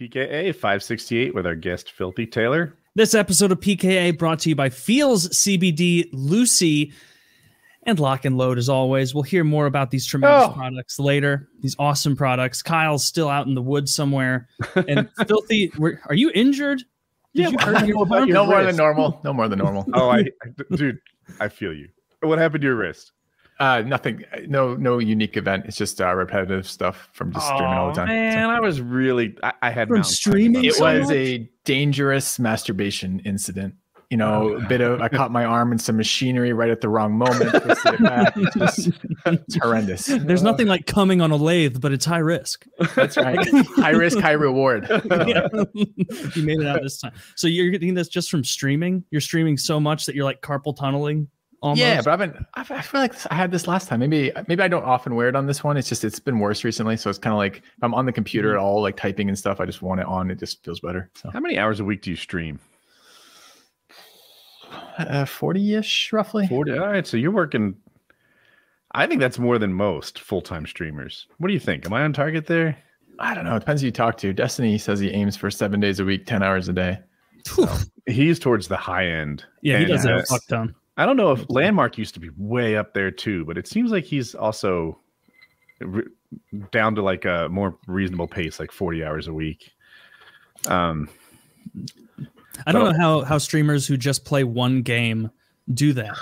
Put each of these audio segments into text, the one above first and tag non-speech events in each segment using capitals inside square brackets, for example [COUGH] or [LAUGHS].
PKA 568 with our guest Filthy Taylor. This episode of PKA brought to you by Feals CBD Lucy and Lock and Load as always. We'll hear more about these tremendous Oh. products later. These awesome products. Kyle's still out in the woods somewhere. And [LAUGHS] Filthy, were, are you injured? Did Yeah, you hurt your know about your no more than normal. No more than normal. Oh, I, I- [LAUGHS] dude, I feel you. What happened to your wrist? Uh, nothing. No, no unique event. It's just uh, repetitive stuff from just streaming all the time. So- Man, I was really, I, I had From mountain streaming It so was much? a dangerous masturbation incident. You know, Oh. a bit of I caught my arm in some machinery right at the wrong [LAUGHS] moment. twisted it back. [LAUGHS] It's, just, it's horrendous. There's nothing like coming on a lathe, but it's high risk. That's right. [LAUGHS] High risk, high reward. Yeah. you made it out this time. So you're getting this just from streaming? You're streaming so much that you're like carpal tunneling almost? Yeah, but I've been. I I feel like I had this last time. Maybe maybe I don't often wear it on this one. It's just it's been worse recently. So it's kind of like if I'm on the computer, at all like typing and stuff. I just want it on. It just feels better. So How many hours a week do you stream? uh, forty-ish roughly. 40. All right. So you're working. I think that's more than most full time streamers. What do you think? Am I on target there? I don't know. It depends who you talk to. Destiny says he aims for seven days a week, ten hours a day. Whew. He's towards the high end. Yeah, he does it uh, a fuck ton. I don't know if Landmark used to be way up there too, but it seems like he's also re- down to like a more reasonable pace, like 40 hours a week. Um, I don't So- know how how streamers who just play one game do that.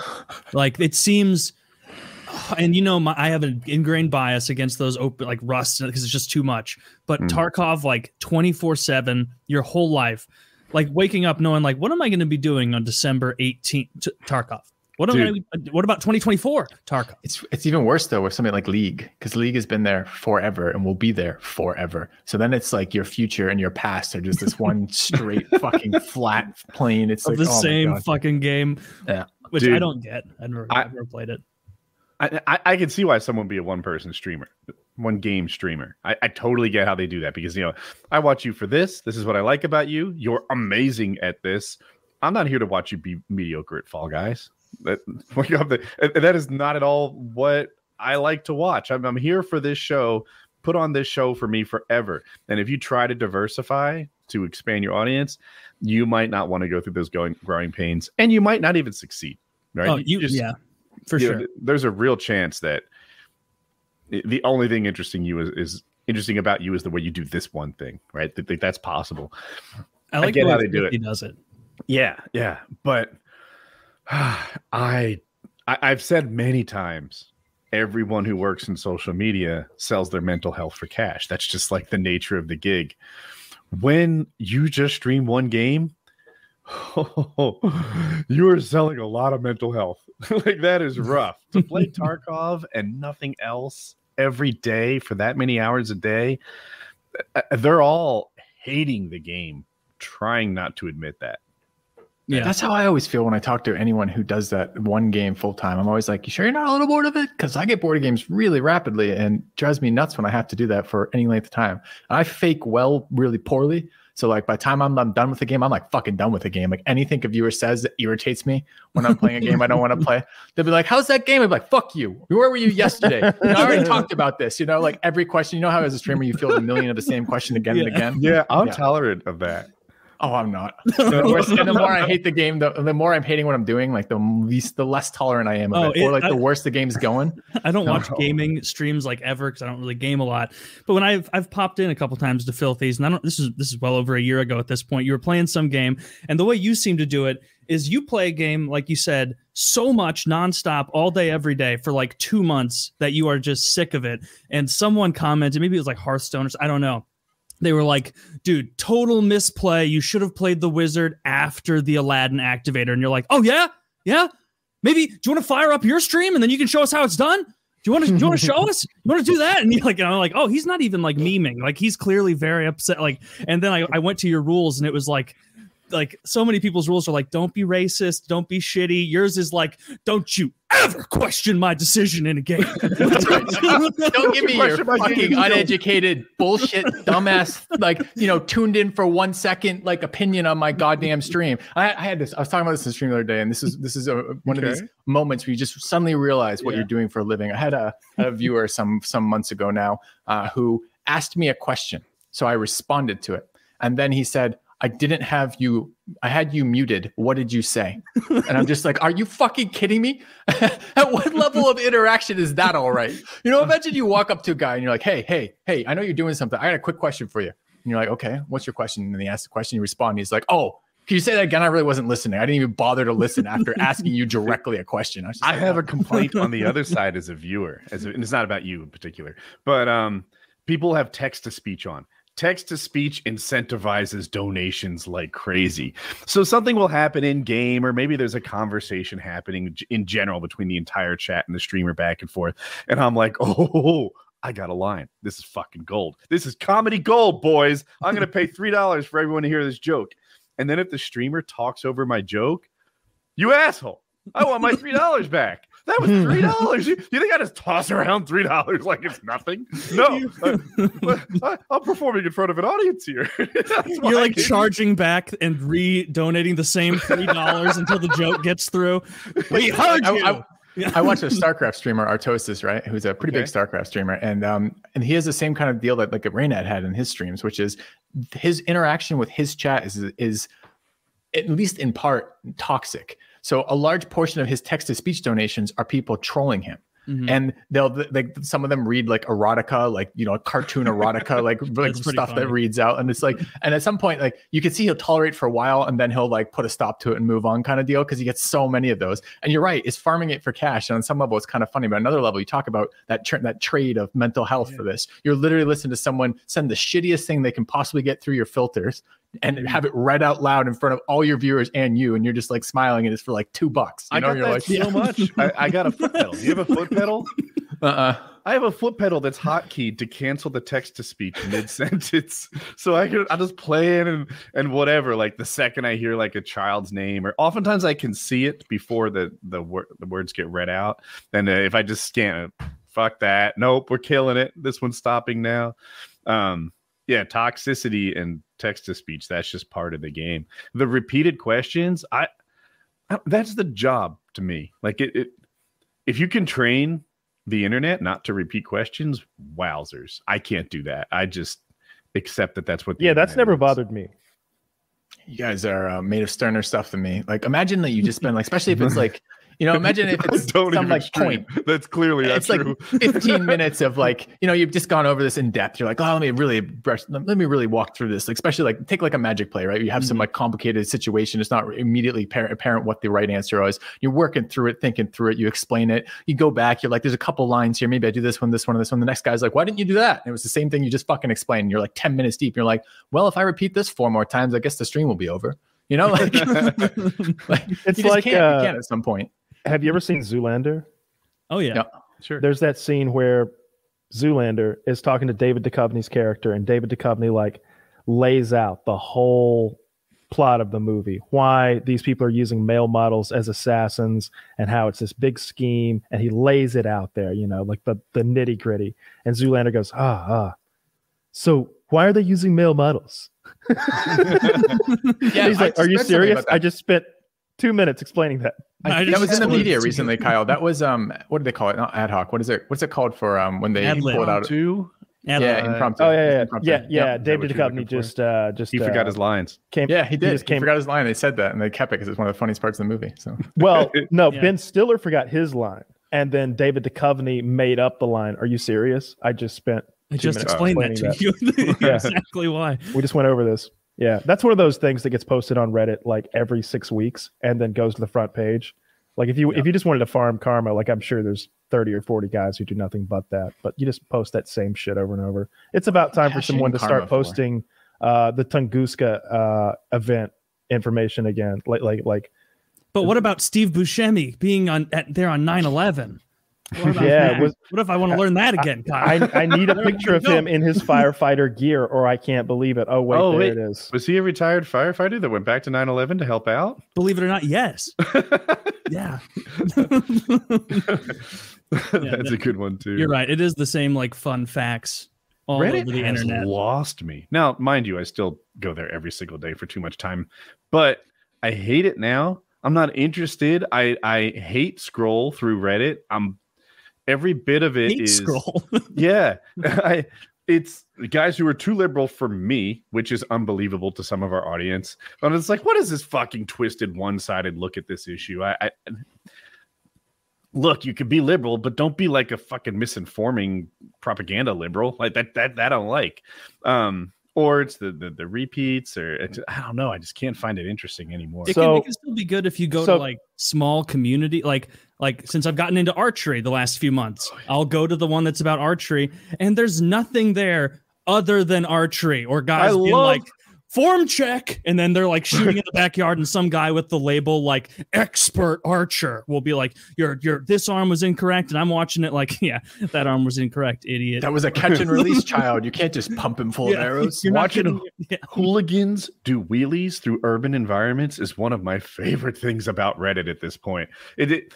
Like it seems, and you know, my, I have an ingrained bias against those open like Rust because it's just too much. But Hmm. Tarkov, like twenty four seven, your whole life, like waking up knowing like what am I going to be doing on December eighteenth? Tarkov. What am I? Dude. Gonna be, what about twenty twenty four Tarkov? It's it's even worse though with something like League because League has been there forever and will be there forever. So then it's like your future and your past are just this one [LAUGHS] straight fucking flat plane. It's Of like the oh same fucking game, Yeah. which I don't get. I've never, I- I've never played it. I, I, I can see why someone would be a one person streamer, one game streamer. I, I totally get how they do that because, you know, I watch you for this. This is what I like about you. You're amazing at this. I'm not here to watch you be mediocre at Fall Guys. That, [LAUGHS] you have the- that is not at all what I like to watch. I'm, I'm here for this show. Put on this show for me forever. And if you try to diversify to expand your audience, you might not want to go through those going, growing pains and you might not even succeed. Right. Oh, you, just- yeah, for you know, sure. th- there's a real chance that the only thing interesting you is, is interesting about you is the way you do this one thing, right? That, that- that's possible. I like get the how they do it. He does it. Yeah, yeah, but [SIGHS] I, I I've said many times, everyone who works in social media sells their mental health for cash. That's just like the nature of the gig. When you just stream one game, [LAUGHS] you are selling a lot of mental health. [LAUGHS] like that is rough to play [LAUGHS] Tarkov and nothing else every day for that many hours a day. uh, They're all hating the game, trying not to admit that. Yeah. That's how I always feel when I talk to anyone who does that one game full time. I'm always like, "You sure you're not a little bored of it?" Because I get bored of games really rapidly, and drives me nuts when I have to do that for any length of time. I fake well really poorly. So like by the time I'm, I'm done with the game, I'm like fucking done with the game. Like anything a viewer says that irritates me when I'm playing a game I don't want to play. [LAUGHS] They'll be like, "How's that game?" I'm like, "Fuck you. Where were you yesterday? [LAUGHS] You know, I already talked about this." You know, like every question. You know how as a streamer you feel a million of the same question again and again. Yeah, I'm Yeah. tolerant of that. Oh, I'm not. [LAUGHS] The worse, and the more I [LAUGHS] hate the game, the, the more I'm hating what I'm doing. Like the least, the less tolerant I am of Oh, it. Or it- like I- the worse the game's going. [LAUGHS] I don't watch No. gaming streams like ever because I don't really game a lot. But when I've I've popped in a couple times to Filthies, and I don't this is this is well over a year ago at this point. You were playing some game, and the way you seem to do it is you play a game like you said so much nonstop all day every day for like two months that you are just sick of it. And someone commented, maybe it was like Hearthstone or I don't know. They were like, dude, total misplay. You should have played the wizard after the Aladdin activator. And you're like, oh yeah, yeah. Maybe do you want to fire up your stream and then you can show us how it's done? Do you want to do you want to show us? You want to do that? And you're like, and I'm like, oh, he's not even like memeing. Like he's clearly very upset. Like, and then I, I went to your rules and it was like, like so many people's rules are like, don't be racist, don't be shitty. Yours is like, don't you ever question my decision in a game. [LAUGHS] Don't give me your Question game fucking uneducated bullshit, dumbass, like you know, tuned in for one second, like opinion on my goddamn stream. I, I had this. I was talking about this in the stream the other day, and this is this is a, one of these moments where you just suddenly realize what Yeah. you're doing for a living. I had a, a viewer some some months ago now uh, who asked me a question, so I responded to it. and then he said, "I didn't have you. I had you muted. What did you say?" And I'm just like, "Are you fucking kidding me? [LAUGHS] At what level of interaction is that all right? You know, imagine you walk up to a guy and you're like, "Hey, hey, hey, I know you're doing something. I got a quick question for you." And you're like, "Okay, what's your question?" And he asks the question. You respond. And he's like, "Oh." Can you say that again? I really wasn't listening. I didn't even bother to listen after [LAUGHS] asking you directly a question. I, just I like, have "Oh." a complaint on the other [LAUGHS] side as a viewer, as a, and it's not about you in particular, but um, people have text to speech on. Text to speech incentivizes donations like crazy. So something will happen in game, or maybe there's a conversation happening in general between the entire chat and the streamer back and forth, and I'm like, [LAUGHS] oh. I got a line. This is fucking gold. This is comedy gold, boys. I'm going to pay $3 for everyone to hear this joke. And then if the streamer talks over my joke, you asshole. I want my three dollars back. That was three [LAUGHS] dollars. You, you think I just toss around three dollars like it's nothing? No, [LAUGHS] I, am performing in front of an audience here. [LAUGHS] You're like charging back and re-donating the same three dollars until the joke gets through. We heard I- you. I- I watch a StarCraft streamer, Artosis, right? Who's a pretty big StarCraft streamer, and um, and he has the same kind of deal that like Reynad had in his streams, which is his interaction with his chat is is at least in part toxic. So a large portion of his text to speech donations are people trolling him. Mhm. And they'll like some of them read like erotica, like you know, cartoon erotica, like [LAUGHS] like stuff funny. that reads out. And it's like, and at some point, like you can see he'll tolerate for a while and then he'll like put a stop to it and move on kind of deal because he gets so many of those. And you're right, it's farming it for cash. And on some level, it's kind of funny. But another level, you talk about that tra- that trade of mental health for this. You're literally listening to someone send the shittiest thing they can possibly get through your filters Mm-hmm. And have it read out loud in front of all your viewers and you, and you're just like smiling, and it's for like two bucks. You I know, got you're that like, so much. [LAUGHS] I, I got a foot pedal. You have a foot pedal? [LAUGHS] uh-uh. I have a foot pedal that's hotkeyed to cancel the text to speech mid sentence. [LAUGHS] So I can I just play it and and whatever. Like the second I hear like a child's name, or oftentimes I can see it before the the word the words get read out. And uh, if I just scan it, fuck that. Nope, we're killing it. This one's stopping now. Um, yeah, toxicity and text to speech. That's just part of the game. The repeated questions, I, I that's the job to me. Like it, it if you can train the internet not to repeat questions, wowzers. I can't do that. I just accept that that's what the Yeah, that's never is. bothered me. You guys are uh, made of sterner stuff than me. Like, imagine that you just spend like, especially if it's [LAUGHS] like, you know, [LAUGHS] imagine if it's some like stream. point. That's clearly not It's like true. [LAUGHS] 15 minutes of like, you know, you've just gone over this in depth. You're like, oh, let me really brush, let me really walk through this. Like, especially like take like a magic play, right? You have some like complicated situation. It's not immediately par- apparent what the right answer is. You're working through it, thinking through it. You explain it. You go back. You're like, there's a couple lines here. Maybe I do this one, this one, and this one. The next guy's like, why didn't you do that? And it was the same thing you just fucking explained. You're like 10 minutes deep. You're like, well, if I repeat this four more times, I guess the stream will be over. You know, like, [LAUGHS] like It's you like, uh, you can't at some point. Have you ever seen Zoolander? oh yeah. Yeah. Sure. There's that scene where Zoolander is talking to David Duchovny's character, and David Duchovny like lays out the whole plot of the movie, why these people are using male models as assassins, and how it's this big scheme, and he lays it out there, you know, like the the nitty gritty. And Zoolander goes, ah, ah. So why are they using male models? [LAUGHS] [LAUGHS] Yeah, He's I like, are you just read something serious? I just spent two minutes explaining that. I that was in the media recently. Kyle. That was um, what do they call it? Not ad hoc. What is it? What's it called for um when they Ad lib. pull it out? Two. Ad Yeah, impromptu. Oh yeah, yeah, Impromptu. yeah, yeah. Is that David Duchovny just uh just He uh, forgot his lines. came. Yeah, he did. just He, forgot his line. They said that, and they kept it because it's one of the funniest parts of the movie. So [LAUGHS] Well, no, Yeah. Ben Stiller forgot his line, and then David Duchovny made up the line. Are you serious? I just spent. I two just explained that explaining to you. [LAUGHS] Exactly why. We just went over this. Yeah, that's one of those things that gets posted on Reddit like every six weeks, and then goes to the front page. Like if you if you just wanted to farm karma, like I'm sure there's 30 or 40 guys who do nothing but that, but you just post that same shit over and over. It's about time for someone to start posting uh, the Tunguska uh, event information again. Like like like But what about Steve Buscemi being on at, there on 9/11? What about Yeah, was- what if I want to learn that again, Kyle? I, I need a [LAUGHS] picture of him in his firefighter gear, or I can't believe it. Oh wait, Oh, there wait. it is. Was he a retired firefighter that went back to 9/11 to help out? Believe it or not, yes. [LAUGHS] [LAUGHS] yeah. That's a good one too. You're right. It is the same like fun facts all Reddit over the has internet. lost me. Now, mind you, I still go there every single day for too much time, but I hate it now. I'm not interested. I I hate scroll through Reddit. I'm every bit of it Hate is scroll. [LAUGHS] yeah. [LAUGHS] I it's guys who are too liberal for me, which is unbelievable to some of our audience. And it's like, what is this fucking twisted, one-sided look at this issue? I, I look, you could be liberal, but don't be like a fucking misinforming propaganda liberal. Like that, that, that I don't like. Um, or it's the the, the repeats, or it's, I don't know. I just can't find it interesting anymore. It, So- can, it can still be good if you go so- to like small community, like like since I've gotten into archery the last few months, oh, I'll go to the one that's about archery, and there's nothing there other than archery or guys I being love- like form check, and then they're like shooting in the backyard, and some guy with the label like expert archer will be like, "Your your this arm was incorrect," and I'm watching it like, [LAUGHS] "Yeah, that arm was incorrect, idiot." That was a catch and release [LAUGHS] child. You can't just pump him full Yeah, of [LAUGHS] arrows. Watching yeah. hooligans do wheelies through urban environments is one of my favorite things about Reddit at this point. It, it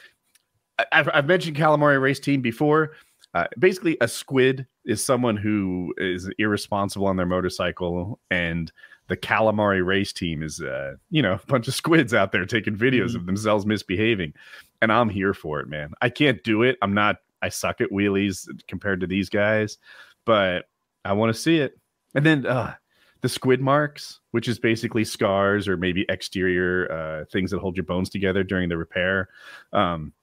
I've, I've mentioned calamari race team before. Uh, basically, a squid is someone who is irresponsible on their motorcycle, and the calamari race team is, uh, you know, a bunch of squids out there taking videos of themselves misbehaving. And I'm here for it, man. I can't do it. I'm not. I suck at wheelies compared to these guys, but I want to see it. And then uh, the squid marks, which is basically scars or maybe exterior uh, things that hold your bones together during the repair. Um,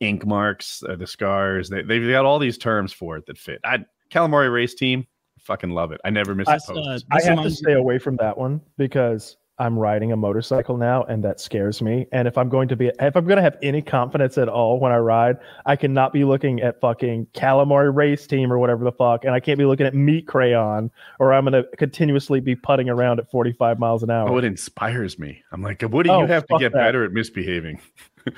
ink marks, uh, the scars. They, they've got all these terms for it that fit. I calamari race team, fucking love it. I never miss a I- uh, post. I have to stay away from that one because I'm riding a motorcycle now, and that scares me. And if I'm going to be, if I'm going to have any confidence at all when I ride, I cannot be looking at fucking calamari race team or whatever the fuck, and I can't be looking at meat crayon, or I'm going to continuously be putting around at 45 miles an hour. Oh, it inspires me. I'm like, what do Oh, you have to get that. better at misbehaving? [LAUGHS]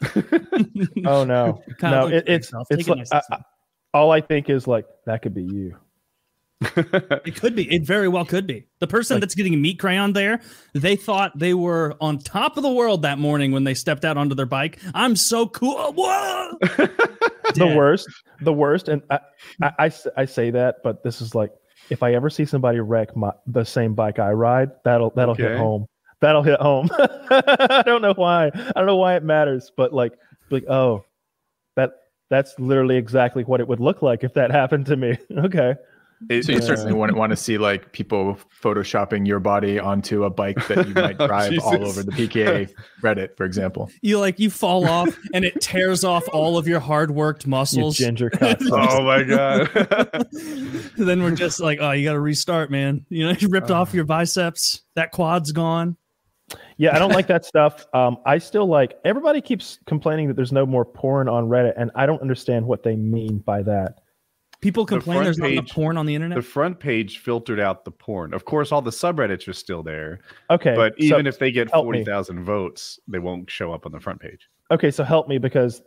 [LAUGHS] Oh no, [LAUGHS] no, it, it's yourself. it's like I. I- all I think is like that could be you. [LAUGHS] It could be. It very well could be. The person Like- that's getting meat crayon there, they thought they were on top of the world that morning when they stepped out onto their bike. I'm so cool. Whoa! the worst the worst and I I say that but this is like if i ever see somebody wreck my the same bike i ride that'll that'll hit home that'll hit home [LAUGHS] i don't know why i don't know why it matters but like like oh that that's literally exactly what it would look like if that happened to me [LAUGHS] okay It- So you it's- certainly wouldn't want to see like people photoshopping your body onto a bike that you might [LAUGHS] Oh, drive all over the PKA Reddit, for example. You like you fall off and it tears off all of your hard worked you muscles. ginger cuts oh my god. then we're just like, oh, you got to restart, man. You know, you ripped uh. off your biceps. That quad's gone. Yeah i don't like [LAUGHS] that stuff um i still like everybody keeps complaining that there's no more porn on reddit and i don't understand what they mean by that People complain front there's not enough porn on the internet. the front page filtered out the porn. Of course, all the subreddits are still there, okay but so- even if they get forty thousand votes, they won't show up on the front page. okay so help me because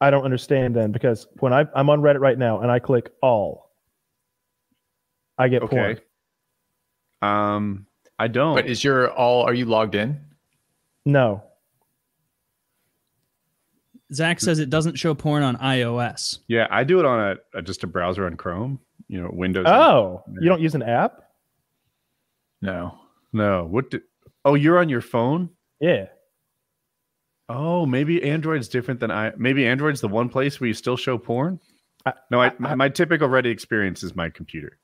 i don't understand then because when I, i'm on reddit right now and i click all i get Okay. porn Um, I don't. But is your all are you logged in? No Zach says it doesn't show porn on iOS. yeah, I do it on a, a just a browser on Chrome. You know, Windows. oh you don't use an app No. no. What? Did, oh, you're on your phone. yeah Oh, maybe Android's different than I. Maybe Android's the one place where you still show porn. I- no, I, I- my, my typical Reddit experience is my computer.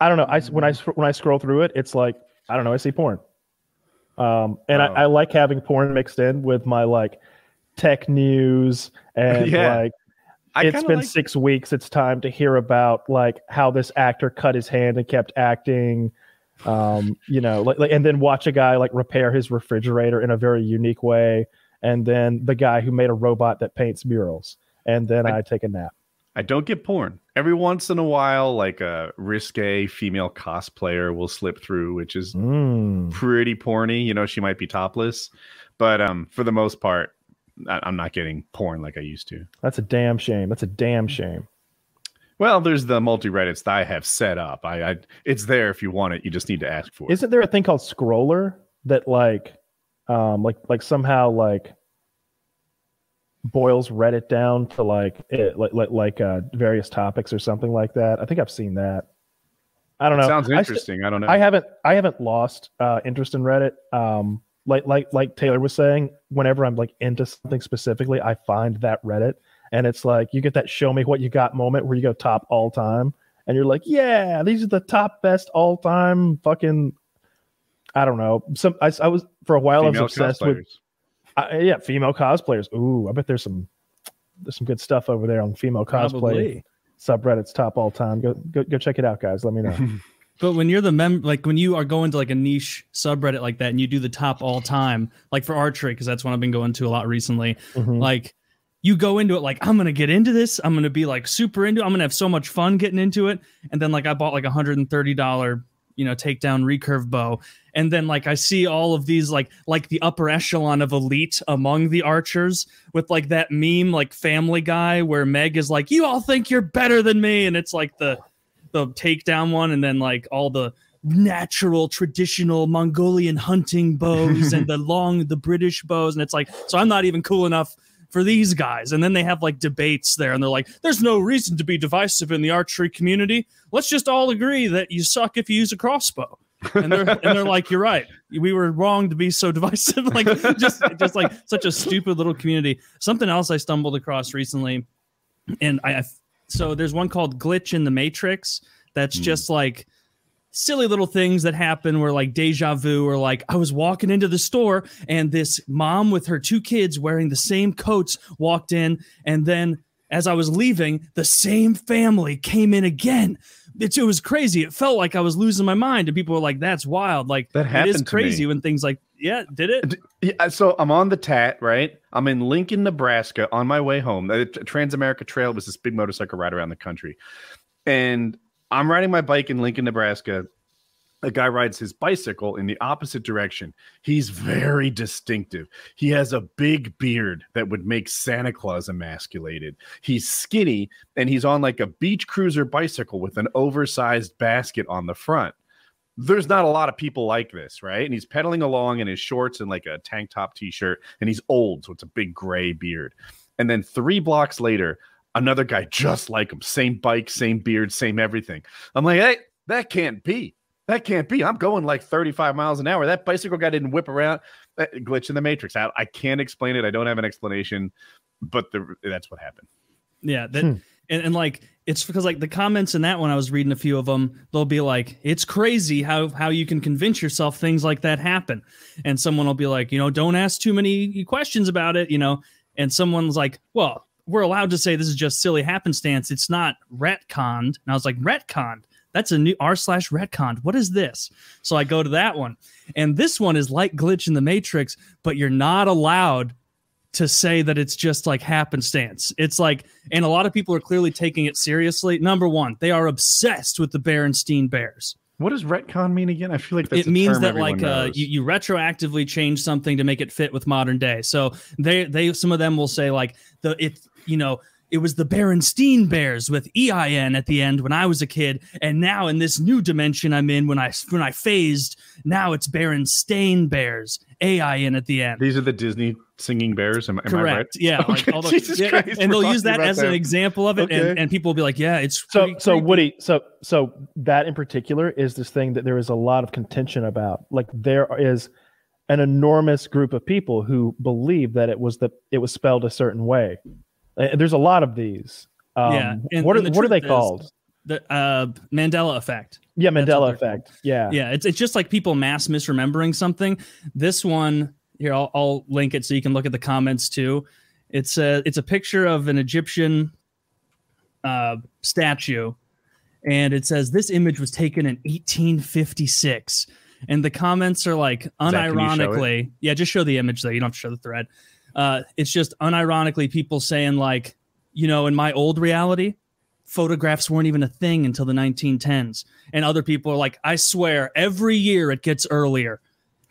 i don't know i when i when i scroll through it it's like i don't know i see porn um and Oh. I, I like having porn mixed in with my like tech news and [LAUGHS] Yeah. like I it's been like- six weeks. It's time to hear about like how this actor cut his hand and kept acting. Um, you know, like, like and then watch a guy like repair his refrigerator in a very unique way, and then the guy who made a robot that paints murals, and then I, I- take a nap. I don't get porn. Every once in a while, like a risque female cosplayer will slip through, which is Mm. pretty porny. You know, she might be topless, but um, for the most part, I, I'm not getting porn like I used to. That's a damn shame. That's a damn shame. Well, there's the multi Reddits that I have set up. I, I it's there if you want it. You just need to ask for it. Isn't there a thing called scroller that like, um, like like somehow like boils Reddit down to like it, like like like uh, various topics or something like that? I think I've seen that. I don't know. Sounds I st- interesting. I don't know. I haven't I haven't lost uh, interest in Reddit. Um, like like like Taylor was saying, whenever I'm like into something specifically, I find that Reddit, and it's like you get that show me what you got moment where you go top all time, and you're like, yeah, these are the top best all time fucking. I don't know. Some I, I was for a while. I was obsessed with cosplayers. Uh, yeah female cosplayers. Ooh, I bet there's some there's some good stuff over there on female cosplay Probably. subreddits top all time. Go go go check it out, guys. Let me know. [LAUGHS] But when you're the mem, like when you are going to like a niche subreddit like that, and you do the top all time, like for archery, because that's one I've been going to a lot recently. Mhm. Like you go into it like I'm gonna get into this. I'm gonna be like super into. it. I'm gonna have so much fun getting into it. And then like I bought like a hundred and thirty dollar, you know, takedown recurve bow. And then like I see all of these like like the upper echelon of elite among the archers with like that meme like Family Guy where Meg is like, "You all think you're better than me," and it's like the the takedown one, and then like all the natural traditional Mongolian hunting bows and [LAUGHS] the long the British bows, and it's like so I'm not even cool enough for these guys. And then they have like debates there, and they're like, "There's no reason to be divisive in the archery community. Let's just all agree that you suck if you use a crossbow." And they're and they're [LAUGHS] like, "You're right. We were wrong to be so divisive." [LAUGHS] like just just like such a stupid little community. Something else I stumbled across recently, and I, so there's one called Glitch in the Matrix. That's Hmm. just like silly little things that happen where like deja vu or like I was walking into the store and this mom with her two kids wearing the same coats walked in and then as I was leaving the same family came in again. It, it was crazy. It felt like I was losing my mind and people were like that's wild. Like That it is happened to me. crazy when things like yeah, did it? Yeah, so I'm on the TAT, right? I'm in Lincoln, Nebraska on my way home. The Transamerica Trail was this big motorcycle ride around the country. And I'm riding my bike in Lincoln, Nebraska. A guy rides his bicycle in the opposite direction. He's very distinctive. He has a big beard that would make Santa Claus emasculated. He's skinny and he's on like a beach cruiser bicycle with an oversized basket on the front there's not a lot of people like this, right? And he's pedaling along in his shorts and like a tank top t-shirt, and he's old, so it's a big gray beard. And then three blocks later, another guy just like him, same bike, same beard, same everything. I'm like, hey, that can't be. That can't be. I'm going like 35 miles an hour. That bicycle guy didn't whip around. That glitch in the matrix. I, I can't explain it. I don't have an explanation, but the, that's what happened. Yeah, that Hmm. and, and like it's because like the comments in that one I was reading a few of them. They'll be like, "It's crazy how how you can convince yourself things like that happen," and someone will be like, "You know, don't ask too many questions about it," you know, and someone's like, "Well, we're allowed to say this is just silly happenstance. It's not retconned." And I was like, "Retconned." That's a new r slash retcon. What is this? So I go to that one, and this one is like glitch in the matrix, but you're not allowed to say that it's just like happenstance. It's like, and a lot of people are clearly taking it seriously. Number one, they are obsessed with the Berenstein Bears. What does retcon mean again? I feel like that's it means that like uh, you, you retroactively change something to make it fit with modern day. So they they some of them will say like the it you know it was the Berenstein Bears with EIN at the end when I was a kid, and now in this new dimension I'm in when I when I phased, now it's Berenstain Bears AIN at the end. These are the Disney singing bears. Am, am I right? Correct. Yeah. like, although- Jesus yeah, Christ, and they'll use that as an example of it, Okay. and, and people will be like, "Yeah, it's So so. Woody, so so that in particular is this thing that there is a lot of contention about. Like there is an enormous group of people who believe that it was the it was spelled a certain way. Uh, There's a lot of these. Um, Yeah, and- what are the what are they is- called? the uh, Mandela effect." Yeah, Mandela effect. Yeah. Yeah, it's it's just like people mass misremembering something. This one here, I'll, I'll link it so you can look at the comments too. It's a it's a picture of an Egyptian uh, statue, and it says this image was taken in 1856. And the comments are like that- can you show it? unironically, yeah, just show the image though You don't have to show the thread. Uh, it's just unironically people saying like, you know, in my old reality, photographs weren't even a thing until the 1910s. And other people are like, I swear, every year it gets earlier.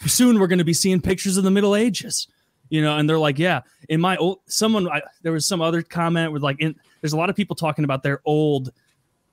Soon we're going to be seeing pictures of the Middle Ages. You know, and they're like, yeah, in my old, someone, I, there was some other comment with like, in, there's a lot of people talking about their old,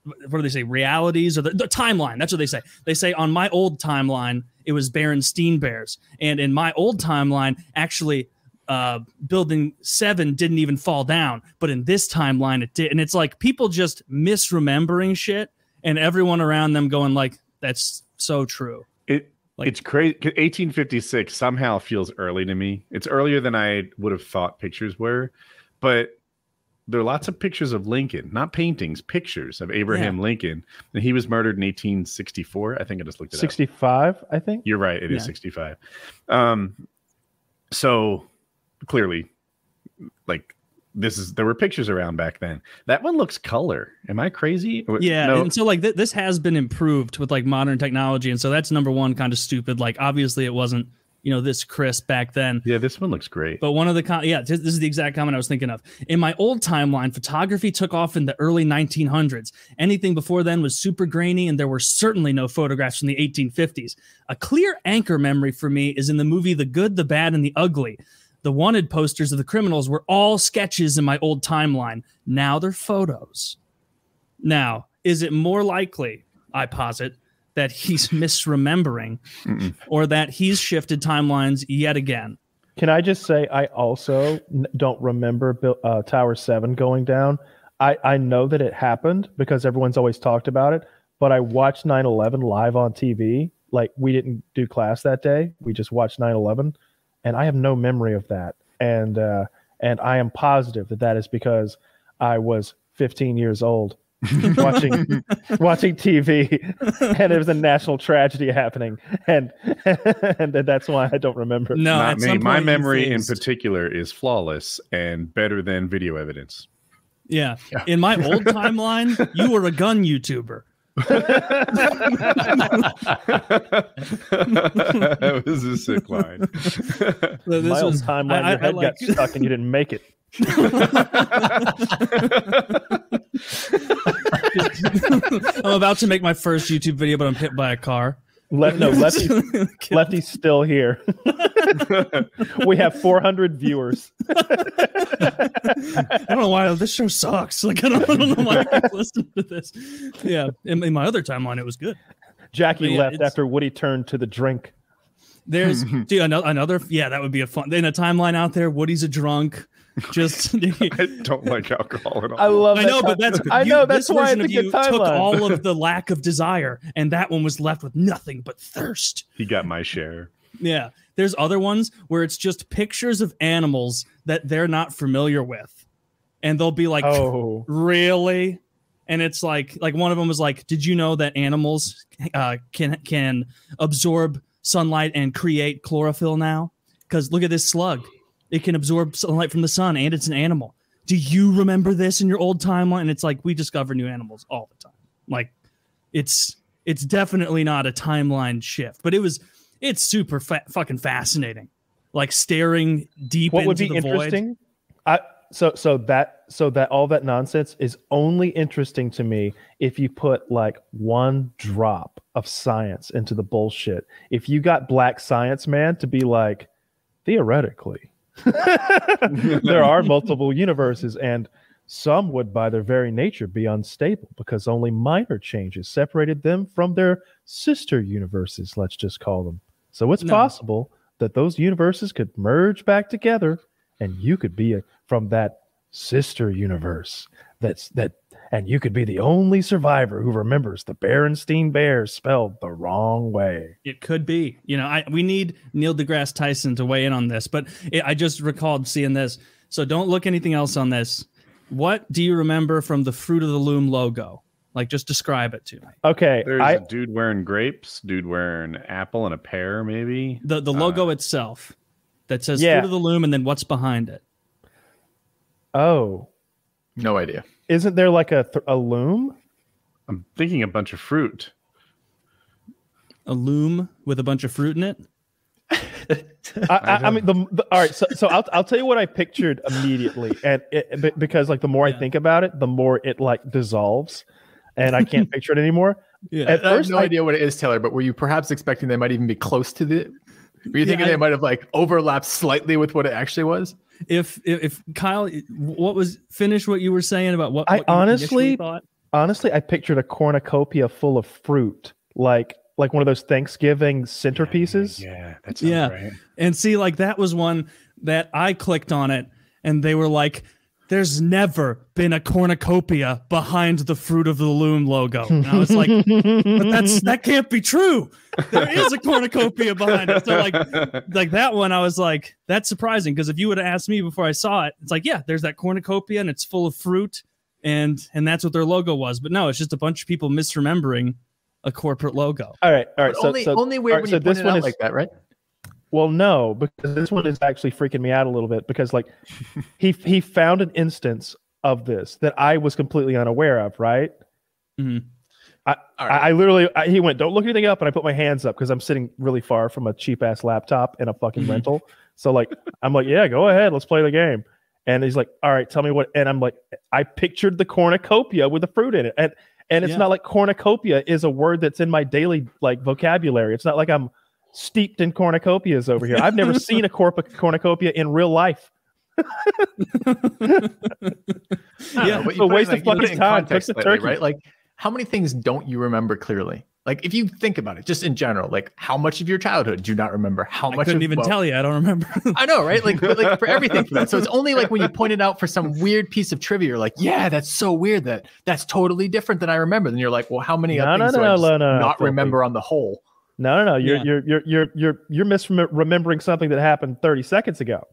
what do they say, realities or the, the timeline. That's what they say. They say on my old timeline, it was Berenstein Bears. And in my old timeline, actually, uh, building seven didn't even fall down, but in this timeline it did. And it's like people just misremembering shit, and everyone around them going like, "That's so true." It Like- it's crazy. 1856 somehow feels early to me. It's earlier than I would have thought pictures were, but there are lots of pictures of Lincoln, not paintings, pictures of Abraham Lincoln, and he was murdered in 1864. I think I just looked it up. 65, I think. You're right. It is Yeah. 65. Um, so clearly, like this is there were pictures around back then. That one looks color. Am I crazy? Yeah, No, and so like th- this has been improved with like modern technology, and so that's number one, kind of stupid. Like obviously it wasn't you know this crisp back then. yeah, this one looks great. But one of the com- yeah, this this is the exact comment I was thinking of. In my old timeline, photography took off in the early 1900s. Anything before then was super grainy, and there were certainly no photographs from the 1850s. A clear anchor memory for me is in the movie The Good, the Bad, and the Ugly. The wanted posters of the criminals were all sketches in my old timeline. Now they're photos. Now, is it more likely, I posit, that he's [LAUGHS] misremembering Mm-mm. or that he's shifted timelines yet again? Can I just say I also don't remember uh, Tower Seven going down. I I know that it happened because everyone's always talked about it. But I watched 9/11 live on TV. Like we didn't do class that day. We just watched 9/11, and I have no memory of that. And uh, and I am positive that that is because I was 15 years old [LAUGHS] watching watching TV, and there was a national tragedy happening, and [LAUGHS] and that's why I don't remember. No, Not me. My memory in particular is flawless and better than video evidence. Yeah. In my old [LAUGHS] timeline, you were a gun YouTuber. That was a sick line. So My old timeline, I- your I- I head like- got stuck and you didn't make it. [LAUGHS] I'm about to make my first YouTube video, but I'm hit by a car. Let no, [LAUGHS] Lefty, Lefty's still here. [LAUGHS] we have 400 viewers. I don't know why this show sucks. Like I don't, I don't know why I keep [LAUGHS] listening to this. Yeah, in, in my other timeline, it was good. Jackie yeah, left after Woody turned to the drink. There's dude, another, another. Yeah, that would be a fun. In a timeline out there, Woody's a drunk. Just [LAUGHS] I don't [LAUGHS] like alcohol at all. I love. I that know, but time- that's I you- know that's why it's a of good you took timeline. all of [LAUGHS] the lack of desire, and that one was left with nothing but thirst. he got my share. Yeah. There's other ones where it's just pictures of animals that they're not familiar with. And they'll be like, oh, really? And it's like, like one of them was like, did you know that animals uh, can can absorb sunlight and create chlorophyll now? Because look at this slug. It can absorb sunlight from the sun and it's an animal. Do you remember this in your old timeline? And it's like we discover new animals all the time. Like it's it's definitely not a timeline shift, but it was it's super fa- fucking fascinating. Like staring deep what would into be the void. interesting? I so so that so that all that nonsense is only interesting to me if you put like one drop of science into the bullshit. If you got Black Science Man to be like, theoretically, [LAUGHS] there are multiple universes and some would by their very nature be unstable because only minor changes separated them from their sister universes let's just call them so it's No. possible that those universes could merge back together and you could be a, from that sister universe that's that and you could be the only survivor who remembers the Berenstein Bears spelled the wrong way. It could be. You know, I we need Neil deGrasse Tyson to weigh in on this, but it, I just recalled seeing this. So don't look anything else on this. What do you remember from the Fruit of the Loom logo? Like, just describe it to me. Okay, There's I a dude wearing grapes, dude wearing apple and a pear, maybe. The the logo uh, itself that says Yeah. Fruit of the Loom, and then what's behind it? oh, No idea. Isn't there like a th- a loom? I'm thinking a bunch of fruit. A loom with a bunch of fruit in it. [LAUGHS] I, I, I mean, the, the all right. So, so I'll I'll tell you what I pictured immediately, and it, be- because like the more Yeah. I think about it, the more it like dissolves, and I can't picture it anymore. Yeah. At I have no I- idea what it is, Taylor. But were you perhaps expecting they might even be close to the? Were you Yeah, thinking I- they might have like overlapped slightly with what it actually was? If, if if Kyle, what was finish what you were saying about what? I what you honestly- thought? honestly, I pictured a cornucopia full of fruit, like like one of those Thanksgiving centerpieces. Yeah, that's Yeah. right. And see, like that was one that I clicked on it, and they were like, there's never been a cornucopia behind the Fruit of the Loom logo. And I was like, but that's that can't be true. There is a cornucopia behind it. So like like that one, I was like, that's surprising because if you would have asked me before I saw it, it's like, yeah, there's that cornucopia and it's full of fruit, and and that's what their logo was. But no, it's just a bunch of people misremembering a corporate logo. all right, all right. So, only so only weird all right, when so you point this it one out is- like that, right? Well, no, because this one is actually freaking me out a little bit because like [LAUGHS] he he found an instance of this that I was completely unaware of, right? Mhm. I, right. I literally I, he went, "Don't look anything up," and I put my hands up because I'm sitting really far from a cheap ass laptop and a fucking Mhm. rental. So like I'm like, "Yeah, go ahead, let's play the game." And he's like, "All right, tell me what." And I'm like, I pictured the cornucopia with the fruit in it, and and it's Yeah. not like cornucopia is a word that's in my daily like vocabulary. It's not like I'm steeped in cornucopias over here. I've never [LAUGHS] seen a corp- cornucopia in real life. [LAUGHS] I know, Yeah, but it's you a put it waste in, of like, you fucking time. context Cook the turkey. right? Like, how many things don't you remember clearly? Like, if you think about it, just in general, like, how much of your childhood do you not remember? How I much? couldn't of, even well, tell you. I don't remember. [LAUGHS] I know, right? Like, but, like for everything for that. So it's only like when you point it out for some weird piece of trivia, you're like, yeah, that's so weird that that's totally different than I remember. Then you're like, well, how many No, other no, things no, do I no, just no, no, not Filthy. remember on the whole? No, no, no. You're Yeah. you're you're you're you're you're misremembering something that happened 30 seconds ago.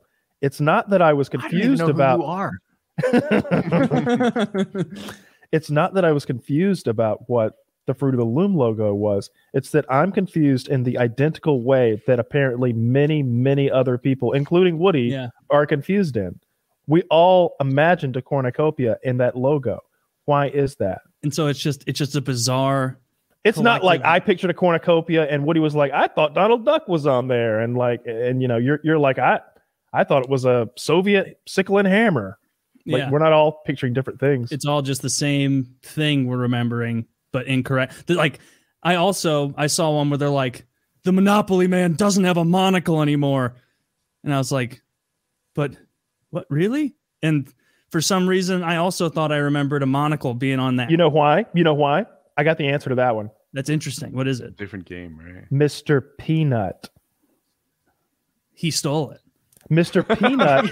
It's not that I was I confused know who about you are. [LAUGHS] it's not that I was confused about what the Fruit of the Loom logo was. It's that I'm confused in the identical way that apparently many, many other people, including Woody, yeah. are confused in. We all imagined a cornucopia in that logo. Why is that? And so it's just it's just a bizarre It's not like I pictured a cornucopia and Woody was like, I thought Donald Duck was on there, and like, and you know, you're you're like, I I thought it was a Soviet sickle and hammer. Like yeah. we're not all picturing different things. it's all just the same thing we're remembering, but incorrect. Like I also I saw one where they're like, the Monopoly man doesn't have a monocle anymore, and I was like, but what really? And for some reason, I also thought I remembered a monocle being on that. you know why? You know why? I got the answer to that one. That's interesting. What is it? Different game, right? Mr. Peanut. He stole it. Mr. [LAUGHS] Peanut.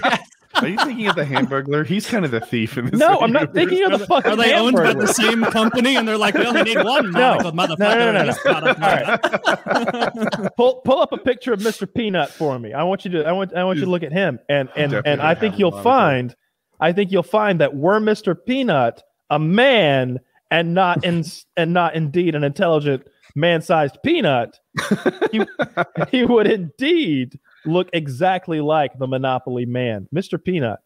Are you thinking of the Hamburglar? He's kind of the thief in this. no, I'm not thinking of the fucking Are they owned by the same company? And they're like, we only need one No. monocle, motherfucker. No, no, no, no, This product- [LAUGHS] pull pull up a picture of Mr. Peanut for me. I want you to I want I want you to look at him and and and I think you'll find I think you'll find that were Mr. Peanut a man and not in and not indeed an intelligent man-sized peanut, he, [LAUGHS] he would indeed look exactly like the Monopoly man, Mr. Peanut.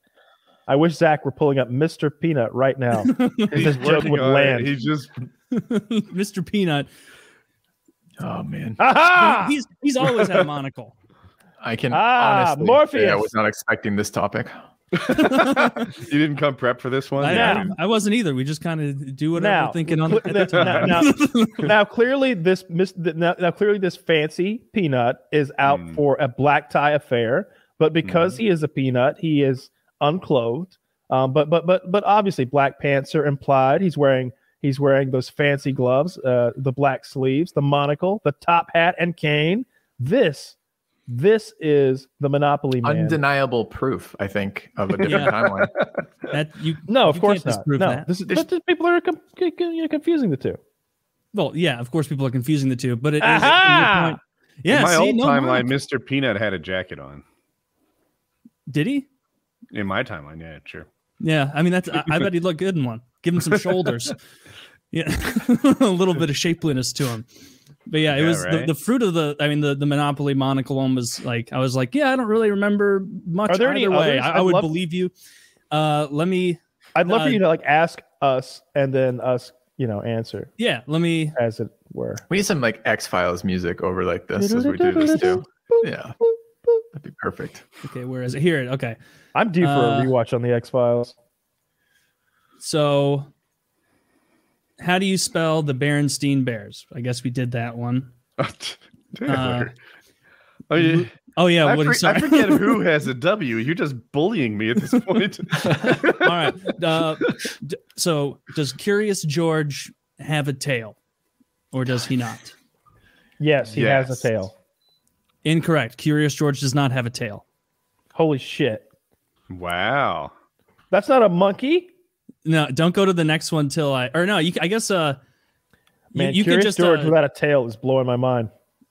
I wish Zach were pulling up Mr. Peanut right now. [LAUGHS] He's this joke would on it. land. He's just [LAUGHS] Mr. Peanut. Oh man, Aha! He's he's always had a monocle. I can Ah, honestly Morpheus. say I was not expecting this topic. [LAUGHS] you didn't come prep for this one. I, Yeah. I, I wasn't either. We just kind of do whatever Now, we're thinking on cl- at the time. now- [LAUGHS] now clearly this mis- now, now clearly this fancy peanut is out Mm. for a black tie affair but because he is a peanut he is unclothed um, but but but but obviously black pants are implied he's wearing he's wearing those fancy gloves uh, the black sleeves the monocle the top hat and cane this this is the monopoly man Undeniable proof, I think, of a different [LAUGHS] Yeah. timeline. that you no of you course can't not disprove no that. this is There's- but the people are com- c- c- you know, confusing the two well, yeah, of course, people are confusing the two, but it is to your Aha! point. Yeah, In my see, old no timeline, monocle. Mr. Peanut had a jacket on. did he? In my timeline, yeah, sure. Yeah, I mean that's. I, I bet he'd look good in one. Give him some [LAUGHS] shoulders. Yeah, [LAUGHS] a little bit of shapeliness to him. But yeah, it Yeah, was the, right. the fruit of the. I mean, the the Monopoly monocle one was like I was like, yeah, I don't really remember much. Are there any way. I, I I'd love- believe you. Uh, let me. I'd love for Uh, you to like ask us and then us, you know, answer Yeah, let me. as it were. We need some like X Files music over like this as we do this too. Yeah, that'd be perfect. Okay, where is it? Here. Okay, I'm due for Uh, a rewatch on the X Files. so how do you spell the Berenstein Bears? I guess we did that one. [LAUGHS] Taylor. oh, yeah. Oh yeah, I, Woody. for- sorry. I forget who [LAUGHS] has a W. You're just bullying me at this [LAUGHS] point. All right. Uh, d- so does Curious George have a tail, or does he not? Yes, he has a tail. Incorrect. Curious George does not have a tail. Holy shit. wow. That's not a monkey. No, don't go to the next one till I or no. You, I guess uh, Man, you, could Curious just George uh, without a tail is blowing my mind.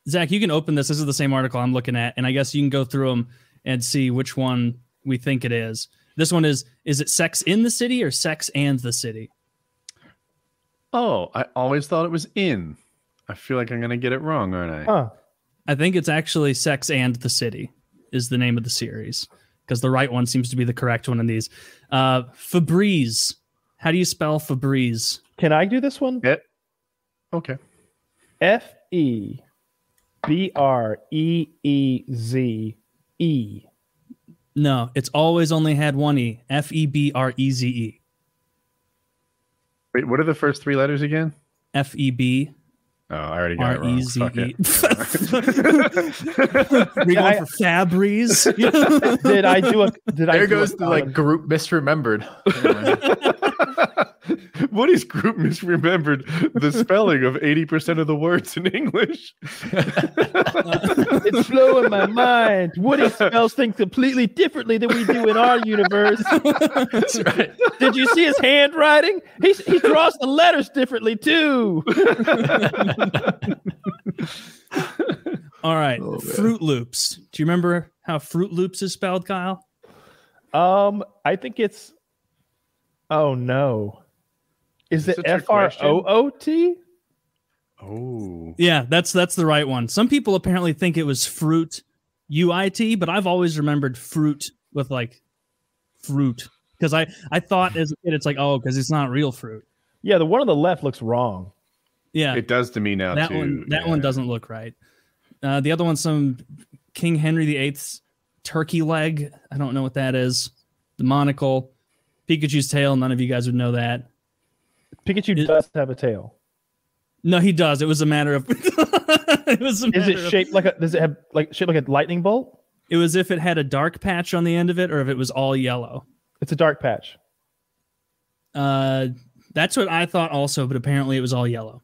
Zach, you can open this. This is the same article I'm looking at, and I guess you can go through them and see which one we think it is. This one is is it sex in the city or sex and the city? Oh, I always thought it was in. I feel like I'm gonna get it wrong, aren't I? Huh. I think it's actually sex and the city is the name of the series because the right one seems to be the correct one in these. Uh, Febreze. How do you spell Febreze? Can I do this one? Yeah. Okay. F E B R E E Z E. No, it's always only had one e. F e b r e z e. Wait, what are the first three letters again? F e b Oh, I already got it wrong. e z Fuck e. it. [LAUGHS] We Yeah, going for Febreze? [LAUGHS] Did I do a? Did I? There do a goes the like group misremembered. [LAUGHS] [LAUGHS] Woody's group misremembered the spelling of 80% of the words in English. it's blowing my mind. Woody spells things completely differently than we do in our universe. [LAUGHS] That's right. Did you see his handwriting? He he draws the letters differently too. All right. Oh. Froot Loops. Do you remember how Froot Loops is spelled, Kyle? Um, I think it's. Oh no, is Is it this F R O O T? oh. Yeah, that's that's the right one. Some people apparently think it was fruit U I T, but I've always remembered fruit with like fruit because I I thought as a kid it's like oh because it's not real fruit. Yeah, the one on the left looks wrong. Yeah, It does to me now, that too. one that yeah. one doesn't look right. Uh, the other one's some King Henry VIII's turkey leg. I don't know what that is. The monocle, Pikachu's tail. None of you guys would know that. Pikachu Is- does have a tail. No, he does. It was a matter of. [LAUGHS] it was. A Is matter it of- shaped like a? Does it have like shaped like a lightning bolt? It was if it had a dark patch on the end of it, or if it was all yellow. It's a dark patch. Uh, that's what I thought also, but apparently it was all yellow.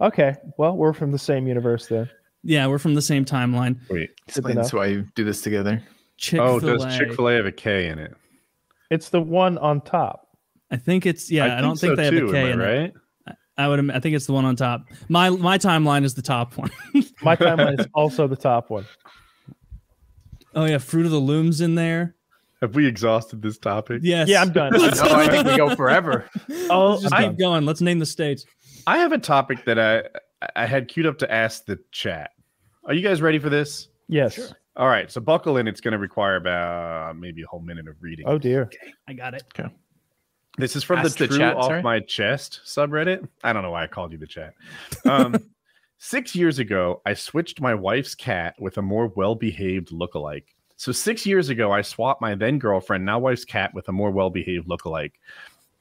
Okay, well, we're from the same universe then. Yeah, we're from the same timeline. Wait. Explains why you do this together. Chick Oh, does Chick fil A have a K in it? It's the one on top. I think it's yeah. I, don't think so they have too, a K in I it. right? I would. I think it's the one on top. My my timeline is the top one. [LAUGHS] My timeline is also the top one. oh yeah, Fruit of the Looms in there. Have we exhausted this topic? Yes. Yeah, I'm done. [LAUGHS] No, I think we go forever. [LAUGHS] Oh, Let's just I- keep going. Let's name the states. I have a topic that I I had queued up to ask the chat. Are you guys ready for this? yes. All right, so buckle in. It's going to require about maybe a whole minute of reading. Oh dear. Okay, I got it. This is from Ask the the True chat, Off sorry. My Chest subreddit. I don't know why I called you the chat. Um, [LAUGHS] six years ago, I switched my wife's cat with a more well behaved lookalike. So, six years ago, I swapped my then girlfriend, now wife's cat, with a more well behaved lookalike.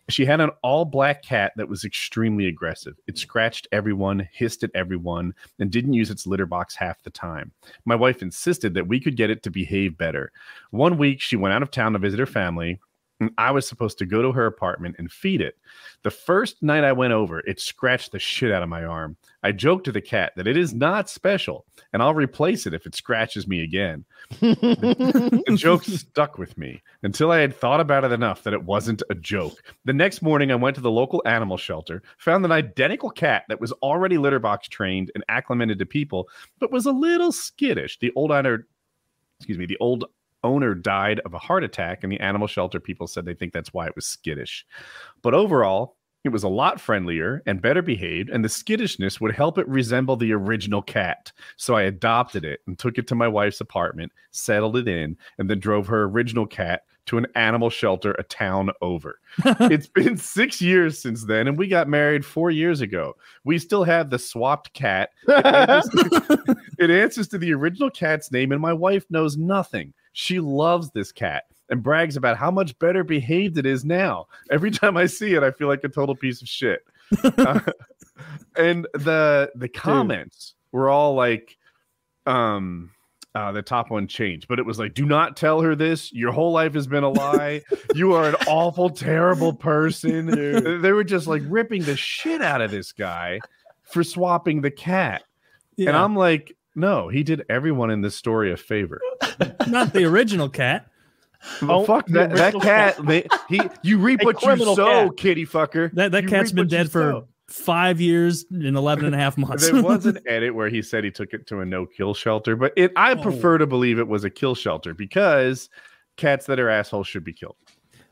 She had an all black cat that was extremely aggressive. It scratched everyone, hissed at everyone, and didn't use its litter box half the time. My wife insisted that we could get it to behave better. One week, she went out of town to visit her family, and I was supposed to go to her apartment and feed it. The first night I went over, it scratched the shit out of my arm. I joked to the cat that it is not special, and I'll replace it if it scratches me again. The joke [LAUGHS] stuck with me until I had thought about it enough that it wasn't a joke. The next morning, I went to the local animal shelter, found an identical cat that was already litter box trained and acclimated to people, but was a little skittish. The old owner, excuse me, the old owner died of a heart attack, and the animal shelter people said they think that's why it was skittish. But overall, it was a lot friendlier and better behaved, and the skittishness would help it resemble the original cat. So I adopted it and took it to my wife's apartment, settled it in, and then drove her original cat to an animal shelter a town over. [LAUGHS] it's been six years since then, and we got married four years ago. We still have the swapped cat. It answers, [LAUGHS] it answers to the original cat's name, and my wife knows nothing. She loves this cat and brags about how much better behaved it is now. Every time I see it, I feel like a total piece of shit. [LAUGHS] Uh, and the the comments were all like, um, uh, the top one changed, but it was like, "Do not tell her this. Your whole life has been a lie. you are an [LAUGHS] awful, terrible person." They were just like ripping the shit out of this guy for swapping the cat, and I'm like, "No, he did everyone in this story a favor." [LAUGHS] not the original cat. Well, Oh, fuck that, that original cat. They, he, you [LAUGHS] reap A what you sow, cat. kitty fucker. That that You cat's reap been dead for sow. five years and 11 and a half months. There was an [LAUGHS] edit where he said he took it to a no kill shelter, but it, I Oh. prefer to believe it was a kill shelter because cats that are assholes should be killed.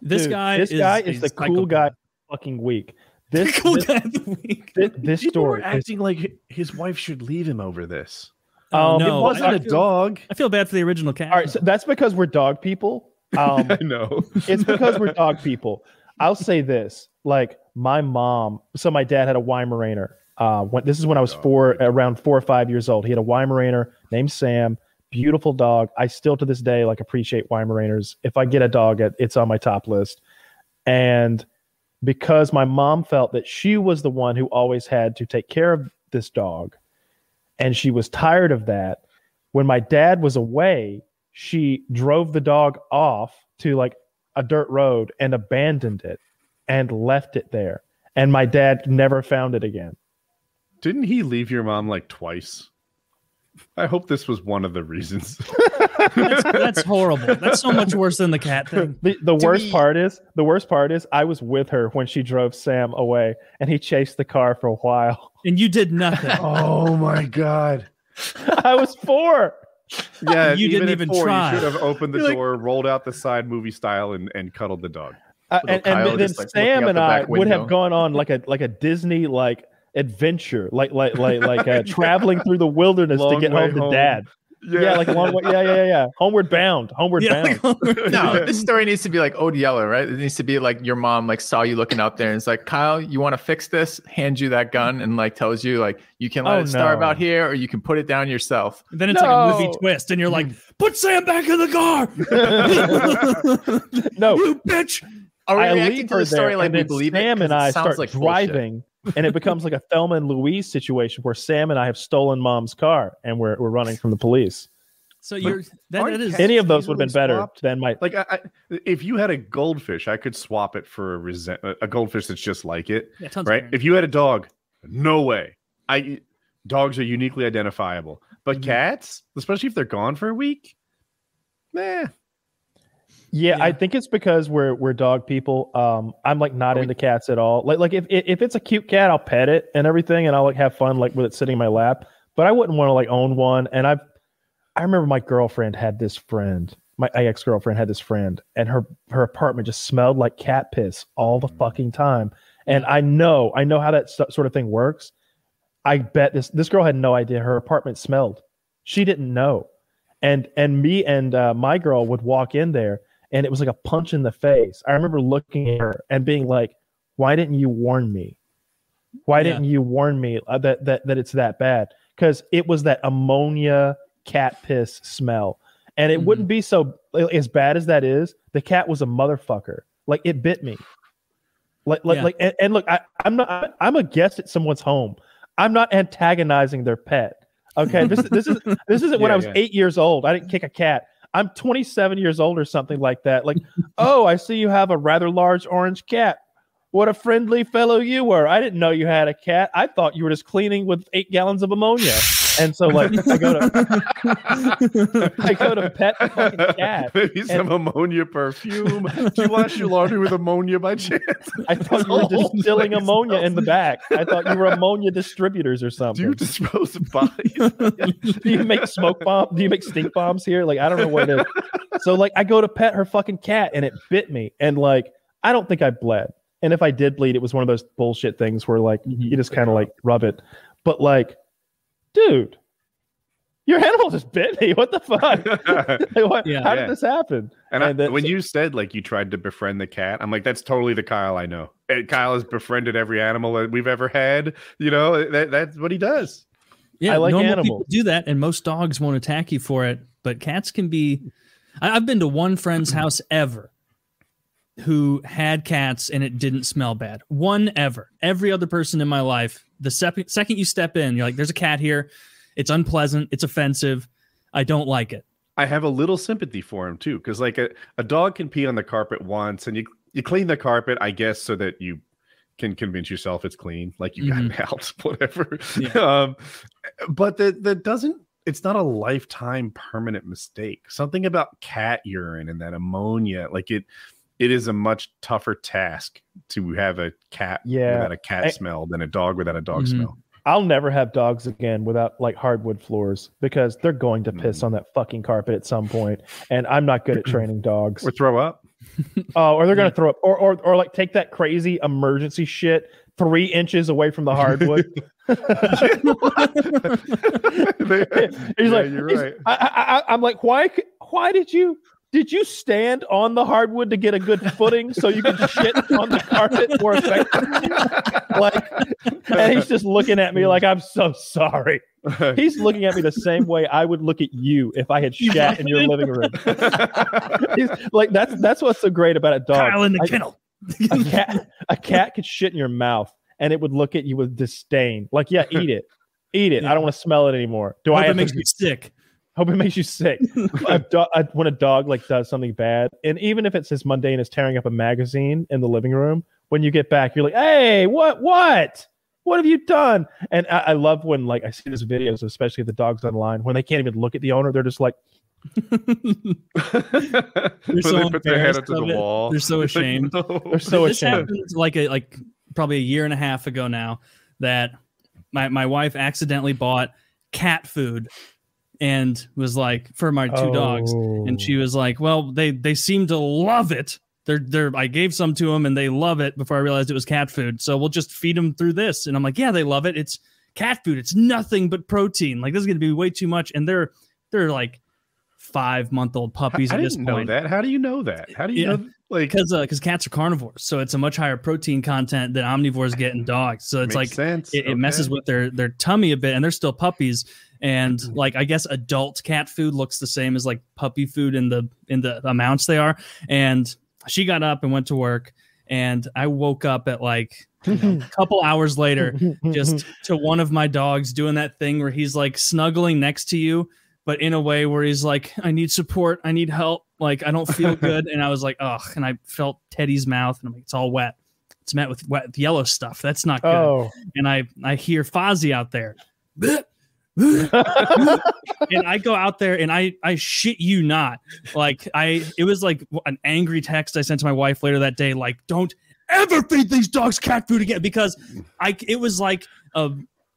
this Dude, guy this is guy is the cool guy fucking week. This cool this, guy of the week. thi- this People were story is acting like his wife should leave him over this. Oh, Um, no, it wasn't I a dog. I feel bad for the original cat. all right. So that's because we're dog people. [LAUGHS] Um, I know. it's because we're dog people. I'll say this: like my mom. So my dad had a Weimaraner. Uh, when this is when I was four, around four or five years old. He had a Weimaraner named Sam. Beautiful dog. I still to this day like appreciate Weimaraners. If I get a dog, it's on my top list. And because my mom felt that she was the one who always had to take care of this dog, and she was tired of that. When my dad was away, she drove the dog off to like a dirt road and abandoned it and left it there. And my dad never found it again. Didn't he leave your mom like twice? I hope this was one of the reasons. [LAUGHS] That's, that's horrible. That's so much worse than the cat thing. The, the worst me- part is the worst part is I was with her when she drove Sam away and he chased the car for a while. [LAUGHS] And you did nothing. oh my god. I was four. [LAUGHS] Yeah, You didn't at even four, try. You should have opened the You're like- door, rolled out the side movie style, and, and cuddled the dog. Uh, and, and then just, like, Sam and the I back would have gone on like a like a Disney like adventure, like like like like uh, [LAUGHS] traveling through the wilderness to get way home to home. dad. Yeah, like long way. Yeah, yeah, yeah, yeah. Homeward bound. Homeward Yeah, bound. like- No, this story needs to be like Old Yeller, right? It needs to be like your mom like saw you looking out there and it's like, Kyle, you want to fix this? Hands you that gun and like tells you like you can let Oh, it starve no. out here or you can put it down yourself. then it's like a movie twist, and you're like, "Put Sam back in the car, [LAUGHS] No, [LAUGHS] you bitch." Are we I reacting leave to the story there, like and we then believe it? And I sounds start like bullshit. Driving, and it becomes like a Thelma and Louise situation where Sam and I have stolen mom's car, and we're we're running from the police. So you're that, that is Any of those would have been better swapped? than my. Like, I, I, if you had a goldfish, I could swap it for a resent a goldfish that's just like it, yeah, right? If you had a dog, no way. I dogs are uniquely identifiable, but Mhm. cats, especially if they're gone for a week, nah. Yeah, I think it's because we're we're dog people. Um, I'm like not Are we- into cats at all. Like like if if it's a cute cat, I'll pet it and everything, and I'll like have fun like with it sitting in my lap. But I wouldn't want to like own one. And I've I remember my girlfriend had this friend. My ex girlfriend had this friend, and her her apartment just smelled like cat piss all the fucking time. And I know I know how that st- sort of thing works. I bet this this girl had no idea her apartment smelled. She didn't know, and and me and uh, my girl would walk in there, and it was like a punch in the face. I remember looking at her and being like, "Why didn't you warn me? Why Yeah. didn't you warn me uh, that that that it's that bad?" Because it was that ammonia cat piss smell, and it Mhm. wouldn't be so as bad as that is. The cat was a motherfucker. Like it bit me. Like like Yeah. like and, and look, I, I'm not. I'm a guest at someone's home. I'm not antagonizing their pet. Okay, this this is this isn't when [LAUGHS] I was yeah. eight years old. I didn't kick a cat. I'm 27 years old or something like that. Like, [LAUGHS] oh, I see you have a rather large orange cat. What a friendly fellow you were. I didn't know you had a cat. I thought you were just cleaning with eight gallons of ammonia. And so, like, I go to I go to pet the fucking cat. [LAUGHS] Maybe some ammonia perfume. Do you wash your laundry with ammonia by chance? I thought you were distilling ammonia in the back. I thought you were ammonia distributors or something. Do you dispose of bodies? [LAUGHS] do you make smoke bomb? Do you make stink bombs here? Like I don't know what it is. So like I go to pet her fucking cat and it bit me and like I don't think I bled. And if I did bleed, it was one of those bullshit things where like mm-hmm. you just kind of like rub it. But like, dude, your animal just bit me. What the fuck? [LAUGHS] Like, what- Yeah. how did this happen? And, I, then- when so- you said like you tried to befriend the cat, I'm like, that's totally the Kyle I know. And Kyle has befriended every animal that we've ever had. You know, uh, that, that's what he does. Yeah, I like normal people animals. do that, and most dogs won't attack you for it. But cats can be. I, I've been to one friend's [CLEARS THROAT] house ever who had cats and it didn't smell bad. One ever. Every other person in my life, the sep- second you step in, you're like, "There's a cat here. It's unpleasant. It's offensive. I don't like it." I have a little sympathy for him too, because like a, a dog can pee on the carpet once, and you you clean the carpet, I guess, so that you can convince yourself it's clean, like you got it [LAUGHS] out, whatever. Yeah. Um, but that that doesn't it's not a lifetime permanent mistake. Something about cat urine and that ammonia, like it it is a much tougher task to have a cat Yeah. without a cat I- smell than a dog without a dog Mhm. smell. I'll never have dogs again without like hardwood floors because they're going to piss Mm. on that fucking carpet at some point, and I'm not good at [CLEARS THROAT] training dogs. Or throw up. [LAUGHS] Oh, or they're gonna throw up, or or or like take that crazy emergency shit three inches away from the [LAUGHS] hardwood. [LAUGHS] he's Yeah, like, you're he's- right. I, I, I, I'm like, why? Why did you? Did you stand on the hardwood to get a good footing so you could shit on the carpet more effectively? Like, and he's just looking at me like, I'm so sorry. He's looking at me the same way I would look at you if I had shat in your living room. He's like, that's that's what's so great about a dog. Kyle in the I- kennel. a cat a cat could shit in your mouth and it would look at you with disdain. Like, yeah, eat it. Eat it. I don't want to smell it anymore. Do Hope I it makes to, you sick. Hope it makes you sick? [LAUGHS] a do- a- when a dog like does something bad, and even if it's as mundane as tearing up a magazine in the living room, when you get back, you're like, "Hey, what, what, what have you done?" And I, I love when like I see these videos, especially if the dog's online, when they can't even look at the owner, they're just like, [LAUGHS] When so they put their head embarrassed up to the it. wall. They're so [LAUGHS] It's like, ashamed. no. they're so this ashamed. happened like a like probably a year and a half ago now that my my wife accidentally bought cat food and was like for my two dogs and she Oh. was like well they they seem to love it they're they're i gave some to them and they love it before i realized it was cat food so we'll just feed them through this and i'm like yeah they love it it's cat food it's nothing but protein like this is going to be way too much and they're they're like five month old puppies I at this didn't know point that. How do you know that? How do you Yeah. know? Like, because because uh, cats are carnivores, so it's a much higher protein content than omnivores get in dogs. So it's like sense. it, it messes with their their tummy a bit, and they're still puppies. And mm-hmm. like I guess adult cat food looks the same as like puppy food in the in the amounts they are. And she got up and went to work, and I woke up at like a [LAUGHS] couple hours later just [LAUGHS] to one of my dogs doing that thing where he's like snuggling next to you, but in a way where he's like, I need support, I need help, like I don't feel [LAUGHS] good. and I was like, ugh, and I felt Teddy's mouth, and I'm like, it's all wet. It's met with wet yellow stuff. That's not good. oh, And I I hear Fozzie out there. And I go out there and I I shit you not. Like I it was like an angry text I sent to my wife later that day like don't ever feed these dogs cat food again because I it was like a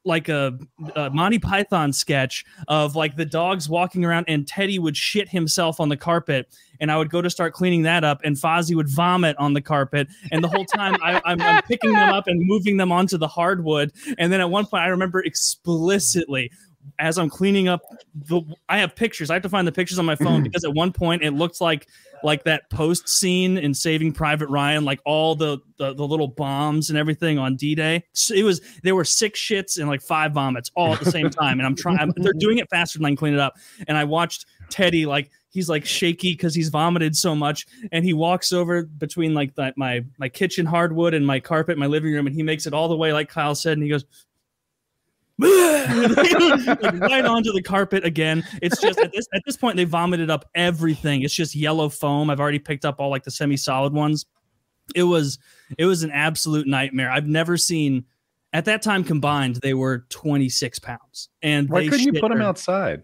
like a, a Monty Python sketch of like the dogs walking around and Teddy would shit himself on the carpet and I would go to start cleaning that up and Fozzie would vomit on the carpet and the whole time I, I'm picking them up and moving them onto the hardwood and then at one point I remember explicitly as I'm cleaning up the I have pictures. I have to find the pictures on my phone [LAUGHS] because at one point it looked like like that post scene in Saving Private Ryan, like all the the, the little bombs and everything on D-Day. So it was there were six shits and like five vomits all at the same time, and I'm trying. I'm- They're doing it faster than I can clean it up. And I watched Teddy like he's like shaky because he's vomited so much, and he walks over between like the, my my kitchen hardwood and my carpet, my living room, and he makes it all the way like Kyle said, and he goes. [LAUGHS] like right onto the carpet again. It's just at this at this point they vomited up everything. It's just yellow foam. I've already picked up all like the semi-solid ones. It was it was an absolute nightmare. I've never seen at that time combined they were 26 pounds. And Why couldn't you put them outside?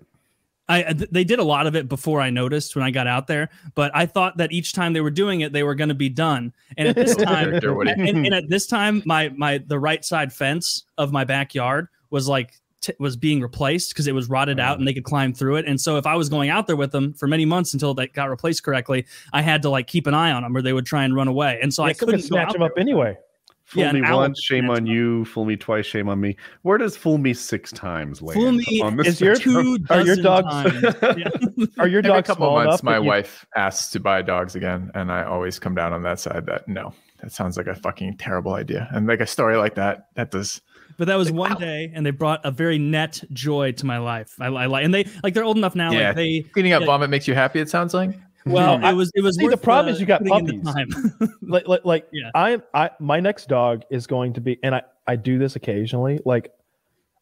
I uh, they did a lot of it before I noticed when I got out there, but I thought that each time they were doing it, they were going to be done. And at this [LAUGHS] time, and, and at this time, my my the right side fence of my backyard was like t- was being replaced because it was rotted out and they could climb through it. And so if I was going out there with them for many months until they got replaced correctly, I had to like keep an eye on them or they would try and run away. And so I I could couldn't go snatch out him up anyway. Fool Yeah, me once, shame on them. you. Fool me twice, shame on me. Where does fool me six times land? Fool me on this is your- spectrum? two [LAUGHS] Are your dozen dogs- times. [LAUGHS] Yeah. [LAUGHS] Are your Every dogs couple small months, my that you- wife asks to buy dogs again, and I always come down on that side. That no, that sounds like a fucking terrible idea. And like a story like that, that does. But that was one day, and they brought a very net joy to my life. I, I like, and they like they're old enough now. Yeah. Like they, Cleaning up Yeah. vomit makes you happy. It sounds like. [LAUGHS] well, I- it was it was. see, the worth problem uh, is you got putting in the puppies. time. [LAUGHS] like like, like Yeah. I I my next dog is going to be and I I do this occasionally like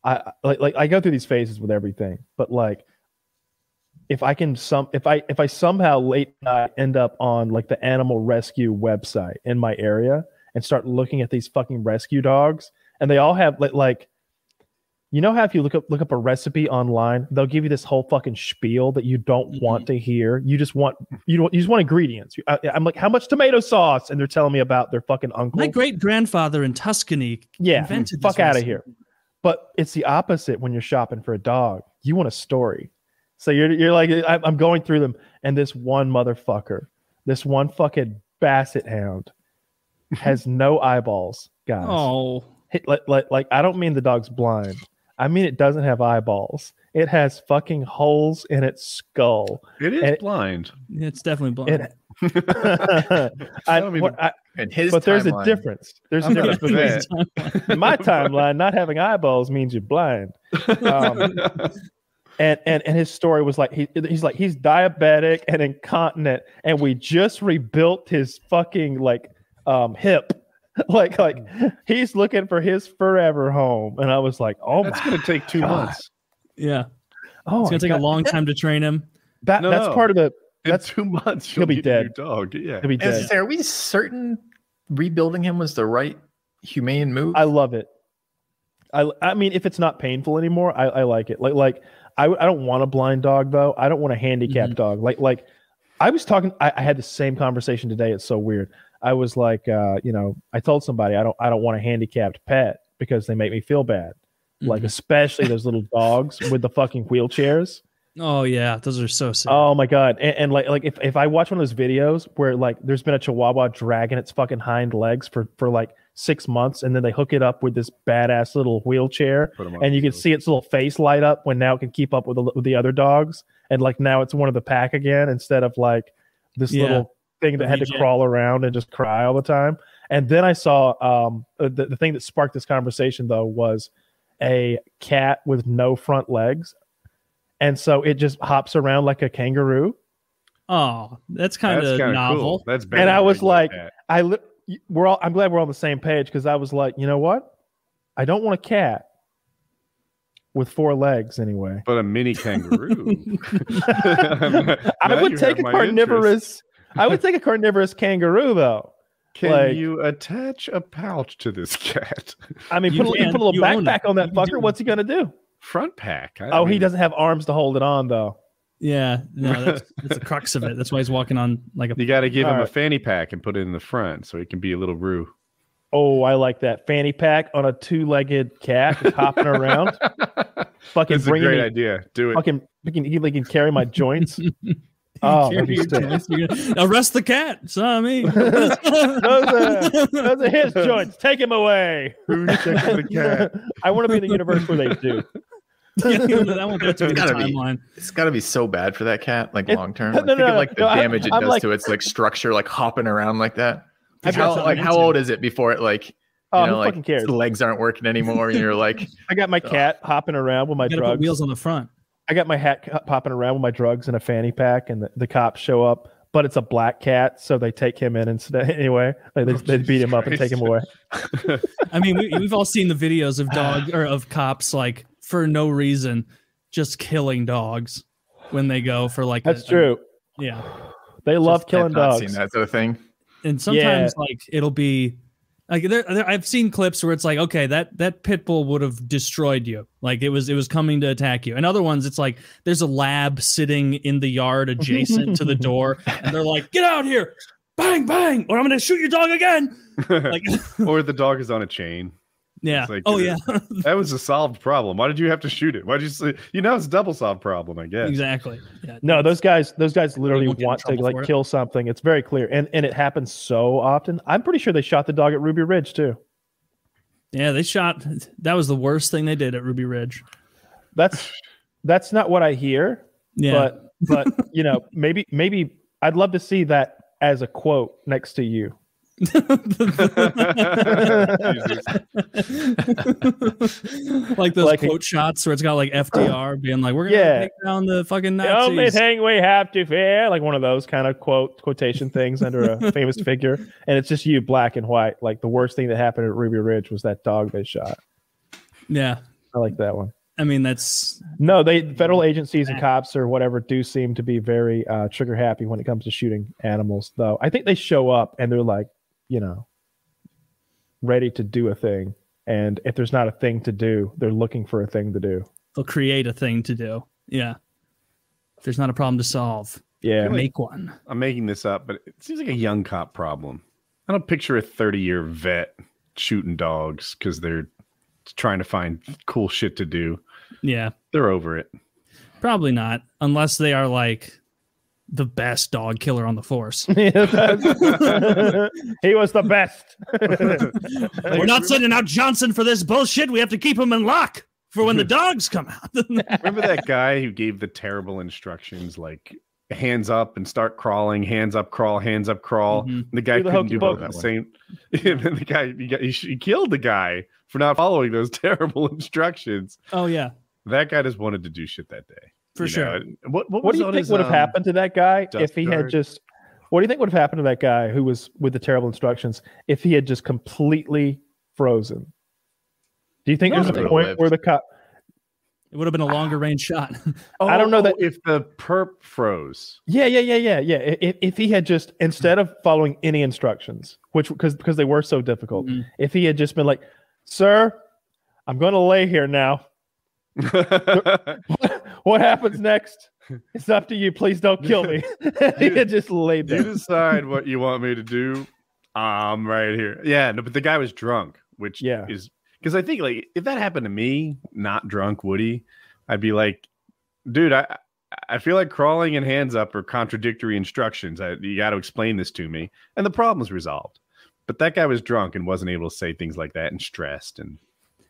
I like like I go through these phases with everything but like if I can some if I if I somehow late night end up on like the animal rescue website in my area and start looking at these fucking rescue dogs and they all have like like You know how if you look up look up a recipe online, they'll give you this whole fucking spiel that you don't Mhm. want to hear. You just want you don't you just want ingredients. I, I'm like, how much tomato sauce? And they're telling me about their fucking uncle. My great grandfather in Tuscany yeah, invented fuck out of here. But it's the opposite when you're shopping for a dog. You want a story. So you're you're like I'm going through them, and this one motherfucker, this one fucking basset hound, [LAUGHS] has no eyeballs, guys. Oh, like, like, like I don't mean the dog's blind. I mean it doesn't have eyeballs. It has fucking holes in its skull. It is And- blind. it's definitely blind. It, [LAUGHS] I, I what- I- And his but there's a difference. There's a I'm not difference. a between- [LAUGHS] my timeline, not having eyeballs means you're blind. Um, and and and his story was like he he's like he's diabetic and incontinent, and we just rebuilt his fucking like um hip. [LAUGHS] like like he's looking for his forever home. And I was like, oh That's my gonna take two God. months. yeah, oh it's gonna take a long time to train him. That No, that's no. part of the In That's- two months, he'll be need a dead. dog. Yeah. to be dead. gonna say, are we certain rebuilding him was the right humane move? I love it. I I mean, if it's not painful anymore, I, I like it. Like like I I don't want a blind dog though. I don't want a handicapped Mhm. dog. Like like I was talking. I, I had the same conversation today. It's so weird. I was like, uh, you know, I told somebody I don't I don't want a handicapped pet because they make me feel bad. Like Mhm. especially those little dogs with the fucking wheelchairs. oh yeah, those are so sick. Oh my god! And, and like like if, if I watch one of those videos where like there's been a Chihuahua dragging its fucking hind legs for for like six months, and then they hook it up with this badass little wheelchair, Put 'em on and you can see its little face light up when now it can keep up with the, with the other dogs, and like now it's one of the pack again instead of like this Yeah. little thing that had to crawl around and just cry all the time. And then I saw um uh, the, the thing that sparked this conversation though was a cat with no front legs. And so it just hops around like a kangaroo. Oh, that's kind of novel. Cool. That's better And I was like- cat. I li- we're all I'm glad we're on the same page because I was like, you know what? I don't want a cat with four legs anyway. but a mini kangaroo. [LAUGHS] [LAUGHS] I would take a carnivorous interest. I would take a carnivorous kangaroo though. Can like- you attach a pouch to this cat? I mean, You put, a- you put a little You backpack on that You fucker. do. What's he gonna do? Front pack. I Oh, he doesn't have arms to hold it on though. Yeah, no, that's, that's the crux of it. That's why he's walking on like a. You got to give him a fanny pack and put it in the front so he can be a little roo. Oh, I like that fanny pack on a two-legged cat just hopping around. [LAUGHS] Fucking That's a great me, idea. Do it. fucking, fucking, he can carry my joints. [LAUGHS] Oh, [LAUGHS] that'd be your sick. joints, you're gonna- Arrest the cat. It's not me. those are those are his [LAUGHS] joints. Take him away. Who's checking the cat? [LAUGHS] I want to be in the universe where they do. Yeah, that won't get to be It's gotta be. timeline. It's got to be so bad for that cat, like long term. no, Like, no, think no, of like the no, I- damage it I'm does like- to its like structure, like hopping around like that. How like how old is it before it like oh, you Oh, know like cares? legs aren't working anymore and you're like I got my cat hopping around with my You put drugs. wheels on the front. I got my hat popping around with my drugs in a fanny pack, and the, the cops show up. But it's a black cat, so they take him in instead. [LAUGHS] Anyway, like they, Oh, they beat him up and take him away. I mean, we, we've all seen the videos of dog or of cops like for no reason just killing dogs when they go for like. That's a- true. yeah, They love just killing have dogs. Seen that sort of thing. and sometimes like it'll be like there, there- I've seen clips where it's like, okay, that that pit bull would have destroyed you. Like it was it was coming to attack you. And other ones, it's like there's a lab sitting in the yard adjacent to the door, and they're like, get out here, bang bang, or I'm gonna shoot your dog again. [LAUGHS] Like, or the dog is on a chain. Yeah. It's like, oh yeah. [LAUGHS] That was a solved problem. Why did you have to shoot it? Why did you say you know it's a double solved problem, I guess. exactly. Yeah. No, those guys, those guys literally won't get in want to trouble for like it. kill something. It's very clear, and and it happens so often. I'm pretty sure they shot the dog at Ruby Ridge too. Yeah, they shot. That was the worst thing they did at Ruby Ridge. That's that's not what I hear. Yeah. But but you know [LAUGHS] maybe maybe I'd love to see that as a quote next to you. [LAUGHS] Like those Like a- quote shots where it's got like FDR being like, "We're gonna Yeah. take down the fucking Nazis." The only thing we have to fear, like one of those kind of quote quotation things under a [LAUGHS] famous figure, and it's just you, black and white. Like the worst thing that happened at Ruby Ridge was that dog they shot. Yeah, I like that one. I mean that's No, they federal agencies and cops or whatever do seem to be very uh, trigger happy when it comes to shooting animals. Though I think they show up and they're like, you know, ready to do a thing. And if there's not a thing to do, they're looking for a thing to do. They'll create a thing to do. Yeah. If there's not a problem to solve, Yeah. make one. I'm making this up, but it seems like a young cop problem. I don't picture a 30 year vet shooting dogs because they're trying to find cool shit to do. Yeah. They're over it. Probably not, unless they are like the best dog killer on the force. [LAUGHS] [LAUGHS] he was the best. [LAUGHS] We're not sending out Johnson for this bullshit. We have to keep him in lock for when the dogs come out. Remember that guy who gave the terrible instructions like hands up and start crawling, hands up, crawl, hands up, crawl. Mhm. The guy Do the couldn't do both pokey at the same. And then the guy he, got, he, he killed the guy for not following those terrible instructions. oh yeah, That guy just wanted to do shit that day. For you sure. know? What what, what was do you think his, would have um, happened to that guy if he had just what do you think would have happened to that guy who was with the terrible instructions if he had just completely frozen do you think No, there's a point lived. where the cop It would have been a longer range shot. [LAUGHS] I don't know Oh, that- if the perp froze. yeah yeah yeah yeah yeah if, if he had just instead of following any instructions which because because they were so difficult Mhm. if he had just been like sir i'm going to lay here now [LAUGHS] what happens next [LAUGHS] it's up to you please don't kill me [LAUGHS] [LAUGHS] had just laid you decide what you want me to do. I'm right here. Yeah, no, but the guy was drunk, which Yeah. is because I think like if that happened to me, not drunk Woody, I'd be like, dude, I I feel like crawling and hands up are contradictory instructions. I, you got to explain this to me, and the problem's resolved. But that guy was drunk and wasn't able to say things like that and stressed and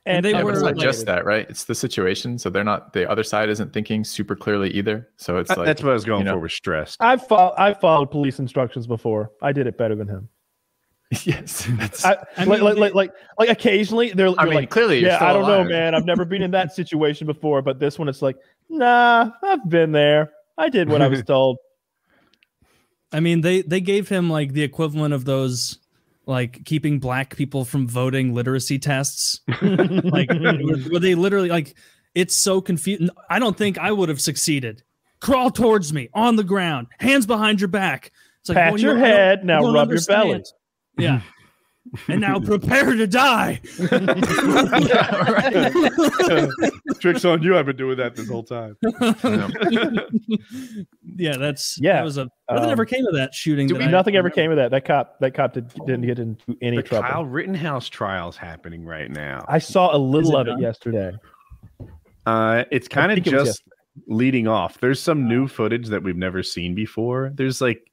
And they Yeah, but it's not just that, right? It's the situation. So they're not the other side isn't thinking super clearly either. So it's like that's what I was going you know. for. Was stressed. I've fo- I've followed police instructions before. I did it better than him. [LAUGHS] yes. That's, I, I like, mean, like, like like like occasionally they're, I mean, like, clearly, you're yeah, still I don't know, man. I've never been in that [LAUGHS] situation before, but this one, it's like, nah, I've been there. I did what I was [LAUGHS] told. I mean, they they gave him like the equivalent of those like keeping black people from voting literacy tests. [LAUGHS] like where they literally like it's so confusing. I don't think I would have succeeded. Crawl towards me on the ground, hands behind your back. It's like Pat well, your don't- I don't- head, now rub your belly. Yeah. [LAUGHS] and now [LAUGHS] prepare to die. [LAUGHS] Tricks on you. I've been doing that this whole time. [LAUGHS] yeah, that's Yeah, That was a nothing um, ever came of that shooting. that we- Nothing ever came of that. That cop, that cop did, didn't get into any The trouble. Kyle Rittenhouse trial's happening right now. I saw a little it of it yesterday. Uh, it's kind of think it just leading off. There's some new footage that we've never seen before. There's like,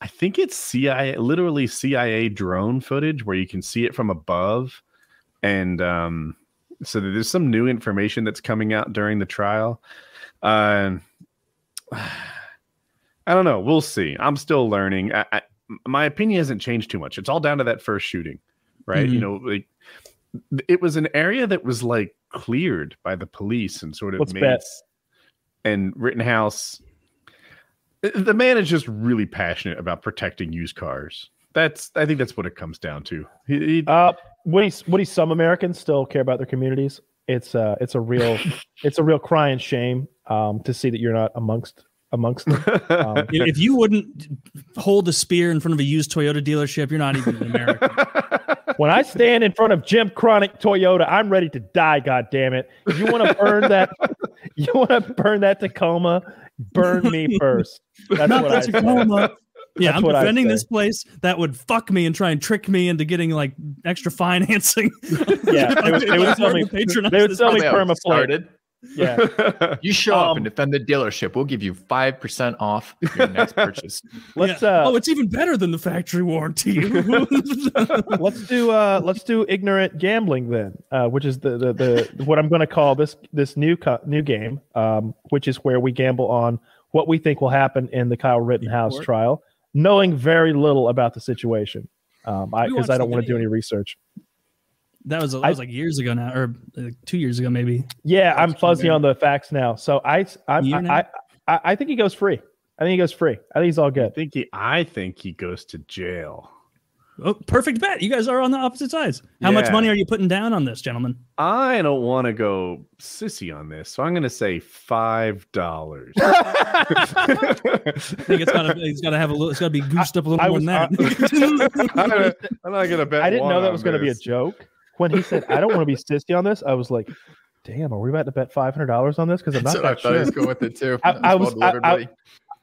I think it's CIA, literally CIA drone footage where you can see it from above, and um, so there's some new information that's coming out during the trial. Uh, [SIGHS] I don't know. We'll see. I'm still learning. I, I, my opinion hasn't changed too much. It's all down to that first shooting, right? You Mhm. know, like it was an area that was like cleared by the police and sort of Let's made and Rittenhouse the man is just really passionate about protecting used cars. That's I think that's what it comes down to. He, he- Uh, Woody, Woody, some Americans still care about their communities. It's uh, it's a real, [LAUGHS] it's a real crying shame um, to see that you're not amongst amongst them. Um, if if you wouldn't hold a spear in front of a used Toyota dealership, you're not even an American. [LAUGHS] when I stand in front of Jim Chronic Toyota, I'm ready to die. God damn it! You want to burn that? [LAUGHS] You want to burn that Tacoma? Burn me [LAUGHS] first. That's not what the I say. Tacoma. [LAUGHS] Yeah, That's I'm what defending this place that would fuck me and try and trick me into getting like extra financing. [LAUGHS] Yeah, they would, they would sell me. Patronize They would this sell me Probably how it permaplate. started. Yeah, [LAUGHS] You show up Um, and defend the dealership. We'll give you five percent off your next [LAUGHS] purchase. let's Yeah. uh, oh, it's even better than the factory warranty. [LAUGHS] let's do uh let's do ignorant gambling then uh which is the the, the what i'm going to call this this new co- new game um which is where we gamble on what we think will happen in the kyle rittenhouse trial knowing very little about the situation um i because i don't want to do any research that was that I- was like years ago now, or like two years ago maybe. yeah i'm fuzzy true. on the facts now so i I'm, I, now? I i i think he goes free i think he goes free i think he's all good. I good think he I think he goes to jail. Oh, perfect bet. You guys are on the opposite sides. How much money are you putting down on this, gentlemen? I don't want to go sissy on this, so I'm going to say five dollars. [LAUGHS] I think it's gotta it's gotta have a little it's gotta be goosed up a little I more was- than that. Uh, [LAUGHS] [LAUGHS] I'm not going to bet. i didn't know that was going to be a joke when he said, "I don't want to be [LAUGHS] sissy on this," I was like, "Damn, are we about to bet five hundred dollars on this?" Because I'm not That's what I that thought he was going with it too. [LAUGHS] I- That I was- I- delivered, I- buddy.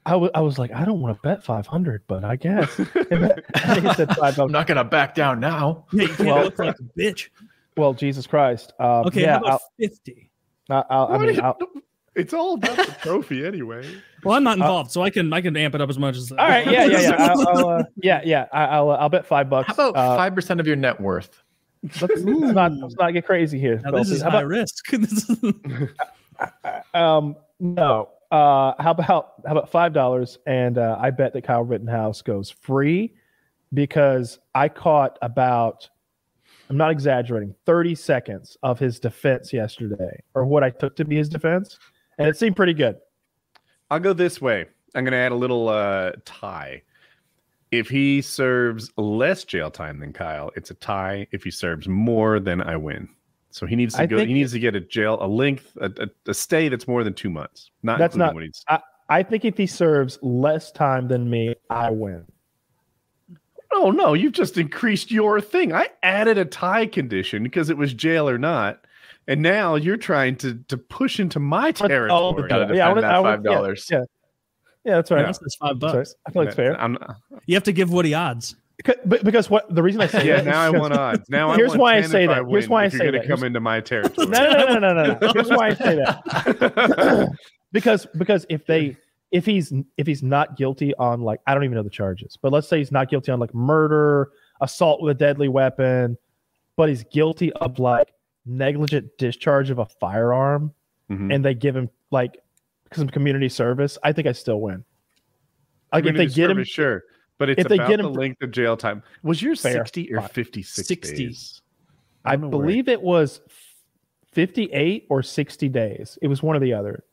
I wa- I was like, I don't want to bet five hundred, but I guess. [LAUGHS] And then he said five I'm not gonna back down now. Yeah, you Well- look like a bitch. Well, Jesus Christ. Um, Okay, yeah, how about fifty? I'll, I'll, I mean, you- I'll, it's all about the trophy anyway. Well, I'm not involved, so I can I can amp it up as much as. all right, yeah, yeah, yeah. I'll, I'll, uh, yeah, yeah. I- I'll, uh, I'll bet five bucks. How about uh, five percent of your net worth? Let's, let's not let's not get crazy here. Now, this is how high about risk. [LAUGHS] [LAUGHS] Um no? Uh, how about how about five dollars? And uh, I bet that Kyle Rittenhouse goes free because I caught about. I'm not exaggerating. 30 seconds of his defense yesterday, or what I took to be his defense, and it seemed pretty good. I'll go this way. I'm going to add a little uh, tie. If he serves less jail time than Kyle, it's a tie. If he serves more, then I win. So he needs to I go. He needs to get a jail, a length, a, a, a stay that's more than two months. Not That's not- What he's, I think if he serves less time than me, I win. oh no, you've just increased your thing. I added a tie condition because it was jail or not, and now you're trying to to push into my But- oh, territory. Gotta yeah, I defend wanna- that I wanna- yeah, $5. Yeah, yeah, that's right. That's that's five That's right. bucks. I feel like it's fair. I'm, You have to give Woody odds. Because, because what the reason I say [LAUGHS] yeah, that is now I want odds. Now I Here's want why I say if that. Here's why I if you're say gonna that. come into my territory. No, no, no, no, no, no, no. [LAUGHS] Here's why I say that. [LAUGHS] because because if they if he's if he's not guilty on like I don't even know the charges, but let's say he's not guilty on like murder, assault with a deadly weapon, but he's guilty of like negligent discharge of a firearm, Mhm. and they give him like some community service, I think I still win. Like if they Community get him, sure, but it's if they about get the him for- length of jail time. Was yours Fair. sixty or Fine. fifty-six 60. days? I don't know where- believe it was fifty-eight or sixty days. It was one or the other.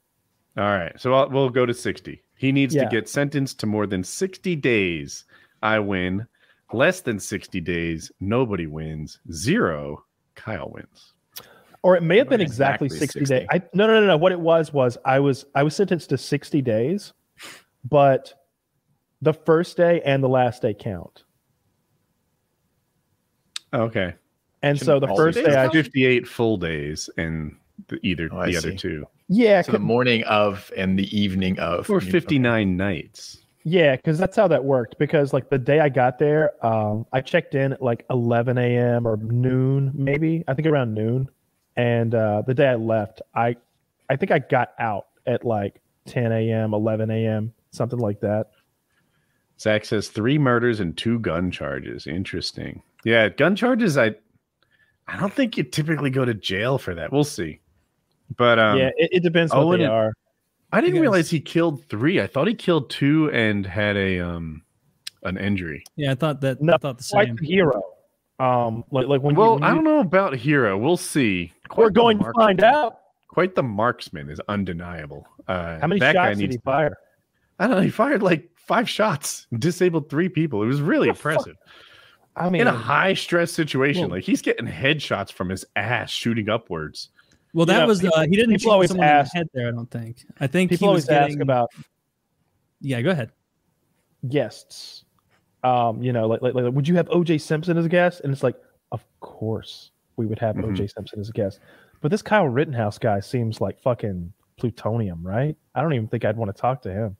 All right, so I'll, we'll go to sixty. He needs Yeah. to get sentenced to more than sixty days. I win. Less than sixty days, nobody wins. Zero, Kyle wins. Or it may have been exactly, exactly 60, 60. days. I no, no no no what it was was I was I was sentenced to 60 days but the first day and the last day count. Okay, And so the first day I fifty-eight full days, and the, either Oh, I the other see. two, yeah, So the morning of and the evening of. or fifty-nine nights. yeah, cuz that's how that worked because like the day I got there um I checked in at like 11 a.m. or noon maybe. I think around noon. And uh the day I left, I I think I got out at like 10 a.m., 11 a.m., something like that. Zach says three murders and two gun charges. Interesting. Yeah, gun charges. I, I don't think you typically go to jail for that. We'll see. But um, yeah, it, it depends oh, what and they are. I didn't realize he killed three. I thought he killed two and had a um, an injury. Yeah, I thought that. No, I thought the same. the hero. Um, like like when you- Well, when I you- don't know about hero. We'll see. We're going to find out. Quite the marksman is undeniable. Uh, How many that guy shots did he fire? I don't know. He fired like five shots, disabled three people. It was really What the fuck? impressive. I mean, In a high stress situation, Well- like he's getting headshots from his ass shooting upwards. Well, that know, was people- uh, he didn't people shoot always someone ask- in the head there. I don't think. I think people he was always getting. ask about Yeah, go ahead. guests. Um, you know, like, like like would you have OJ Simpson as a guest? And it's like, of course we would have Mhm. OJ Simpson as a guest. But this Kyle Rittenhouse guy seems like fucking plutonium, right? I don't even think I'd want to talk to him.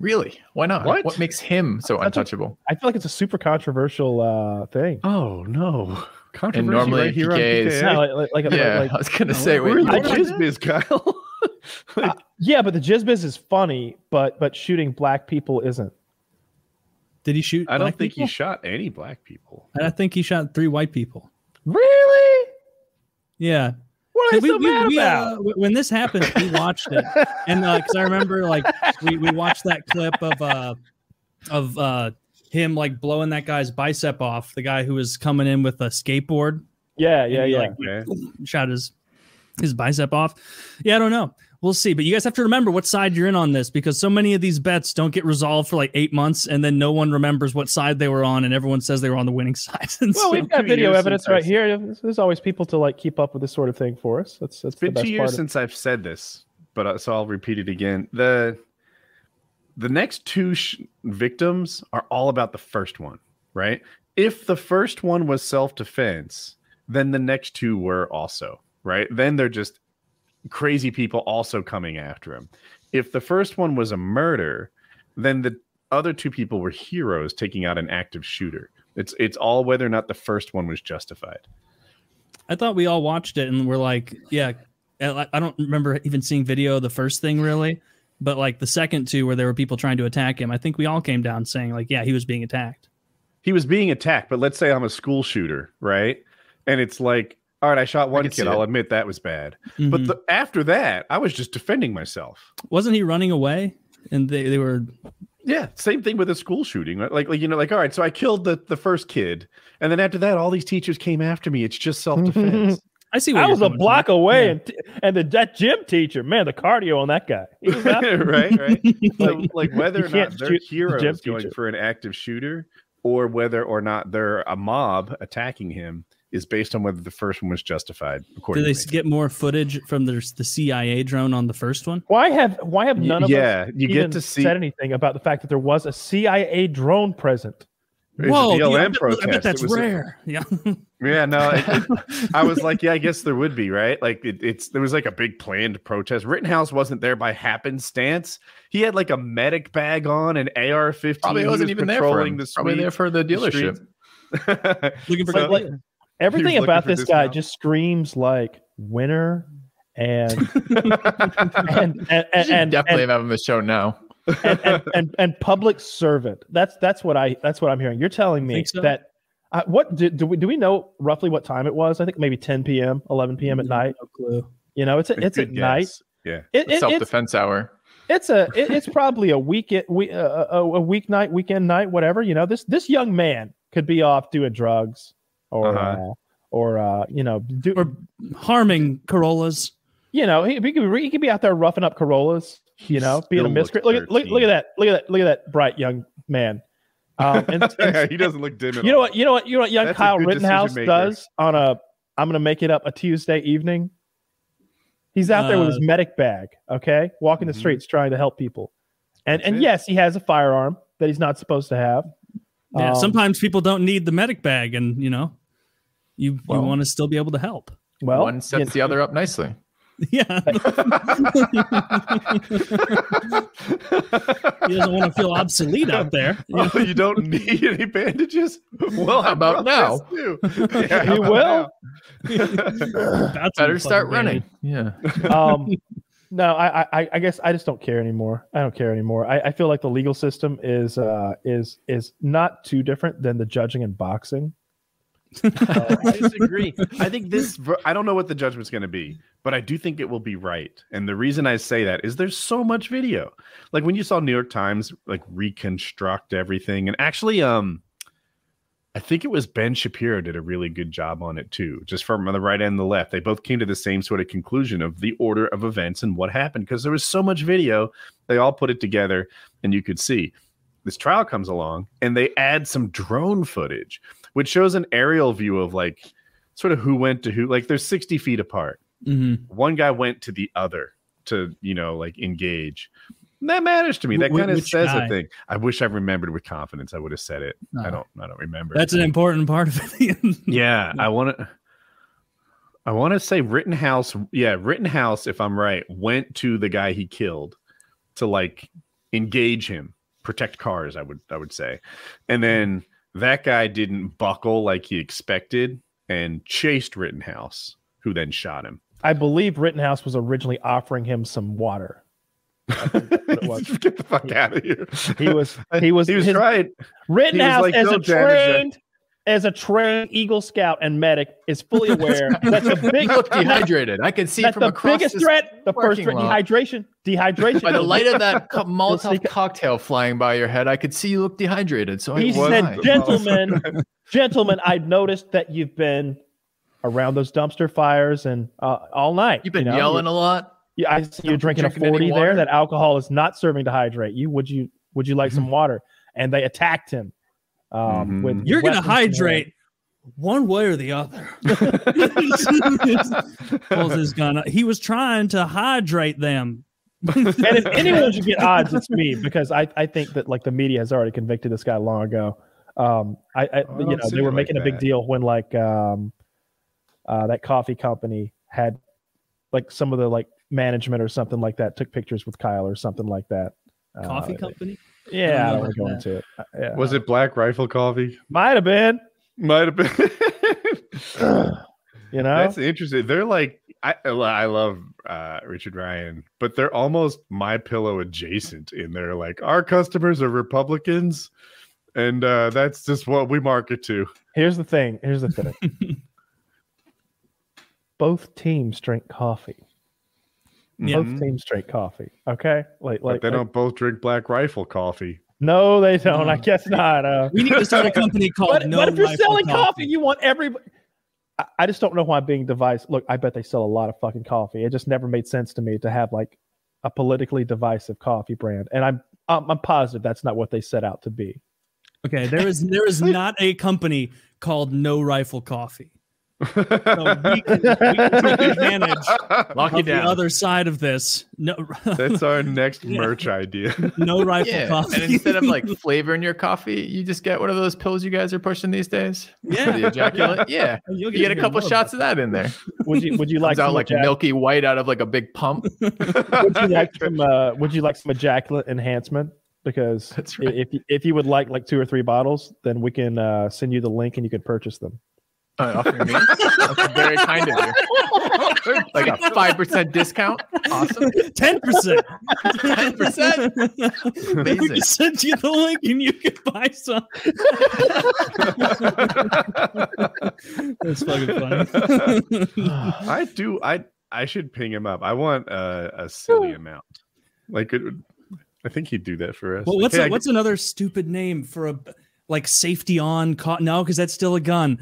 Really? Why not? What? What makes him so That's untouchable? I feel like it's a super controversial uh thing. Oh no! Controversy normally right here on PKs PKA. No, like, like, like, yeah, like- I was gonna say. We're Wait, in the you I want biz, [LAUGHS] Kyle. uh, yeah, but the jizz is funny, but but shooting black people isn't. Did he shoot? I don't black think people? he shot any black people. And I think he shot three white people. Really? Yeah. What are We- so we- mad we, uh, about? w- when this happened, we watched it, and because I remember, like, we, we watched that clip of uh of uh him like blowing that guy's bicep off, the guy who was coming in with a skateboard. yeah, and yeah, he, yeah. like, Okay. shot his his bicep off. Yeah, I don't know. We'll see. But you guys have to remember what side you're in on this because so many of these bets don't get resolved for like eight months and then no one remembers what side they were on and everyone says they were on the winning [LAUGHS] side. And Well, so- we've got video evidence right here. There's- There's always people to like keep up with this sort of thing for us. That's that's It's been the best two part. years of- since I've said this, but uh, so I'll repeat it again. the The next two sh- victims are all about the first one, right? If the first one was self defense, then the next two were also, right? Then they're just crazy people also coming after him. If the first one was a murder, then the other two people were heroes taking out an active shooter. It's it's all whether or not the first one was justified. I thought we all watched it and we're like, yeah. I don't remember even seeing video of the first thing really, but like the second two where there were people trying to attack him. I think we all came down saying like, yeah, he was being attacked. He was being attacked, but let's say I'm a school shooter, right? And it's like, all right, I shot one can kid. I'll admit that was bad. But Mhm. the, after that, I was just defending myself. wasn't he running away? And they, they were Yeah, same thing with a school shooting. right? Like, like you know, like all right, so I killed the the first kid, and then after that, all these teachers came after me. It's just self defense. [LAUGHS] I see. Where I was a coming from. block away, Yeah. and t- and the that gym teacher, man, the cardio on that guy. He was [LAUGHS] out there. right, right. [LAUGHS] So, like whether or can't they're shoot the heroes going teacher. for an active shooter, or whether or not they're a mob attacking him, is based on whether the first one was justified. According Did they to get more footage from the the CIA drone on the first one? Why have why have none of yeah, us you even get to see said anything about the fact that there was a CIA drone present? It's a Whoa, BLM yeah, I bet- protest. I bet that's was a- rare. yeah. [LAUGHS] Yeah, no, it, it- I was like, yeah, I guess there would be, right? Like, it, it's there was like a big planned protest. Rittenhouse wasn't there by happenstance. He had like a medic bag on, an AR-15. Probably He wasn't was even there for patrolling him. the Probably there for the the dealership. streets. [LAUGHS] Looking for So- Like, everything about for this guy discount. just screams like winner and [LAUGHS] and and and, and, Definitely and, have him on the show now. and, and, and, and public servant. That's that's what I that's what I'm hearing. You're telling me so? that uh, what do, do we do we know roughly what time it was? I think maybe 10 p.m., 11 p.m. at night. No clue. You know, it's a, it's Good at night. Yeah. It, it, Self it's defense hour. it's a it, it's probably a week we, uh, a, a weeknight, weekend night, whatever. You know, this this young man could be off doing drugs or Uh-huh. uh, or uh, you know do, Or harming Corollas. you know he, he could be, he could be out there roughing up Corollas. You know, being a miscreant. Look at look, look at that look at that look at that bright young man. Um, and, [LAUGHS] and- he doesn't look dim at you know all. what? You know what? You know what? Young That's Kyle Rittenhouse does on a. I'm going to make it up a Tuesday evening. He's out there with his Uh, medic bag, okay, walking Mhm. the streets trying to help people, and That's and it. yes, he has a firearm that he's not supposed to have. Yeah, Um, sometimes people don't need the medic bag, and you know, you Well- you want to still be able to help. Well, One sets you- the other up nicely. [LAUGHS] Yeah, he doesn't want to feel obsolete out there. You? [LAUGHS] Oh, you don't need any bandages? Well, How about now? Too. [LAUGHS] Yeah, how You about will? now? That's Better start fucking running. Yeah. um, no, I, I, I guess I just don't care anymore. I don't care anymore. I, I feel like the legal system is, uh, is, is not too different than the judging in boxing. [LAUGHS] I disagree. I think this. [LAUGHS] I don't know what the judgment's going to be, but I do think it will be right. And the reason I say that is there's so much video. Like when you saw New York Times like reconstruct everything, and actually, um, I think it was Ben Shapiro did a really good job on it too. Just from the right and the left, they both came to the same sort of conclusion of the order of events and what happened because there was so much video. They all put it together, and you could see. This trial comes along, and they add some drone footage which shows an aerial view of like sort of who went to who. Like they're 60 feet apart. Mhm. One guy went to the other to, you know, like engage. And that matters to me. That kind of says guy? a thing. I wish I remembered with confidence. I would have said it. I Oh. don't. I don't remember. That's an important part of it. [LAUGHS] yeah. I want to. I want to say Rittenhouse. Yeah, Rittenhouse. If I'm right, went to the guy he killed to like engage him, protect cars. I would. I would say, and then that guy didn't buckle like he expected and chased Rittenhouse, who then shot him. I believe Rittenhouse was originally offering him some water. [LAUGHS] was. Get the fuck out of here. He was [LAUGHS] he was he was his- trying. Rittenhouse like, as a trained as a trained Eagle Scout and medic is fully [LAUGHS] aware that the big He looked dehydrated. I can see that from the across biggest threat, the first threat, lot. dehydration, dehydration. By the light of that co- Molotov cocktail flying by your head, I could see you look dehydrated. So he was said, "Gentlemen, gentlemen, I noticed that you've been around those dumpster fires and uh, all night. You've been you know? yelling a lot. You, I see you're Not drinking a forty there. That alcohol is not serving to hydrate you. Would you Would you like some water?" And they attacked him. Um, Mhm. with You're gonna weapons in hydrate one way or the other. [LAUGHS] Pulls his gun. up. He was trying to hydrate them. and if [LAUGHS] anyone should get odds, it's me because I, I think that like the media has already convicted this guy long ago. Um, I, I I you know they were it like making a big that. deal when like um, uh, that coffee company had like some of the like management or something like that took pictures with Kyle or something like that. Coffee Uh, company. Yeah, I I don't don't want to go into it. Uh, Yeah. Was it Black Rifle Coffee? Might have been. Might have been. [LAUGHS] You know, That's interesting. They're like I I love uh, Richard Ryan, but they're almost MyPillow adjacent in there. Like our customers are Republicans, and uh, that's just what we market to. here's the thing. Here's the thing. [LAUGHS] Both teams drink coffee. Yeah. Both Mhm. teams drink coffee. Okay, like But like they like- don't both drink Black Rifle coffee. No, they don't. I guess not. Uh, We need to start a company [LAUGHS] called but, No but if you're Rifle selling coffee, you want everybody. I, I just don't know why being divisive. Look, I bet they sell a lot of fucking coffee. It just never made sense to me to have like a politically divisive coffee brand, and I'm I'm, I'm positive that's not what they set out to be. Okay, there is there is [LAUGHS] not a company called No Rifle Coffee. So we can, we can take advantage [LAUGHS] Lock of the down. other side of this. No, [LAUGHS] That's our next Yeah. merch idea. [LAUGHS] no rifle yeah, coffee. and instead of like flavor in your coffee, you just get one of those pills you guys are pushing these days. Yeah. For the ejaculate. Yeah, You'll you get a couple love. shots of that in there. Would you Would you like out like ejac- milky white out of like a big pump. Would you like some uh, Would you like some ejaculate enhancement? Because That's right. if if you would like like two or three bottles, then we can uh, send you the link and you can purchase them. Uh, offering me. That's very kind of you. [LAUGHS] Like a [LAUGHS] five percent discount. Awesome. [LAUGHS] Ten percent. 10%? We Amazing. can send you the link and you can buy some. That's fucking funny. [SIGHS] I do. I I should ping him up. I want uh, a silly amount. Like it, would- I think he'd do that for us. well, what's Hey, a, I what's another stupid name for a like safety on? Co- no, because that's still a gun.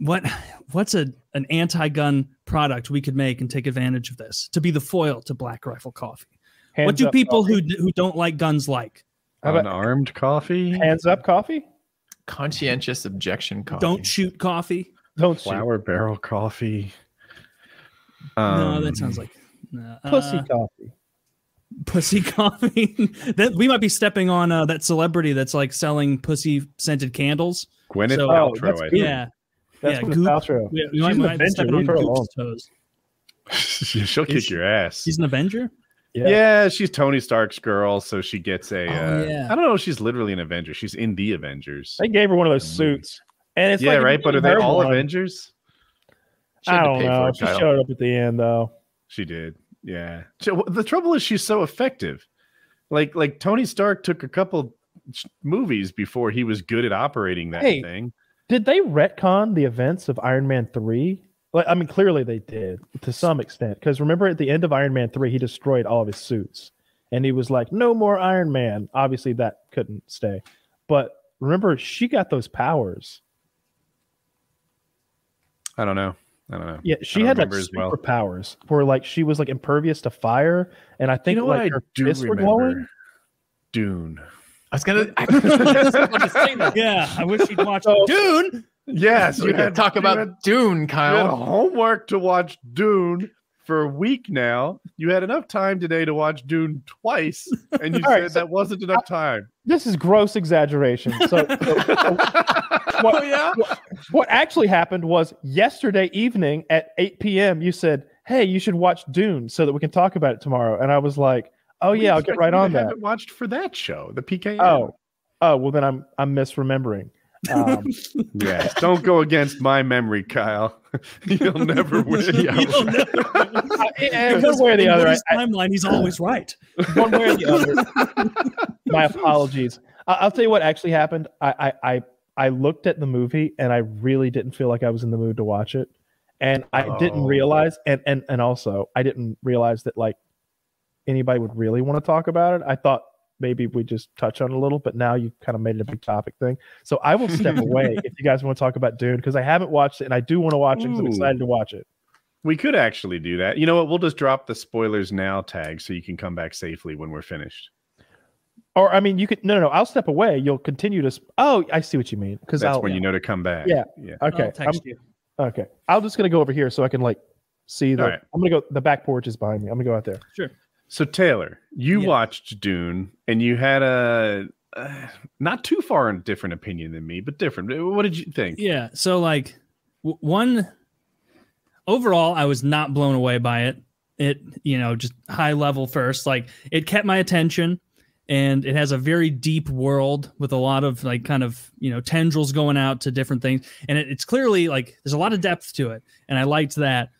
What what's a an anti-gun product we could make and take advantage of this to be the foil to Black Rifle Coffee? what do up people coffee? who who don't like guns like? How about unarmed coffee? hands up coffee? Conscientious objection coffee. Don't shoot coffee. Don't shoot. Flower barrel coffee. no, Um, that sounds like no, pussy uh, coffee. pussy [LAUGHS] coffee. that we might be stepping on uh, that celebrity that's like selling pussy scented candles. Gwyneth So- Oh, Paltrow. that's I think. Yeah, That's yeah, from Goop- outro. we, we She's might, an we might be Avenger, leave her Goop's toes. [LAUGHS] She'll Is kick she- your ass. She's an Avenger. Yeah. yeah. she's Tony Stark's girl, so she gets a. Oh, uh, yeah. I don't know. if She's literally an Avenger. She's in the Avengers. They gave her one of those suits, and it's yeah, like right. But are they all one- Avengers? I don't know. She Kyle. showed up at the end though. She did. Yeah. She- the trouble is, she's so effective. Like, like Tony Stark took a couple movies before he was good at operating that Hey. thing. Did they retcon the events of Iron Man three? Like, I mean, clearly they did to some extent. Because remember, at the end of Iron Man three, he destroyed all of his suits, and he was like, "No more Iron Man." Obviously, that couldn't stay. But remember, she got those powers. I don't know. I don't know. Yeah, she had like as well. superpowers where like she was like impervious to fire, and I think you know like her do fists were glowing. Dune. I was gonna. I was just about to say that. Yeah, I wish you'd watch So- Dune. Yes, We could talk about had, Dune, you had Kyle. homework to watch Dune for a week now. You had enough time today to watch Dune twice, and you [LAUGHS] said right, so- that wasn't enough time. This is gross exaggeration. So, so [LAUGHS] Oh yeah. what actually happened was yesterday evening at 8 p.m. You said, "Hey, you should watch Dune so that we can talk about it tomorrow." And I was like, "Oh yeah, I'll get right you to on have that." it Watched for that show, the PKN. Oh, oh well then I'm I'm misremembering. Um, [LAUGHS] yes. Don't go against my memory, Kyle. [LAUGHS] You'll never [LAUGHS] win. You'll never- and Because one way or the other, I, timeline, he's always right. one way or the other. my apologies. I, I'll tell you what actually happened. I, I I I looked at the movie and I really didn't feel like I was in the mood to watch it, and I didn't Oh. realize, and and and also I didn't realize that like anybody would really want to talk about it. I thought maybe we just touch on it a little, but now you kind of made it a big topic thing. So I will step [LAUGHS] away if you guys want to talk about Dune because I haven't watched it and I do want to watch it because I'm excited to watch it. We could actually do that. You know what? We'll just drop the spoilers now tag so you can come back safely when we're finished. Or I mean, you could no no no. I'll step away. You'll continue to. Sp- oh, I see what you mean. Because That's I'll when you know to come back. Yeah. Yeah. okay. I'll text I'm- you. Okay. I'm just gonna go over here so I can like see the. All right. I'm gonna go. The back porch is behind me. I'm gonna go out there. So Taylor, you watched Dune and you had a uh, not too far in different opinion than me, but different. What did you think? Yeah. So like w- one, overall, I was not blown away by it. It, you know, just high level first. Like it kept my attention and it has a very deep world with a lot of like kind of, you know, tendrils going out to different things. And it, it's clearly like there's a lot of depth to it. And I liked that.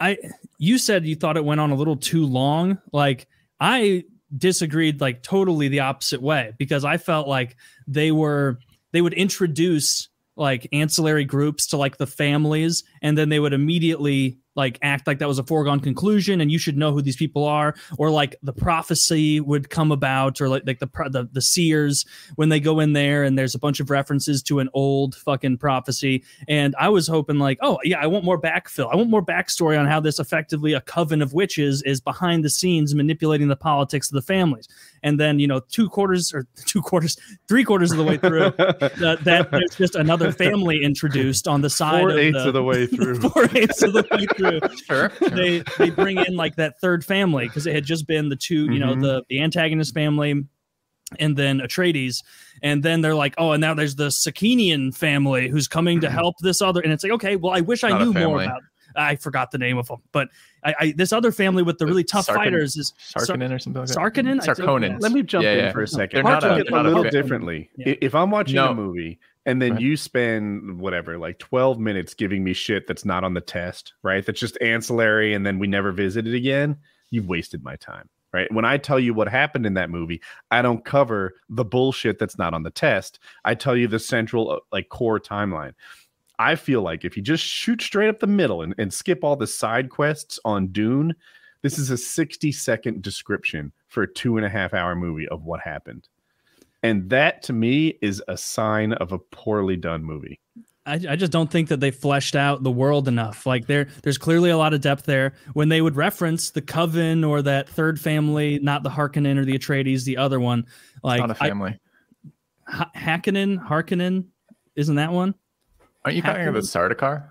I, you said you thought it went on a little too long. Like I disagreed like totally the opposite way because I felt like they were, they would introduce like ancillary groups to like the families and then they would immediately like act like that was a foregone conclusion and you should know who these people are or like the prophecy would come about or like like the the, the seers when they go in there and there's a bunch of references to an old fucking prophecy. And i was hoping like oh yeah i want more backfill. I want more backstory on how this effectively a coven of witches is behind the scenes manipulating the politics of the families and then you know two quarters or [LAUGHS] two quarters three quarters of the way through [LAUGHS] uh, that there's just another family introduced on the side Four of eighths the, of the way through. [LAUGHS] four eighths of the way through Sure. sure. they they bring in like that third family because it had just been the two, you know, Mhm. the the antagonist family and then Atreides. And then they're like, oh, and now there's the Sakinian family who's coming to help this other. And it's like, okay, well, I wish I Not a knew more about. I forgot the name of them, but I, I this other family with the really tough Sarkin- fighters is Sarkinen or something like that. Sarkinen? I Sarkonin. Let me jump Yeah, in yeah. for a second. They're not to a- they're a not a little fan. differently. Yeah. If I'm watching No. a movie and then Right. you spend whatever, like 12 minutes giving me shit that's not on the test, right? That's just ancillary and then we never visit it again, you've wasted my time. Right. When I tell you what happened in that movie, I don't cover the bullshit that's not on the test. I tell you the central, uh, like, core timeline. I feel like if you just shoot straight up the middle and, and skip all the side quests on Dune, this is a 60 second description for a two and a half hour movie of what happened. And that to me is a sign of a poorly done movie. I, I just don't think that they fleshed out the world enough. Like there, there's clearly a lot of depth there. When they would reference the coven or that third family, not the Harkonnen or the Atreides, the other one, like Not a I- family. Ha- Hakkinen, Harkonnen, isn't that one? Aren't you talking about the Sardaukar?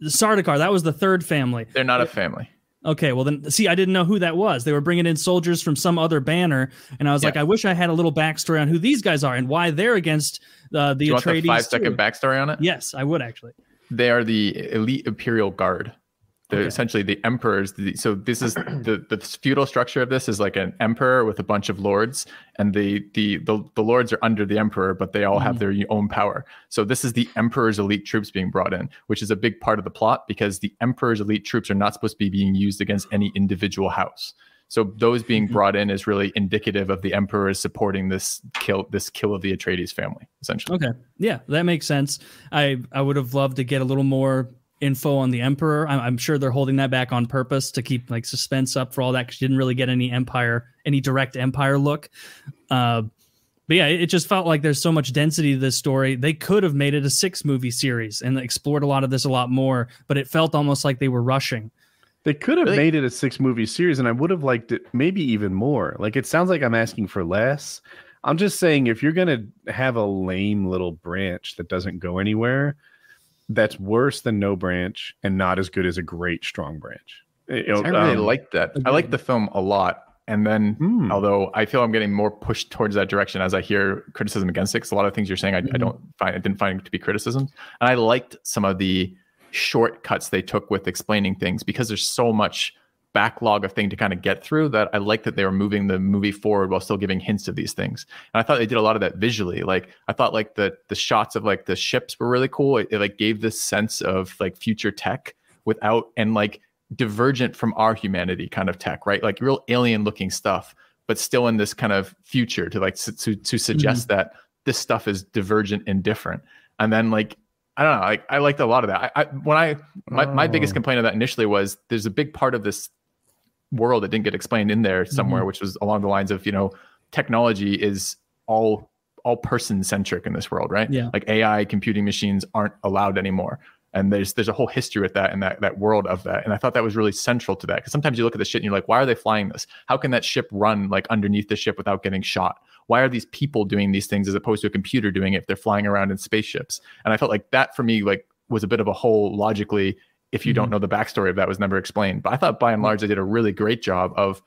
The Sardaukar, that was the third family. They're not a family. Okay, well then, see, I didn't know who that was. They were bringing in soldiers from some other banner, and I was Yeah. like, I wish I had a little backstory on who these guys are and why they're against uh, the Do you want Atreides. the five second backstory on it? Yes, I would actually. They are the elite imperial guard. They're Okay. essentially the emperors. The, so this is [CLEARS THROAT] the the feudal structure of this is like an emperor with a bunch of lords, and the the the, the lords are under the emperor, but they all have their own power. So this is the emperor's elite troops being brought in, which is a big part of the plot because the emperor's elite troops are not supposed to be being used against any individual house. So those being Mhm. brought in is really indicative of the emperor is supporting this kill this kill of the Atreides family, essentially. Okay, yeah, that makes sense. I I would have loved to get a little more info on the Emperor. I'm, I'm sure they're holding that back on purpose to keep like suspense up for all that because you didn't really get any Empire, any direct Empire look. Uh, but yeah, it it just felt like there's so much density to this story. They could have made it a six movie series and explored a lot of this a lot more, but it felt almost like they were rushing. They could have Really? made it a six movie series, and I would have liked it maybe even more. Like it sounds like I'm asking for less. I'm just saying if you're gonna have a lame little branch that doesn't go anywhere, that's worse than no branch and not as good as a great strong branch. You know, I really um, liked that. I like the film a lot. And then, Hmm. although I feel I'm getting more pushed towards that direction as I hear criticism against it, because a lot of things you're saying I, I Mhm. don't find, I didn't find it to be criticisms. And I liked some of the shortcuts they took with explaining things because there's so much backlog of thing to kind of get through that I like that they were moving the movie forward while still giving hints of these things. And I thought they did a lot of that visually. Like I thought like the the shots of like the ships were really cool. It, it like gave this sense of like future tech without and like divergent from our humanity kind of tech, right? Like real alien looking stuff, but still in this kind of future to like to to suggest that this stuff is divergent and different. And then like I don't know, like I liked a lot of that. I, I when I my, my biggest Oh. complaint of that initially was there's a big part of this world that didn't get explained in there somewhere, mm-hmm. which was along the lines of, you know, technology is all all person centric in this world, right? Yeah. Like AI computing machines aren't allowed anymore. And there's there's a whole history with that and that that world of that. And I thought that was really central to that. Because sometimes you look at the shit and you're like, why are they flying this? How can that ship run like underneath the ship without getting shot? Why are these people doing these things as opposed to a computer doing it if they're flying around in spaceships? And I felt like that for me like was a bit of a hole logically if you don't mm-hmm. know the backstory of that was never explained. But I thought by and large they did a really great job of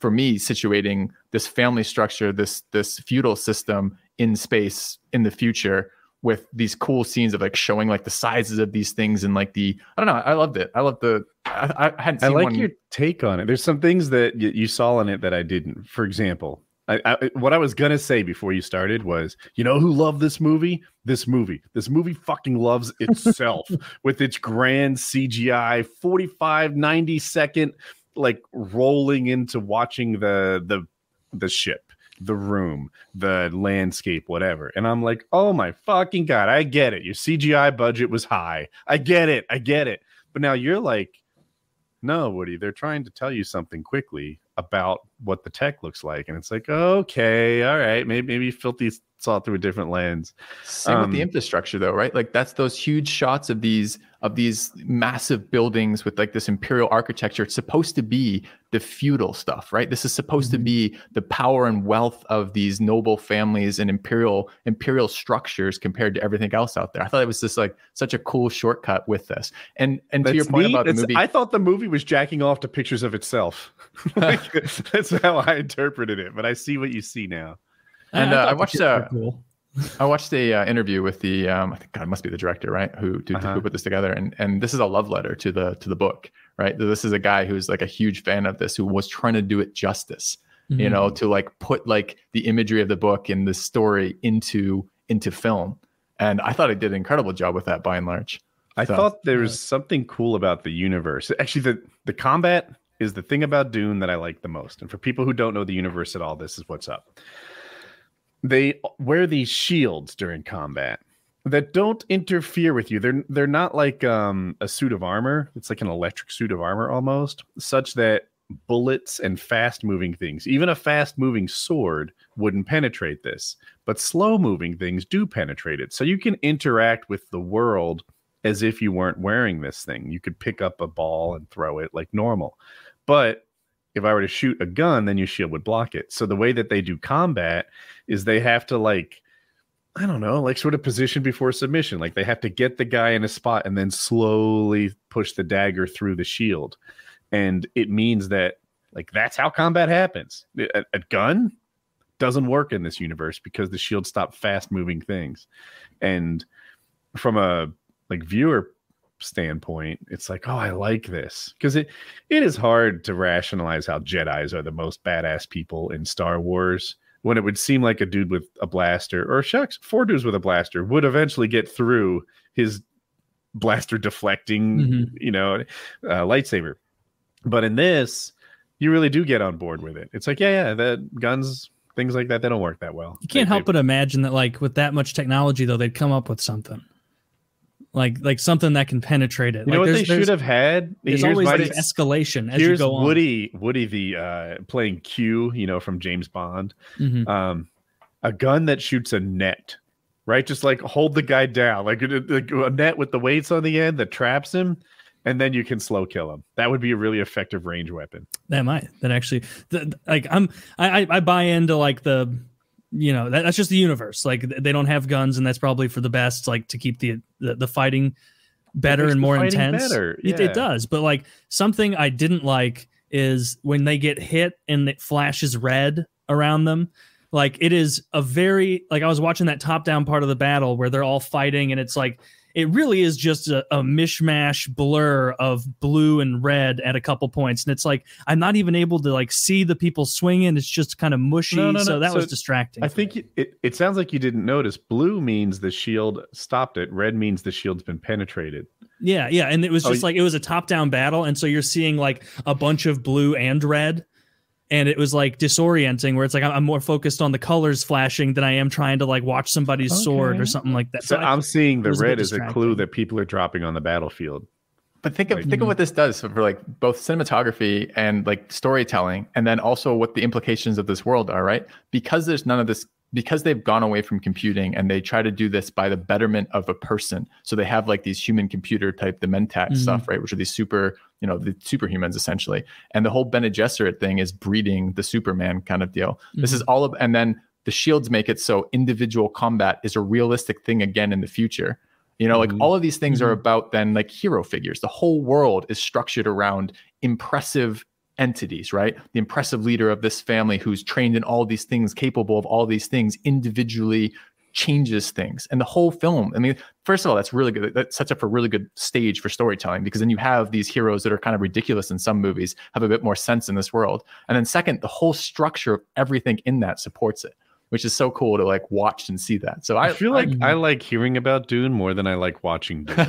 for me situating this family structure, this this feudal system in space in the future with these cool scenes of like showing like the sizes of these things and like the I don't know. I loved it. I loved the. I, I hadn't. I like one. your take on it. There's some things that y- you saw in it that I didn't. For example, I, I, what I was gonna say before you started was, you know, who loved this movie? This movie. This movie fucking loves itself [LAUGHS] with its grand CGI, 45, 90 second, like rolling into watching the the the ship, the room, the landscape, whatever. And I'm like, oh my fucking god, I get it. Your CGI budget was high. I get it. I get it. But now you're like, no, Woody, they're trying to tell you something quickly about what the tech looks like. And it's like, okay, all right, maybe maybe Filthy saw through a different lens. Same with the Um, infrastructure though, right? Like that's those huge shots of these of these massive buildings with like this imperial architecture. It's supposed to be the feudal stuff, right? This is supposed to Mhm. be the power and wealth of these noble families and imperial imperial structures compared to everything else out there. I thought it was just like such a cool shortcut with this. And and to your point neat. about the It's- movie, I thought the movie was jacking off to pictures of itself. [LAUGHS] Like, [LAUGHS] that's [LAUGHS] how I interpreted it, but I see what you see now. And, uh, thought I watched, uh, cool. [LAUGHS] I watched a uh, interview with the um, I think God it must be the director, right? Who to, Uh-huh. who put this together, and and this is a love letter to the to the book, right? This is a guy who's like a huge fan of this, who was trying to do it justice, you Mhm. know, to like put like the imagery of the book and the story into into film, and I thought he did an incredible job with that by and large. I So- thought there was something cool about the universe. Actually, the the combat is the thing about Dune that I like the most. And for people who don't know the universe at all, this is what's up. They wear these shields during combat that don't interfere with you. They're they're not like um, a suit of armor. It's like an electric suit of armor almost, such that bullets and fast moving things, even a fast moving sword, wouldn't penetrate this. But slow moving things do penetrate it. So you can interact with the world as if you weren't wearing this thing. You could pick up a ball and throw it like normal. But if I were to shoot a gun, then your shield would block it. So the way that they do combat is they have to like I don't know, like sort of position before submission. Like they have to get the guy in a spot and then slowly push the dagger through the shield. And it means that like that's how combat happens. A, a gun doesn't work in this universe because the shield stop fast moving things. And from a like viewer standpoint, it's like, oh, I like this because it it is hard to rationalize how Jedi's are the most badass people in Star Wars when it would seem like a dude with a blaster or shucks, four dudes with a blaster would eventually get through his blaster deflecting, Mhm. you know, uh, lightsaber. But in this, you really do get on board with it. It's like, yeah, yeah, that guns, things like that, they don't work that well. You can't They- help but imagine that, like with that much technology, though, they'd come up with something, like like something that can penetrate it. You know what they should have had? There's Here's always like escalation as you go on. Woody, Woody, the uh, playing Q, you know, from James Bond. Mhm. Um, a gun that shoots a net, right? Just like hold the guy down, like, a- like a net with the weights on the end that traps him, and then you can slow kill him. That would be a really effective range weapon. That might that actually th- th- like I'm I I- I buy into like the you know that, that's just the universe. Like they don't have guns, and that's probably for the best. Like to keep the the, the fighting better and more intense. better, It, it does, but like something I didn't like is when they get hit and it flashes red around them. Like it is a very like I was watching that top down part of the battle where they're all fighting, and it's like it really is just a, a mishmash blur of blue and red at a couple points and it's like i'm not even able to like see the people swinging it's just kind of mushy No, no, so no. that So was distracting I think it, it, sounds like you didn't notice. Blue means the shield stopped it. Red means the shield's been penetrated. yeah yeah and it was Oh, just y- like it was a top down battle and so you're seeing like a bunch of blue and red and it was like disorienting where it's like I'm- i'm more focused on the colors flashing than i am trying to like watch somebody's sword or something like that So I- I'm seeing the was a red as a clue that people are dropping on the battlefield. But think of Like- think of what this does for like both cinematography and like storytelling, and then also what the implications of this world are, right? Because there's none of this, because they've gone away from computing and they try to do this by the betterment of a person. So they have like these human computer type, the Mentat Mhm. stuff, right? Which are these super, you know, the superhumans essentially. And the whole Bene Gesserit thing is breeding the Superman kind of deal. This is all of, and then the shields make it so individual combat is a realistic thing again in the future. You know, like all of these things are Mhm. about then like hero figures. The whole world is structured around impressive entities, right? The impressive leader of this family who's trained in all these things, capable of all these things, individually changes things. And the whole film i mean first of all that's really good. That sets up a really good stage for storytelling because then you have these heroes that are kind of ridiculous in some movies have a bit more sense in this world. And then second the whole structure of everything in that supports it which is so cool to like watch and see that so i, I feel like I like hearing about Dune more than I like watching [LAUGHS] Dune. [LAUGHS]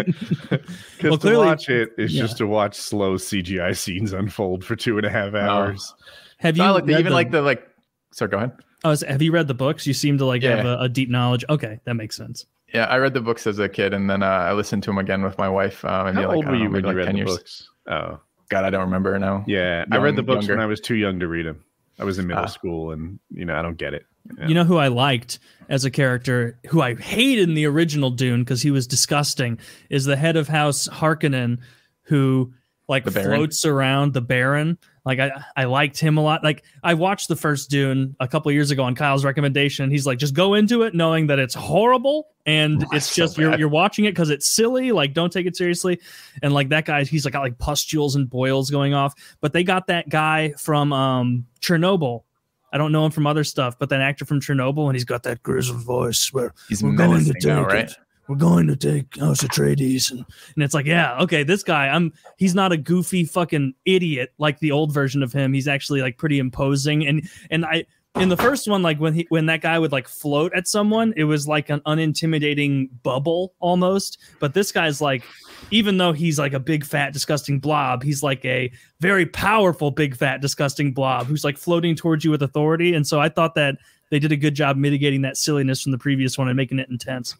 Because Well, to watch it is yeah. just to watch slow CGI scenes unfold for two and a half hours. Have you like the, even the- like the like sorry go ahead Oh, so have you read the books? You seem to like have a, a deep knowledge. Okay, that makes sense. yeah i read the books as a kid and then uh, i listened to them again with my wife um maybe How like, old were don't you know, when maybe you like read the years books? Oh, god i don't remember now yeah. I read the Young- books when. I was too young to read them. I was in middle Ah. school, and you know I don't get it. Yeah. You know who I liked as a character, who I hated in the original Dune because he was disgusting, is the head of House Harkonnen, who like floats around the Baron. Like I, I liked him a lot. Like I watched the first Dune a couple years ago on Kyle's recommendation. He's like, just go into it knowing that it's horrible and Oh, it's so just you're you're watching it because it's silly. Like don't take it seriously. And like that guy, he's like got like pustules and boils going off. But they got that guy from um Chernobyl. I don't know him from other stuff, but that actor from Chernobyl, and he's got that grizzled voice where he's we're going to menacing now right it. We're going to take House Atreides, and and it's like, yeah, okay, this guy, I'm he's not a goofy fucking idiot like the old version of him. He's actually like pretty imposing, and and I in the first one, like when he when that guy would like float at someone, it was like an unintimidating bubble almost. But this guy's like, even though he's like a big fat disgusting blob, he's like a very powerful big fat disgusting blob who's like floating towards you with authority. And so I thought that they did a good job mitigating that silliness from the previous one and making it intense.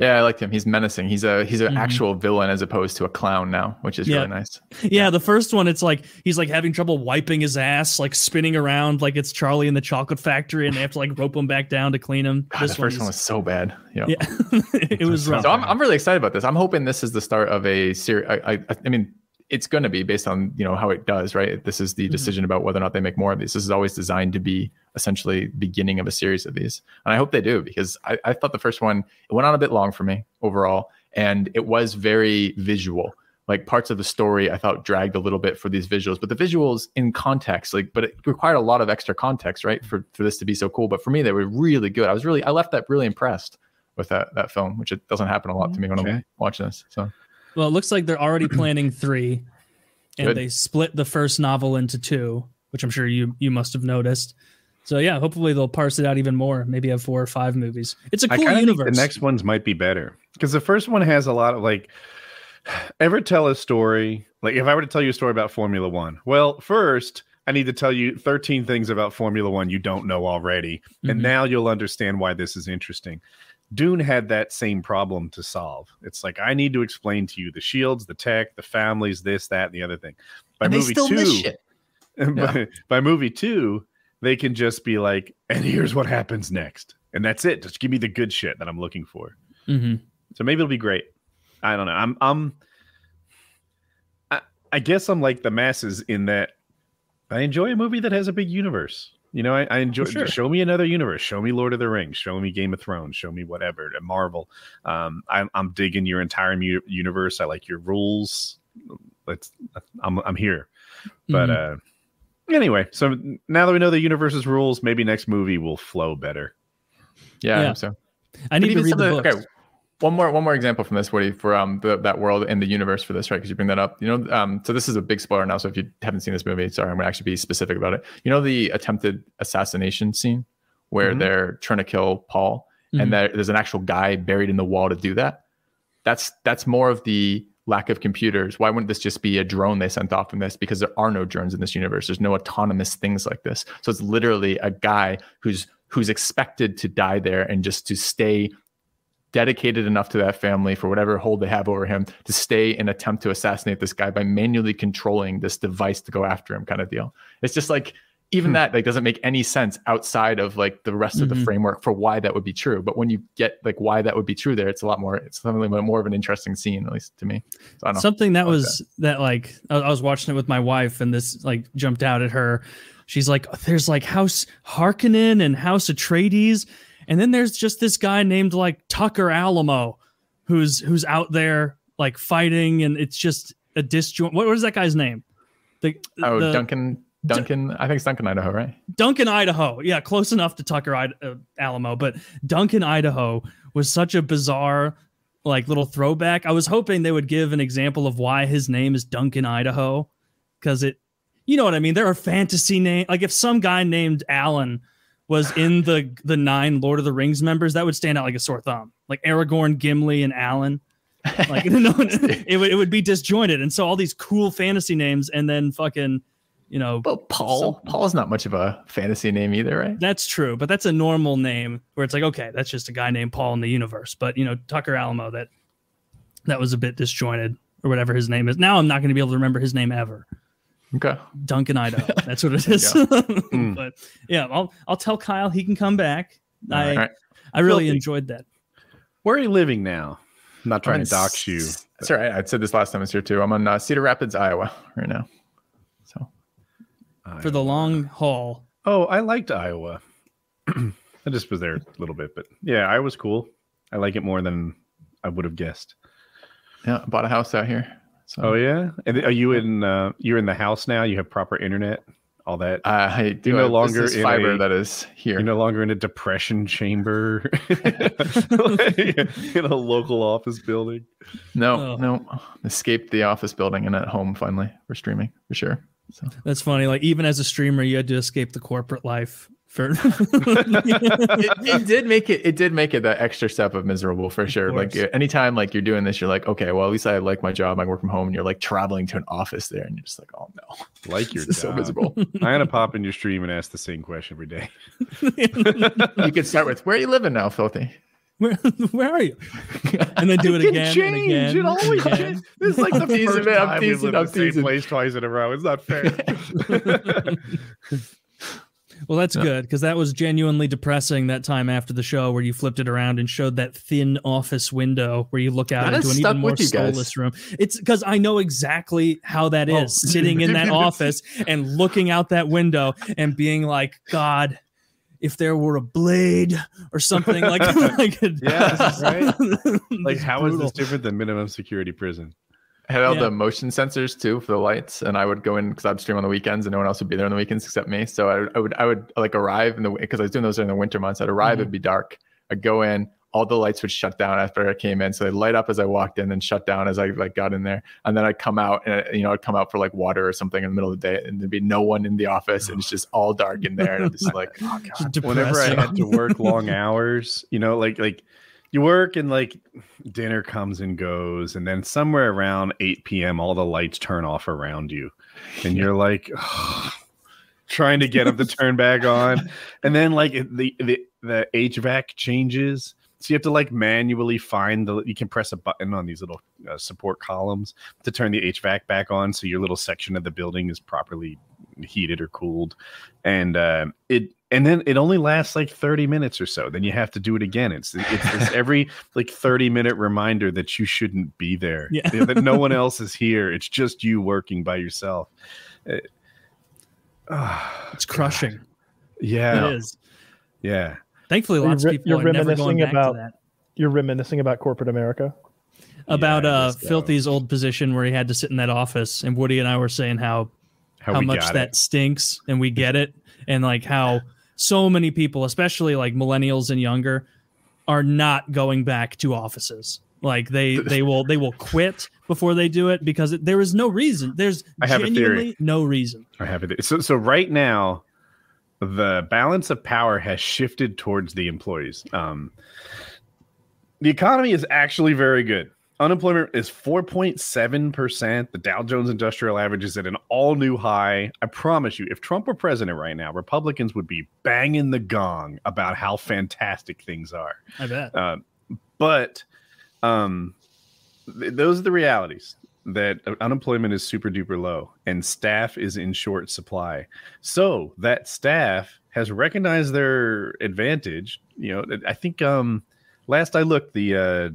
Yeah, I liked him. He's menacing. He's a he's an Mhm. actual villain as opposed to a clown now, which is Yeah. really nice. Yeah, the first one, it's like he's like having trouble wiping his ass, like spinning around like it's Charlie in the chocolate factory, and they have to like rope him back down to clean him. God, the first is- one was so bad. Yeah. yeah, [LAUGHS] it was [LAUGHS] rough. So I'm, I'm really excited about this. I'm hoping this is the start of a series. I, I, I mean, it's going to be based on you know how it does, right? This is the Mhm. decision about whether or not they make more of these. This is always designed to be essentially beginning of a series of these, and I hope they do because I, I thought the first one it went on a bit long for me overall, and it was very visual. Like parts of the story, I thought dragged a little bit for these visuals, but the visuals in context, like, but it required a lot of extra context, right, for for this to be so cool. But for me, they were really good. I was really, I left that really impressed with that that film, which it doesn't happen a lot to me when I'm watching this. So Well, it looks like they're already [CLEARS THROAT] planning three, and Good. they split the first novel into two, which I'm sure you you must have noticed. So yeah, hopefully they'll parse it out even more. Maybe have four or five movies. It's a cool kind of think universe. the next ones might be better because the first one has a lot of like. [SIGHS] Ever tell a story like if I were to tell you a story about Formula One? Well, first I need to tell you 13 things about Formula One you don't know already, and Mhm. now you'll understand why this is interesting. Dune had that same problem to solve. It's like I need to explain to you the shields, the tech, the families, this, that, and the other thing. By and movie two, miss shit. [LAUGHS] by, by movie two, they can just be like, and here's what happens next. And that's it. Just give me the good shit that I'm looking for. Mhm. So maybe it'll be great. I don't know. I'm I'm I, I guess I'm like the masses in that I enjoy a movie that has a big universe. You know, I, I enjoy sure. show me another universe, show me Lord of the Rings, show me Game of Thrones, show me whatever, uh, Marvel. Um, I'm I'm digging your entire mu- universe. I like your rules. Let's I'm I'm here. But Mhm. uh anyway, so now that we know the universe's rules, maybe next movie will flow better. Yeah, I Yeah. hope so. I need But to even read some the of books. Okay, one more one more example from this, Woody, for um the, that world and the universe for this, right? Because you bring that up. You know, um, so this is a big spoiler now. So if you haven't seen this movie, sorry, I'm gonna actually be specific about it. You know the attempted assassination scene where Mhm. they're trying to kill Paul, Mhm. and there, there's an actual guy buried in the wall to do that. That's that's more of the lack of computers. Why wouldn't this just be a drone they sent off from this? Because there are no drones in this universe. There's no autonomous things like this. So it's literally a guy who's who's expected to die there and just to stay dedicated enough to that family for whatever hold they have over him to stay and attempt to assassinate this guy by manually controlling this device to go after him kind of deal. It's just like even Hmm. that like doesn't make any sense outside of like the rest of the Mhm. framework for why that would be true. But when you get like why that would be true there, it's a lot more it's something more of an interesting scene, at least to me. So I don't know. Something that was that like I I was watching it with my wife, and this like jumped out at her. She's like, "There's like House Harkonnen and House Atreides, and then there's just this guy named like Tucker Alamo, who's who's out there like fighting, and it's just a disjoint. What was that guy's name? The, Oh, the- Duncan Duncan. I think it's Duncan, Idaho, right? Duncan, Idaho. Yeah, close enough to Tucker I- uh, Alamo, but Duncan, Idaho was such a bizarre, like little throwback. I was hoping they would give an example of why his name is Duncan, Idaho, because it, you know what I mean. There are fantasy name like if some guy named Alan was in the the nine Lord of the Rings members, that would stand out like a sore thumb. Like Aragorn, Gimli, and Alan. Like [LAUGHS] no, [LAUGHS] it would it would be disjointed, and so all these cool fantasy names, and then fucking, you know, But Paul, Something. Paul's not much of a fantasy name either, right? That's true, but that's a normal name where it's like, okay, that's just a guy named Paul in the universe. But you know, Tucker Alamo, that that was a bit disjointed or whatever his name is. Now I'm not going to be able to remember his name ever. Okay. Duncan Idaho. [LAUGHS] That's what it is. [LAUGHS] Mm. but yeah, I'll I'll tell Kyle he can come back. I All right. I really Filthy. enjoyed that. Where are you living now? I'm not trying I'm to in dox you. S- That's all right. I said this last time I was here too. I'm in uh, Cedar Rapids, Iowa, right now. So For the long haul. Oh, I liked Iowa. [CLEARS THROAT] I just was there a little bit, but yeah, Iowa's cool. I like it more than I would have guessed. yeah, I bought a house out here. So Oh yeah, and are you in? Uh, you're in the house now. You have proper internet, all that. uh, I do You're no have- longer this is in fiber a- that is here. You're no longer in a depression chamber [LAUGHS] in a local office building. no, Oh. no, escaped the office building and at home finally for streaming for sure. So That's funny. Like even as a streamer, you had to escape the corporate life for [LAUGHS] it, it did make it. It did make it that extra step of miserable for sure. Like anytime like you're doing this, you're like, okay, well at least I like my job. I work from home, and you're like traveling to an office there, and you're just like, oh no, Like your this is so job. miserable. [LAUGHS] I'm gonna pop in your stream and ask the same question every day. [LAUGHS] you could start with, where are you living now, filthy? where, where are you? And then do it can again. and change. again, It always and changes. again. This is like the I'm teasing, first man. Time we've lived in the same place twice in a row. It's not fair. Well, that's good because that was genuinely depressing that time after the show where you flipped it around and showed that thin office window where you look out That into an even more soulless room. It's because I know exactly how that oh. is Oh. sitting in [LAUGHS] that office and looking out that window and being like, God, if there were a blade or something like, [LAUGHS] [LAUGHS] like Yeah, right? like, how is this different than minimum security prison? I had all Yeah. the motion sensors too for the lights, and I would go in because I'd stream on the weekends, and no one else would be there on the weekends except me. So I, would- I would, I would like arrive in the because I was doing those during the winter months. I'd arrive, Mhm. it'd be dark. I'd go in, all the lights would shut down after I came in, so they'd light up as I walked in, and shut down as I like got in there, and then I'd come out, and you know, I'd come out for like water or something in the middle of the day, and there'd be no one in the office, and it's just all dark in there, and I'm just [LAUGHS] like, oh god, Whenever I had to work long [LAUGHS] hours, you know, like like you work and like dinner comes and goes, and then somewhere around 8 p.m. all the lights turn off around you. And you're like [SIGHS] trying to get them to [LAUGHS] turn back on. And then like the the the HVAC changes. So you have to like manually find the you can press a button on these little uh, support columns to turn the HVAC back on so your little section of the building is properly heated or cooled. And uh, it and then it only lasts like 30 minutes or so. Then you have to do it again. It's it's this every [LAUGHS] like 30 minute reminder that you shouldn't be there. Yeah. That no one else is here. It's just you working by yourself. It- Ah, It's crushing. [SIGHS] yeah. It is. Yeah. Thankfully, You're lots of people you're are never going reminiscing back about- to that. You're reminiscing about corporate America. About Yeah, uh. Filthy's old position where he had to sit in that office, and Woody and I were saying how How, how, much that it. stinks, and we get it, and like how so many people, especially like millennials and younger, are not going back to offices. Like they [LAUGHS] they will they will quit before they do it because it, there is no reason. There's I have a theory. genuinely no reason. I have it. So so right now, the balance of power has shifted towards the employees. Um, the economy is actually very good. Unemployment is 4.7%. The Dow Jones Industrial Average is at an all new high. I promise you, if Trump were president right now, Republicans would be banging the gong about how fantastic things are. I bet. Uh, but um, th- those are the realities that unemployment is super duper low and staff is in short supply. So that staff has recognized their advantage. You know, I think um, last I looked, the uh,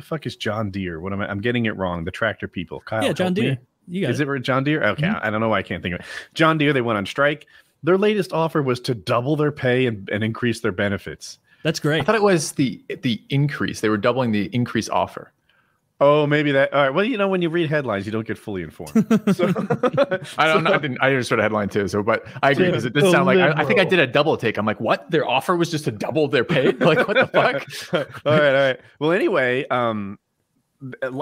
the fuck is John Deere? What am I? I'm getting it wrong. The tractor people. Kyle, yeah, John help me. Deere. You got Is it. it John Deere? Okay, Mhm. I don't know why I can't think of it. John Deere, they went on strike. Their latest offer was to double their pay and, and increase their benefits. That's great. I thought it was the the increase. They were doubling the increase offer. Oh, maybe that. All right. Well, you know, when you read headlines, you don't get fully informed. [LAUGHS] So, [LAUGHS] I don't know. I didn't. I just read a headline too. So, but I agree because it does sound like I, I think I did a double take. I'm like, what? Their offer was just to double their pay? [LAUGHS] Like, what the fuck? all right, all right. Well, anyway, um,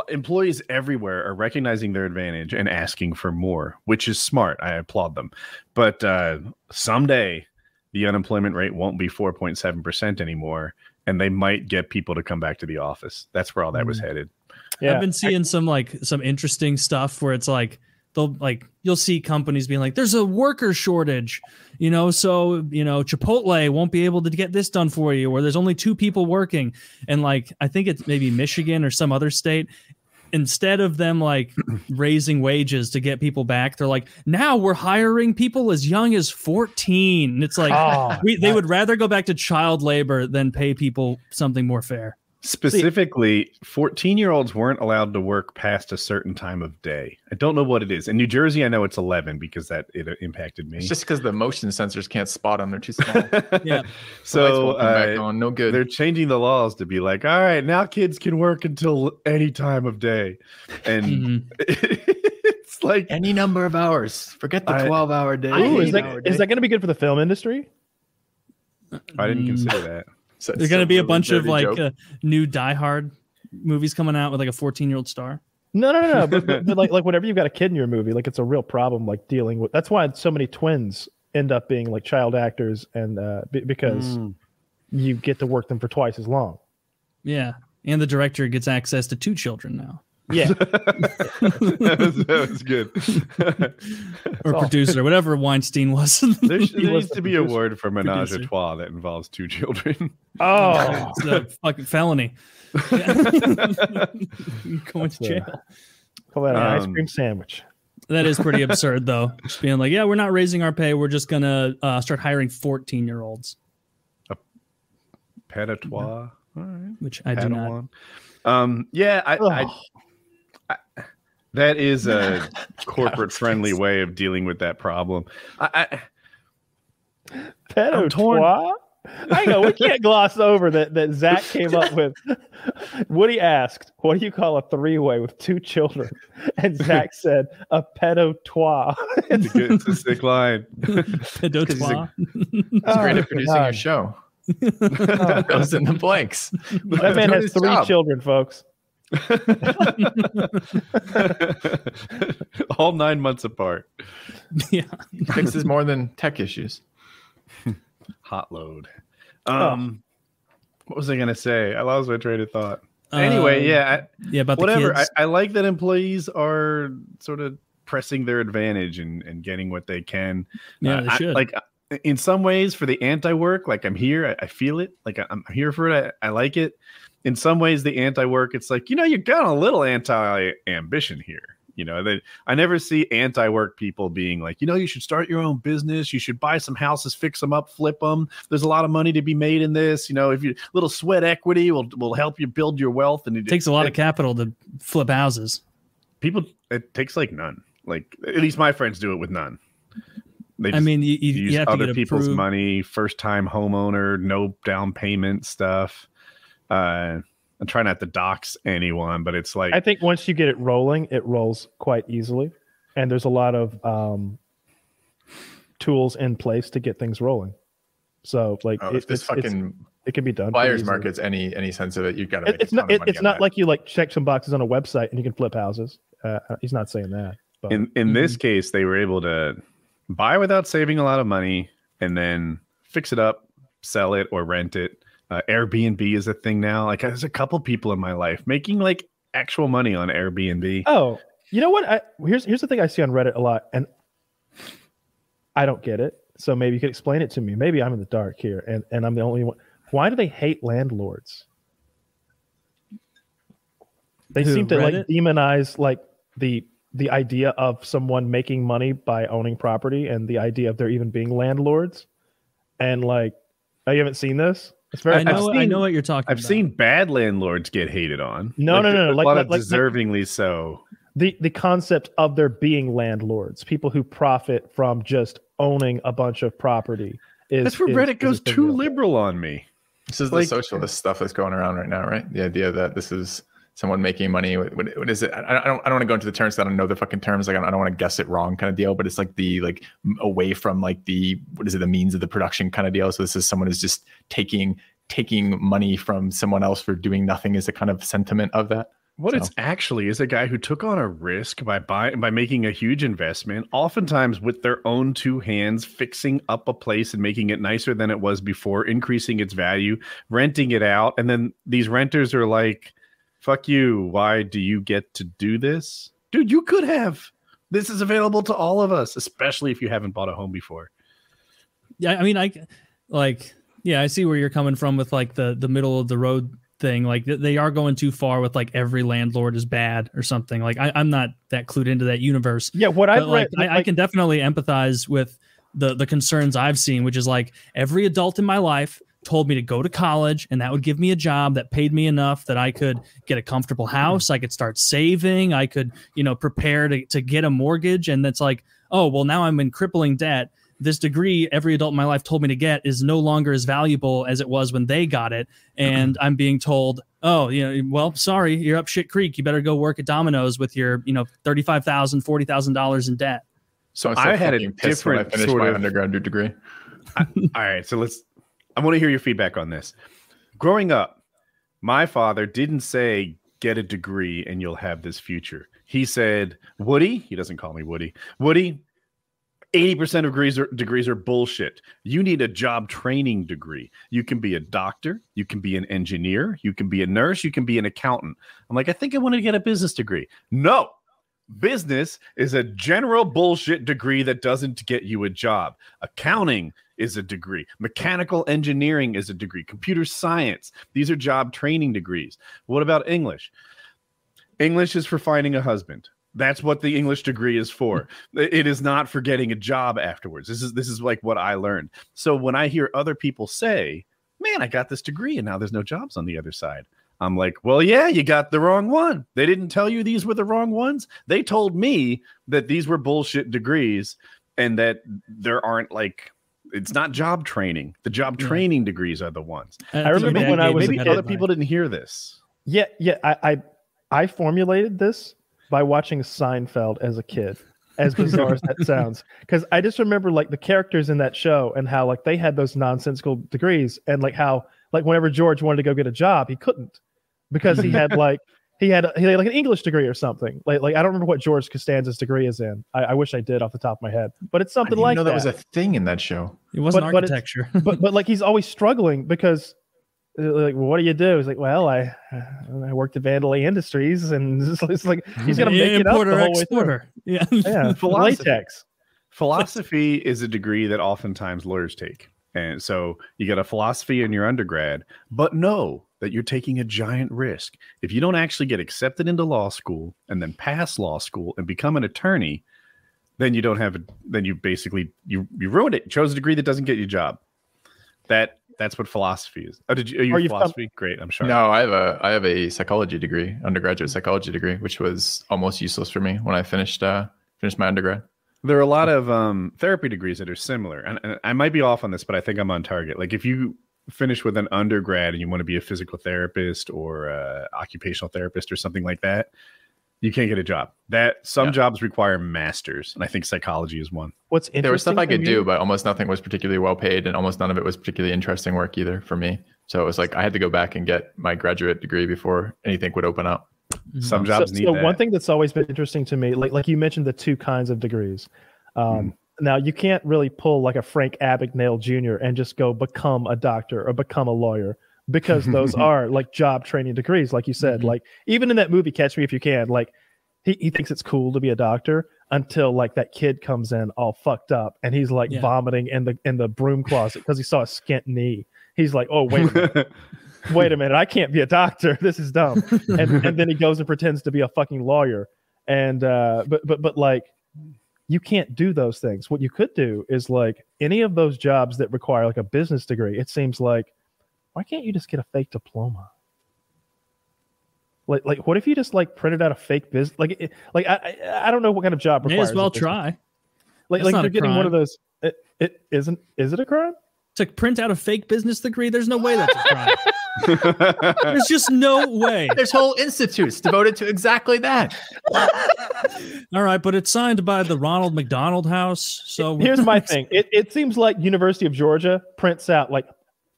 employees everywhere are recognizing their advantage and asking for more, which is smart. I applaud them. But uh, someday, the unemployment rate won't be 4.7 percent anymore, and they might get people to come back to the office. That's where all that was headed. Yeah. I've been seeing some like some interesting stuff where it's like they'll like you'll see companies being like, "There's a worker shortage," you know, so you know Chipotle won't be able to get this done for you, or there's only two people working, and like I think it's maybe Michigan or some other state. Instead of them like [CLEARS THROAT] raising wages to get people back, they're like, now we're hiring people as young as 14. And it's like, Oh, we, they would rather go back to child labor than pay people something more fair. Specifically, 14 year olds weren't allowed to work past a certain time of day. I don't know what it is. In New Jersey, I know it's 11 because that it impacted me. It's just because the motion sensors can't spot them; they're too small. [LAUGHS] Yeah. so back uh, on, no good. they're changing the laws to be like, all right, now kids can work until any time of day. And Mhm. [LAUGHS] it's like, Any number of hours. Forget the 12 hour day. Ooh, is hate that, eight-hour is day. that going to be good for the film industry? I didn't Mm. consider that. So- There's going to be a bunch of like uh, new Die Hard movies coming out with like a 14 year old star. No, no, no, no. but, but, but like, [LAUGHS] like whenever you've got a kid in your movie, like it's a real problem. Like dealing with. That's why so many twins end up being like child actors, and uh, b- because Mm. you get to work them for twice as long. Yeah. And the director gets access to two children now, Yeah, [LAUGHS] that, was, that was good. [LAUGHS] or all. producer, whatever Weinstein was. there, should- there was needs to be a word for menage a trois that involves two children. [LAUGHS] Oh, it's a fucking felony. You Going to That's, jail. call that an ice Um, cream sandwich. That is pretty absurd, though. Just being like, yeah, we're not raising our pay. We're just gonna uh, start hiring 14 year olds, Pet a trois. All right. which I do not. Padawan. Um, yeah, I, I, Oh. That is a [LAUGHS] corporate friendly way of dealing with that problem. I, I, Pedo I'm torn. I know we can't gloss over that that Zach came up with. [LAUGHS] Woody asked, "What do you call a three-way with two children?" And Zach [LAUGHS] said, "A pedo trois." it's, a it's a sick line. Pedo 'Cause he's a- trois. He's great Oh, at producing your oh, show. Oh, Fills in the blanks. that man has three children, folks. [LAUGHS] All nine months apart. [LAUGHS] yeah. Fixes more than tech issues. [LAUGHS] Hot load. Um, what was I gonna say? I lost my train of thought. Anyway, Um, yeah, I, Yeah, about whatever. the I, kids. I like that employees are sort of pressing their advantage and, and getting what they can. yeah, Uh, they I- should. like uh, in some ways, for the anti-work, like I'm here, I, I feel it. Like I- I'm here for it. I, I like it. In some ways, the anti-work, it's like you know, you got a little anti-ambition here. You know, that I never see anti-work people being like, you know, you should start your own business. You should buy some houses, fix them up, flip them. There's a lot of money to be made in this. You know, if you little sweat equity will will help you build your wealth. And it it takes a lot it- of capital to flip houses. people. It takes like none. Like at least my friends do it with none. They I mean, you, you, use you have to other get people's approved. money, first time homeowner, no down payment stuff. Uh, I try not to dox anyone, but it's like I think once you get it rolling, it rolls quite easily, and there's a lot of um, tools in place to get things rolling. So, like, Oh, it, if this it's- it's- fucking it can be done. buyer's market's any any sense of it, you've got to. It, it's not. It, it's not like you like check some boxes on a website and you can flip houses. Uh, he's not saying that. But in in this case, they were able to buy without saving a lot of money and then fix it up, sell it, or rent it. Uh, Airbnb is a thing now. Like there's a couple people in my life making like actual money on Airbnb. Oh, you know what? I, here's here's the thing I see on Reddit a lot, and I don't get it. So maybe you could explain it to me. Maybe I'm in the dark here, and and I'm the only one. Why do they hate landlords? They Who, seem to like demonize like the the idea of someone making money by owning property and the idea of there even being landlords. And like, oh, you haven't seen this? It's very. I know. I know what you're talking. I've about. seen bad landlords get hated on. No, no, no, no, A like- lot like- of like- deservingly so. the the concept of there being landlords, people who profit from just owning a bunch of property. Is, That's where is- Reddit goes too liberal on me. This is like- the socialist stuff that's going around right now, right? The idea that this is someone making money. What, what is it? I, don't I don't want to go into the terms. 'cause I don't know the fucking terms. Like I don't, I don't want to guess it wrong, kind of deal. But it's like the like away from like the what is it? The means of the production kind of deal. So this is someone who's just taking taking money from someone else for doing nothing. Is a kind of sentiment of that. What So- it's actually is a guy who took on a risk by buying by making a huge investment, oftentimes with their own two hands, fixing up a place and making it nicer than it was before, increasing its value, renting it out, and then these renters are like, "Fuck you! Why do you get to do this, dude? You could have. This is available to all of us, especially if you haven't bought a home before." Yeah, I mean, I like, yeah, I see where you're coming from with like the the middle of the road thing. Like they are going too far with like every landlord is bad or something. Like I, I'm not that clued into that universe. Yeah, what I've like, read, I, I can definitely empathize with the the concerns I've seen, which is like every adult in my life told me to go to college and that would give me a job that paid me enough that I could get a comfortable hmm. house, I could start saving, I could, you know, prepare to, to get a mortgage. And that's like, oh, well, now I'm in crippling debt. This degree every adult in my life told me to get is no longer as valuable as it was when they got it. And I'm being told, oh, you know, well, sorry, you're up shit creek. You better go work at Domino's with your, you know, $35,000, $40,000 in debt. So I'm I had a fucking I different finished sort my of- undergraduate degree. All right, so let's. I want to hear your feedback on this. Growing up, my father didn't say get a degree and you'll have this future. He said, Woody, he doesn't call me Woody. Woody, 80% of degrees are, degrees are bullshit. You need a job training degree. You can be a doctor, you can be an engineer, you can be a nurse, you can be an accountant. I'm like, I think I want to get a business degree. No, business is a general bullshit degree that doesn't get you a job. Accounting is a degree. Mechanical engineering is a degree. Computer science, these are job training degrees. What about English? English is for finding a husband. That's what the English degree is for. Hmm. it is not for getting a job afterwards. This is this is like what I learned. So when I hear other people say, "Man, I got this degree and now there's no jobs on the other side." I'm like, "Well, yeah, you got the wrong one. They didn't tell you these were the wrong ones. They told me that these were bullshit degrees and that there aren't like it's not job training. The job Yeah. training degrees are the ones. I remember when I was Maybe kid- other people didn't hear this. Yeah, yeah. I, I I formulated this by watching Seinfeld as a kid. As bizarre as that sounds, [LAUGHS] because I just remember like the characters in that show and how like they had those nonsensical degrees and like how like whenever George wanted to go get a job, he couldn't because he had [LAUGHS] like he had he had like an English degree or something. Like like I don't remember what George Costanza's degree is in. I, I wish I did off the top of my head, but it's I something didn't like know that that. was a thing in that show. It wasn't But- but architecture. [LAUGHS] but but like he's always struggling because uh, like well, what do you do? He's like, well, I I worked at Vandelay Industries, and [LAUGHS] it's, it's like he's gonna make it up Importer, the whole way through. Yeah. Yeah, Philosophy. latex. philosophy is a degree that oftentimes lawyers take. And so you get a philosophy in your undergrad, but know that you're taking a giant risk. If you don't actually get accepted into law school and then pass law school and become an attorney, then you don't have a, then you basically you you ruined it. You chose a degree that doesn't get you a job. That that's what philosophy is. Oh, did you? Are you you've come- philosophy? Great. I'm sure. No, I have a I have a psychology degree, undergraduate psychology degree, which was almost useless for me when I finished uh finished my undergrad. There are a lot of um, therapy degrees that are similar, and, and I might be off on this, but I think I'm on target. Like if you finish with an undergrad and you want to be a physical therapist or a occupational therapist or something like that, you can't get a job. That some Yeah. jobs require masters, and I think psychology is one. What's interesting? There was stuff I could me- do, but almost nothing was particularly well paid, and almost none of it was particularly interesting work either for me. So it was like I had to go back and get my graduate degree before anything would open up. Some So, jobs need so that. one thing that's always been interesting to me, like like you mentioned, the two kinds of degrees. Um, Now you can't really pull like a Frank Abagnale Jr. and just go become a doctor or become a lawyer because [LAUGHS] those are like job training degrees, like you said. Mhm. Like even in that movie Catch Me If You Can, like he, he thinks it's cool to be a doctor until like that kid comes in all fucked up and he's like Yeah. vomiting in the in the broom closet because he saw a skint knee. He's like, oh wait a minute [LAUGHS] wait a minute, I can't be a doctor. [LAUGHS] This is dumb. And and then he goes and pretends to be a fucking lawyer. And uh but but but like you can't do those things. What you could do is like any of those jobs that require like a business degree, it seems like why can't you just get a fake diploma? Like like what if you just like printed out a fake business like it, like I I I don't know what kind of job May as well try. Like That's like you're getting one of those it, it isn't is it a crime? To print out a fake business degree, there's no way that's a crime. [LAUGHS] There's just no way. There's whole institutes devoted to exactly that. All right, but it's signed by the Ronald McDonald House. So Here's my thing. It, it seems like University of Georgia prints out like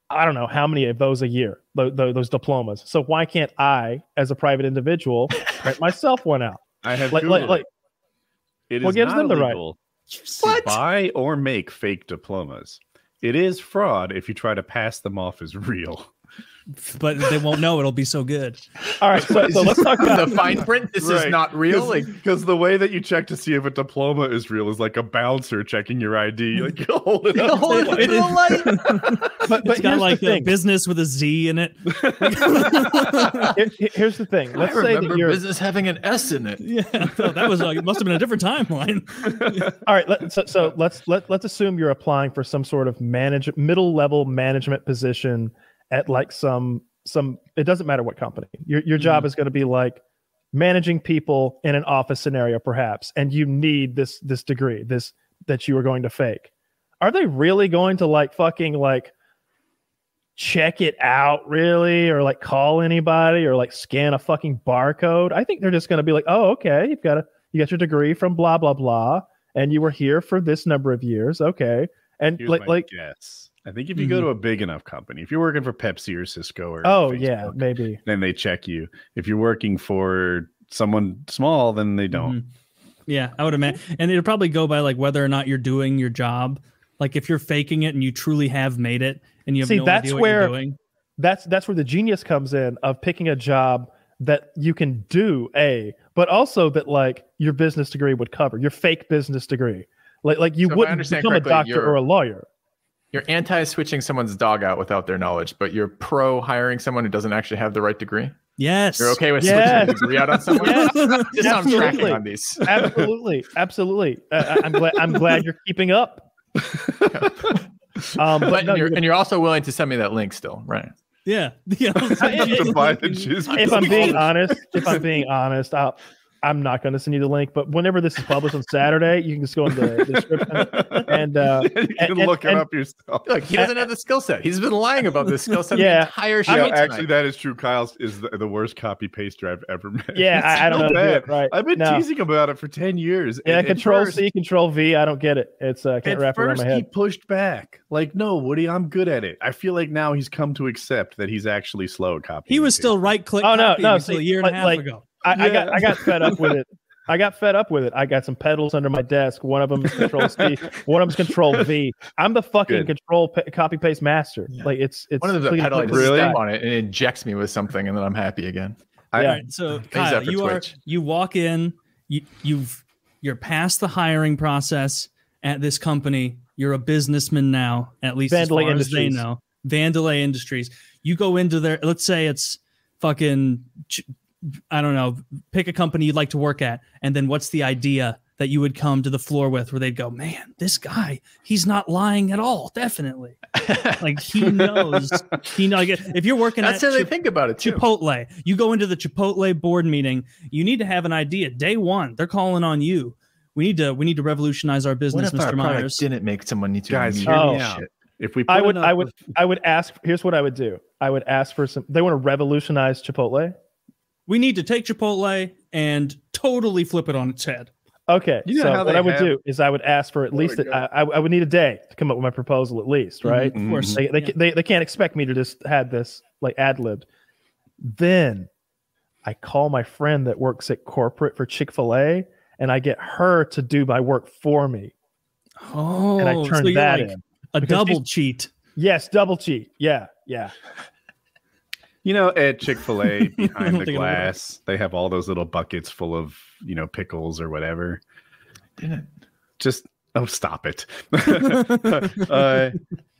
I don't know how many of those a year, tho- tho- those diplomas. So why can't I, as a private individual, print myself one out? I have Like, like, Googled like it. It what is gives not them the right? illegal to What? buy or make fake diplomas. It is fraud if you try to pass them off as real. But they won't know it'll be so good. all right. So, so let's talk about the fine print. This is not real. Like, Because the way that you check to see if a diploma is real is like a bouncer checking your ID. Hmm. Like you [LAUGHS] hold it up. hold it to the light. but, but It's got like a business with a Z in it. [LAUGHS] Here- here- here's the thing. Let's I say remember that you're business having an S in it. Yeah, so that was like it must have been a different timeline. [LAUGHS] all right. Let, so, so let's let let's assume you're applying for some sort of manage middle level management position at like some some. It doesn't matter what company. Your your job mm-hmm. is going to be like managing people in an office scenario, perhaps, and you need this this degree, this that you are going to fake. Are they really going to like fucking like check it out really or like call anybody or like scan a fucking barcode i think they're just going to be like oh okay you've got a you got your degree from blah blah blah and you were here for this number of years okay and Here's like like guess. I think if you go to a big enough company, if you're working for Pepsi or Cisco or oh Facebook, yeah maybe then they check you. If you're working for someone small, then they don't. Mhm. Yeah, I would imagine, and it'll probably go by like whether or not you're doing your job. Like if you're faking it and you truly have made it, and you have See, no that's idea what where- you're doing. that's that's where the genius comes in of picking a job that you can do a but also that like your business degree would cover your fake business degree like like you So wouldn't become a doctor or a lawyer You're anti switching someone's dog out without their knowledge, but you're pro hiring someone who doesn't actually have the right degree. Yes, You're okay with Yes. switching a degree out on someone? Yes. [LAUGHS] Just so I'm tracking Absolutely. on these. [LAUGHS] absolutely absolutely uh, I- i'm glad i'm glad you're keeping up [LAUGHS] um but, But no, you're, you're- and you're also willing to send me that link still, right? Yeah, yeah. to buy the juice. if i'm being honest if i'm being honest I'll, i'm not going to send you the link but whenever this is published on saturday you can just go in the description and uh [LAUGHS] you can and- look it up yourself. Look, he doesn't have the skill set. He's been lying about this skill set Yeah. the entire show. Yeah, actually, that is true. Kyle's is the, the worst copy paster I've ever met. Yeah, I, I don't so know. do it right. I've been No. teasing about it for ten years. Yeah, and at control first- C, control V. I don't get it. It's uh, I can't At wrap it around first, my he pushed back. Like, no, Woody, I'm good at it. I feel like now he's come to accept that he's actually slow at copying. He was still right click. Oh, no, copying no, until a year and like- a half like- ago. I, I got I got fed up with it. I got fed up with it. I got some pedals under my desk. One of them is control C. One of them is control V. I'm the fucking Good. control pa- copy paste master. Like it's it's One of the please- pedal, I please just Really? step on it and it ejects me with something, and then I'm happy again. I- Yeah. All right, so Kyle, for you are you walk in, you you've you're past the hiring process at this company. You're a businessman now, at least as Vandelay far as they Industries. know. Vandelay Industries. You go into their. Let's say it's fucking. Ch- I don't know. Pick a company you'd like to work at, and then what's the idea that you would come to the floor with, where they'd go, "Man, this guy, he's not lying at all. Definitely, like he knows. he know. Like, if you're working That's at how they think about it too. Chipotle. You go into the Chipotle board meeting. You need to have an idea. Day one, they're calling on you. We need to we need to revolutionize our What business, if Mr. product Myers. didn't make someone need to? Guys, hear Oh, me out. shit? If we, I would I would I would ask. Here's what I would do. I would ask for some. They want to revolutionize Chipotle. We need to take Chipotle and totally flip it on its head. Okay, You know so how what I would have- do is I would ask for at Oh least my a, I, I would need a day to come up with my proposal at least, mm-hmm, right? Of course. Mm-hmm. They, they, Yeah. they, they can't expect me to just had this like ad libbed. Then I call my friend that works at corporate for Chick fil A and I get her to do my work for me. Oh, And I oh, so turn you're that like in. a double cheat. Yes, double cheat. Yeah, yeah. You know, at Chick Fil A behind the think I'm gonna- glass, they have all those little buckets full of you know pickles or whatever. Didn't. Just oh, stop it. [LAUGHS] [LAUGHS] uh,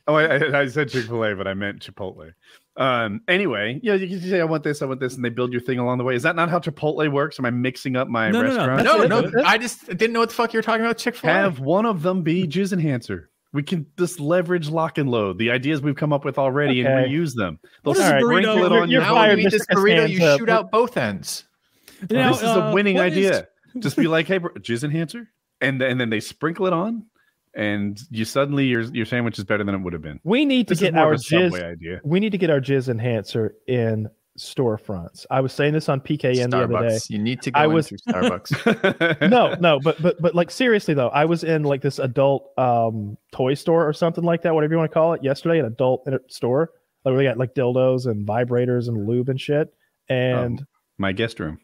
oh, I, I said Chick Fil A, but I meant Chipotle. Um, anyway, yeah, you can say I want this, I want this, and they build your thing along the way. Is that not how Chipotle works? Am I mixing up my No, no, no. restaurant? No, no, I just didn't know what the fuck you were talking about. Chick Fil A. Have one of them be jizz enhancer. We can just leverage lock and load the ideas we've come up with already and Okay. reuse them. They'll What is a sprinkle burrito? it You're- on you're your now fired, you eat this burrito, you Costanza. shoot out both ends. Now, this is a uh, winning what is- idea. Just be like, [LAUGHS] hey, bro, jizz enhancer, and then, and then they sprinkle it on. and you suddenly your your sandwich is better than it would have been. We need to This get our of jizz. idea. We need to get our jizz enhancer in storefronts. I was saying this on PKN the other day. You need to go I was- into Starbucks. [LAUGHS] no, no, but but but like seriously though, I was in like this adult um toy store or something like that, whatever you want to call it, yesterday, an adult store. Like we got like dildos and vibrators and lube and shit. And My guest room.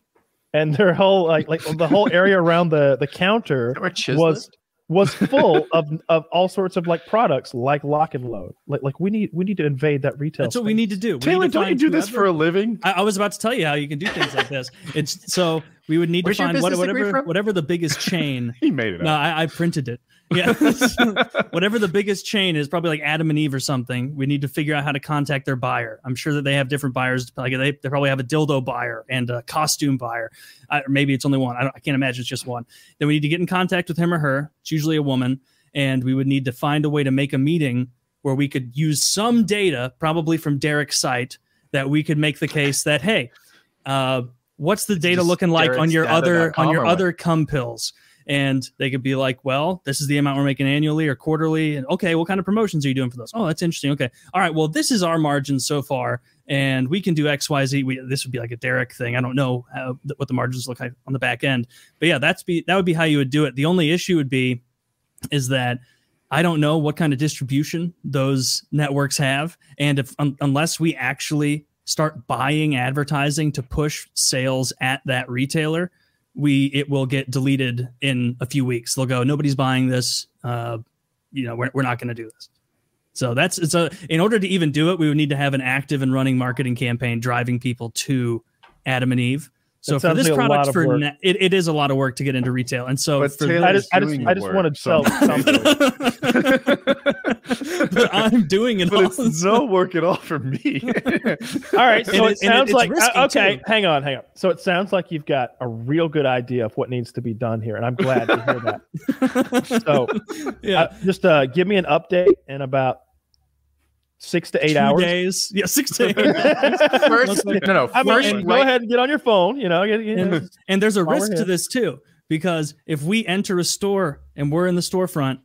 and their whole like like the whole area around the the counter Or Chislett? was was [LAUGHS] full of of all sorts of like products like lock and load. Like like we need we need to invade that retail. That's what we need to do. We Taylor, need to don't you find do this for a living? I, I was about to tell you how you can do things like this. It's so we would need Where's to find what, whatever whatever the biggest chain. [LAUGHS] He made it no. I, I printed it. Yeah, [LAUGHS] [LAUGHS] whatever the biggest chain is, probably like Adam and Eve or something. We need to figure out how to contact their buyer. I'm sure that they have different buyers. Like they, they probably have a dildo buyer and a costume buyer. Uh, or maybe it's only one. I, don't, I can't imagine it's just one. Then we need to get in contact with him or her. It's usually a woman, and we would need to find a way to make a meeting where we could use some data, probably from Derek's site, that we could make the case that hey, uh, what's the data just looking like on your other on your other cum pills? And they could be like, well, this is the amount we're making annually or quarterly. And okay, what kind of promotions are you doing for those? Oh, that's interesting. Okay. All right. Well, this is our margin so far. And we can do X, Y, Z. We, this would be like a Derek thing. I don't know how, what the margins look like on the back end. But yeah, that's be that would be how you would do it. The only issue would be is that I don't know what kind of distribution those networks have, and if un, unless we actually start buying advertising to push sales at that retailer, we it will get deleted in a few weeks. They'll go, nobody's buying this. Uh, you know, we're, we're not going to do this. So that's it's a in order to even do it, we would need to have an active and running marketing campaign driving people to Adam and Eve. So for this like product, for work. ne- it, it is a lot of work to get into retail, and so But for Taylor- I just I just I just want to so- sell something. [LAUGHS] but I'm doing it but all. it's no work at all for me. [LAUGHS] All right, so And it, it- and sounds it's like uh, okay. too. Hang on, hang on. So it sounds like you've got a real good idea of what needs to be done here, and I'm glad to hear that. [LAUGHS] So yeah, uh, just uh, give me an update in about six to eight Two hours. days. Yeah, six to [LAUGHS] eight. First, no, no. I mean, First, go right- ahead and get on your phone. You know, get, you know, and, and there's a risk to this too because if we enter a store and we're in the storefront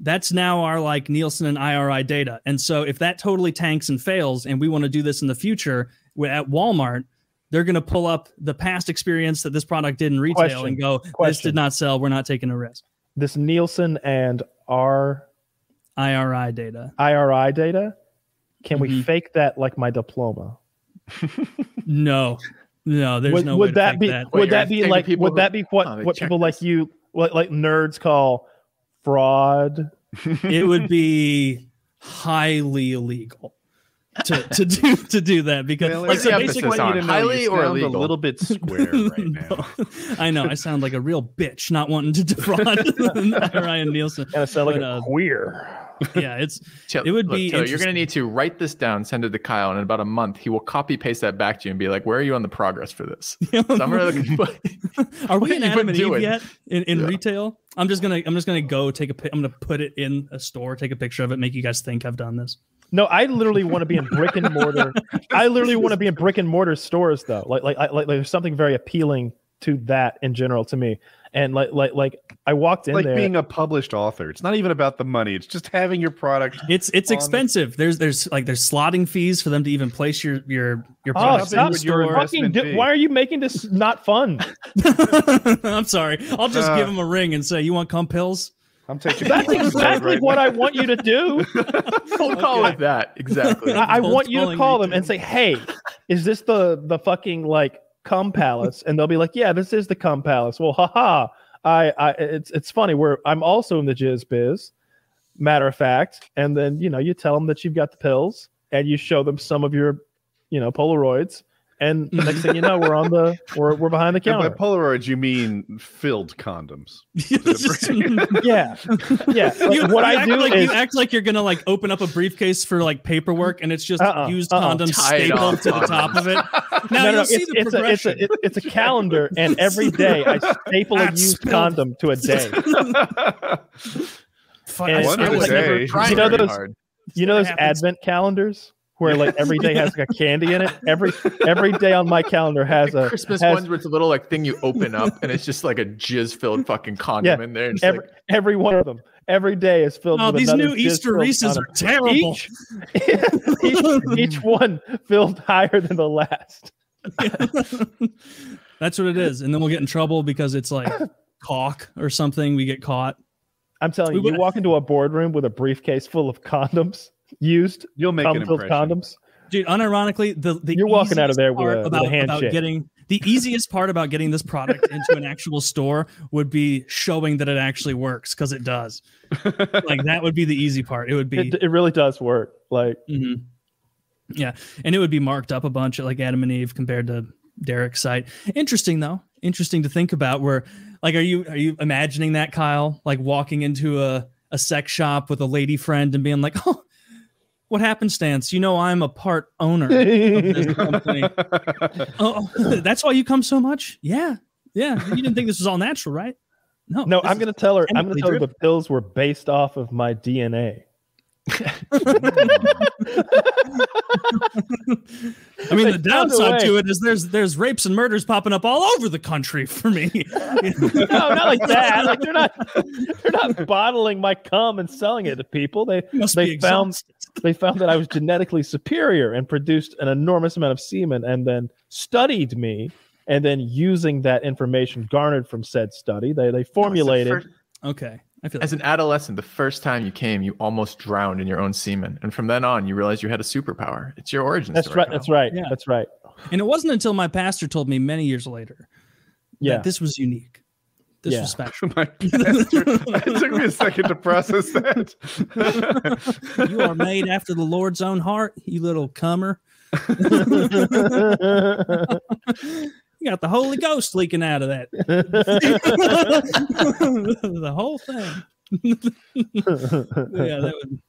that's now our like nielsen and iri data and so if that totally tanks and fails and we want to do this in the future at walmart they're going to pull up the past experience that this product did in retail Question. and go this did not sell we're not taking a risk this Nielsen and our iri data IRI data. Can we Mhm. fake that like my diploma? [LAUGHS] no no there's would no way would to that fake be that. Would that be like people would who- that be what Oh, what check people like you what like nerds call fraud? it would be highly illegal to, to do [LAUGHS] to do that because Taylor, like so basically emphasis on you to know highly you or illegal? A little bit [LAUGHS] square right now. I know I sound like a real bitch not wanting to defraud Ryan Nielsen. Gonna sound like But, a uh, queer. [LAUGHS] Yeah, it's Taylor- It would look, be Taylor, you're going to need to write this down, send it to Kyle, and in about a month, he will copy paste that back to you and be like, "Where are you on the progress for this?" [LAUGHS] So I'm. [LAUGHS] Are we what in you Adam and Eve yet in, in Yeah. retail? I'm just gonna I'm just gonna go take a pic. I'm gonna put it in a store, take a picture of it, make you guys think I've done this. No, I literally want to be in brick and mortar. I literally want to be in brick and mortar stores though. Like like like, like there's something very appealing to that in general to me. And like like like I walked in like there. being a published author. It's not even about the money. It's just having your product. It's it's On- expensive. There's there's like there's slotting fees for them to even place your your your Oh, products stop your store. fucking investment do- why are you making this not fun? [LAUGHS] I'm sorry. I'll just Uh, give them a ring and say, "You want cum pills?" I'm taking That's exactly right what now. I want you to do. [LAUGHS] Don't call it that. Exactly. I, I want you to call me them and say, "Hey, is this the the fucking like cum palace?" And they'll be like, "Yeah, this is the cum palace." Well, haha. I, I it's it's funny. Where I'm also in the jizz biz. Matter of fact, and then you know you tell them that you've got the pills, and you show them some of your, you know, Polaroids, and the [LAUGHS] next thing you know, we're on the we're we're behind the And by. Polaroids, you mean filled condoms. [LAUGHS] Just- [LAUGHS] yeah, yeah. Like, You- what you I act do like is you act like you're gonna like open up a briefcase for like paperwork, and it's just Uh-uh, used uh-uh. condoms Tied stapled off to the top of it. Now no, you'll no, see it's, the it's, a, it's, a, it's a calendar, and every day I staple a used spilled. condom to a day. Fuck, and I One swear a I was day. never- Trying You know those- hard. You know those happens. advent calendars where like every day has like a candy in it. Every every day on my calendar has The a Christmas has ones where it's a little like thing you open up and it's just like a jizz filled fucking condom Yeah, in there. And every like, every one of them. every day is filled Oh, with these new Easter jizz-filled Reese's condom. are terrible. Each, [LAUGHS] each, each [LAUGHS] one filled higher than the last. [LAUGHS] That's what it is. And then we'll get in trouble because it's like [COUGHS] caulk or something. We get caught. I'm telling We you, you walk into a boardroom with a briefcase full of condoms, used You'll make an impression. condoms. Dude, unironically, the, the You're walking out of there with part a- with a about, about handshake. getting the easiest part about getting this product into an actual store would be showing that it actually works because it does. like that would be the easy part. It would be It, it really does work. Like Mhm. Yeah, and it would be marked up a bunch like Adam and Eve compared to Derek's site. Interesting though. Interesting to think about. Where like, are you are you imagining that Kyle like walking into a a sex shop with a lady friend and being like, [LAUGHS] oh, what happenstance? You know, I'm a part owner of this company. [LAUGHS] Oh, oh, that's why you come so much? Yeah, yeah. You didn't think this was all natural, right? No, no, I'm gonna tell her. I'm gonna tell her the pills were based off of my DNA. [LAUGHS] I mean, They the downside to it is there's there's rapes and murders popping up all over the country for me. [LAUGHS] no, not like that. Like they're not they're not bottling my cum and selling it to people. They Must they be found exhausted. They found that I was genetically superior and produced an enormous amount of semen and then studied me and then using that information garnered from said study, they they formulated First- Okay, I feel As an adolescent, the first time you came, you almost drowned in your own semen, and from then on, you realized you had a superpower. It's your origin story. That's story. right. That's right. Yeah. That's right. and it wasn't until my pastor told me many years later Yeah. that this was unique. This Yeah. was special. [LAUGHS] My pastor. it took me a second to process that. You are made after the Lord's own heart, you little cummer. You got the Holy Ghost leaking out of that. [LAUGHS] the whole thing. yeah, that would.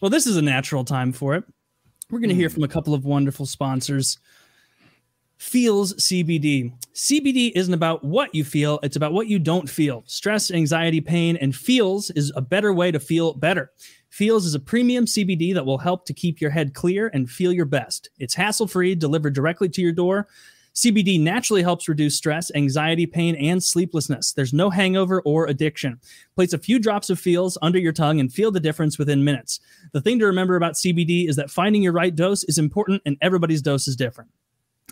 Well, this is a natural time for it. We're going to hear hmm. from a couple of wonderful sponsors. Feals CBD. CBD isn't about what you feel, it's about what you don't feel. Stress, anxiety, pain, and Feals is a better way to feel better. Feals is a premium CBD that will help to keep your head clear and feel your best. It's hassle free, delivered directly to your door. CBD naturally helps reduce stress, anxiety, pain, and sleeplessness. There's no hangover or addiction. Place a few drops of Feals under your tongue and feel the difference within minutes. The thing to remember about CBD is that finding your right dose is important and everybody's dose is different.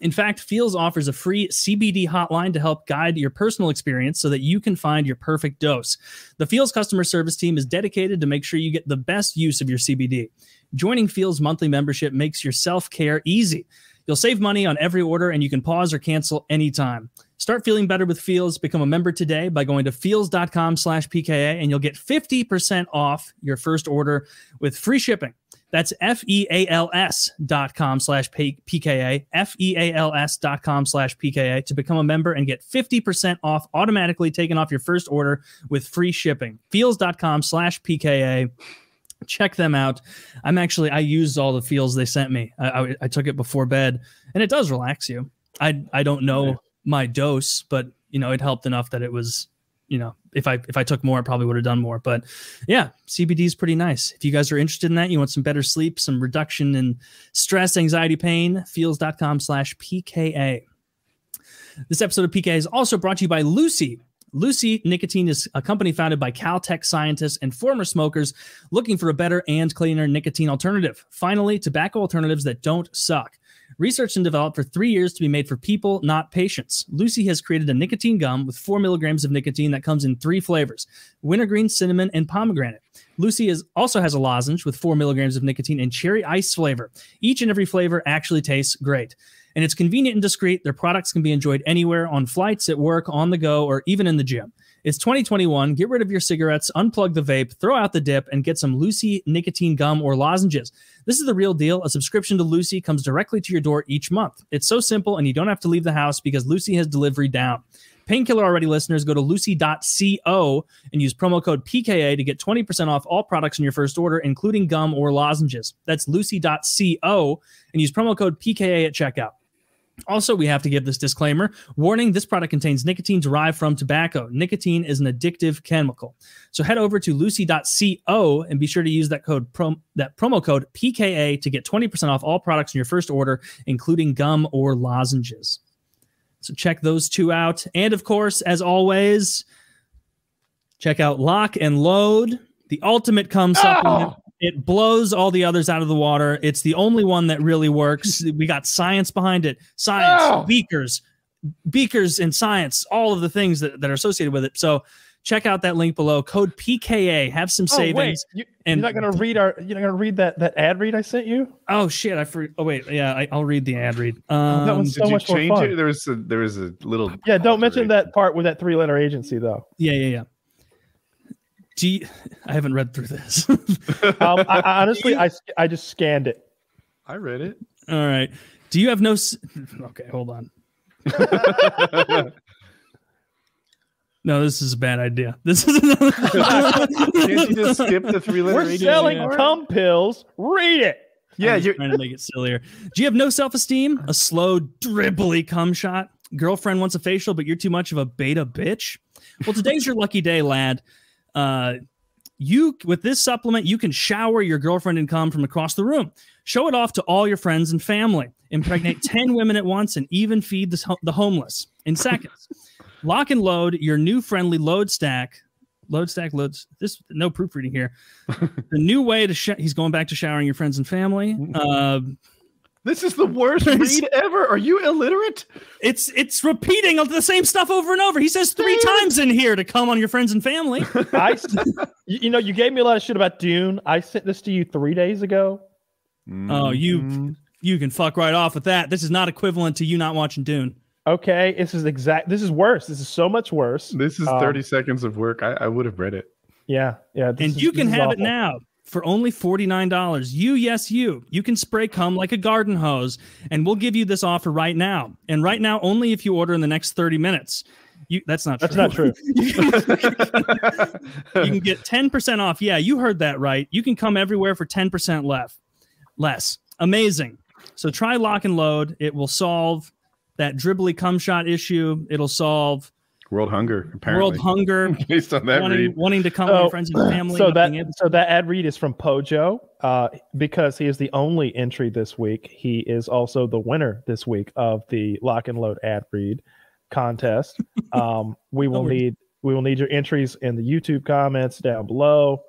In fact, Feals offers a free CBD hotline to help guide your personal experience so that you can find your perfect dose. The Feals customer service team is dedicated to make sure you get the best use of your CBD. Joining Feals monthly membership makes your self care easy. You'll save money on every order and you can pause or cancel anytime. Start feeling better with Feals. Become a member today by going to feals.com slash PKA and you'll get 50% off your first order with free shipping. That's F-E-A-L-S dot com slash P- PKA, F-E-A-L-S dot com slash PKA to become a member and get 50% off automatically taken off your first order with free shipping. Feals.com slash PKA check them out. I'm actually I used all the Feals they sent me. I, I, I took it before bed, and it does relax you. I I don't know my dose, but you know it helped enough that it was you know if I if I took more, I probably would have done more. But yeah, CBD is pretty nice. If you guys are interested in that, you want some better sleep, some reduction in stress, anxiety, pain, feals.com slash PKA. This episode of PK is also brought to you by Lucy. Lucy Nicotine is a company founded by Caltech scientists and former smokers looking for a better and cleaner nicotine alternative. Finally, tobacco alternatives that don't suck. Researched and developed for three years to be made for people, not patients. Lucy has created a nicotine gum with four milligrams of nicotine that comes in three flavors wintergreen, cinnamon, and pomegranate. Lucy is, also has a lozenge with four milligrams of nicotine and cherry ice flavor. Each and every flavor actually tastes great. And it's convenient and discreet. Their products can be enjoyed anywhere on flights, at work, on the go, or even in the gym. It's 2021. Get rid of your cigarettes, unplug the vape, throw out the dip, and get some Lucy nicotine gum or lozenges. This is the real deal. A subscription to Lucy comes directly to your door each month. It's so simple, and you don't have to leave the house because Lucy has delivery down. Painkiller Already listeners, go to lucy.co and use promo code PKA to get 20% off all products in your first order, including gum or lozenges. That's lucy.co and use promo code PKA at checkout. Also, we have to give this disclaimer warning this product contains nicotine derived from tobacco. Nicotine is an addictive chemical. So head over to lucy.co and be sure to use that code prom- that promo code PKA to get 20% off all products in your first order, including gum or lozenges. So check those two out. And of course, as always, check out Lock and Load. the ultimate cum supplement. Oh! It blows all the others out of the water. It's the only one that really works. [LAUGHS] We got science behind it. Science, Oh. beakers, beakers and science, all of the things that, that are associated with it. So check out that link below. Code PKA. Have some Oh, wait, savings. you, and- you're not gonna read our. You're not gonna read that that ad read I sent you. Oh shit! I for oh wait yeah I, I'll read the ad read. that Um, one's- Did So you much more change fun. it? There was a there was a little Yeah, don't mention that part with that three letter agency though. yeah yeah yeah. Do you, I haven't read through this. [LAUGHS] Um, I, I honestly, I I just scanned it. I read it. All right. Do you have no? Okay, hold on. [LAUGHS] No, this is a bad idea. This is another. [LAUGHS] Can't you just skip the three letter We're selling yeah. cum pills. Read it. Yeah, I'm you're trying to make it sillier. Do you have no self esteem? A slow, dribbly cum shot? Girlfriend wants a facial, but you're too much of a beta bitch? Well, today's your lucky day, lad. Uh, you with this supplement, you can shower your girlfriend in cum from across the room. Show it off to all your friends and family. Impregnate [LAUGHS] 10 women at once and even feed the, the homeless in seconds. Lock and load your new friendly load stack. Load stack loads. This no proofreading here. [LAUGHS] the new way to he's going back to showering your friends and family. Uh, this is the worst [LAUGHS] read ever. Are you illiterate? it's it's repeating the same stuff over and over. He says three times in here to come on your friends and family. [LAUGHS] I, you, you know, you gave me a lot of shit about Dune. I sent this to you three days ago. Oh, you- Mm. You can fuck right off with that. This is not equivalent to you not watching Dune. Okay, this is exact. This is worse. This is so much worse. This is Um, 30 seconds of work. I, I would have read it. Yeah, yeah. and is- you can is have it now for only $49. You, yes, you. You can spray cum like a garden hose, and we'll give you this offer right now. And right now, only if you order in the next 30 minutes. You, that's not That's true. not true. [LAUGHS] you can get 10% off. Yeah, you heard that right. You can come everywhere for 10% left. Less. Amazing. So try lock and load. It will solve that dribbly cum shot issue. It'll solve World hunger, apparently. world hunger, [LAUGHS] Based on that wanting, read. wanting to come with So- your friends and family. So that able- so that ad read is from Pojo, uh, because he is the only entry this week. He is also the winner this week of the lock and load ad read contest. [LAUGHS] Um, we will need we will need your entries in the YouTube comments down below.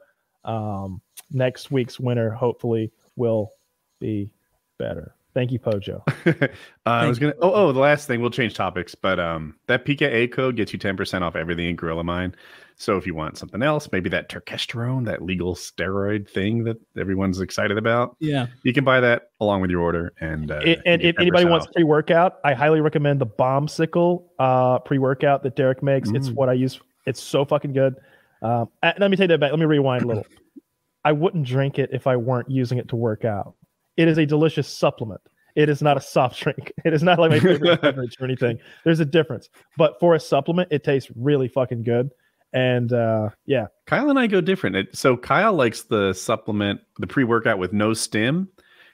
Um, next week's winner hopefully will be better. Thank you, Pojo. [LAUGHS] uh, I was gonna. Oh, oh, the last thing. We'll change topics, but um, that PKA code gets you ten percent off everything in Gorilla Mind. So if you want something else, maybe that turkesterone, that legal steroid thing that everyone's excited about, yeah. you can buy that along with your order. And uh, I- and if anybody 10% wants pre-workout, I highly recommend the Bomb Bombsicle uh, pre-workout that Derek makes. It's Mm. what I use. It's so fucking good. Um, let me take that back. Let me rewind a little. [LAUGHS] I wouldn't drink it if I weren't using it to work out. It is a delicious supplement. It is not a soft [LAUGHS] drink. It is not like my favorite [LAUGHS] beverage or anything. There's a difference. But for a supplement, it tastes really fucking good. And uh, yeah, Kyle and I go different. It, so Kyle likes the supplement, the pre-workout with no stim,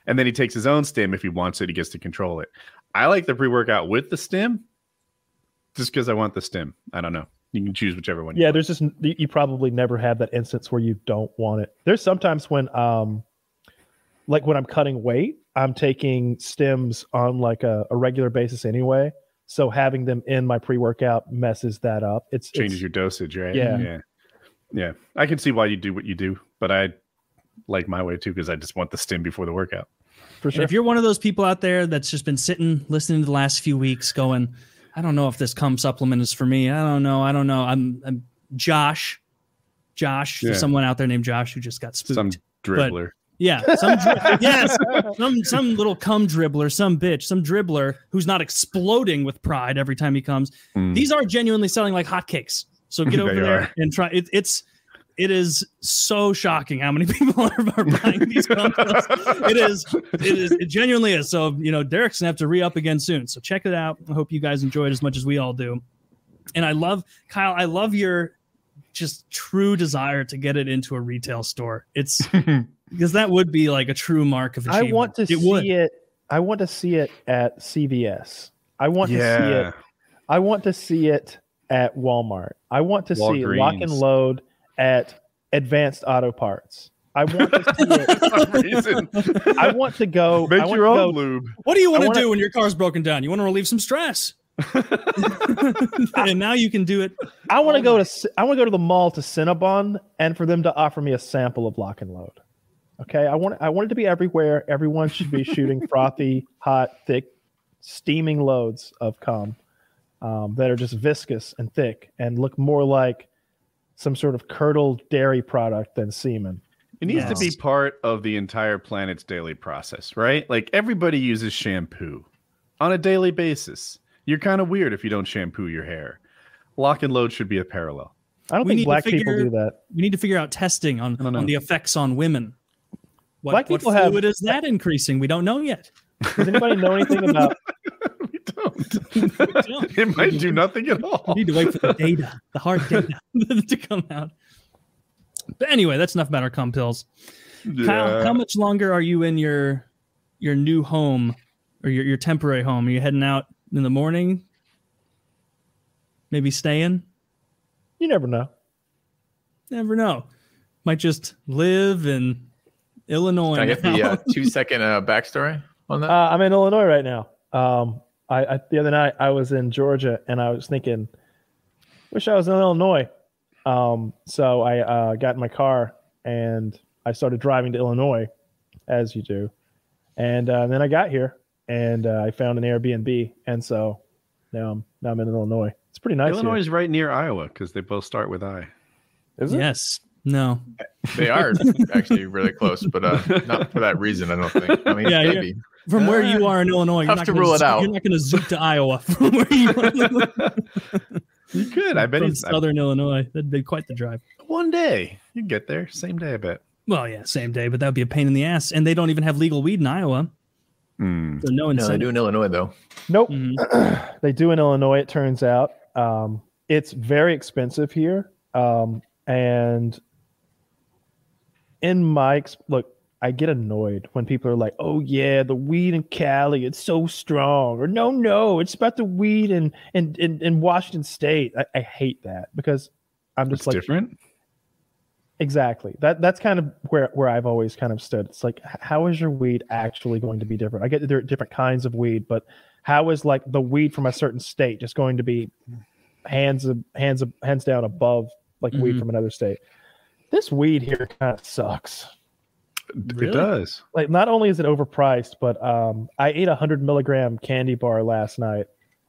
and then he takes his own stim if he wants it. He gets to control it. I like the pre-workout with the stim, just because I want the stim. I don't know. You can choose whichever one. you yeah want. there's just you you probably never have that instance where you don't want it there's sometimes when um like when i'm cutting weight i'm taking stems on like a, a regular basis anyway so having them in my pre-workout messes that up it's changes it's, your dosage, right? Yeah. yeah, yeah. I can see why you do what you do, but I like my way too because I just want the stim before the workout. for And sure if you're one of those people out there that's just been sitting, listening to the last few weeks, going, I don't know if this cum supplement is for me. I don't know. I don't know. I'm, I'm Josh. Josh, Yeah. there's someone out there named Josh who just got spooked. Some dribbler. Yeah, some dri- yes, some some little cum dribbler, some bitch, some dribbler who's not exploding with pride every time he comes. Mm. These are genuinely selling like hotcakes. So get [LAUGHS] over there are. and try. It, it's it is so shocking how many [LAUGHS] people are, are buying these. It is it is it genuinely is. So you know Derek's gonna have to re up again soon. So check it out. I hope you guys enjoy it as much as we all do. And I love Kyle. I love your just true desire to get it into a retail store. It's [LAUGHS] because that would be like a true mark of achievement. i want to it see would. it i want to see it at cvs i want to see it I want to see it at Walmart. I want to see lock and load at Advanced Auto Parts. I want to see it. [LAUGHS] for some reason. I want to go. I Make want your to own go- lube. What do you want I to wanna- do when your car's broken down? You want to relieve some stress. [LAUGHS] and now you can do it. I want to go to I want to go to the mall to Cinnabon and for them to offer me a sample of Lock and Load. Okay, I want I want it to be everywhere. Everyone should be shooting [LAUGHS] frothy, hot, thick, steaming loads of cum um, that are just viscous and thick and look more like some sort of curdled dairy product than semen. It needs to be part of the entire planet's daily process, right? Like everybody uses shampoo on a daily basis. You're kind of weird if you don't shampoo your hair. Lock and load should be a parallel. I don't We think to black people do that. We need to figure out testing on, on the effects on women. What, Black what people have- fluid is that increasing? We don't know yet. Does anybody know anything [LAUGHS] about? we don't. [LAUGHS] it might do nothing at all. We need to wait for the [LAUGHS] data, the hard data to come out. But anyway, that's enough about our cum pills. Kyle, how much longer are you in your your new home or your, your temporary home? Are you heading out in the morning? Maybe staying? You never know. Never know. Might just live in Illinois. Can I get the uh, two second uh, backstory on that? Uh, I'm in Illinois right now. Um, I, I the other night I was in Georgia and I was thinking, wish I was in Illinois. Um, so I uh, got in my car and I started driving to Illinois, as you do, and uh, then I got here and uh, I found an Airbnb, and so now I'm now I'm in Illinois. It's pretty nice. Illinois here. is right near Iowa because they both start with I. is it? yes. No. They are actually really close, but uh, not for that reason. I don't think. I mean, Yeah, yeah. maybe. From where you are in Illinois, you're not to gonna rule it zoom- out. You're not going to zoom to Iowa [LAUGHS] from where you are. You could. I bet from he's southern Illinois. That'd be quite the drive. one day. You get there same day. I bet. Well, yeah, same day, but that would be a pain in the ass. And they don't even have legal weed in Iowa. Hmm. So no No, they do in Illinois though. Nope. Mhm. [CLEARS THROAT] they do in Illinois. It turns out um, it's very expensive here, um, and in my look, I get annoyed when people are like, "Oh yeah, the weed in Cali, it's so strong," or "No, no, it's about the weed in in in, in Washington State." I, I hate that because I'm just It's like different. exactly that. That's kind of where where I've always kind of stood. It's like, how is your weed actually going to be different? I get that there are different kinds of weed, but how is like the weed from a certain state just going to be hands of hands of hands down above like weed Mhm. from another state? This weed here kind of sucks. Really? It does. Like, not only is it overpriced, but um, I ate a hundred milligram candy bar last night,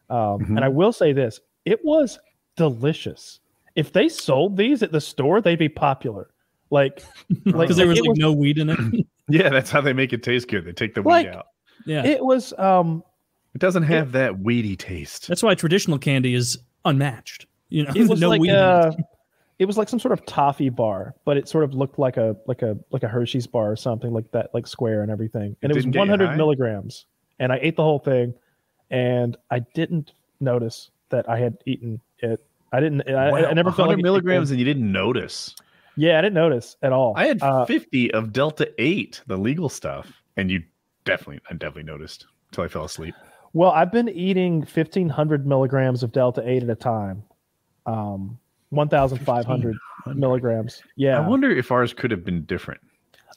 um, Mhm. and I will say this: it was delicious. If they sold these at the store, they'd be popular. Like, [LAUGHS] like Because there was it like no weed in it. [LAUGHS] Yeah, that's how they make it taste good. They take the weed out. yeah. it was. Um, It doesn't have that weedy taste. That's why traditional candy is unmatched. You know, it [LAUGHS] was no like weed. in it. was like some sort of toffee bar, but it sort of looked like a like a like a Hershey's bar or something like that, like square and everything. And It it, was didn't get you 100 milligrams, and I ate the whole thing, and I didn't notice that I had eaten it. I didn't. I, I never felt 100 like it- milligrams, and you didn't notice. Yeah, I didn't notice at all. I had Uh, 50 of Delta 8, the legal stuff, and you definitely, I definitely noticed until I fell asleep. well, I've been eating 1500 milligrams of Delta 8 at a time. Um, 1500 milligrams. Yeah. I wonder if ours could have been different.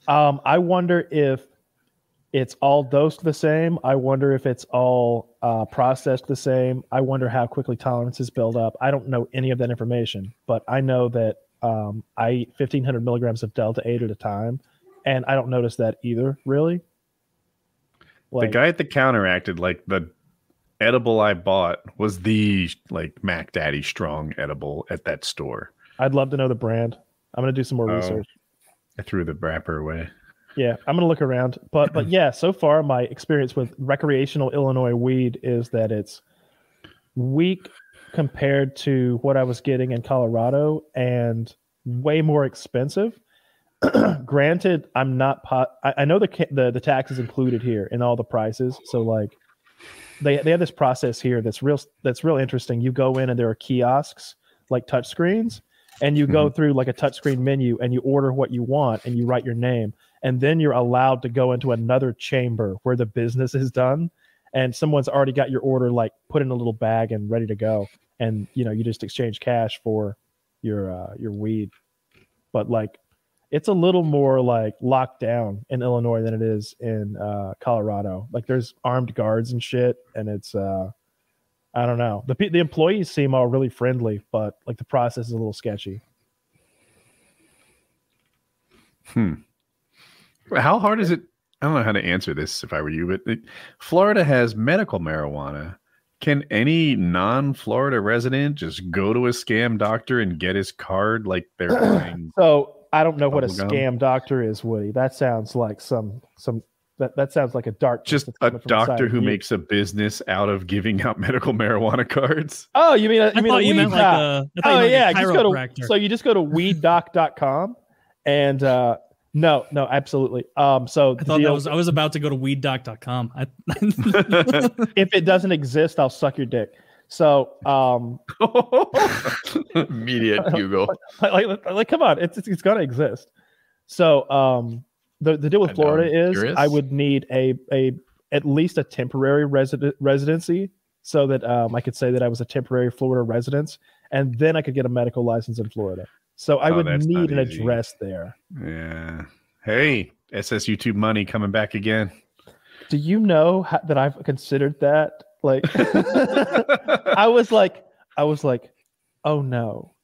Um, I wonder if it's all dosed the same. I wonder if it's all uh, processed the same. I wonder how quickly tolerances build up. I don't know any of that information, but I know that um, I eat 1500 milligrams of Delta 8 at a time, and I don't notice that either, really. the guy at the counter acted like the edible I bought was the like Mac Daddy strong edible at that store. I'd love to know the brand. I'm going to do some more Oh. research. I threw the wrapper away. Yeah, I'm gonna look around, but but [CLEARS THROAT] yeah, so far my experience with recreational Illinois weed is that it's weak compared to what I was getting in Colorado and way more expensive. [CLEARS THROAT] Granted, I'm not pot. I, I know the the the tax is included here in all the prices, so like they they have this process here that's real that's real interesting. You go in and there are kiosks like touch screens, and you go through like a touchscreen menu and you order what you want and you write your name. And then you're allowed to go into another chamber where the business is done. And someone's already got your order like put in a little bag and ready to go. And you know you just exchange cash for your uh, your weed. But like it's a little more like locked down in Illinois than it is in uh, Colorado like there's armed guards and shit and it's uh I don't know. The the employees seem all really friendly, but like the process is a little sketchy. Hmm. How hard is it? I don't know how to answer this if I were you, but it, Florida has medical marijuana. Can any non-Florida resident just go to a scam doctor and get his card like they're? [CLEARS THROAT] So I don't know what a Bubblegum. scam doctor is, Woody. That sounds like some some that, that sounds like a dark Just a doctor who makes a business out of giving out [LAUGHS] medical marijuana cards. Oh, you mean a, you I mean a you weed meant like doc. a. I Oh you yeah, like a just go to so you just go to weeddoc.com and uh no, no, absolutely. Um so I the thought that was I was about to go to weeddoc.com. I, [LAUGHS] [LAUGHS] if it doesn't exist, I'll suck your dick. So um [LAUGHS] Immediate [LAUGHS] Google. like, like, like come on, it's it's, it's gonna exist. So um the, the deal with I Florida is curious. I would need a a at least a temporary resident residency so that um, I could say that I was a temporary Florida resident, and then I could get a medical license in Florida. So I Oh, would need an easy. address there. Yeah. Hey, SS YouTube money coming back again. Do you know how, that I've considered that? Like, [LAUGHS] I was like, I was like, oh no.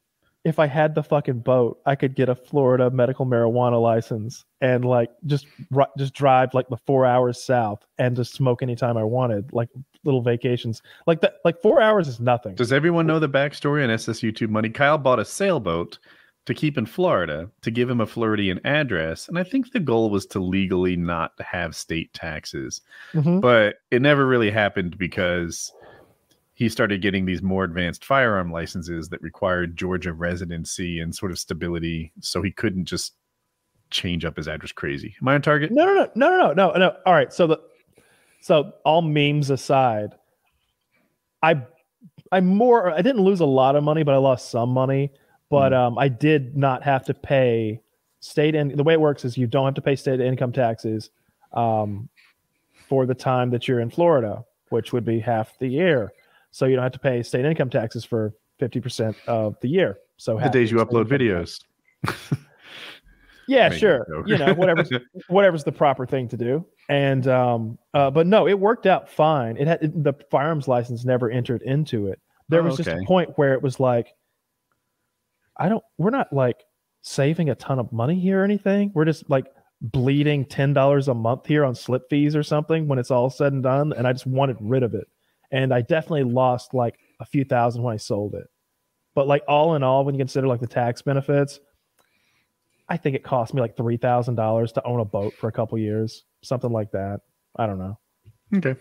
If I had the fucking boat, I could get a Florida medical marijuana license and like just ri- just drive like the four hours south and just smoke anytime I wanted, like little vacations. Like that, like four hours is nothing. Does everyone know the backstory on SS YouTube money? Kyle bought a sailboat to keep in Florida to give him a Floridian address. And I think the goal was to legally not have state taxes. Mhm. But it never really happened because he started getting these more advanced firearm licenses that required Georgia residency and sort of stability. So he couldn't just change up his address crazy. Am I on target? No, no, no, no, no, no, no. All right. So the so all memes aside, I I more I didn't lose a lot of money, but I lost some money. But um, I did not have to pay state and the way it works is you don't have to pay state income taxes um, for the time that you're in Florida, which would be half the year. So you don't have to pay state income taxes for fifty percent of the year. So The days you upload videos. [LAUGHS] Yeah, sure. You know, whatever's [LAUGHS] whatever's the proper thing to do. And um, uh, but no, it worked out fine. It had it, the firearms license never entered into it. There Oh, was just a point where it was like, I don't. We're not like saving a ton of money here or anything. We're just like bleeding ten dollars a month here on slip fees or something when it's all said and done. And I just wanted rid of it. And I definitely lost like a few thousand when I sold it. But like all in all, when you consider like the tax benefits, I think it cost me like three thousand dollars to own a boat for a couple years, something like that. I don't know, Okay.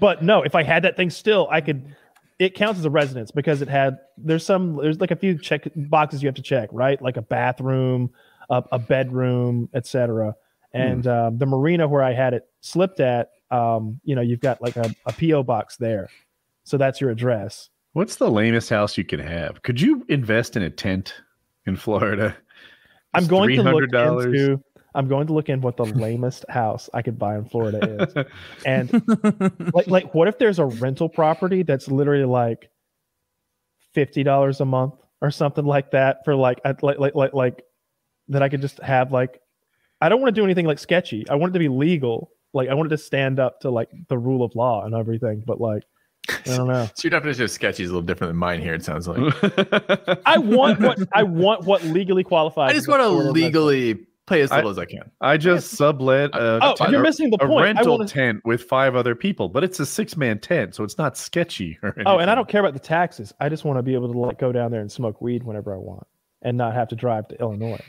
but no, if I had that thing still, I could. It counts as a residence because it had. There's some. There's like a few check boxes you have to check, right? Like a bathroom, a, a bedroom, etc. And um, the marina where I had it slipped at, um, you know, you've got like a, a PO box there, so that's your address. What's the lamest house you could have? Could you invest in a tent in Florida? I'm It's going to look into. I'm going to look in what the lamest [LAUGHS] house I could buy in Florida is. [LAUGHS] And like like what if there's a rental property that's literally like fifty dollars a month or something like that for like like like like like that I could just have like I don't want to do anything like sketchy. I want it to be legal. Like I want it to stand up to like the rule of law and everything. But like I don't know. [LAUGHS] So your definition of sketchy is a little different than mine here. It sounds like [LAUGHS] I want what I want what legally qualifies. I just want to legally play as I- little as I can. I just sublet a, Oh, tent- you're missing the a point. I rental wanna- tent with five other people, but it's a six man tent, so it's not sketchy. Or Oh, and I don't care about the taxes. I just want to be able to like go down there and smoke weed whenever I want and not have to drive to Illinois.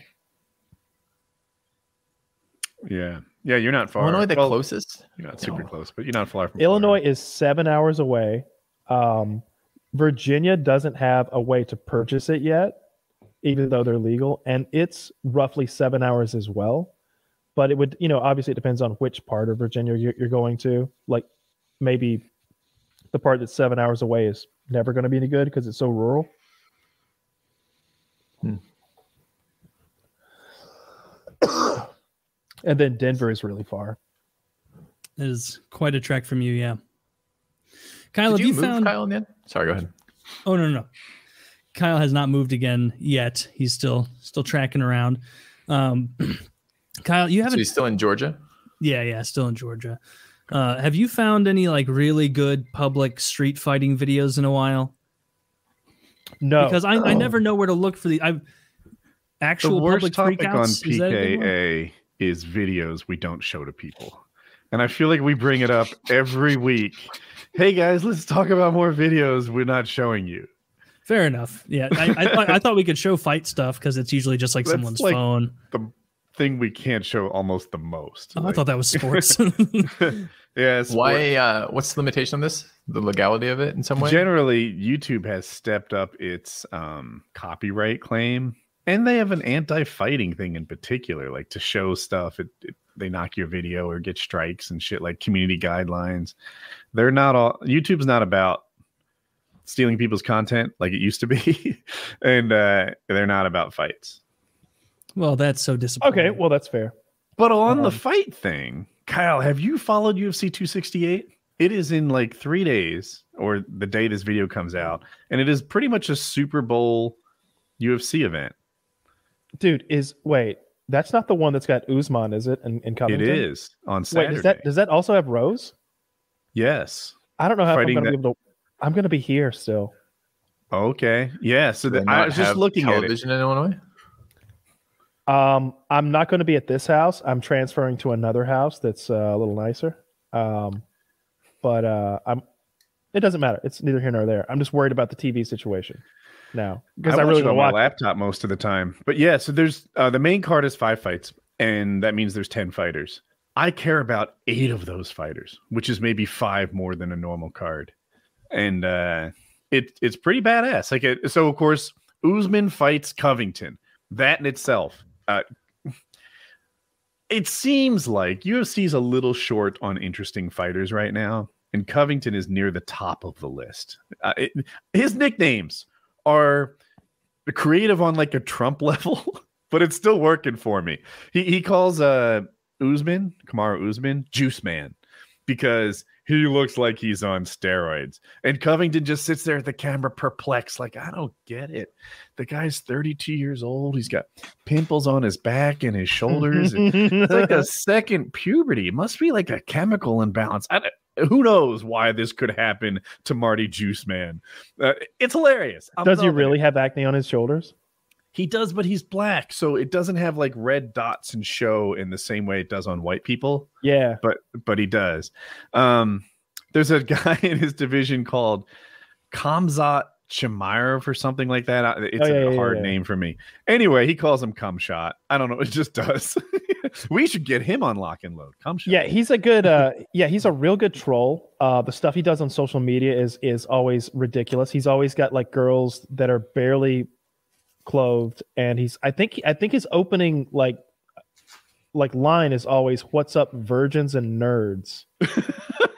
Yeah, yeah, you're not far. Illinois, the well, closest. You're not super close, but you're not far from Illinois Florida. is seven hours away. Um, Virginia doesn't have a way to purchase it yet, even though they're legal, and it's roughly seven hours as well. But it would, you know, obviously it depends on which part of Virginia you're, you're going to. Like maybe the part that's seven hours away is never going to be any good because it's so rural. And then Denver is really far. It is quite a trek from you, yeah. Kyle, Did have you, you, move found? Kyle in the end? Sorry, go ahead. Oh no, no, no. Kyle has not moved again yet. He's still still tracking around. Um, [CLEARS THROAT] Kyle, you haven't. So he's still in Georgia. yeah, yeah, still in Georgia. Uh, have you found any like really good public street fighting videos in a while? No, Because I, I never know where to look for the I The actual worst public topic on freakouts. Is that a good? PKA is videos we don't show to people. And I feel like we bring it up every week. Hey guys, let's talk about more videos we're not showing you. Fair enough. Yeah, I, I, thought, I thought we could show fight stuff because it's usually just like That's someone's like- phone. The thing we can't show almost the most. Oh, I thought that was sports. [LAUGHS] yeah, it's Why? Uh, what's the limitation on this? The legality of it in some way? Generally, YouTube has stepped up its um, copyright claim, and they have an anti-fighting thing in particular, like to show stuff. It, it, they knock your video or get strikes and shit, like community guidelines. They're not all. YouTube's not about stealing people's content like it used to be, [LAUGHS] and uh, they're not about fights. well, that's so disappointing. okay, well that's fair. But on the Um, fight thing, Kyle, have you followed UFC 268? It is in like three days, or the day this video comes out, and it is pretty much a Super Bowl UFC event. Dude, is wait, that's not the one that's got Usman, is it? In, in It Covington? is on Wait, Saturday. does that does that also have Rose? yes. I don't know how if I'm gonna be able to. I'm gonna be here still. Okay. Yeah. So the, I was just have looking at it. television in Illinois. Um, I'm not going to be at this house. I'm transferring to another house that's uh, a little nicer. Um, but uh, I'm. It doesn't matter. It's neither here nor there. I'm just worried about the TV situation now because I, watch really it want on to my watch. it. laptop most of the time. But yeah, so there's uh, the main card is five fights, and that means there's ten fighters. I care about eight of those fighters, which is maybe five more than a normal card, and uh, it it's pretty badass. Like it, so, of course, Usman fights Covington. That in itself, uh, it seems like UFC is a little short on interesting fighters right now, and Covington is near the top of the list. Uh, it, his nicknames are creative on like a Trump [LAUGHS] level, but it's still working for me. He he calls uh Usman, Kamaru Usman, Juice Man, because he looks like he's on steroids. And Covington just sits there at the camera perplexed, like, I don't get it. The guy's 32 years old. He's got pimples on his back and his shoulders. and it's like [LAUGHS] a second puberty. It must be like a chemical imbalance. I, don't- who knows why this could happen to Marty Juice Man? Uh, it's hilarious. I'm Does he loving it. really have acne on his shoulders? He does, but he's black, so it doesn't have like red dots and show in the same way it does on white people. Yeah. But but he does. Um, there's a [LAUGHS] guy in his division called Khamzat Chimaev or something like that. It's Oh, yeah, a yeah, hard yeah. name for me. Anyway, he calls him Cumshot. I don't know. It just does. [LAUGHS] we should get him on lock and load. Cumshot. Yeah, he's a good uh yeah, he's a real good troll. Uh the stuff he does on social media is is always ridiculous. He's always got like girls that are barely clothed and he's I think I think his opening like like line is always what's up virgins and nerds. [LAUGHS]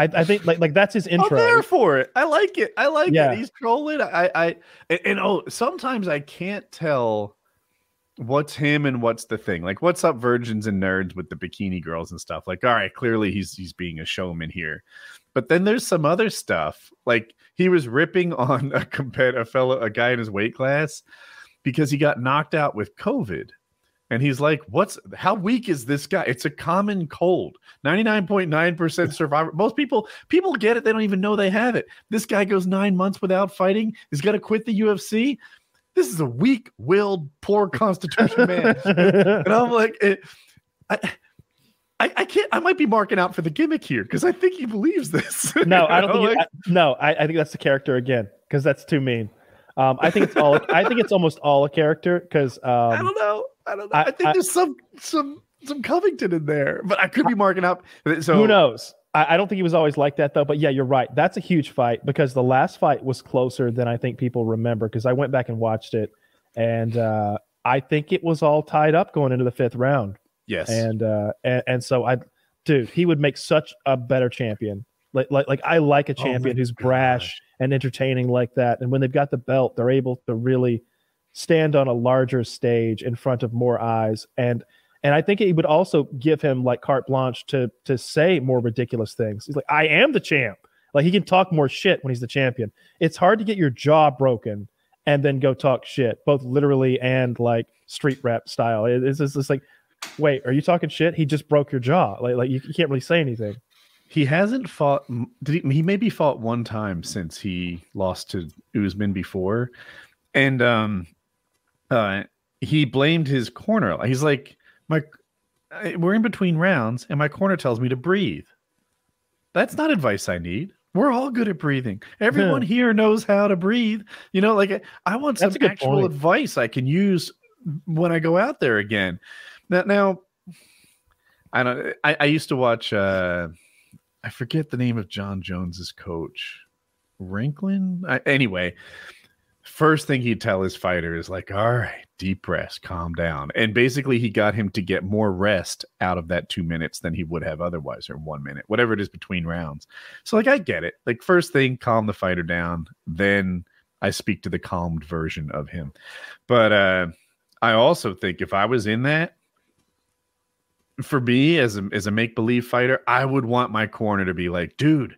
I, I think like like that's his intro. I'm there for it. I like it. I like Yeah. it. He's trolling. I, I, and, and oh, sometimes I can't tell what's him and what's the thing. Like, what's up, virgins and nerds with the bikini girls and stuff. Like, all right, clearly he's he's being a showman here. But then there's some other stuff. Like he was ripping on a [LAUGHS] compet a fellow, a guy in his weight class because he got knocked out with COVID. And he's like, "What's how weak is this guy? It's a common cold. 99.9% survivor. Most people people get it, they don't even know they have it. This guy goes 9 months without fighting. He's got to quit the UFC. This is a weak-willed, poor [LAUGHS] constitution man." and I'm like, eh, I, I, I can't. I might be marking out for the gimmick here because I think he believes this. No, [LAUGHS] I don't think. like- it, I, no, I, I think that's the character again because that's too mean. Um, I think it's all. I think it's almost all a character because. I Um, don't know. I don't know. I- I, think I- there's some some some Covington in there, but I could be marking up. So who knows? I, I don't think he was always like that though. But yeah, you're right. That's a huge fight because the last fight was closer than I think people remember. Because I went back and watched it, and uh, I think it was all tied up going into the fifth round. Yes. And uh, and, and so I, dude, he would make such a better champion. Like like like I like a Oh champion my who's brash and entertaining like that. And when they've got the belt, they're able to really stand on a larger stage in front of more eyes. And and I think it would also give him like carte blanche to to say more ridiculous things. He's like, I am the champ. Like he can talk more shit when he's the champion. It's hard to get your jaw broken and then go talk shit, both literally and like street rap style. It- It's just it's like, wait, are you talking shit? He just broke your jaw. Like like you, you can't really say anything. He hasn't fought. Did he, he maybe fought one time since he lost to Usman before, and um, uh, he blamed his corner. He's like, my, we're in between rounds, and my corner tells me to breathe. That's not advice I need. We're all good at breathing. Everyone here knows how to breathe. You know, like I want some actual point. advice I can use when I go out there again. Now, now I don't. I, I used to watch. uh I forget the name of Jon Jones's coach, Rinklin. I, anyway, first thing he'd tell his fighter is like, "All right, deep rest, calm down," and basically he got him to get more rest out of that two minutes than he would have otherwise, or one minute, whatever it is between rounds. So, like, I get it. Like, first thing, calm the fighter down, then I speak to the calmed version of him. But uh, I also think if I was in that, for me as a as a make believe fighter, I would want my corner to be like, dude,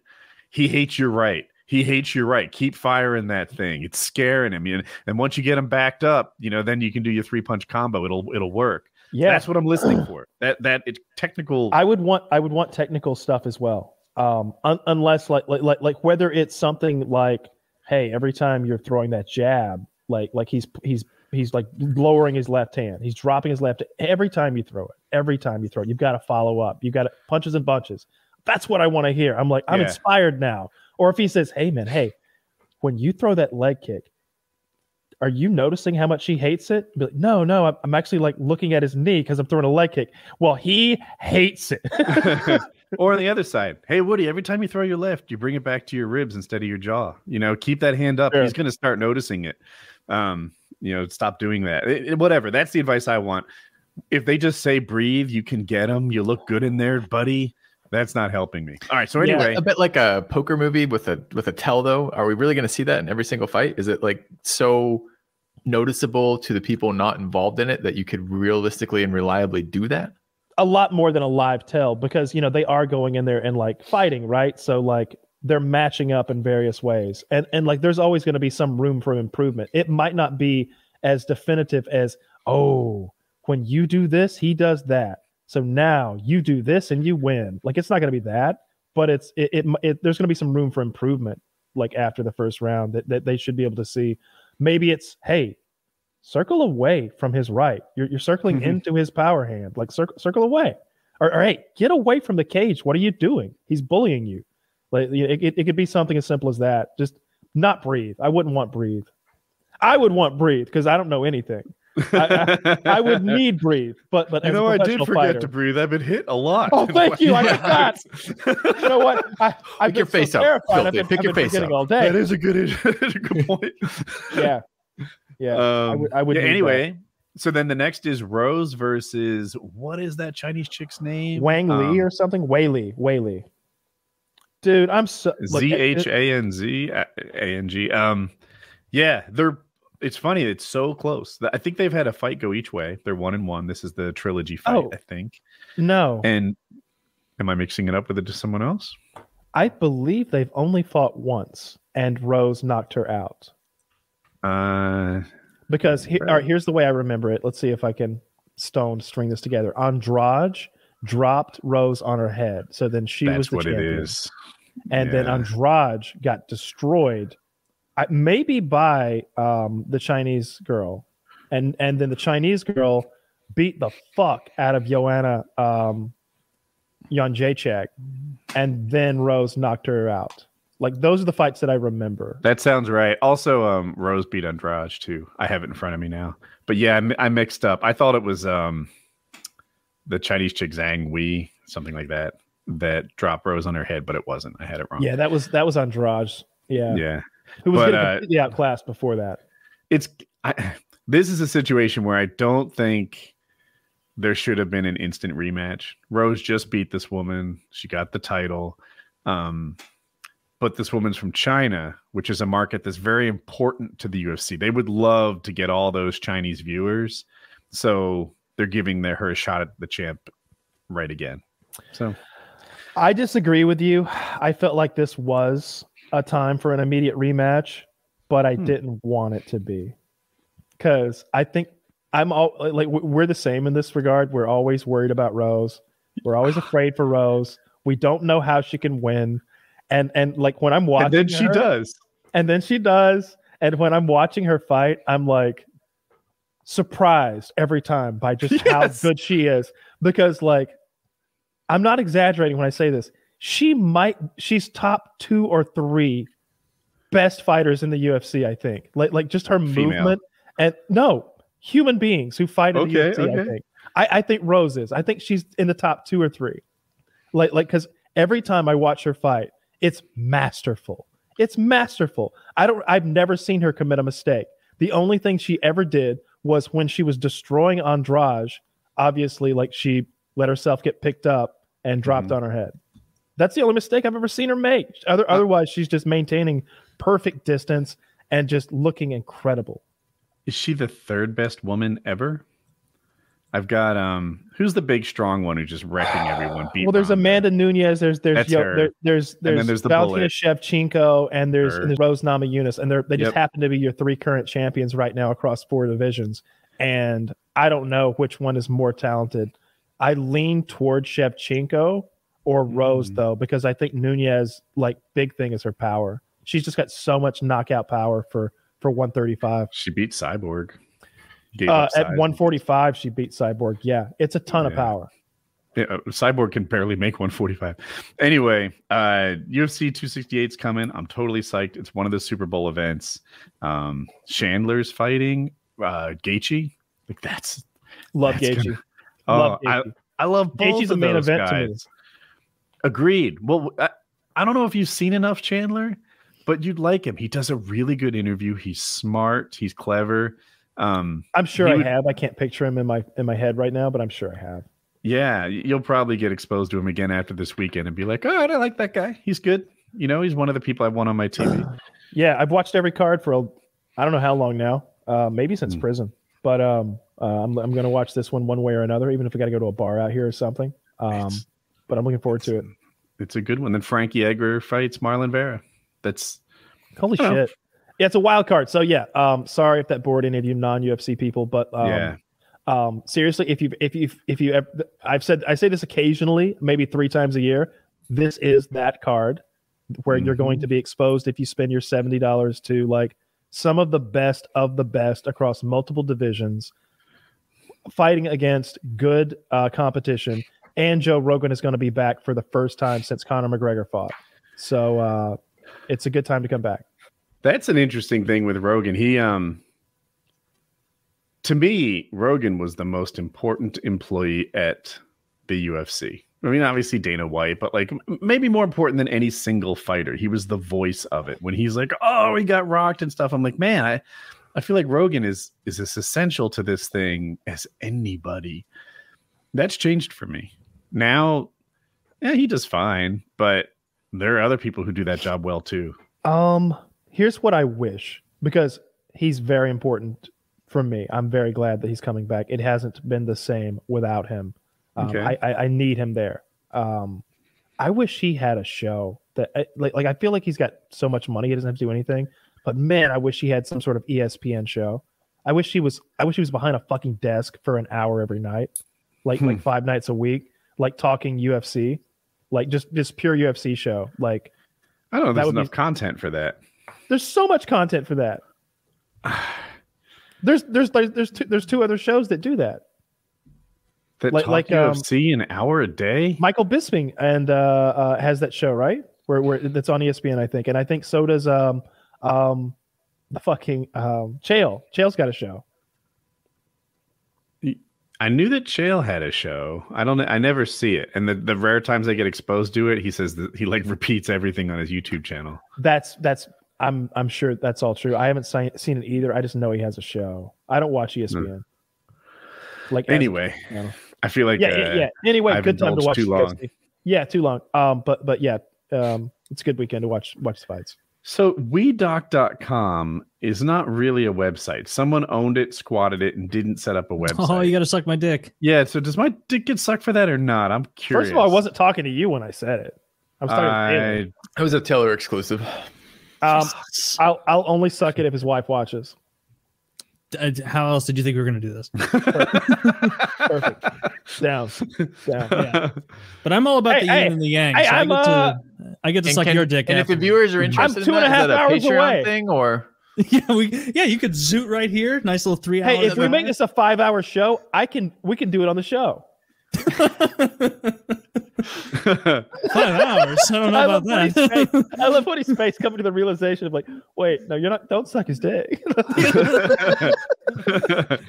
he hates your right. He hates your right. Keep firing that thing. It's scaring him. And, and once you get him backed up, you know, then you can do your three punch combo. It'll it'll work. Yeah, that's what I'm listening [CLEARS THROAT] for. That that it's technical. I would want I would want technical stuff as well. Um, un- unless like, like like like whether it's something like, hey, every time you're throwing that jab, like like he's he's he's like lowering his left hand. He's dropping his left every time you throw it. Every time you throw it, you've got to follow up. You've got to punches and bunches. That's what I want to hear. I'm like, I'm yeah. inspired now. Or if he says, "Hey man, hey, when you throw that leg kick, are you noticing how much he hates it?" Be like, no, no, I'm actually like looking at his knee because I'm throwing a leg kick. Well, he hates it. [LAUGHS] [LAUGHS] or on the other side, hey Woody, every time you throw your left, you bring it back to your ribs instead of your jaw. You know, keep that hand up. Sure. He's going to start noticing it. Um, you know, stop doing that. It, it, whatever. That's the advice I want. If they just say breathe, you can get them. You look good in there, buddy. That's not helping me. All right. So anyway, yeah, a bit like a poker movie with a with a tell though. Are we really going to see that in every single fight? Is it like so noticeable to the people not involved in it that you could realistically and reliably do that? A lot more than a live tell because you know they are going in there and like fighting, right? So like they're matching up in various ways. And and like there's always going to be some room for improvement. It might not be as definitive as oh when you do this he does that. So now you do this and you win. Like it's not going to be that but it's it, it, it there's going to be some room for improvement like after the first round that, that they should be able to see. Maybe it's hey circle away from his right. You're, you're circling mm-hmm. into his power hand. Like circle circle away. Or, or hey get away from the cage. What are you doing? He's bullying you like it, it could be something as simple as that. Just not breathe. I wouldn't want breathe. I would want breathe because I don't know anything. I, I, I, would [LAUGHS] need breathe, but but you know I did forget fighter, to breathe. I've been hit a lot. Oh, thank [LAUGHS] you. I forgot. you know what? I, I pick your face so up. I've been, pick I've your face up. All day. That is a good, [LAUGHS] a good point. yeah, yeah. Um, I would. I would yeah, anyway, that. so then the next is Rose versus what is that Chinese chick's name? Wang um, Li or something? Wei Li. Wei Li. Dude, I'm so Z H A N Z A N G. Um, yeah, they're. It's funny. It's so close. I think they've had a fight go each way. They're one and one. This is the trilogy fight, oh, I think. No. And am I mixing it up with it to someone else? I believe they've only fought once, and Rose knocked her out. Uh, because here, all right, here's the way I remember it. Let's see if I can stone string this together. Andrade dropped Rose on her head, so then she That's was the what champion. it is and yeah. then Andrade got destroyed, maybe by um, the Chinese girl, and and then the Chinese girl beat the fuck out of Joanna um, Jędrzejczyk, and then Rose knocked her out. Like those are the fights that I remember. That sounds right. Also, um, Rose beat Andrade too. I have it in front of me now. But yeah, I, I mixed up. I thought it was um, the Chinese chick Zhang Wei, something like that that drop rose on her head, but it wasn't. I had it wrong. Yeah, that was that was Andrade. Yeah, yeah. Who was but, uh, completely outclassed before that? It's I, this is a situation where I don't think there should have been an instant rematch. Rose just beat this woman. She got the title. Um, but this woman's from China, which is a market that's very important to the UFC. They would love to get all those Chinese viewers. So they're giving their, her a shot at the champ right again. So I disagree with you. I felt like this was a time for an immediate rematch, but I hmm. didn't want it to be because I think I'm all like we're the same in this regard. We're always worried about Rose. We're always [SIGHS] afraid for Rose. We don't know how she can win. And and like when I'm watching And then she her- does. and then she does. And when I'm watching her fight, I'm like surprised every time by just how [LAUGHS] good she is. Because like I'm not exaggerating when I say this. She might she's top two or three best fighters in the UFC, I think. Like like just her Female. movement and no human beings who fight in the Okay, UFC, I think. I, I think Rose is. I think she's in the top two or three. Like like because every time I watch her fight, it's masterful. It's masterful. I don't I've never seen her commit a mistake. The only thing she ever did was when she was destroying Andrade, obviously like she let herself get picked up and dropped Mhm. on her head. That's the only mistake I've ever seen her make. Other, otherwise, she's just maintaining perfect distance and just looking incredible. Is she the third best woman ever? I've got um who's the big strong one who's just wrecking everyone? [SIGHS] well, there's? Amanda Nunes. There's there's Yo, there, there's there's, there's the Valentina Bullet. Shevchenko and there's, and there's Rose Namajunas, and they're, they just Yep. happen to be your three current champions right now across four divisions. And I don't know which one is more talented. I lean toward Shevchenko or Rose Mm. though, because I think Nunes like big thing is her power. She's just got so much knockout power for for 135. She beat Cyborg. Uh, at size. 145, she beat Cyborg. Yeah, it's a ton of power. Yeah, uh, Cyborg can barely make 145. Anyway, uh UFC 268's coming. I'm totally psyched. It's one of the Super Bowl events. Um Chandler's fighting uh Gaethje. Like that's Love That's Gaethje. gonna- oh, Love I, I love both of main those event guys. Agreed. Well, I, I don't know if you've seen enough Chandler, but you'd like him. He does a really good interview. He's smart. He's clever. Um, I'm sure I would- have. I can't picture him in my in my head right now, but I'm sure I have. yeah, you'll probably get exposed to him again after this weekend and be like, "Oh, I like that guy. He's good." You know, he's one of the people I want on my [SIGHS] TV. Yeah, I've watched every card for a, I don't know how long now. Uh, maybe since Hmm. prison. But um, uh, I'm I'm going to watch this one one way or another, even if I got to go to a bar out here or something. Um, but I'm looking forward to it. It's a good one. Then Frankie Edgar fights Marlon Vera. That's Holy don't know. shit! Yeah, it's a wild card. So yeah, um, sorry if that bored any of you non UFC people, but um, yeah. um, seriously, if you if you if you I've said I say this occasionally, maybe three times a year. This is that card where you're going to be exposed if you spend your seventy dollars to like some of the best of the best across multiple divisions, fighting against good uh, competition. And Joe Rogan is going to be back for the first time since Conor McGregor fought. So uh, it's a good time to come back. That's an interesting thing with Rogan. He um to me, Rogan was the most important employee at the UFC. I mean, obviously Dana White, but like maybe more important than any single fighter. He was the voice of it. When he's like, "Oh, he got rocked" and stuff, I'm like, "Man, I I feel like Rogan is is as essential to this thing as anybody." That's changed for me. Now, yeah, he does fine, but there are other people who do that job well too. Um, here's what I wish because he's very important for me. I'm very glad that he's coming back. It hasn't been the same without him. Um, Okay. I, I I need him there. Um, I wish he had a show that I- like like I feel like he's got so much money he doesn't have to do anything. But man, I wish he had some sort of ESPN show. I wish he was I wish he was behind a fucking desk for an hour every night, like Hmm. like five nights a week, like talking UFC, like just just pure UFC show, like. I don't know. There's would be- enough content for that. There's so much content for that. [SIGHS] There's there's there's there's two, there's two other shows that do that. That Like- like, like, um, UFC an hour a day. Michael Bisping and uh, uh, has that show right where where that's on ESPN I think, and I think so does um um the fucking um Chael. Chael's got a show. I knew that Chael had a show. I don't. I never see it, and the, the rare times I get exposed to it, he says that he like [LAUGHS] repeats everything on his YouTube channel. That's that's I'm I'm sure that's all true. I haven't si- seen it either. I just know he has a show. I don't watch ESPN. Like as a Anyway. I feel like yeah, uh, yeah, yeah. Anyway, I've good time to watch too long. Yeah, too long. Um, but but yeah, um, it's a good weekend to watch watch the fights. So weeddoc.com is not really a website. Someone owned it, squatted it, and didn't set up a website. [LAUGHS] Oh, you got to suck my dick. yeah. So does my dick get sucked for that or not? I'm curious. First of all, I wasn't talking to you when I said it. I was talking to Taylor. I, It was a Taylor exclusive. Um, I'll I'll only suck it if his wife watches. Uh, How else did you think we were going to do this? [LAUGHS] Perfect. Down. Down. [LAUGHS] Yeah. But I'm all about Hey, the hey, yin and the yang. hey, so I I'm, get uh, to I get to suck can- your dick. And if the viewers are interested two in and a that, is half that a hours away. thing or [LAUGHS] yeah, we yeah you could zoot right here. Nice little three Hey, if we make this a five-hour show, I can we can do it on the show. Five hours, I don't know I about love Woody's that. face. I love Woody's [LAUGHS] face coming to the realization of like, wait, no, you're not. Don't suck his dick. [LAUGHS]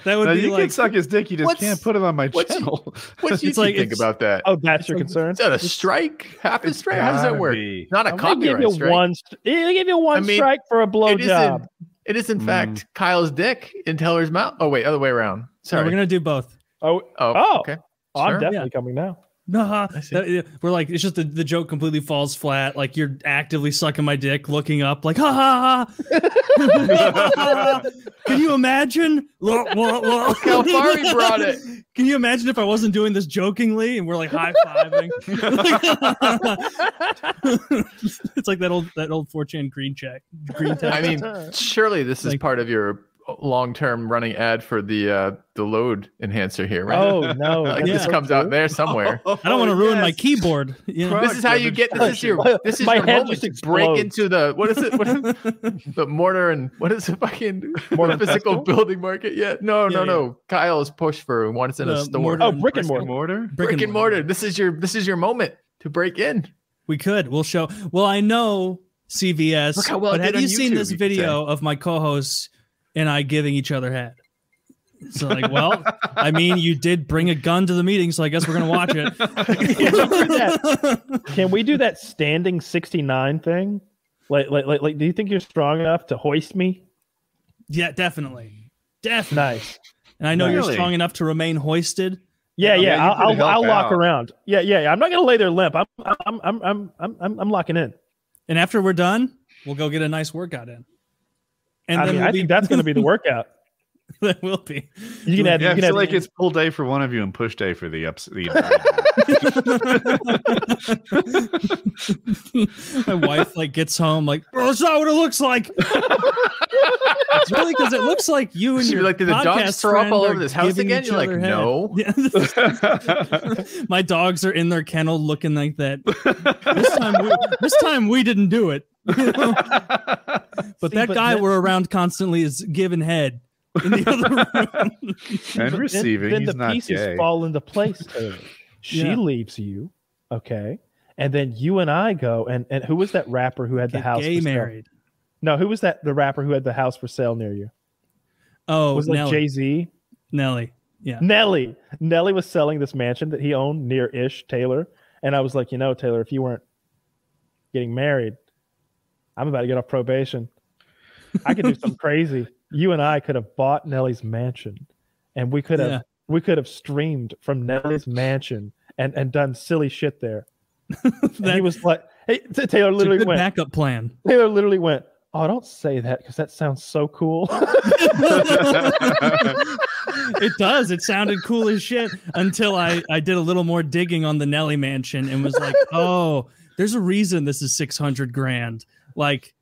That would No, be you like can suck his dick. You just can't put it on my what's- channel. what do [LAUGHS] you like- think about that? oh, that's your concern. Is that a strike? Half a strike? How does that work? be. Not a I'm gonna give copyright you strike. one. st- They give you one I mean, strike for a it is, blowjob. in, it is in Mm. fact Kyle's dick in Taylor's mouth. Oh wait, other way around. No, Sorry. we're gonna do both. Oh, oh, oh. okay. Oh, I'm Sure. definitely coming now. Nah, I see. that- we're like it's just the, the joke completely falls flat. Like you're actively sucking my dick, looking up, like ha ha ha. [LAUGHS] Can you imagine? Look how far he brought it. [LAUGHS] Can you imagine if I wasn't doing this jokingly and we're like high fiving? [LAUGHS] it's like that old that old 4chan green check, green tag. I mean, surely this is Like- part of your long-term running ad for the uh the load enhancer here, right? Oh no! [LAUGHS] like yeah. this comes out there somewhere. [LAUGHS] I don't want to ruin my keyboard. You know? This is how you get. This is your. This is My your head moment just to break into the what is it? What is, [LAUGHS] the mortar and what is the fucking Mortar the physical pestle? building market yet? No, Yeah, no, yeah. no. Kyle is pushed for wants in a The store. mortar Oh, and brick and pestle. mortar. brick, and mortar. This is your. This is your moment to break in. We could. We'll show. Well, I know CVS. Look how well but have you on seen this video of my co-hosts and I giving each other head? So like, well, I mean, you did bring a gun to the meeting, so I guess we're gonna watch it. Can we do that standing 69 thing? Like, like, like, like, do you think you're strong enough to hoist me? yeah, definitely, definitely. Nice. And I know you're strong enough to remain hoisted. Yeah, Yeah, yeah. you I'll, I'll, I'll lock around. Yeah, yeah, yeah. I'm not gonna lay there limp. I'm, I'm, I'm, I'm, I'm, I'm, I'm locking in. And after we're done, we'll go get a nice workout in. And I then mean, we'll I be, think that's gonna be the [LAUGHS] workout. that will be. You can add, Yeah, you I feel add, like it's pull day for one of you and push day for the ups. The [LAUGHS] My wife like gets home like, bro, that's not what it looks like. it's really because it looks like you and She'd be your like, "Did the dogs podcast throw up all over this house giving again?" each You're like, other head. "No." [LAUGHS] My dogs are in their kennel looking like that. This time, we, this time we didn't do it. [LAUGHS] but See, that but guy then- we're around constantly is giving head in the other [LAUGHS] room. and receiving. Then, He's the not pieces gay. fall into place. [LAUGHS] She Yeah. leaves you, okay, and then you and I go. And and who was that rapper who had the Get house gay for sale? married. No, who was that? The rapper who had the house for sale near you? Oh, was it. Jay Z? Nelly. Yeah. Nelly. Nelly was selling this mansion that he owned near ish Taylor. And I was like, you know, Taylor, if you weren't getting married, I'm about to get off probation. I could do something crazy. [LAUGHS] You and I could have bought Nelly's mansion and we could have Yeah. we could have streamed from Nelly's mansion and, and done silly shit there. [LAUGHS] That- he was like, hey, Taylor literally went, backup plan. Taylor literally went, Oh, don't say that because that sounds so cool. [LAUGHS] it does. It sounded cool as shit until I, I did a little more digging on the Nelly mansion and was like, oh, there's a reason this is 600 grand. Like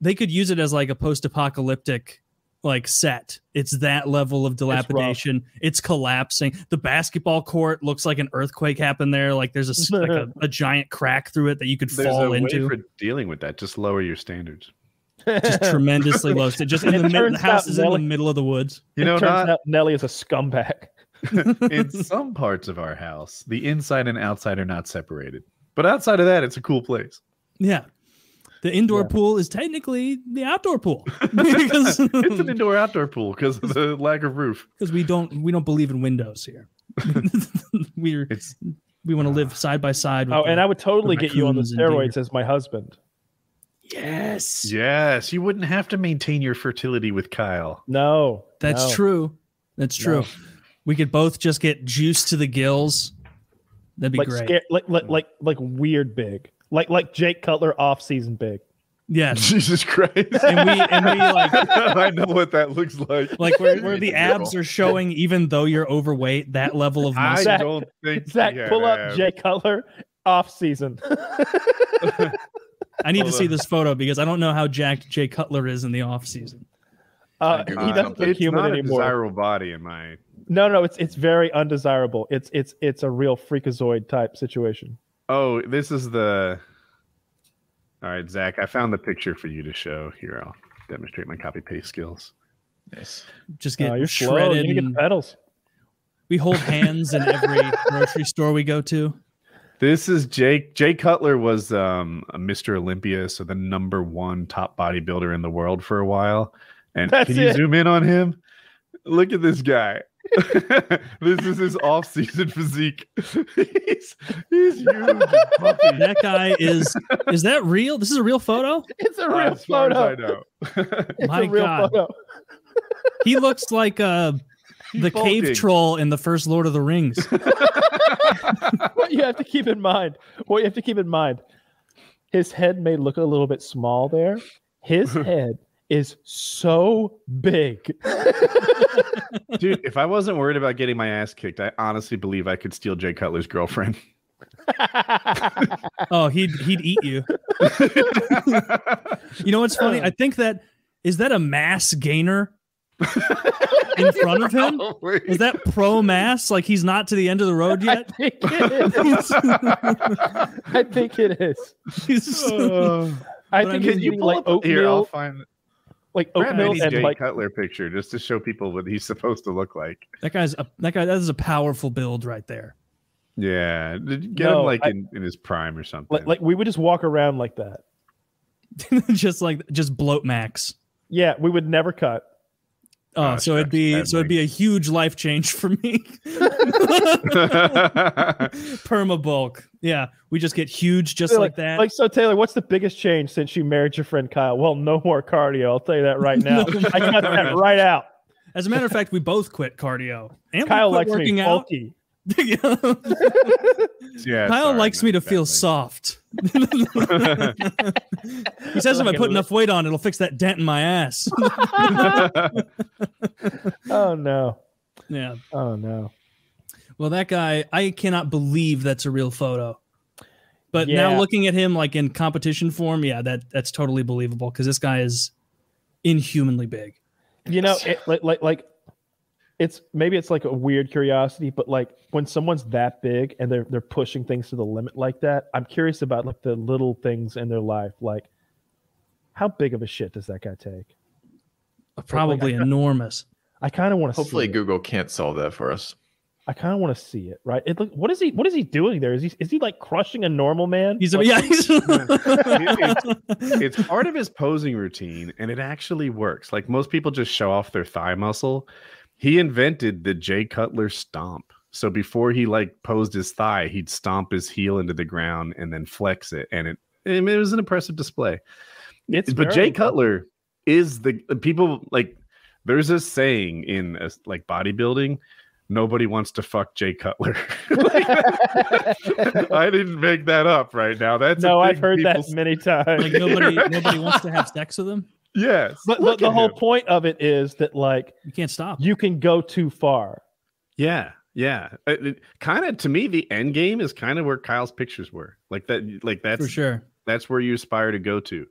they could use it as like a post apocalyptic like set. It's that level of dilapidation. It's, collapsing. The basketball court looks like an earthquake happened there. Like there's a, s- like a, [LAUGHS] a giant crack through it that you could There's fall a into. way for dealing with that. Just lower your standards. Just [LAUGHS] tremendously low. So just in the middle, the house out is in the middle of the woods. You know, it turns not out Nelly is a scumbag. [LAUGHS] in some parts of our house, the inside and outside are not separated. But outside of that, it's a cool place. Yeah. The indoor Yeah. pool is technically the outdoor pool [LAUGHS] because It's an indoor outdoor pool because of the lack of roof. because we don't we don't believe in windows here. [LAUGHS] We're It's we want to live side by side. With Oh, and I would totally get you on the raccoons steroids as my husband. yes, yes, you wouldn't have to maintain your fertility with Kyle. No, that's no. true. That's true. No. We could both just get juice to the gills. That'd be Like, great. scare, like, like, like, like weird big, like, like Jay Cutler off season big. Yes, [LAUGHS] Jesus Christ. and we and we like [LAUGHS] I know what that looks like. like where, where the abs are showing, even though you're overweight, that level of I muscle. Zach- don't think Zach, he pull up abs. Jay Cutler off season. I need to Hold see on. this photo because I don't know how jacked Jay Cutler is in the off season. Uh, he doesn't something. look it's human not a anymore. desirable body in my. No, no, it's it's very undesirable. It's it's it's a real freakazoid type situation. Oh, this is the. All right, Zach. I found the picture for you to show. Here, I'll demonstrate my copy paste skills. Nice. Just get Uh, you're shredded. You get the pedals. we hold hands in every [LAUGHS] grocery store we go to. This is Jake. Jay Cutler was um, a Mr. Olympia, so the number one top bodybuilder in the world for a while. And That's can you it. zoom in on him? Look at this guy. This is his off-season physique. [LAUGHS] he's, he's huge and. That guy is is that real? This is a real photo? It's a real as far as I photo. know. [LAUGHS] It's My a real God. photo. He looks like uh the cave troll in the first Lord of the Rings. [LAUGHS] what you have to keep in mind, what you have to keep in mind, his head may look a little bit small there. His head is so big. [LAUGHS] Dude, if I wasn't worried about getting my ass kicked, I honestly believe I could steal Jay Cutler's girlfriend. [LAUGHS] Oh, he'd he'd eat you. [LAUGHS] You know what's funny? I think that is that a mass gainer in front of him? Is that pro mass? Like he's not to the end of the road I yet? think it is. I think it is. Uh, I But I think mean, he's you eating pull like up- Here, I'll oatmeal, find like grab oatmeal and Jay like Cutler picture just to show people what he's [LAUGHS] supposed to look like. that guy's a, that guy. That is a powerful build right there. Yeah, get No, him like I- in, in his prime or something. like, like we would just walk around like that. [LAUGHS] just like just bloat max. Yeah, we would never cut. Oh, so it'd be so it'd be a huge life change for me. [LAUGHS] Perma bulk. Yeah, we just get huge just They're like, that. Like so, Taylor. What's the biggest change since you married your friend Kyle? Well, no more cardio. I'll tell you that right [LAUGHS] now. No I cut that right out. As a matter of fact, we both quit cardio. And we Kyle quit likes working me out. bulky. [LAUGHS] yeah, Kyle sorry, likes me to feel badly. soft. [LAUGHS] he says if I put li- enough weight on, it'll fix that dent in my ass. [LAUGHS] Oh no. yeah. Oh no. Well, that guy, I cannot believe that's a real photo. But Yeah. now looking at him like in competition form, yeah, that that's totally believable because this guy is inhumanly big. You know, it, like like like it's maybe it's like a weird curiosity, but like when someone's that big and they're they're pushing things to the limit like that, I'm curious about like the little things in their life, like how big of a shit does that guy take? Uh, probably enormous. I kind of want to Hopefully, see it. Google can't solve that for us. I kind of want to see it, right? It look, what is he what is he doing there? Is he is he like crushing a normal man? He's a, Like, yeah. He's, [LAUGHS] [LAUGHS] it's part of his posing routine and it actually works. Like most people just show off their thigh muscle. He invented the Jay Cutler stomp. So before he like posed his thigh, he'd stomp his heel into the ground and then flex it. And it it was an impressive display. it's but Jay. Cutler is the people like there's a saying in uh, like bodybuilding nobody wants to fuck Jay Cutler. [LAUGHS] I didn't make that up right now. That's a no, I've heard that many times. like nobody [LAUGHS] nobody wants to have sex with him. Yes. but look the, the whole him. point of it is that like You can't stop. you can go too far. Yeah, yeah. kind of to me, the end game is kind of where Kyle's pictures were. Like that. Like that's for sure. that's where you aspire to go to.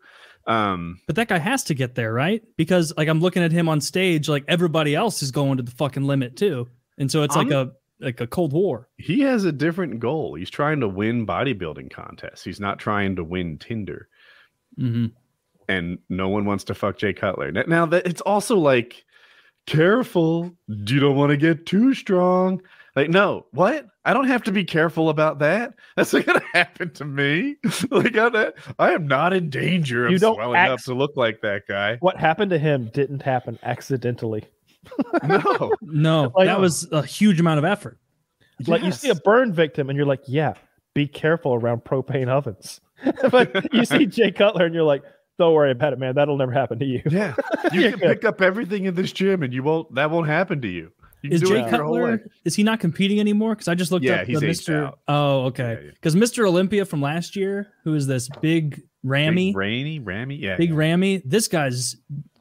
Um, But that guy has to get there, right? Because like I'm looking at him on stage, like everybody else is going to the fucking limit too, and so it's like a like a cold war. he has a different goal. He's trying to win bodybuilding contests. He's not trying to win Tinder. hmm and no one wants to fuck Jay Cutler. Now that it's also like, careful, you don't want to get too strong. Like, no, what? I don't have to be careful about that. That's [LAUGHS] not gonna happen to me. [LAUGHS] like, I, I am not in danger of You don't swelling act- up to look like that guy. What happened to him didn't happen accidentally. [LAUGHS] No, No, Like- that was a huge amount of effort. Like you see a burn victim and you're like, yeah, be careful around propane ovens. but you see Jay Cutler and you're like, don't worry about it, man. That'll never happen to you. yeah, [LAUGHS] you You're can pick up everything in this gym, and you won't. That won't happen to you. You Is Jay it your whole Cutler? Is he not competing anymore? Because I just looked Yeah, up he's the aged Mr. out. Oh, okay. Yeah, yeah. Because Mr. Olympia from last year, who is this big Ramy, Big rainy, Ramy, yeah, big yeah. Ramy? This guy's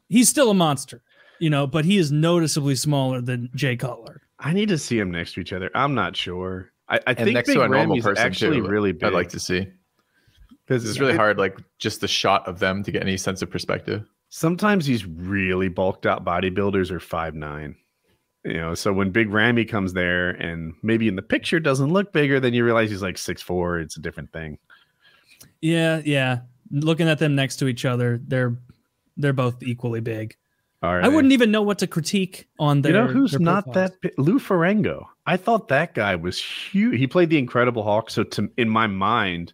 he's still a monster, you know, but he is noticeably smaller than Jay Cutler. I need to see him next to each other. I'm not sure. I, I And think next Big to a normal Ramy's person actually too. really big. I'd like to see. Because It's really hard, like just the shot of them to get any sense of perspective. sometimes these really bulked out bodybuilders are five nine. You know, so when Big Ramy comes there and maybe in the picture doesn't look bigger, then you realize he's like six four. It's a different thing. Yeah, yeah. Looking at them next to each other, they're they're both equally big. All right. I wouldn't even know what to critique on their. you know who's not that bi- Lou Ferrigno. I thought that guy was huge. He played the Incredible Hulk. So to in my mind,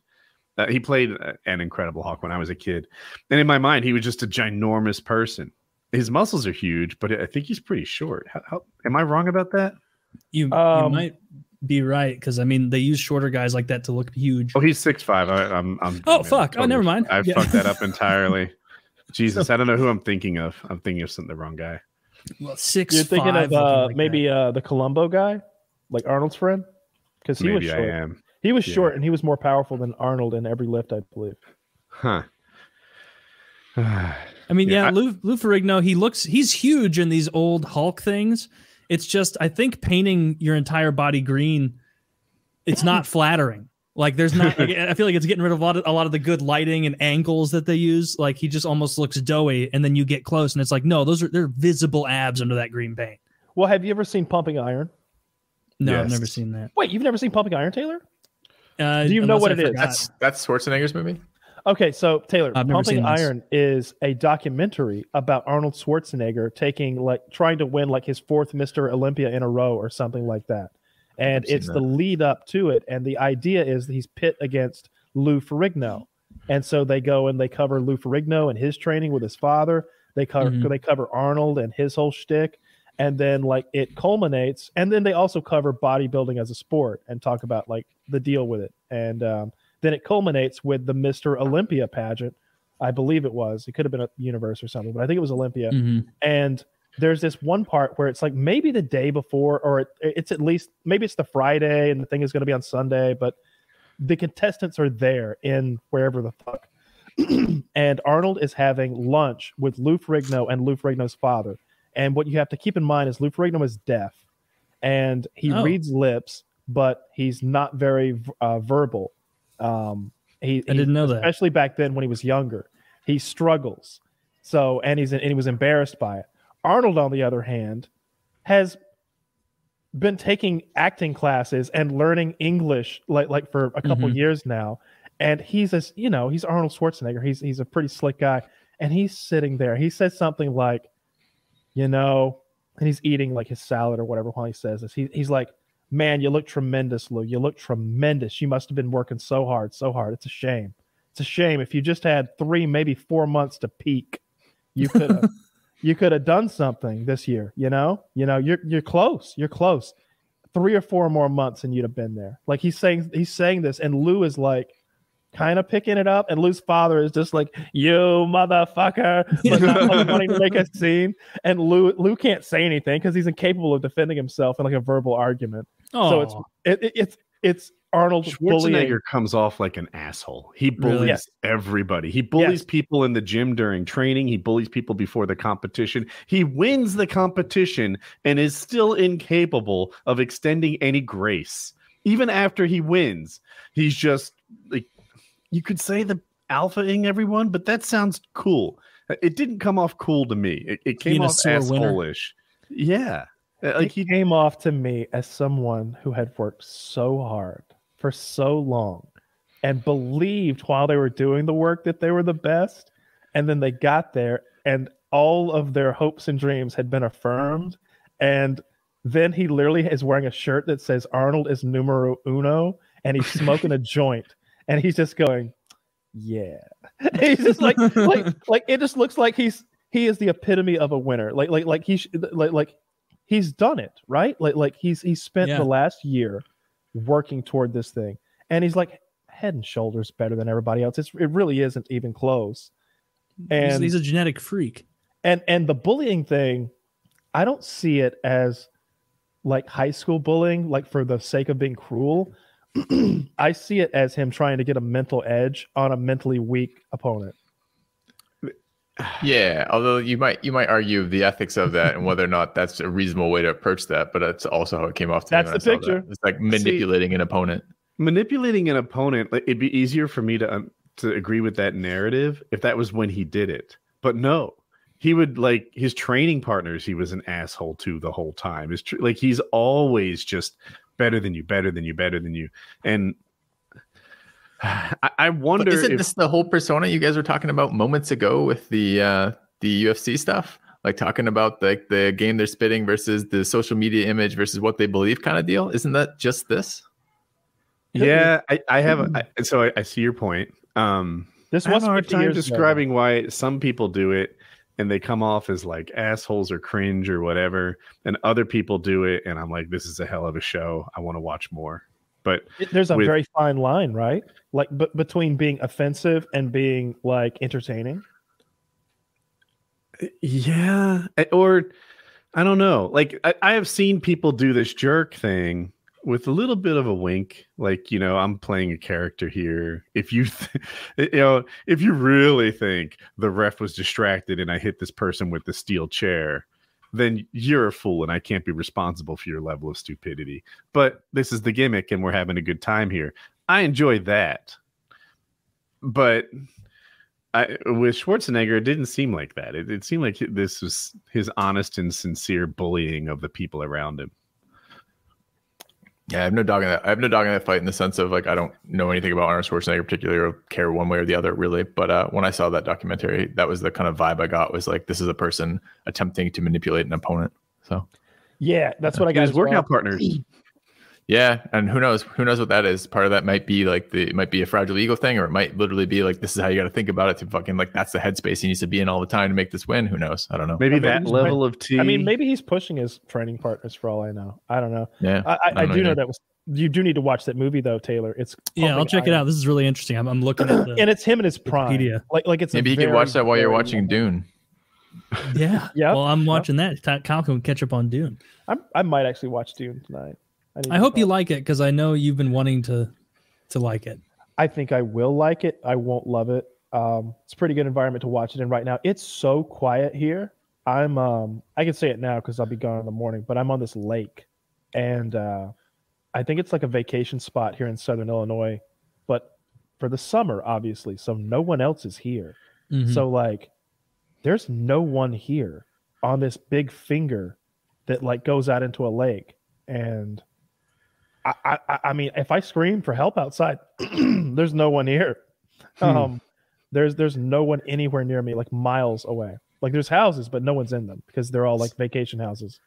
uh, he played uh, an Incredible Hawk when I was a kid, and in my mind, he was just a ginormous person. His muscles are huge, but I think he's pretty short. How, how am I wrong about that? You, you Um, might be right because I mean they use shorter guys like that to look huge. Oh, he's six five. I, I'm. I'm. Oh, I'm fuck. Oh, never mind. I Yeah. fucked that up entirely. [LAUGHS] Jesus, I don't know who I'm thinking of. I'm thinking of some the wrong guy. Well, six. You're thinking five, of uh, like maybe uh, the Columbu guy, like Arnold's friend, because he was Maybe I am. He was Yeah. short and he was more powerful than Arnold in every lift, I believe. Huh. [SIGHS] I mean, Yeah, yeah, I- Lou, Lou Ferrigno. He looks. He's huge in these old Hulk things. It's just I think painting your entire body green, it's not [LAUGHS] flattering. Like there's not, [LAUGHS] I feel like it's getting rid of a lot of a lot of the good lighting and angles that they use. Like he just almost looks doughy, and then you get close, and it's like no, those are they're visible abs under that green paint. Well, have you ever seen Pumping Iron? No, I've never seen that. Wait, you've never seen Pumping Iron, Taylor? Uh, Do you know what I it is? forgot. That's that's Schwarzenegger's movie. Okay, so Taylor, I've Pumping seen this. Iron is a documentary about Arnold Schwarzenegger taking like trying to win like his fourth Mr. Olympia in a row or something like that. And it's that. the lead up to it. And the idea is that he's pit against Lou Ferrigno. And so they go and they cover Lou Ferrigno and his training with his father. They cover Mhm. they cover Arnold and his whole shtick. And then like it culminates, and then they also cover bodybuilding as a sport and talk about like the deal with it. And um, then it culminates with the Mr. Olympia pageant. I believe it was. It could have been a universe or something, but I think it was Olympia. Mhm. And there's this one part where it's like maybe the day before, or it, it's at least maybe it's the Friday and the thing is going to be on Sunday, but the contestants are there in wherever the fuck. [CLEARS THROAT] and Arnold is having lunch with Lou Ferrigno and Lou Ferrigno's father. And what you have to keep in mind is Lou Ferrigno is deaf and he Oh. reads lips, but he's not very uh, verbal. Um, he, I didn't know that. especially back then when he was younger. He struggles. So and he's and he was embarrassed by it. Arnold, on the other hand, has been taking acting classes and learning English like like for a couple Mhm. years now. And he's as you know, he's Arnold Schwarzenegger. He's he's a pretty slick guy. And he's sitting there. He says something like, you know, and he's eating like his salad or whatever while he says this. He, he's like, Man, you look tremendous, Lou. You look tremendous. You must have been working so hard, so hard. It's a shame. It's a shame. If you just had three, maybe four months to peak, you could have [LAUGHS] you could have done something this year. You know, you know, you're you're close. You're close. Three or four more months, and you'd have been there. Like he's saying, he's saying this, and Lou is like, kind of picking it up, and Lou's father is just like, "You motherfucker," but not [LAUGHS] wanting to make a scene. And Lou Lou can't say anything because he's incapable of defending himself in like a verbal argument. So it's it, it, it's it's Arnold bullying. Schwarzenegger comes off like an asshole. He bullies Really? Yes. everybody. He bullies Yes. people in the gym during training. He bullies people before the competition. He wins the competition and is still incapable of extending any grace. Even after he wins, he's just like you could say the alphaing everyone, but that sounds cool. It didn't come off cool to me. It, it came Being off sore winner. asshole-ish. Yeah. Uh, Like Like he he came off to me as someone who had worked so hard for so long and believed while they were doing the work that they were the best. And then they got there and all of their hopes and dreams had been affirmed. And then he literally is wearing a shirt that says Arnold is numero uno and he's smoking a [LAUGHS] joint. And he's just going, Yeah. [LAUGHS] he's just like like [LAUGHS] like it just looks like he's he is the epitome of a winner. Like like like he sh- like like he's done it, right? Like like he's he's spent Yeah. the last year working toward this thing, and he's like head and shoulders better than everybody else. It's it really isn't even close. He's, And he's a genetic freak. and and the bullying thing, I don't see it as like high school bullying, like for the sake of being cruel. I see it as him trying to get a mental edge on a mentally weak opponent. Yeah, although you might you might argue the ethics of that and whether or not that's a reasonable way to approach that, but that's also how it came off to That's me. the I saw that. picture. It's like manipulating an opponent. manipulating an opponent like, it'd be easier for me to um, to agree with that narrative if that was when he did it but no he would like his training partners. He was an asshole to the whole time. It's tr- like he's always just better than you, better than you, better than you, and. I, I wonder But isn't if this the whole persona you guys were talking about moments ago with the uh the UFC stuff? Like talking about like the game they're spitting versus the social media image versus what they believe kind of deal. Isn't that just this? Yeah, I, I have. A, I, so I, I see your point. Um, This I have was a hard time years ago. describing why some people do it and they come off as like assholes or cringe or whatever, and other people do it, and I'm like, this is a hell of a show. I want to watch more. But There's a with- very fine line, right? Like, but between being offensive and being like entertaining. Uh, yeah, eh, or I don't know. Like I, I have seen people do this jerk thing with a little bit of a wink, like you know, I'm playing a character here. If you, th- [LAUGHS] you know, if you really think the ref was distracted and I hit this person with the steel chair, then you're a fool and I can't be responsible for your level of stupidity. But this is the gimmick, and we're having a good time here. I enjoy that, but I, with Schwarzenegger, it didn't seem like that. It, it seemed like this was his honest and sincere bullying of the people around him. Yeah, I have no dog in that. I have no dog in that fight in the sense of like I don't know anything about Arnold Schwarzenegger particularly or care one way or the other really. But uh, when I saw that documentary, that was the kind of vibe I got was like this is a person attempting to manipulate an opponent. So Yeah, that's what I got. His as well. workout partners. [CLEARS THROAT] yeah, and who knows? Who knows what that is? Part of that might be like the it might be a fragile ego thing, or it might literally be like this is how you got to think about it to fucking like that's the headspace he needs to be in all the time to make this win. Who knows? I don't know. Maybe Okay, that he's level of tea. I mean, maybe he's pushing his training partners for all I know. I don't know. Yeah, I, I, I don't know do know that was. You do need to watch that movie though, Taylor. It's Yeah, I'll pumping check it out. This is really interesting. I'm, I'm looking at the [CLEARS THROAT] and it's him in his prime. Wikipedia. Like, like it's maybe you could very, watch that while you're very- watching Dune. yeah. [LAUGHS] Yeah. Well, I'm watching that. Ta- Kyle can catch up on Dune. I'm, I might actually watch Dune tonight. Need I hope you like it because I know you've been wanting to to like it. I think I will like it. I won't love it. Um, it's a pretty good environment to watch it in right now. It's so quiet here. I'm um I can say it now because I'll be gone in the morning, but I'm on this lake and uh I think it's like a vacation spot here in southern Illinois, but for the summer, obviously. So no one else is here. Mhm. So like there's no one here on this big finger that like goes out into a lake. And I I, I- I mean if I scream for help outside, [CLEARS THROAT] there's no one here. Hmm. Um there's there's no one anywhere near me, like miles away. Like there's houses, but no one's in them because they're all like vacation houses.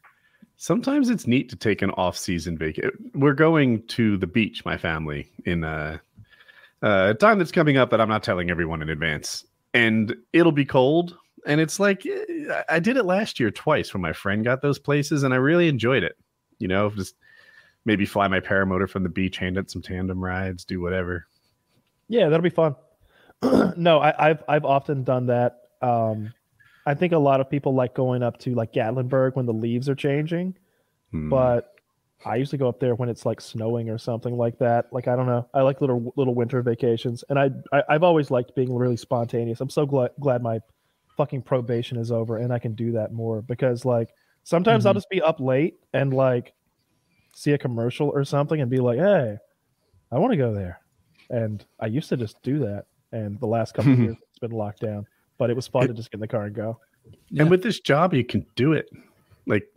sometimes it's neat to take an off-season vacation. We're going to the beach, my family, in a, a time that's coming up that I'm not telling everyone in advance, and it'll be cold. And it's like eh, I- I did it last year twice when my friend got those places, and I really enjoyed it. You know, just maybe fly my paramotor from the beach, hand out some tandem rides, do whatever. Yeah, that'll be fun. [CLEARS THROAT] no, I, I've I've often done that. Um, I think a lot of people like going up to like Gatlinburg when the leaves are changing, Hmm. but I usually go up there when it's like snowing or something like that. Like I don't know, I like little little winter vacations, and I, I I've always liked being really spontaneous. I'm so glad glad my fucking probation is over and I can do that more because like sometimes I'll just be up late and like see a commercial or something and be like, hey, I want to go there, and I used to just do that, and the last couple of [LAUGHS] years it's been locked down. But it was fun to just get in the car and go. Yeah. And with this job, you can do it. Like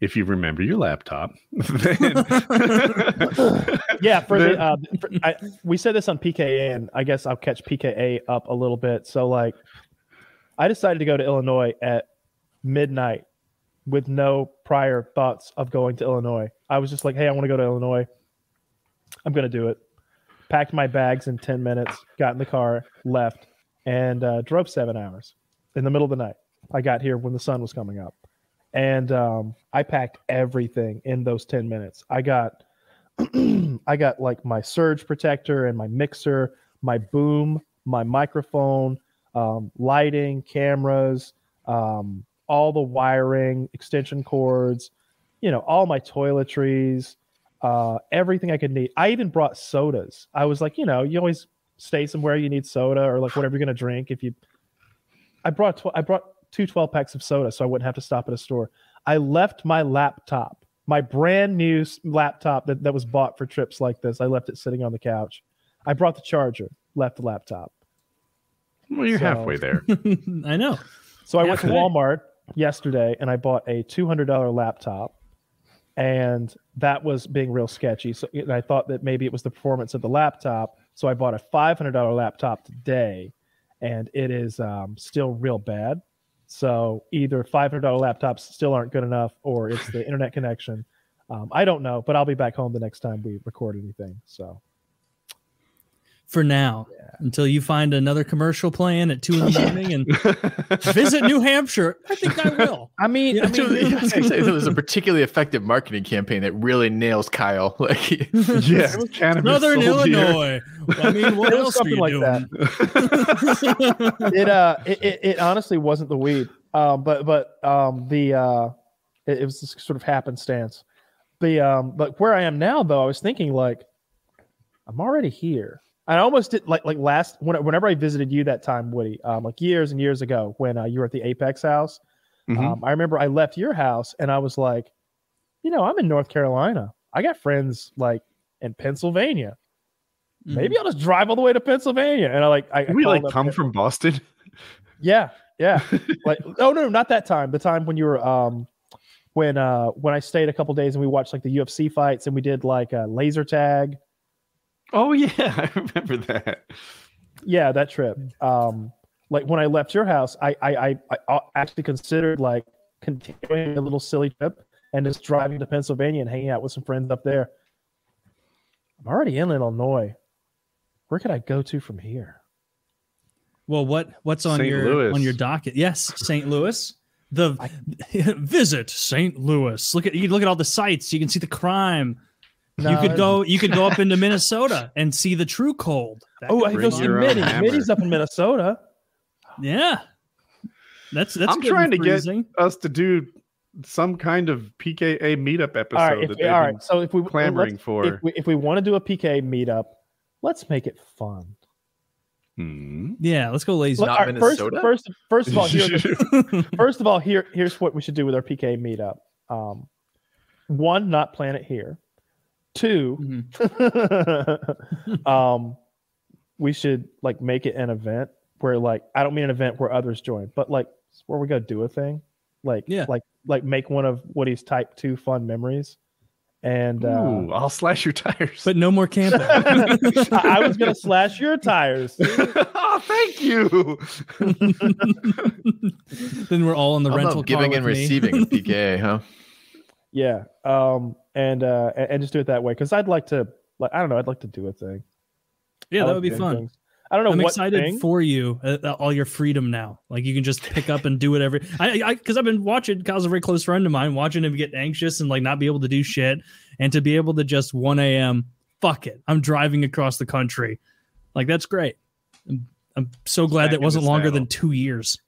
if you remember your laptop. [LAUGHS] [LAUGHS] Yeah, for the uh, for, I, we said this on PKA, and I guess I'll catch PKA up a little bit. So like, I decided to go to Illinois at midnight with no prior thoughts of going to Illinois. I was just like, hey, I want to go to Illinois. I'm gonna do it. Packed my bags in ten minutes, got in the car, left, and uh, drove seven hours in the middle of the night. I got here when the sun was coming up, and um, I packed everything in those ten minutes. I got [CLEARS THROAT] I got like my surge protector and my mixer, my boom, my microphone, um, lighting, cameras, um, all the wiring, extension cords, you know, all my toiletries, uh, everything I could need. I even brought sodas. I was like, you know, you always stay somewhere you need soda or like whatever you're gonna drink. If you, I brought tw- I brought two 12 packs of soda so I wouldn't have to stop at a store. I left my laptop my brand new laptop that, that was bought for trips like this. I left it sitting on the couch. I brought the charger, left the laptop. well, you're So- halfway there. [LAUGHS] I know. So I Yeah, went to. Walmart yesterday and I bought a two hundred dollar laptop, and that was being real sketchy. So and I thought that maybe it was the performance of the laptop. So I bought a five hundred dollar laptop today, and it is um, still real bad. So either five hundred dollar laptops still aren't good enough, or it's the [LAUGHS] internet connection. Um, I don't know, but I'll be back home the next time we record anything. So For now, until you find another commercial plan at two in the morning and [LAUGHS] visit New Hampshire, I think I [LAUGHS] will. I mean, I I mean, [LAUGHS] was gonna say, it was a particularly effective marketing campaign that really nails Kyle. Like, yeah, cannabis Northern sold here. Illinois. I mean, what It was else are you something like doing? that. it uh it, it, it honestly wasn't the weed um but but um the uh it, it was this sort of happenstance the um but where i am now though i was thinking like i'm already here i almost did like like last when, whenever i visited you that time woody um like years and years ago when uh, you were at the apex house Mhm. um i remember i left your house and i was like you know i'm in north carolina i got friends like in pennsylvania maybe i'll just drive all the way to pennsylvania and i like i, I we called like come there- from Boston? [LAUGHS] yeah, yeah. [LAUGHS] like oh no, not that time. The time when you were um when uh when I stayed a couple days and we watched like the UFC fights and we did like a laser tag. Oh yeah, [LAUGHS] I remember that. Yeah, that trip. Um like when I left your house, I I I, I actually considered like continuing a little silly trip and just driving to Pennsylvania and hanging out with some friends up there. I'm already in Illinois. Where could I go to from here? Well, what what's on St. your Louis. on your docket? Yes, St. Louis. The [LAUGHS] visit St. Louis. Look at you look at all the sites. You can see the crime. You could go. You could go up into Minnesota and see the true cold. That Oh, I be could go bring see fun. your own Mitty. hammer. Mitty's up in Minnesota. Yeah, that's that's. I'm trying to and get us to do some kind of PKA meetup episode all right, if, that we- they've all been right. So if we clamoring for. if we, if we want to do a PKA meetup, let's make it fun. Hmm. Yeah, let's go lazy. Look, Not all right, first, Minnesota? first, first of all, here, [LAUGHS] first of all, here, here's what we should do with our PK meetup. Um, one, not plan it here. Two, Mhm. [LAUGHS] um, we should like make it an event where, like, I don't mean an event where others join, but like where we go do a thing, like, Yeah. like, like make one of Woody's type two fun memories. And uh, Ooh, I'll slash your tires. But no more camping. [LAUGHS] [LAUGHS] I, I was gonna slash your tires. oh, thank you. then we're all in the I'm rental giving car and me. receiving a PKA, huh? Yeah. Um. And uh. And, and just do it that way because I'd like to. Like I don't know. I'd like to do a thing. yeah, I that would be fun. things. I don't know I'm what excited thing. for you. Uh, uh, all your freedom now. Like you can just pick up and do whatever. I, I, because I've been watching. Kyle's a very close friend of mine. Watching him get anxious and like not be able to do shit, and to be able to just 1 a.m. Fuck it. I'm driving across the country. Like that's great. I'm, I'm so glad Back that wasn't longer saddle. than two years.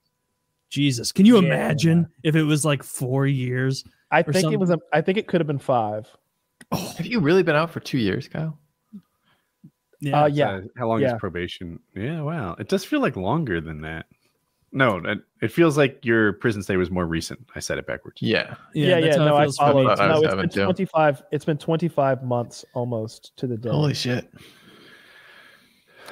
Jesus, can you Yeah. imagine if it was like four years? I or think it was. A, I think it could have been five. Have you really been out for two years, Kyle? Yeah. Uh, yeah. Uh, how long Yeah. is probation? Yeah, wow. It does feel like longer than that. No, it, it feels like your prison stay was more recent. I said it backwards. Yeah. Yeah. Yeah. that's how it no, I feels for followed. me, thought I too. was No, it's having been to. 25. It's been 25 months almost to the day. Holy shit.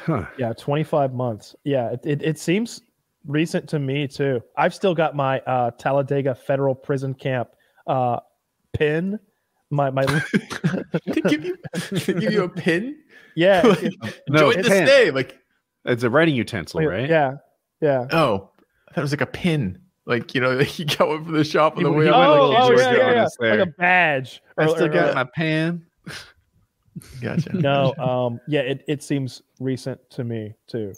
Huh. Yeah, 25 months. Yeah, it, it, it seems recent to me too. I've still got my uh, Talladega Federal Prison Camp uh, pin. My my [LAUGHS] They give you they give you a pin? yeah [LAUGHS] it- it- No, Join the pen. stay. Like, It's a writing utensil, right? yeah yeah. oh, that was like a pin. Like, you know, [LAUGHS] you got one from the shop on the He- way he up. Oh, like oh George yeah, yeah, yeah. Like a badge. I Or- still or- got or- my pan. Gotcha. no, um, yeah, it, it seems recent to me too.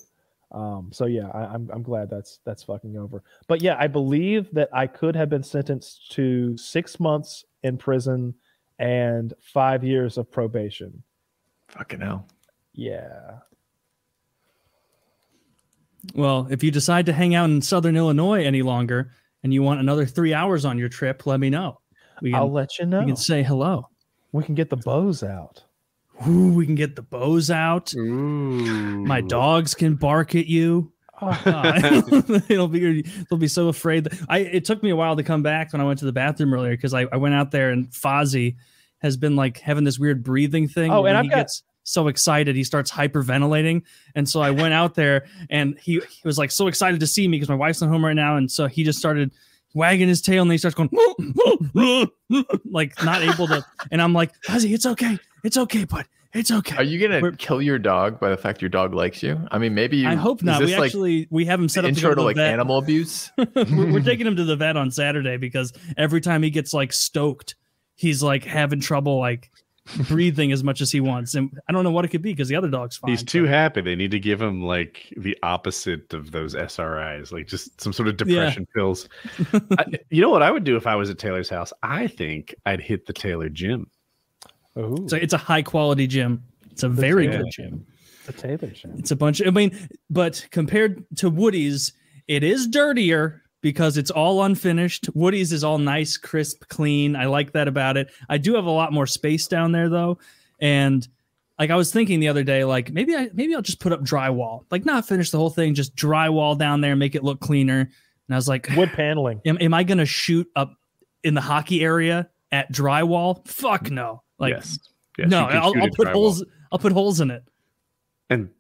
Um, so yeah, I, I'm I'm glad that's that's fucking over. But yeah, I believe that I could have been sentenced to six months in prison and five years of probation. Fucking hell. Yeah. Well, if you decide to hang out in Southern Illinois any longer and you want another three hours on your trip, let me know. We can, I'll let you know. we can say hello. we can get the bows out. Ooh, we can get the bows out. Ooh. My dogs can bark at you. [LAUGHS] [LAUGHS] Uh, it'll [LAUGHS] be they'll be so afraid. That, I it took me a while to come back when I went to the bathroom earlier because I, I went out there and Fozzie has been like having this weird breathing thing. Oh, and I've he got- gets so excited he starts hyperventilating. And so I went out there and he, he was like so excited to see me because my wife's not home right now. And so he just started wagging his tail and then he starts going like not able to. [LAUGHS] And I'm like, Ozzy, it's okay. It's okay, bud. It's okay. Are you gonna We're- kill your dog by the fact your dog likes you? I mean, maybe you. I hope not. We like, actually we have him set up intro to, to like vet. animal abuse. [LAUGHS] we're, we're taking him to the vet on Saturday because every time he gets like stoked, he's like having trouble like breathing as much as he wants, and I don't know what it could be because the other dog's fine. He's too but- happy. They need to give him like the opposite of those SRIs, like just some sort of depression pills. I, [LAUGHS] you know what I would do if I was at Taylor's house? I think I'd hit the Taylor gym. Ooh, So it's a high quality gym. It's a very Taylor good gym. the Taylor Gym. It's a bunch. I mean, but compared to Woody's, it is dirtier because it's all unfinished. Woody's is all nice, crisp, clean. I like that about it. I do have a lot more space down there though, and like I was thinking the other day, like maybe I maybe I'll just put up drywall, like not finish the whole thing, just drywall down there, make it look cleaner. And I was like, Wood paneling. am, am I gonna shoot up in the hockey area at drywall? Fuck no. Like yes. Yes, no, I'll, I'll put drywall. holes. I'll put holes in it. and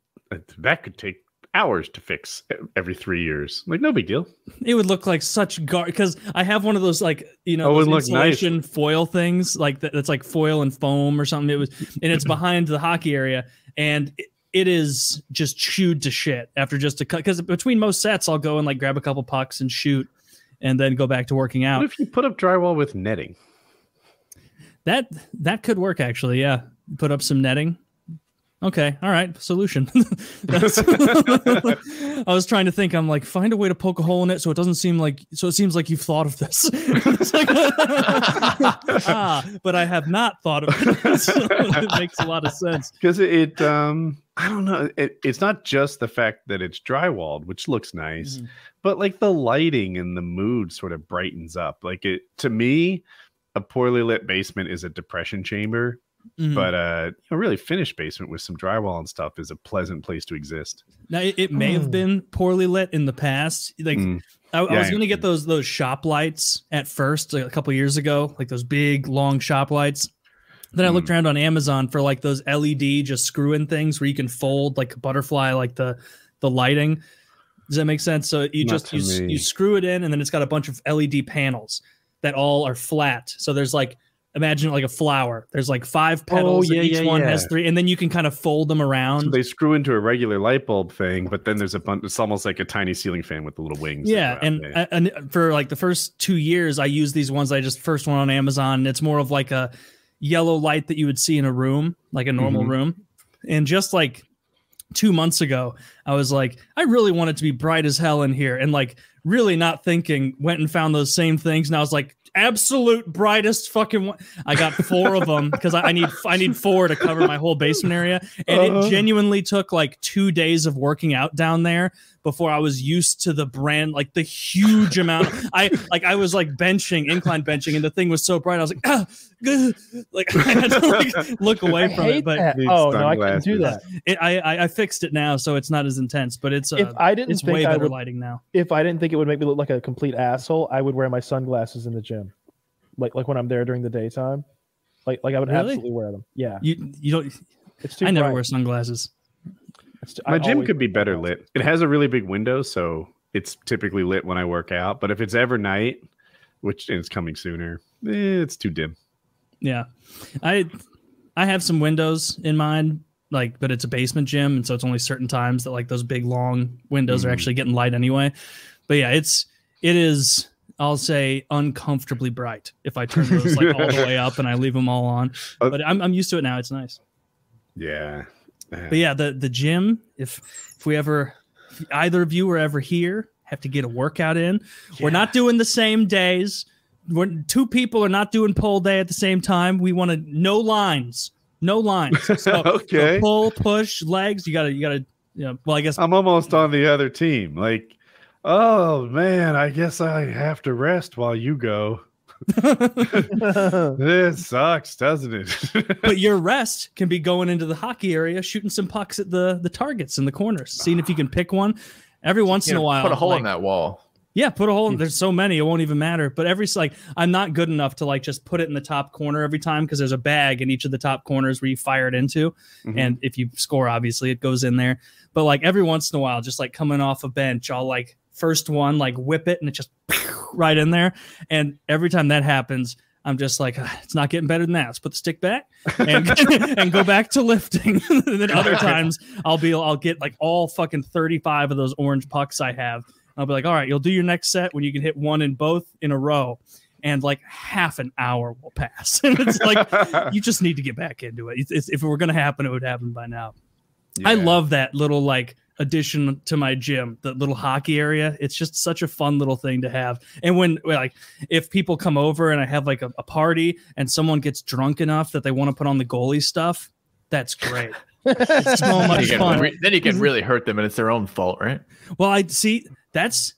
that could take hours to fix every three years. Like no big deal. It would look like such gar because I have one of those like you know Oh, it those would look nice. insulation foil things like that, that's like foil and foam or something. It was and it's [LAUGHS] behind the hockey area and it, it is just chewed to shit after just a cut because between most sets I'll go and like grab a couple pucks and shoot and then go back to working out. What if you put up drywall with netting? That that could work actually. Yeah, put up some netting. Okay, all right, solution. [LAUGHS] I was trying to think. I'm like, find a way to poke a hole in it so it doesn't seem like so it seems like you've thought of this. Like- [LAUGHS] ah, but I have not thought of it. [LAUGHS] So it makes a lot of sense. Because it, um, I don't know. It, it's not just the fact that it's drywalled, which looks nice, Mhm. but like the lighting and the mood sort of brightens up. Like it to me, a poorly lit basement is a depression chamber, Mhm. but uh, you know, really finished basement with some drywall and stuff is a pleasant place to exist. now it, it may have Mm. been poorly lit in the past. Like Mm. I, I was going to get those those shop lights at first like, a couple years ago, like those big long shop lights. Then I looked around on Amazon for like those LED just screw in things where you can fold like a butterfly, like the the lighting. Does that make sense? So you Not just you, me. you screw it in, and then it's got a bunch of LED panels that all are flat. So there's like imagine like a flower. There's like five petals, Oh, yeah, and each yeah, one has three, and then you can kind of fold them around. So they screw into a regular light bulb thing, but then there's a bunch. It's almost like a tiny ceiling fan with the little wings. Yeah, and Yeah. and for like the first two years, I used these ones. I just first one on Amazon. It's more of like a yellow light that you would see in a room, like a normal Mhm. room. And just like two months ago, I was like, I really want it to be bright as hell in here, and like really not thinking, went and found those same things, and I was like, absolute brightest fucking one. I got four of them because I, I need I need four to cover my whole basement area, and Uh-huh. it genuinely took like two days of working out down there before I was used to the brand, like the huge amount. I like I was like benching, incline benching, and the thing was so bright. I was like, ah, good. like [LAUGHS] I had to like look away I from it. But that. Oh no, I can't do that. it, I, I I fixed it now, so it's not as intense. But it's uh, If I didn't it's think way I better would, lighting now. if I didn't think it would make me look like a complete asshole, I would wear my sunglasses in the gym, like like when I'm there during the daytime. Like like I would Really? absolutely wear them. Yeah, You you don't. it's too. I never wear sunglasses. It's My I gym could be better sunglasses. lit. It has a really big window, so it's typically lit when I work out. But if it's ever night, which is coming sooner, eh, it's too dim. Yeah, I I have some windows in mind, like, but it's a basement gym, and so it's only certain times that like those big long windows are Mhm. actually getting light anyway. But yeah, it's it is. I'll say uncomfortably bright if I turn those like all the [LAUGHS] way up and I leave them all on. Uh, But I'm I'm used to it now. It's nice. Yeah. But yeah, the the gym. If if we ever, if either of you were ever here, have to get a workout in. We're not doing the same days. We're two people are not doing pole day at the same time. We want to no lines, no lines. [LAUGHS] So, so Okay. pull, push, legs. You gotta, you gotta. You know, well, I guess I'm almost on the other team. Like, oh man, I guess I have to rest while you go. [LAUGHS] This sucks, doesn't it? [LAUGHS] but your rest can be going into the hockey area, shooting some pucks at the the targets in the corners, seeing if you can pick one. Every once You in a while, put a hole like- in that wall. Yeah, put a hole. in There's so many, it won't even matter. But every like, I'm not good enough to like just put it in the top corner every time because there's a bag in each of the top corners where you fire it into, Mhm. and if you score, obviously it goes in there. But like every once in a while, just like coming off a bench, I'll like first one like whip it and it just [LAUGHS] right in there. And every time that happens, I'm just like, "Ah, it's not getting better than that. Let's put the stick back and, [LAUGHS] and go back to lifting. and [LAUGHS] then other times I'll be, I'll get like all fucking 35 of those orange pucks I have. I'll be like, all right, you'll do your next set when you can hit one in both in a row. And like half an hour will pass. and it's like, you just need to get back into it. It's, it's, if it were going to happen, it would happen by now. I love that little like addition to my gym, the little hockey area. It's just such a fun little thing to have. And when like if people come over and I have like a, a party and someone gets drunk enough that they want to put on the goalie stuff, that's great. It's so [LAUGHS] Then much you, can, fun. re- then you can mm-hmm. really hurt them, and it's their own fault, right? Well, I see that's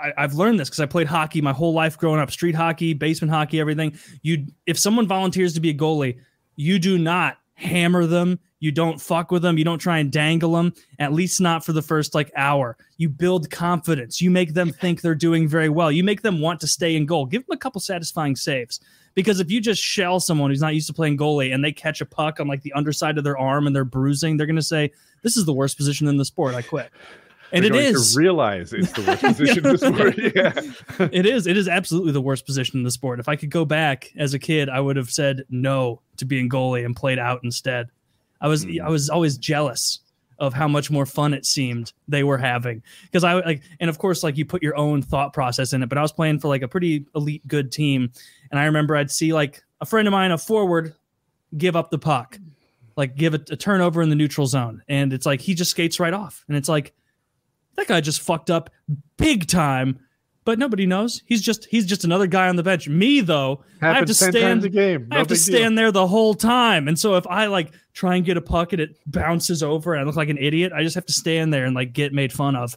I, I've learned this because I played hockey my whole life growing up, street hockey, basement hockey, everything. You if someone volunteers to be a goalie, you do not hammer them. You don't fuck with them. You don't try and dangle them. At least not for the first like hour. You build confidence. You make them think they're doing very well. You make them want to stay in goal. Give them a couple satisfying saves. Because if you just shell someone who's not used to playing goalie and they catch a puck on like the underside of their arm and they're bruising, they're going to say, "This is the worst position in the sport. I quit." And it is to realize it's the worst [LAUGHS] position in the sport. [LAUGHS] Yeah. it is. It is absolutely the worst position in the sport. If I could go back as a kid, I would have said no to being goalie and played out instead. I was Mm. I was always jealous of how much more fun it seemed they were having because I like and of course like you put your own thought process in it. But I was playing for like a pretty elite good team, and I remember I'd see like a friend of mine, a forward, give up the puck, like give it a turnover in the neutral zone, and it's like he just skates right off, and it's like that guy just fucked up big time but nobody knows. He's just he's just another guy on the bench. Me though, I have to stand. a game. I have to big deal. stand there the whole time. And so if I like try and get a puck and it bounces over and I look like an idiot, I just have to stand there and like get made fun of,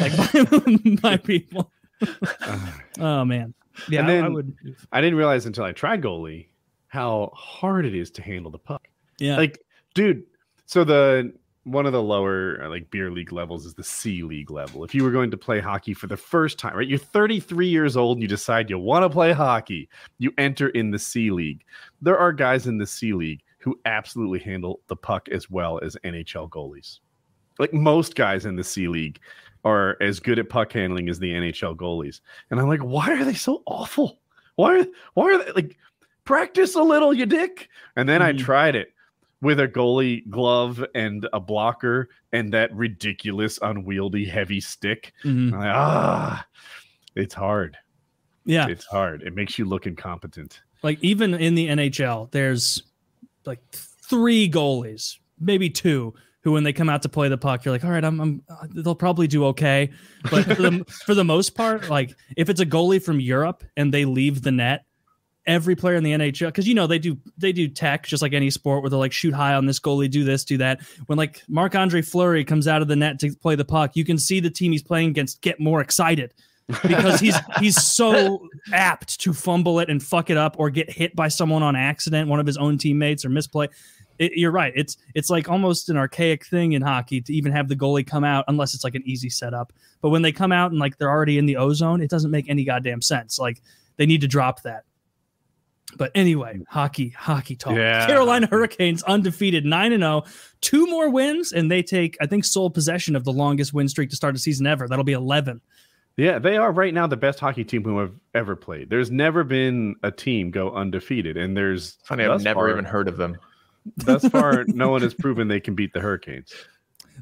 like [LAUGHS] by, by people. [SIGHS] oh man, yeah, I- I, would. I didn't realize until I tried goalie how hard it is to handle the puck. Yeah, Like, dude, so the one of the lower uh, like beer league levels is the C league level. If you were going to play hockey for the first time, right? You're 33 years old and you decide you want to play hockey, you enter in the C league. There are guys in the C league who absolutely handle the puck as well as NHL goalies. Like most guys in the C league are as good at puck handling as the NHL goalies. And I'm like, why are they so awful? Why are why are they like practice a little, you dick? And then I Mhm. tried it with a goalie glove and a blocker and that ridiculous unwieldy heavy stick. Mhm. Like, ah, it's hard. yeah. It's hard. It makes you look incompetent. Like even in the NHL, there's like three goalies, maybe two, who when they come out to play the puck, you're like, all right, I'm, I'm uh, they'll probably do okay. But for the, [LAUGHS] for the most part, like if it's a goalie from Europe and they leave the net, every player in the NHL, because you know they do they do tech just like any sport where they're like shoot high on this goalie, do this, do that. When like Marc Andre Fleury comes out of the net to play the puck, you can see the team he's playing against get more excited because he's [LAUGHS] he's so apt to fumble it and fuck it up or get hit by someone on accident, one of his own teammates or misplay. It, you're right. It's it's like almost an archaic thing in hockey to even have the goalie come out unless it's like an easy setup. But when they come out and like they're already in the ozone, it doesn't make any goddamn sense. Like they need to drop that. But anyway, hockey, hockey talk. Yeah. Carolina Hurricanes undefeated, 9 and 0, two more wins and they take I think sole possession of the longest win streak to start a season ever. That'll be 11. Yeah, they are right now the best hockey team who have ever played. There's never been a team go undefeated, and there's Funny, I've never far- even heard of them. [LAUGHS] thus far [LAUGHS] no one has proven they can beat the Hurricanes.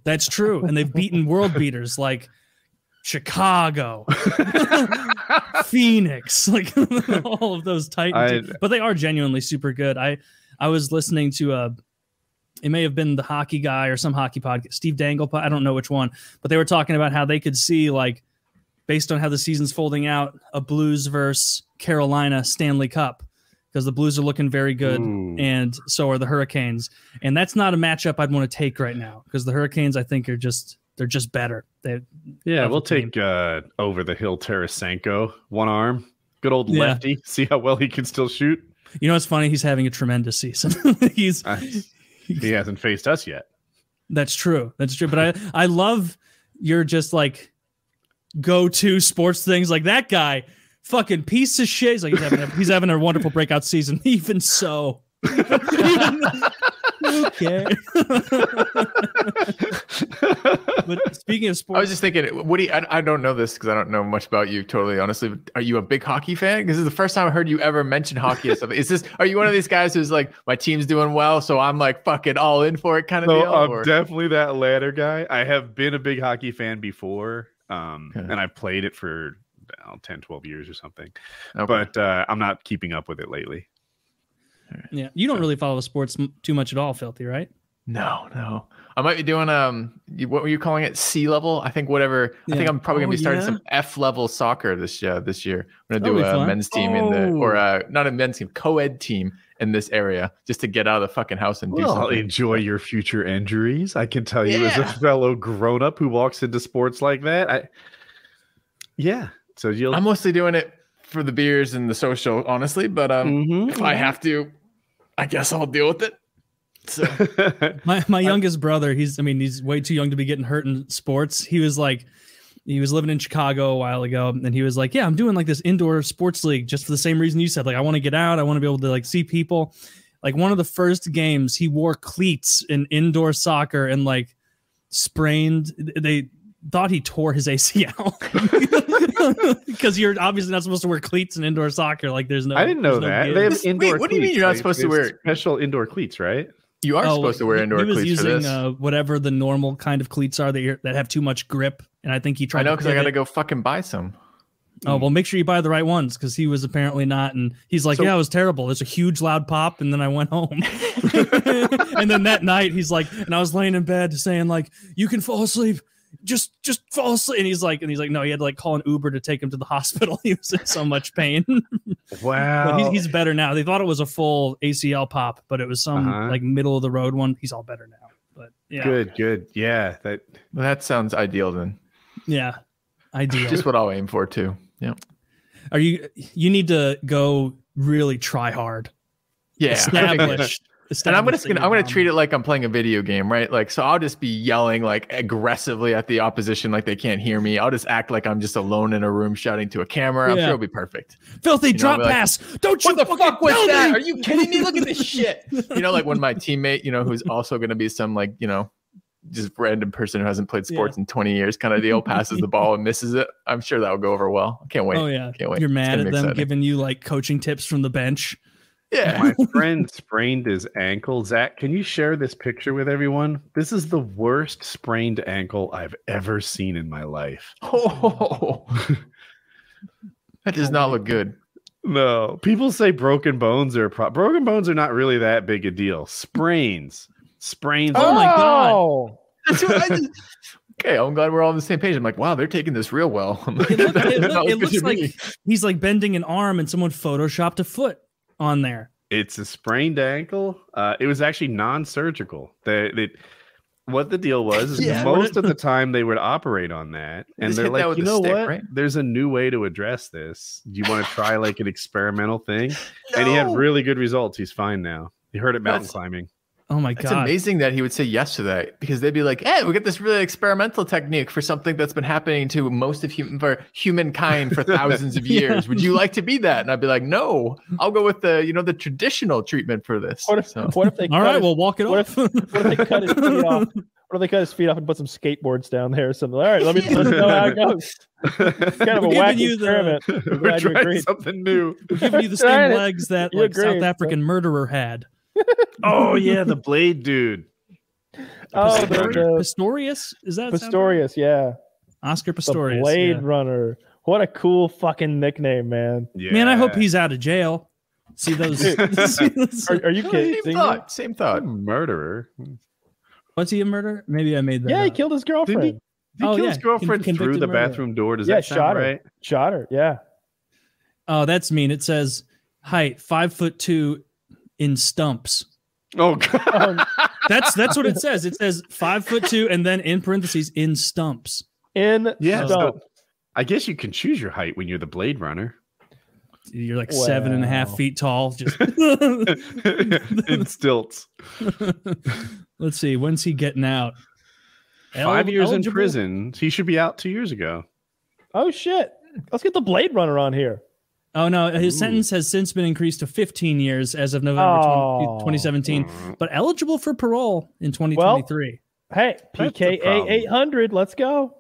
That's true. And they've beaten world beaters like Chicago, [LAUGHS] Phoenix, like [LAUGHS] all of those Titan. I- teams. But they are genuinely super good. I I was listening to a it may have been the hockey guy or some hockey podcast, Steve Dangle, I don't know which one, but they were talking about how they could see like based on how the season's folding out, a Blues versus Carolina Stanley Cup because the Blues are looking very good Ooh. and so are the Hurricanes. And that's not a matchup I'd want to take right now because the Hurricanes I think are just they're just better. They Yeah, we'll take uh, over the hill Tarasenko, one arm, good old Yeah. lefty. [LAUGHS] See how well he can still shoot. you know it's funny? He's having a tremendous season. [LAUGHS] He's Uh, he hasn't faced us yet. That's true. That's true. But I I love you're just like go-to sports things. Like that guy, fucking piece of shit. He's like he's having a, he's having a wonderful breakout season. [LAUGHS] Even so. Okay. but speaking of sports, I was just thinking, Woody. I, I don't know this because I don't know much about you. Totally, honestly, but are you a big hockey fan? Because this is the first time I heard you ever mention hockey. Or something. Is this? Are you one of these guys who's like, my team's doing well, so I'm like fucking all in for it kind of So deal? I'm or- definitely that latter guy. I have been a big hockey fan before, um, Okay. and I've played it for I know, 10, 12 years or something. Okay. But uh, I'm not keeping up with it lately. Yeah, you don't really follow the sports m- too much at all, filthy, right? No, no. I might be doing um you- what were you calling it? C level? I think whatever. I think I'm probably gonna Oh, be starting yeah? some F level soccer this uh, this year. I'm gonna be do a fun. men's team in the or Oh. uh not a men's team, co-ed team in this area just to get out of the fucking house and do Well, something. enjoy your future injuries. I can tell you, as a fellow grown up who walks into sports like that, I yeah. So you'll I'm mostly doing it for the beers and the social, honestly, but um Mhm. if I have to, I guess I'll deal with it. So [LAUGHS] My my youngest brother, he's I mean, he's way too young to be getting hurt in sports. He was like he was living in Chicago a while ago and he was like, "Yeah, I'm doing like this indoor sports league just for the same reason you said. Like I want to get out, I want to be able to like see people." Like one of the first games, he wore cleats in indoor soccer and like sprained they thought he tore his ACL. because [LAUGHS] you're obviously not supposed to wear cleats in indoor soccer like there's no I didn't know no that. give. They have Wait, indoor what do you mean you're not right? supposed to wear- special indoor cleats, right? you are Oh, supposed to wear he- indoor he was cleats for using this. uh, whatever the normal kind of cleats are that you're, that have too much grip, and I think he tried. I know because I gotta go fucking buy some. Oh well, make sure you buy the right ones because he was apparently not, and he's like, So- "Yeah, it was terrible. There's a huge loud pop, and then I went home." [LAUGHS] and then that night, he's like, and I was laying in bed saying like, "You can fall asleep." Just, just fall asleep. And he's like, and he's like, no, he had to like call an Uber to take him to the hospital. [LAUGHS] he was in so much pain. [LAUGHS] Wow. but he's, he's better now. They thought it was a full ACL pop, but it was some Uh-huh. like middle of the road one. He's all better now. But yeah, good, good. Yeah, that Well, that sounds ideal then. yeah, ideal. Just what I'll aim for too. Yeah. Are you? You need to go really try hard. Yeah. Establish. And I'm gonna I'm gonna treat it like I'm playing a video game, right? Like, so I'll just be yelling like aggressively at the opposition, like they can't hear me. I'll just act like I'm just alone in a room shouting to a camera. I'm Yeah. sure it'll be perfect. filthy know, drop like, pass. Don't you What the fuck was that? me! Are you kidding me? Look at this shit. [LAUGHS] You know, like when my teammate, you know, who's also gonna be some like, you know, just random person who hasn't played sports in 20 years kind of deal [LAUGHS] passes the ball and misses it. I'm sure that'll go over well. I can't wait. Oh yeah, Can't wait. you're mad at them exciting. giving you like coaching tips from the bench. Yeah. my friend sprained his ankle. Zach, can you share this picture with everyone? This is the worst sprained ankle I've ever seen in my life. Oh, [LAUGHS] that does not look good. No, people say broken bones are pro- broken bones are not really that big a deal. Sprains, sprains. Oh my God. Oh, That's what I just- okay, I'm glad we're all on the same page. I'm like, wow, they're taking this real well. Like, [LAUGHS] It, look- it does look- it looks like me. he's like bending an arm and someone photoshopped a foot on there. It's a sprained ankle. Uh, it was actually non-surgical. They, they, what the deal [LAUGHS] was is Yeah. most of the [LAUGHS] time they would operate on that, and they're like, you know stick, what? right?" There's a new way to address this. Do you want to [LAUGHS] try like an experimental thing? And he had really good results. He's fine now. He hurt at mountain That's- climbing. Oh my It's god! It's amazing that he would say yes to that because they'd be like, "Hey, we got this really experimental technique for something that's been happening to most of human for humankind for [LAUGHS] thousands of Yeah. years. Would you like to be that?" And I'd be like, "No, I'll go with the you know the traditional treatment for this." what if, So- what if they All cut right, his, well, walk it what off. if- what if they cut his feet off? [LAUGHS] What if they cut his feet off and put some skateboards down there or something? All right, let me let's know how it goes. Kind of a We're giving wacky you the- experiment. We're glad you trying something new. giving you the [LAUGHS] same legs that like South African murderer had. Oh yeah, the [LAUGHS] blade dude. Oh, the, the Pistorius is that sound right? Pistorius, yeah, Oscar the Pistorius. Blade yeah. Runner. What a cool fucking nickname, man. Yeah. Man, I hope he's out of jail. See those? [LAUGHS] [LAUGHS] see those- Are, are you kidding? Same me? thought. Same a thought. murderer. was he a murderer? Maybe I made that. Yeah, he killed his girlfriend. Did he Oh, kill yeah, his girlfriend con- through the murderer. bathroom door? Does Yeah, that sound shot her. right? Shot her. Yeah. Oh, that's mean. It says height five foot two in stumps. Oh god. Um, That's that's what it says. It says five foot two and then in parentheses in stumps. in Yeah, so- I guess you can choose your height when you're the Blade Runner. You're like seven and a half feet tall. Just [LAUGHS] [LAUGHS] in stilts. [LAUGHS] let's see. When's he getting out? Five El- years in prison. He should be out two years ago. Oh shit! Let's get the Blade Runner on here. Oh no, his Ooh. sentence has since been increased to 15 years as of November 20 Oh. 2017, but eligible for parole in 2023. Hey, That's the PKA 800. Let's go.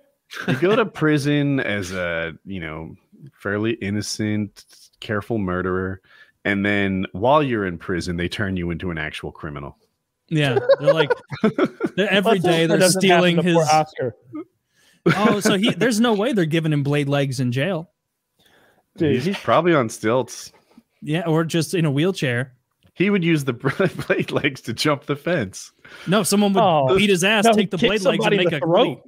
you go to prison as a you know fairly innocent careful murderer and then while you're in prison they turn you into an actual criminal yeah, they're like [LAUGHS] they're, every Let's day they're stealing his. poor Oscar. Oh, so he there's no way they're giving him blade legs in jail. Dude, he's, he's probably on stilts Yeah, or just in a wheelchair. he would use the [LAUGHS] blade legs to jump the fence No, someone would Oh, beat his ass, no, take the blade legs, and make the a throat.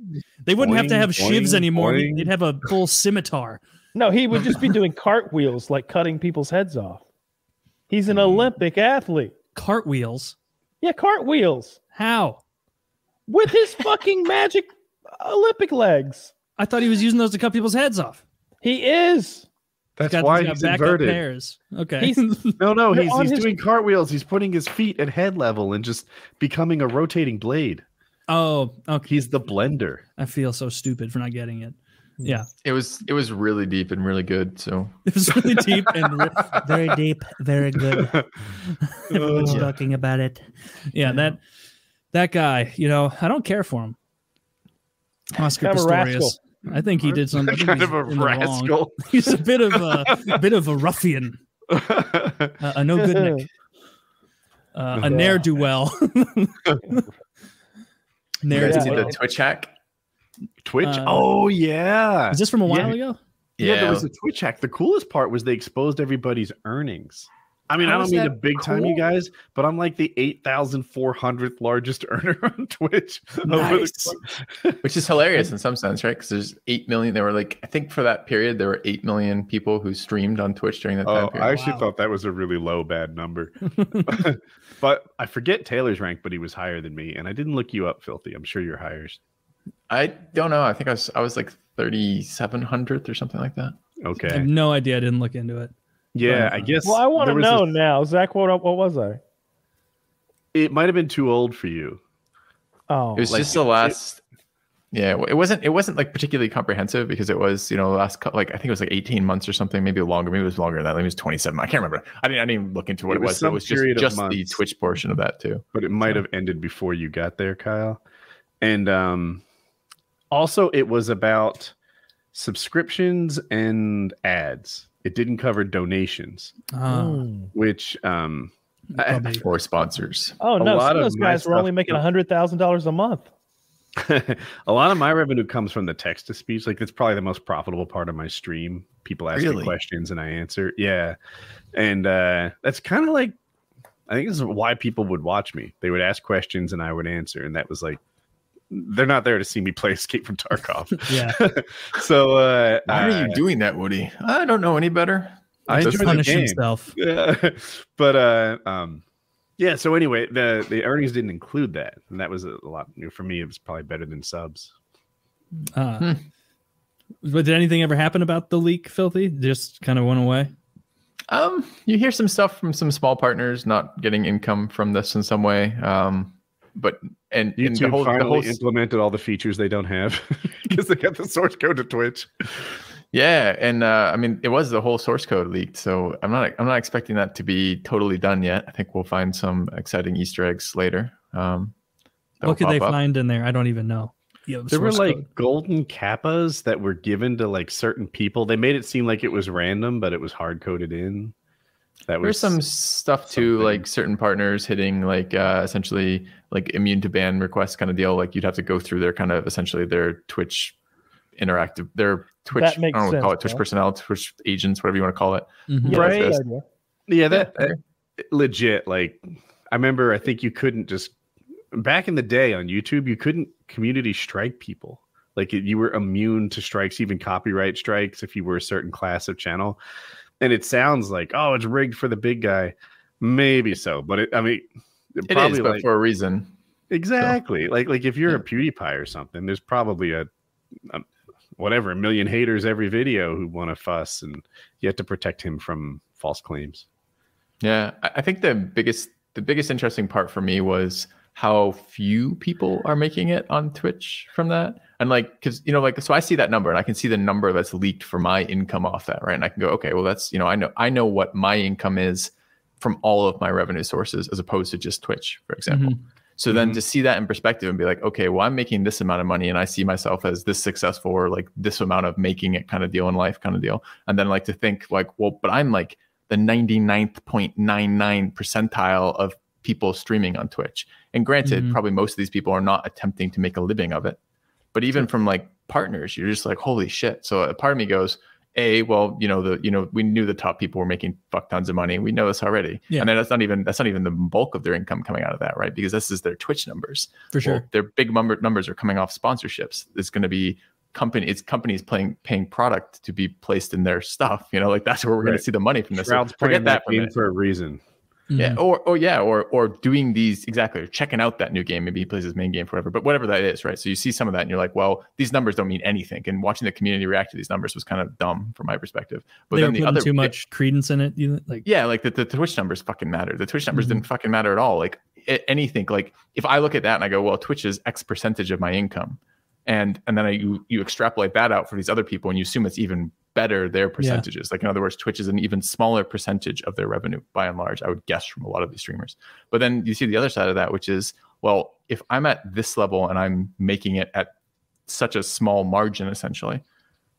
They wouldn't have to Boing, have shivs anymore. boing. They'd have a full [LAUGHS] scimitar. no, he would just be doing cartwheels, like cutting people's heads off. He's Hmm. an Olympic athlete. Cartwheels. Yeah, cartwheels How? with his fucking magic Olympic legs. I thought he was using those to cut people's heads off. He is. That's Got- why got he's backup inverted pairs. Okay. He's [LAUGHS] no no You're he's, on he's his- doing cartwheels he's putting his feet at head level and just becoming a rotating blade oh, okay. he's the blender I feel so stupid for not getting it. Yeah, It was it was really deep and really good. So [LAUGHS] it was really deep and [LAUGHS] re- very deep, very good. Everyone's uh, talking about it. Yeah, that that guy. You know, I don't care for him. Oscar Kind of Pistorius. Rascal. I think he did [LAUGHS] something. Kind he's of a in the wrong. rascal [LAUGHS] He's a bit of a, a bit of a ruffian, [LAUGHS] a, a no good Nick, uh, a ne'er do well. you ne'er do well. the Twitch hack? twitch Uh, oh yeah Is this from a while Yeah. ago? Yeah, there was a Twitch hack. The coolest part was they exposed everybody's earnings. I mean, How I don't mean to that big time you guys, but I'm like the 8,400th largest [LAUGHS] earner on Twitch. Nice. which is hilarious [LAUGHS] in some sense, right? Because there's eight million. There were like I think for that period there were eight million people who streamed on Twitch during that time Oh, period. I actually Wow. thought that was a really low, bad number. [LAUGHS] but I forget Taylor's rank, but he was higher than me. And I didn't look you up, Filthy. I'm sure you're higher. I don't know. I think I was I was like thirty seven hundredth or something like that. I have Okay. no idea. I didn't look into it. Yeah, I guess. Well, I want to know a- now, Zach. What what was I? it might have been too old for you. Oh, It was Like, just the last. yeah, it wasn't. It wasn't like particularly comprehensive because it was, you know, the last cou- like I think it was like eighteen months or something, maybe longer. Maybe it was longer than that. Maybe it was twenty seven. I can't remember. I didn't. I didn't even look into what It it, was was. It was just period of just the. Twitch portion of that too. but it might have ended before you got there, Kyle. And um, also, it was about subscriptions and ads. It didn't cover donations, Mm. which um, I- probably- Or sponsors. oh a no! lot Some of of those my guys were only making a hundred thousand dollars a month. [LAUGHS] a lot of my revenue comes from the text to speech. Like that's probably the most profitable part of my stream. People ask me questions and I answer. Yeah, and uh, that's kind of like I think this is why people would watch me. They would ask questions and I would answer, and that was like they're not there to see me play [LAUGHS] Escape from Tarkov. [LAUGHS] yeah. [LAUGHS] so uh, Why are uh, you doing that, Woody? I don't know any better. I Just enjoy the game. himself. Yeah, but uh, um, yeah. So anyway, the the earnings didn't include that, and that was a lot. You know, for me, it was probably better than subs. Uh, Hmm. But did anything ever happen about the leak, Filthy? Just kind of went away. Um, you hear some stuff from some small partners not getting income from this in some way. Um, but and, and YouTube the whole, the finally whole implemented all the features they don't have [LAUGHS] because they got the source code to Twitch. yeah, and uh, I mean it was the whole source code leaked, so I'm not I'm not expecting that to be totally done yet. I think we'll find some exciting Easter eggs later. Um, what will could they up. find in there? I don't even know. Yeah, There were like code. golden kappas that were given to like certain people. They made it seem like it was random, but it was hard coded in. That There's was some stuff too, something. like certain partners hitting like uh, essentially like immune to ban requests kind of deal. Like you'd have to go through their kind of essentially their Twitch interactive, their Twitch. That makes I don't know what to call it Twitch yeah. personnel, Twitch agents, whatever you want to call it. Mhm. Yeah, Right. that's a good idea. yeah, that Yeah. uh, legit. Like I remember, I think you couldn't just back in the day on YouTube, you couldn't community strike people. Like you were immune to strikes, even copyright strikes, if you were a certain class of channel. And it sounds like, oh, it's rigged for the big guy. Maybe so, but it, I mean, It probably is, but like, for a reason. Exactly. Like like if you're a PewDiePie or something, there's probably a, a whatever a million haters every video who want to fuss, and you have to protect him from false claims. Yeah, I I think the biggest the biggest interesting part for me was how few people are making it on Twitch from that. And like, because you know, like, so I see that number and I can see the number that's leaked for my income off that, right? And I can go, okay, well, that's you know, I know I know what my income is from all of my revenue sources as opposed to just Twitch, for example. Mhm. So then Mhm. to see that in perspective and be like, okay, well, I'm making this amount of money and I see myself as this successful or like this amount of making it kind of deal in life kind of deal. And then like to think like, well, but I'm like the 99.99 percentile of people streaming on Twitch. And granted, Mhm. probably most of these people are not attempting to make a living of it. But even from like partners, you're just like, holy shit. So a part of me goes, a well, you know the you know we knew the top people were making fuck tons of money. We know this already, Yeah. and then that's not even that's not even the bulk of their income coming out of that, right? Because this is their Twitch numbers. for sure. Well, their big number numbers are coming off sponsorships. It's going to be company. It's companies playing paying product to be placed in their stuff. You know, like that's where we're going to see the money from this. So Shroud's forget playing that that for game for a reason. Yeah, Mhm. or or yeah, or or doing these exactly, or checking out that new game. Maybe he plays his main game forever, but whatever that is, right? So you see some of that, and you're like, well, these numbers don't mean anything. And watching the community react to these numbers was kind of dumb from my perspective. But they then the other too much credence in it. You like, yeah, like the, the Twitch numbers fucking matter. The Twitch numbers Mhm. didn't fucking matter at all. Like anything. Like if I look at that and I go, well, Twitch is X percentage of my income, and and then I, you you extrapolate that out for these other people, and you assume it's even better their percentages. Like in other words, Twitch is an even smaller percentage of their revenue by and large. I would guess from a lot of these streamers. But then you see the other side of that, which is, well, if I'm at this level and I'm making it at such a small margin, essentially.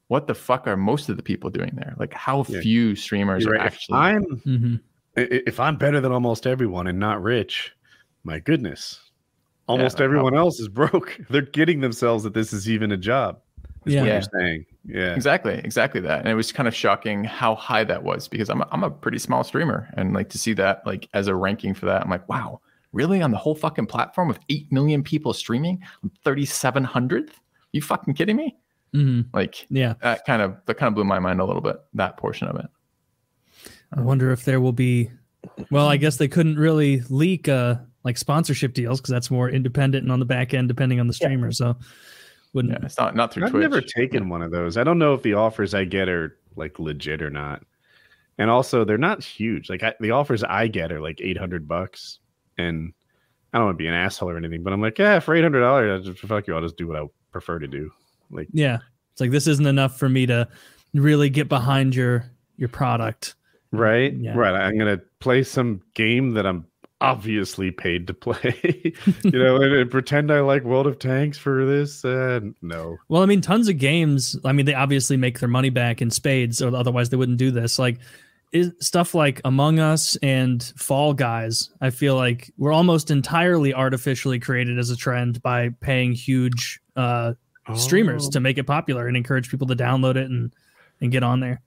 What the fuck are most of the people doing there? Like, how Yeah. few streamers You're are right. If actually I'm Mhm. i- i- if I'm better than almost everyone and not rich, my goodness, almost no everyone else is broke. [LAUGHS] They're kidding themselves that this is even a job. Is Yeah. what you're saying. Yeah. Exactly, exactly that. And it was kind of shocking how high that was because I'm a, I'm a pretty small streamer and like to see that like as a ranking for that, I'm like, wow, really on the whole fucking platform with 8 million people streaming, I'm 3700th? You fucking kidding me? Mhm. Like Yeah. that kind of that kind of blew my mind a little bit, that portion of it. I wonder if there will be. Well, I guess they couldn't really leak uh like sponsorship deals because that's more independent and on the back end depending on the streamer. So wouldn't. Yeah, it's not not through I've Twitch. never taken one of those. I don't know if the offers I get are like legit or not. And also, they're not huge. Like I, the offers I get are like eight hundred bucks, and I don't want to be an asshole or anything, but I'm like, yeah, for eight hundred dollars, fuck you. I'll just do what I prefer to do. Like, Yeah, it's like this isn't enough for me to really get behind your your product. right, Yeah. right. I'm gonna play some game that I'm obviously paid to play, [LAUGHS] you know, and, and pretend I like World of Tanks for this. Uh, no, Well, I mean, tons of games. I mean, they obviously make their money back in spades, or otherwise they wouldn't do this. Like is, stuff like Among Us and Fall Guys. I feel like we're almost entirely artificially created as a trend by paying huge uh, streamers Oh. to make it popular and encourage people to download it and and get on there.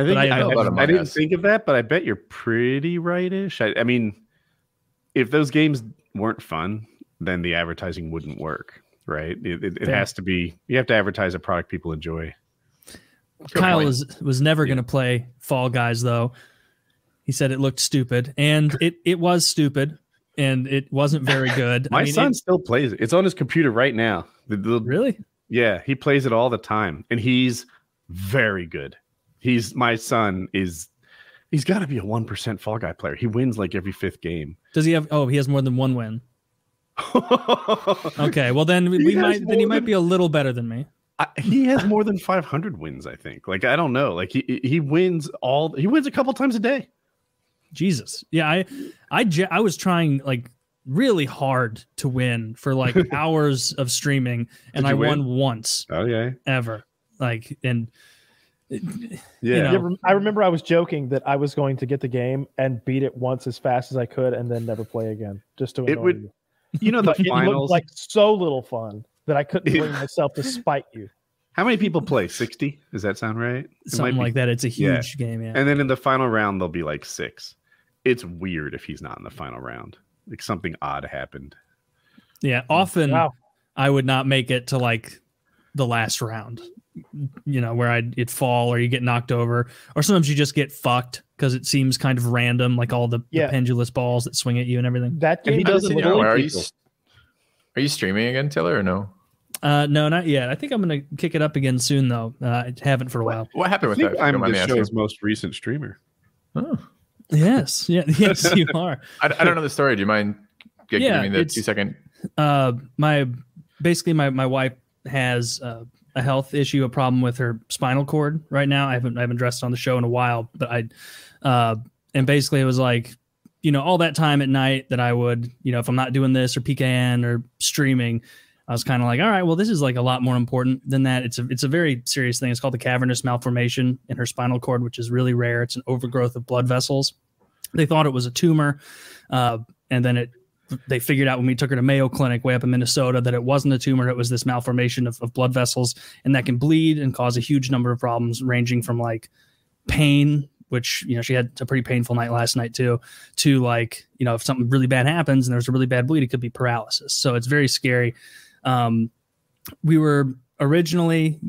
I think I I, I, didn't think of that, but I bet you're pretty rightish. I, I mean, if those games weren't fun, then the advertising wouldn't work, right? It, it, it has to be. You have to advertise a product people enjoy. Good Kyle point. was was never going to play Fall Guys though. He said it looked stupid, and [LAUGHS] it it was stupid, and it wasn't very good. My I mean, son it- still plays it. It's on his computer right now. The- the- really. yeah, he plays it all the time, and he's very good. He's my son is. He's got to be a one percent Fall Guy player. He wins like every fifth game. Does he have? Oh, he has more than one win. [LAUGHS] Okay, well then we, He we might then he might than- be a little better than me. I, he has more than 500 wins i think like i don't know like he he wins all he wins a couple times a day Jesus, yeah, I I I was trying like really hard to win for like [LAUGHS] hours of streaming, and I you won once oh yeah ever. Like, and yeah You know. Yeah, I remember I was joking that I was going to get the game and beat it once as fast as I could and then never play again, just to It would- you. you know the But it looked finals like so little fun that I couldn't bring [LAUGHS] myself to spite you. how many people play 60 does that sound right It might something be- like that. It's a Yeah. huge game. Yeah. and then in the final round there'll be like six it's weird if he's not in the final round like something odd happened Yeah, hmm. often Wow. I would not make it to like the last round. You know, where I'd it fall or you get knocked over, or sometimes you just get fucked because it seems kind of random, like all the, the pendulous balls that swing at you and everything. That game does was it a with Are you, are you streaming again, Taylor, or no? Uh, no, not yet. I think I'm gonna kick it up again soon, though. Uh, I haven't for a while. What happened i with think that? if you don't i'm the me asking? show's most recent streamer Oh. Yes, [LAUGHS] yeah, yes, you [LAUGHS] are. I, I don't know the story. Do you mind Give, Yeah, give me the it's- two second. uh my basically my my wife has uh, a health issue a problem with her spinal cord right now. I haven't i haven't addressed it on the show in a while but i uh and basically it was like you know all that time at night that i would you know if i'm not doing this or pkn or streaming i was kind of like all right well this is like a lot more important than that. It's a it's a very serious thing. It's called the cavernous malformation in her spinal cord which is really rare. It's an overgrowth of blood vessels. They thought it was a tumor uh, and then it they figured out when we took her to Mayo Clinic way up in Minnesota that it wasn't a tumor, it was this malformation of, of blood vessels, and that can bleed and cause a huge number of problems, ranging from like pain, which you know she had a pretty painful night last night too, to like you know if something really bad happens and there's a really bad bleed, it could be paralysis. So it's very scary. Um, we were originally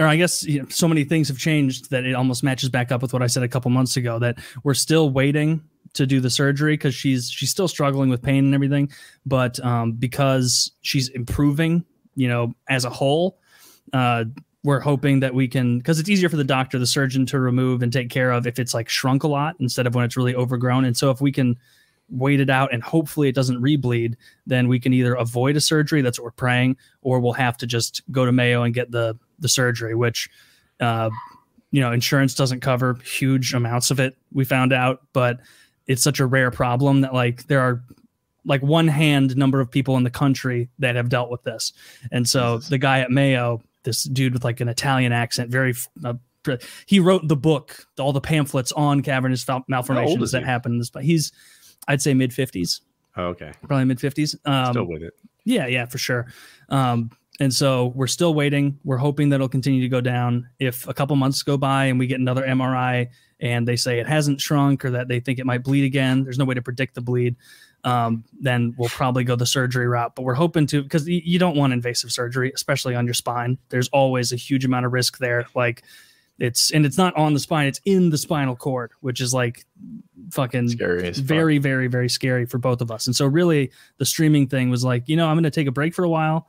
or I guess you know, so many things have changed that it almost matches back up with what I said a couple months ago that we're still waiting to do the surgery because she's she's still struggling with pain and everything, but um, because she's improving, you know, as a whole, uh, we're hoping that we can because it's easier for the doctor, the surgeon, to remove and take care of if it's like shrunk a lot instead of when it's really overgrown. And so if we can wait it out and hopefully it doesn't rebleed, then we can either avoid a surgery, that's what we're praying, or we'll have to just go to Mayo and get the the surgery, which uh, you know, insurance doesn't cover huge amounts of it, we found out, but it's such a rare problem that like there are like one hand number of people in the country that have dealt with this. And so the guy at Mayo, this dude with like an Italian accent, very uh, he wrote the book, all the pamphlets on cavernous malformations that he? happen in this. But he's, I'd say mid fifties, Oh, okay. probably mid fifties. Um, Still with it. yeah, yeah, for sure. Um, and so we're still waiting. We're hoping that it'll continue to go down. If a couple months go by and we get another MRI and they say it hasn't shrunk or that they think it might bleed again, there's no way to predict the bleed. Um, then we'll probably go the surgery route. But we're hoping to because you don't want invasive surgery, especially on your spine. There's always a huge amount of risk there. Like it's and it's not on the spine; it's in the spinal cord, which is like fucking fuck. very very very scary for both of us and so really the streaming thing was like you know i'm going to take a break for a while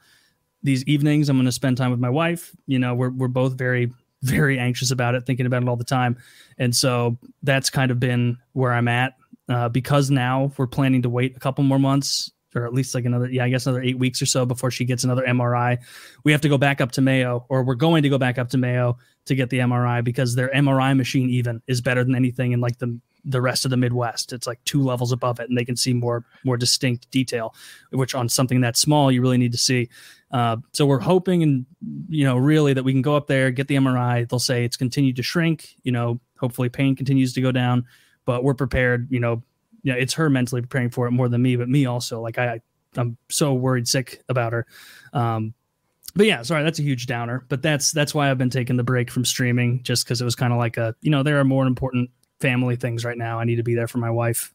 these evenings i'm going to spend time with my wife you know we're, we're both very very anxious about it thinking about it all the time and so that's kind of been where i'm at uh, because now we're planning to wait a couple more months or at least like another yeah i guess another eight weeks or so before she gets another mri we have to go back up to mayo or we're going to go back up to mayo to get the mri because their mri machine even is better than anything in like the the rest of the Midwest. It's like two levels above it, and they can see more more distinct detail, which on something that small you really need to see. Uh, so we're hoping, and you know, really that we can go up there, get the MRI. They'll say it's continued to shrink. You know, hopefully pain continues to go down, but we're prepared. You know, yeah, it's her mentally preparing for it more than me, but me also. Like I, I'm so worried sick about her. Um, but yeah, sorry, that's a huge downer. But that's that's why I've been taking the break from streaming, just because it was kind of like a, you know, there are more important family things right now. I need to be there for my wife,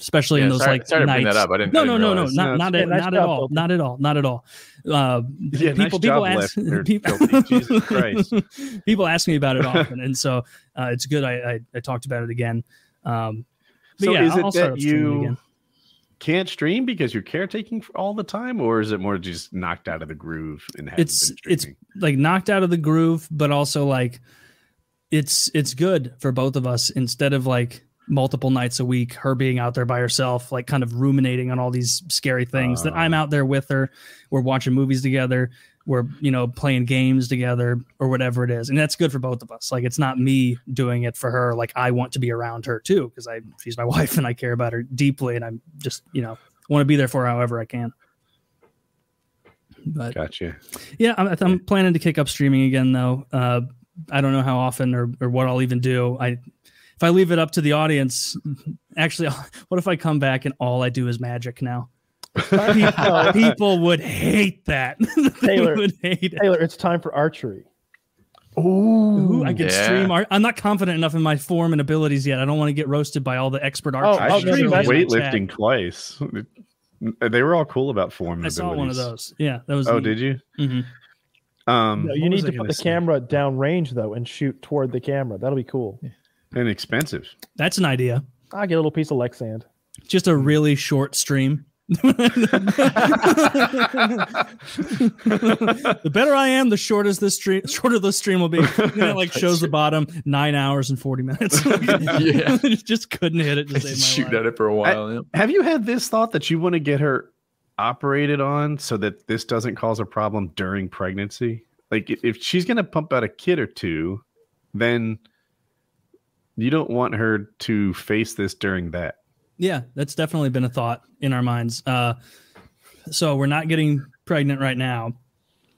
especially in those sorry, like sorry nights. that up. I didn't. No, I no, didn't no, no, realize. not No, not it's- at, nice not at job, all, Filthy. not at all, not at all. Uh, [LAUGHS] Yeah, nice people, job, people ask, [LAUGHS] people, Jesus [LAUGHS] Christ. people ask me about it often, and so uh, it's good. I, I I talked about it again. Um, but So yeah, is I'll, it I'll start that you again. can't stream because you're caretaking for all the time, or is it more just knocked out of the groove and haven't It's been it's like knocked out of the groove, but also like it's it's good for both of us instead of like multiple nights a week her being out there by herself like kind of ruminating on all these scary things that i'm Oh. out there with her we're watching movies together we're you know playing games together or whatever it is and that's good for both of us like it's not me doing it for her like i want to be around her too because i she's my [LAUGHS] wife and i care about her deeply and i'm just you know want to be there for her however i can but Gotcha. yeah, I'm, I'm planning to kick up streaming again, though. Uh, I don't know how often or, or what I'll even do. I if I leave it up to the audience, actually, [LAUGHS] what if I come back and all I do is magic now? [LAUGHS] people, people would hate that. [LAUGHS] they Taylor. would hate it. Taylor, it's time for archery. Ooh, I can yeah. stream art. I'm not confident enough in my form and abilities yet. I don't want to get roasted by all the expert Oh, archers. Oh, no, streamed no, weightlifting twice. They were all cool about form. I saw one of those. Yeah, that was. Oh, neat. did you? Mhm. Um, No, you need to put the say? camera down range though and shoot toward the camera. That'll be cool. Inexpensive. That's an idea. I get a little piece of Lexan. Just a really short stream the better I am, the shorter this stream, shorter the stream will be. And [LAUGHS] then it like shows the bottom nine hours and forty minutes. [LAUGHS] Yeah. [LAUGHS] just couldn't hit it. To save my Shoot life. at it for a while. yeah. Have you had this thought that you want to get her operated on so that this doesn't cause a problem during pregnancy? Like if she's going to pump out a kid or two, then you don't want her to face this during that. Yeah, that's definitely been a thought in our minds. Uh, so we're not getting pregnant right now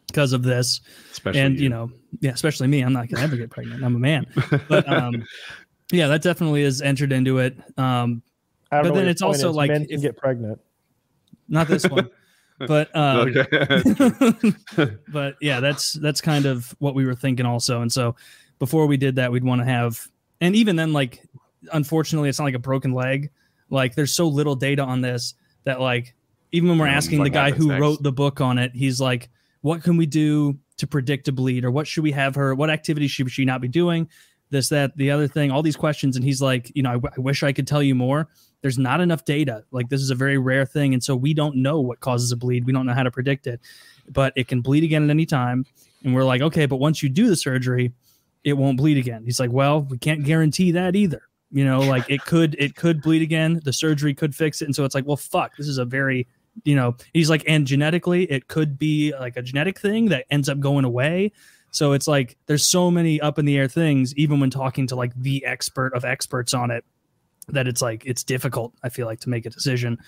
because of this, Especially and you know, yeah, especially me. I'm not gonna ever get pregnant. I'm a man, [LAUGHS] but um, yeah, that definitely is entered into it. Um, I don't But then it's also is. like men if- get pregnant. not this one, [LAUGHS] but um, Okay. [LAUGHS] but yeah, that's that's kind of what we were thinking also. And so before we did that, we'd want to have, and even then, like, unfortunately, it's not like a broken leg. Like, there's so little data on this that, like, even when we're asking the guy who next? wrote the book on it, he's like, what can we do to predict a bleed, or what should we have her? What activities should she not be doing? This, that, the other thing, all these questions. And he's like, you know, I, w- I wish I could tell you more. There's not enough data. Like, this is a very rare thing. And so we don't know what causes a bleed. We don't know how to predict it, but it can bleed again at any time. And we're like, okay, but once you do the surgery, it won't bleed again. He's like, well, we can't guarantee that either. You know, like it could, it could bleed again. The surgery could fix it. And so it's like, well, fuck, this is a very, you know, he's like, and genetically, it could be like a genetic thing that ends up going away. So it's like there's so many up in the air things, even when talking to like the expert of experts on it, that it's like it's difficult. I feel like to make a decision.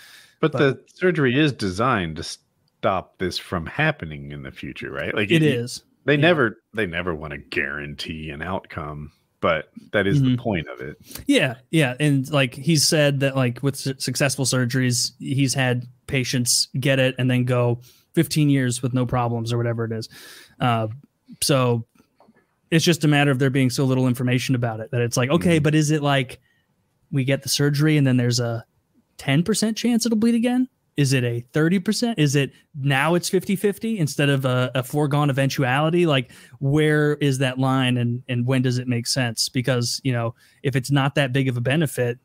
But, But- the surgery is designed to stop this from happening in the future, right? Like It you- is. They yeah. never they never want to guarantee an outcome, but that is the Mhm. point of it. Yeah, yeah, and like he said that like with su- successful surgeries, he's had patients get it and then go 15 years with no problems or whatever it is. Uh, so it's just a matter of there being so little information about it that it's like, okay, but is it like we get the surgery and then there's a 10% chance it'll bleed again? Is it a 30%? Is it now it's 50 50 instead of a, a foregone eventuality? Like, where is that line and, and when does it make sense? Because, you know, if it's not that big of a benefit,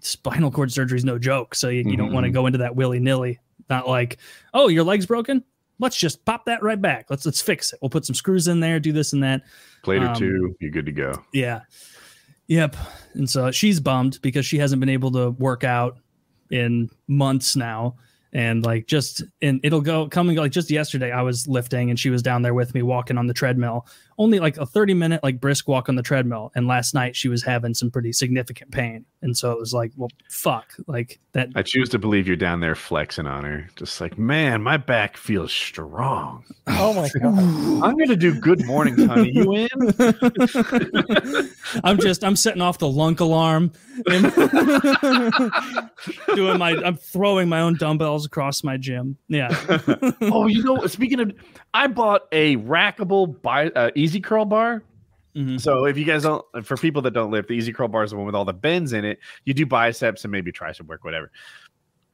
spinal cord surgery is no joke. So you, you don't want to Mhm. go into that willy nilly. Not like, oh, your leg's broken. Let's just pop that right back. Let's let's fix it. We'll put some screws in there, do this and that. Plate or Um, two, you're good to go. Yeah. Yep. And so she's bummed because she hasn't been able to work out in months now. And like just and it'll go come and go. Like just yesterday, I was lifting and she was down there with me walking on the treadmill. Only like a 30 minute like brisk walk on the treadmill. And last night she was having some pretty significant pain. And so it was like, well, fuck. Like that I choose to believe you're down there flexing on her, just like, man, my back feels strong. Oh my [SIGHS] god! I'm gonna do good mornings, honey. You in? [LAUGHS] I'm just I'm setting off the lunk alarm and [LAUGHS] doing my I'm throwing my own dumbbells across my gym. Yeah. [LAUGHS] oh, you know, speaking of, I bought a rackable bi- uh, easy curl bar. Mhm. So if you guys don't, for people that don't lift, the easy curl bar is the one with all the bends in it. You do biceps and maybe tricep work, whatever.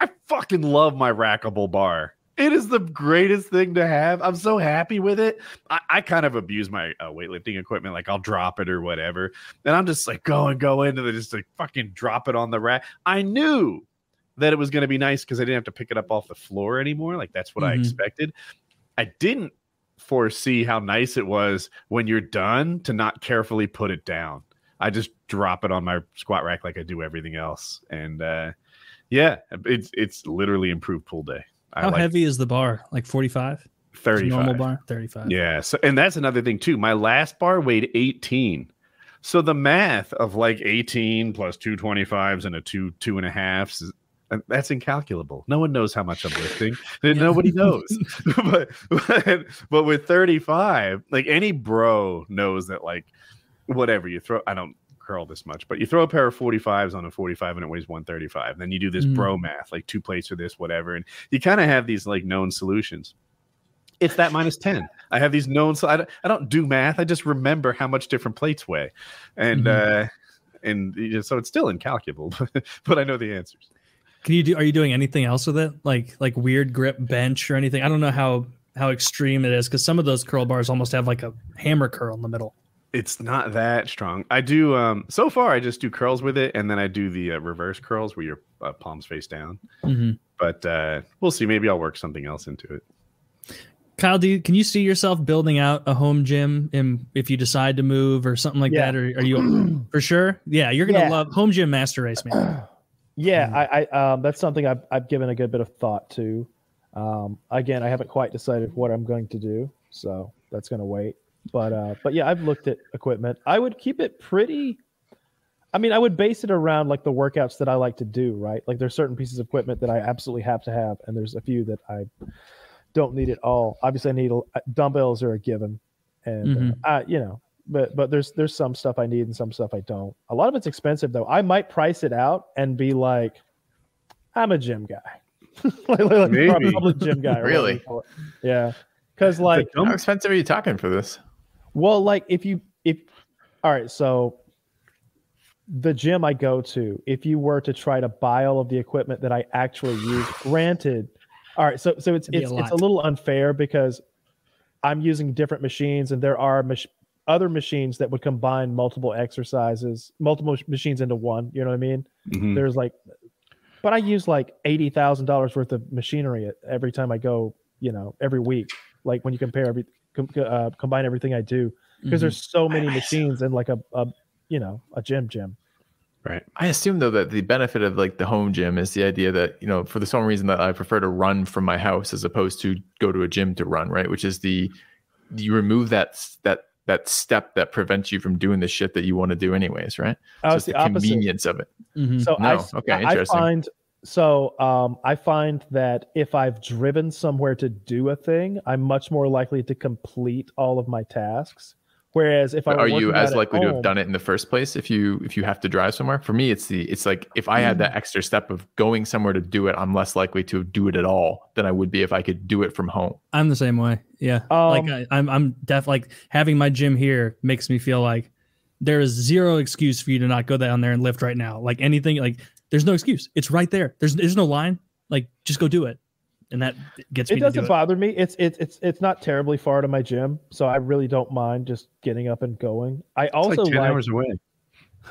I fucking love my rackable bar. It is the greatest thing to have. I'm so happy with it. I, I kind of abuse my uh, weightlifting equipment, like I'll drop it or whatever, and I'm just like go and go into the just like fucking drop it on the rack. I knew that it was going to be nice because I didn't have to pick it up off the floor anymore. Like that's what I Mhm. expected. I didn't foresee how nice it was when you're done to not carefully put it down. I just drop it on my squat rack like I do everything else, and uh, yeah, it's it's literally improved pull day. I How like heavy is the bar? Like 45? 35. Normal bar? 35. Yeah. So, and that's another thing too. My last bar weighed 18. So the math of like 18 plus two 25s and a two, two and a uh, that's incalculable. No one knows how much I'm lifting. [LAUGHS] Nobody knows. [LAUGHS] [LAUGHS] but, but, but with 35, like any bro knows that like whatever you throw, I don't curl this much, but you throw a pair of 45s on a 45 and it weighs 135. Then you do this Mhm. bro math, like two plates for this, whatever. And you kind of have these like known solutions it's that minus 10 i have these known so I don't, I don't do math i just remember how much different plates weigh and uh and you know, so it's still incalculable but i know the answers Can you do are you doing anything else with it? Like like weird grip bench or anything? I don't know how how extreme it is because some of those curl bars almost have like a hammer curl in the middle. it's not that strong i do um so far i just do curls with it and then i do the uh, reverse curls where your uh, palms face down Mhm. but uh, we'll see. Maybe I'll work something else into it. Kyle, do you, can you see yourself building out a home gym in, if you decide to move or something like Yeah. that? Or are you for sure? Yeah, you're gonna Yeah. love home gym master race, man. [CLEARS THROAT] Yeah, I, I um, that's something I've, I've given a good bit of thought to. Um, again, I haven't quite decided what I'm going to do, so that's going to wait. But uh, but yeah, I've looked at equipment. I would keep it pretty. I mean, I would base it around like the workouts that I like to do, right? Like there's certain pieces of equipment that I absolutely have to have, and there's a few that I don't need at all. Obviously, I need a, dumbbells are a given, and Mhm. uh, I, you know, but but there's there's some stuff I need and some stuff I don't. A lot of it's expensive though. I might price it out and be like, I'm a gym guy, [LAUGHS] like, like, like Maybe. probably gym guy. Really? you call it. Yeah, because like How expensive are you talking for this? well, like if you if all right, so the gym I go to, if you were to try to buy all of the equipment that I actually use, granted, all right, so so it's It'd it's a it's a little unfair because I'm using different machines and there are mach- other machines that would combine multiple exercises, multiple machines into one. You know what I mean? Mhm. There's like, but I use like eighty thousand dollars worth of machinery every time I go. You know, every week. Like when you compare every com, uh, combine everything I do, because Mhm. there's so many machines in like a, a you know a gym gym. Right. I assume though that the benefit of like the home gym is the idea that you know for the sole reason that I prefer to run from my house as opposed to go to a gym to run, right? Which is the you remove that that that step that prevents you from doing the shit that you want to do anyways, right? Oh, so it's it's the the convenience of it. Mhm. So I, No, s- okay, I- I find so um, I find that if I've driven somewhere to do a thing, I'm much more likely to complete all of my tasks. Whereas if I are you as at likely to have done it in the first place if you if you have to drive somewhere? For me, it's the it's like if I had that extra step of going somewhere to do it, I'm less likely to do it at all than I would be if I could do it from home. I'm the same way. Yeah. like Um, I, I'm I'm def like having my gym here makes me feel like there is zero excuse for you to not go down there and lift right now. Like anything, like there's no excuse. It's right there. There's there's no line. Like just go do it, and that gets It me doesn't do it. bother me. It's it's it's it's not terribly far to my gym, so I really don't mind just getting up and going. I It's also like ten like, hours away. [LAUGHS]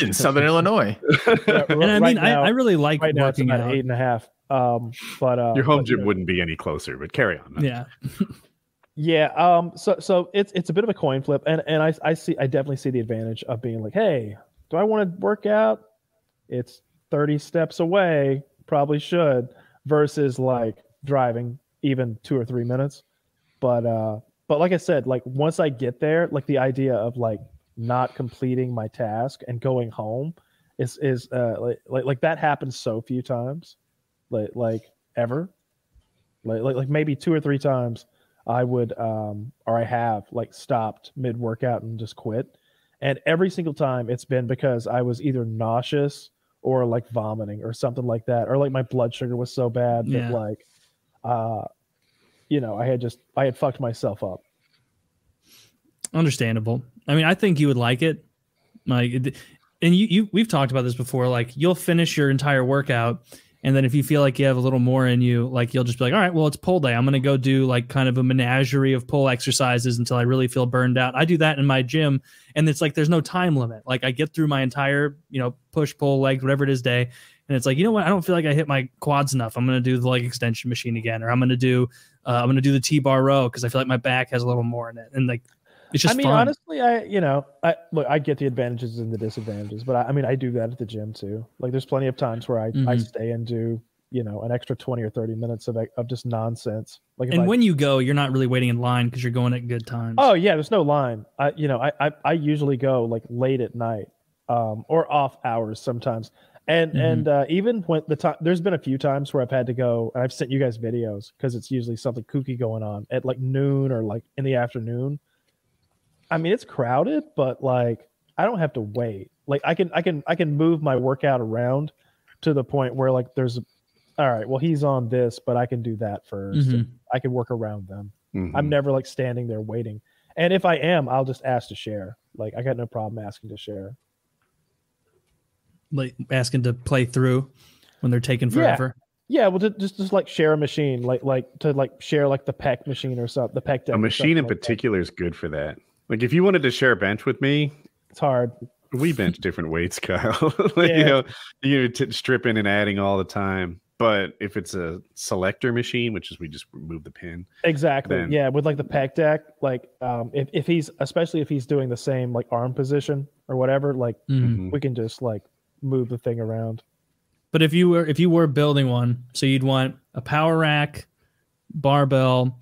in Southern Illinois. Yeah, And I right mean, now- I, I really like right now it's working about out. eight and a half. Um, but uh, Your home but, you gym know, wouldn't be any closer, but carry on. Yeah. [LAUGHS] Yeah. Um. So so it's it's a bit of a coin flip, and and I I see I definitely see the advantage of being like, hey, do I want to work out? It's thirty steps away. Probably should. Versus like driving even two or three minutes. But uh. But like I said, like once I get there, like the idea of like not completing my task and going home is is uh like like, like that happens so few times, like like ever, like like like maybe two or three times I would um or I have like stopped mid workout and just quit. And every single time it's been because I was either nauseous or like vomiting or something like that. Or like my blood sugar was so bad Yeah. that like uh you know, I had just I had fucked myself up. Understandable. I mean, I think you would like it. Like, and you, you, we've talked about this before. Like, you'll finish your entire workout, and then if you feel like you have a little more in you, like you'll just be like, all right, well, it's pull day. I'm gonna go do like kind of a menagerie of pull exercises until I really feel burned out. I do that in my gym, and it's like there's no time limit. Like, I get through my entire, you know, push, pull, legs, whatever it is day, and it's like, you know what? I don't feel like I hit my quads enough. I'm gonna do the leg extension machine again, or I'm gonna do, uh, I'm gonna do the T-bar row because I feel like my back has a little more in it, and like. It's just I mean, fun. honestly, I you know, I look, I get the advantages and the disadvantages, but I, I mean, I do that at the gym too. Like, there's plenty of times where I I Mhm. stay and do you know an extra twenty or thirty minutes of of just nonsense. Like, and I, when you go, you're not really waiting in line because you're going at good times. oh yeah, there's no line. I you know, I I, I usually go like late at night, um, or off hours sometimes. And Mhm. and uh, even when the time there's been a few times where I've had to go, and I've sent you guys videos because it's usually something kooky going on at like noon or like in the afternoon. I mean, it's crowded, but like I don't have to wait. Like I can I can I can move my workout around to the point where like there's all right, well he's on this, but I can do that 1st Mhm. I can work around them. Mhm. I'm never like standing there waiting. And if I am, I'll just ask to share. Like I got no problem asking to share. like asking to play through when they're taking forever. Yeah, yeah well, just, just just like share a machine, like like to like share like the pec machine or something. The pec deck a machine in like particular is good for that. Like if you wanted to share a bench with me, It's hard. we bench different weights, [LAUGHS] Kyle. [LAUGHS] like, Yeah. You know, you know, t- stripping and adding all the time. But if it's a selector machine, which is we just remove the pin, Exactly. Then- yeah, with like the pec deck, like um, if if he's especially if he's doing the same like arm position or whatever, like Mhm. we can just like move the thing around. But if you were if you were building one, so you'd want a power rack, barbell,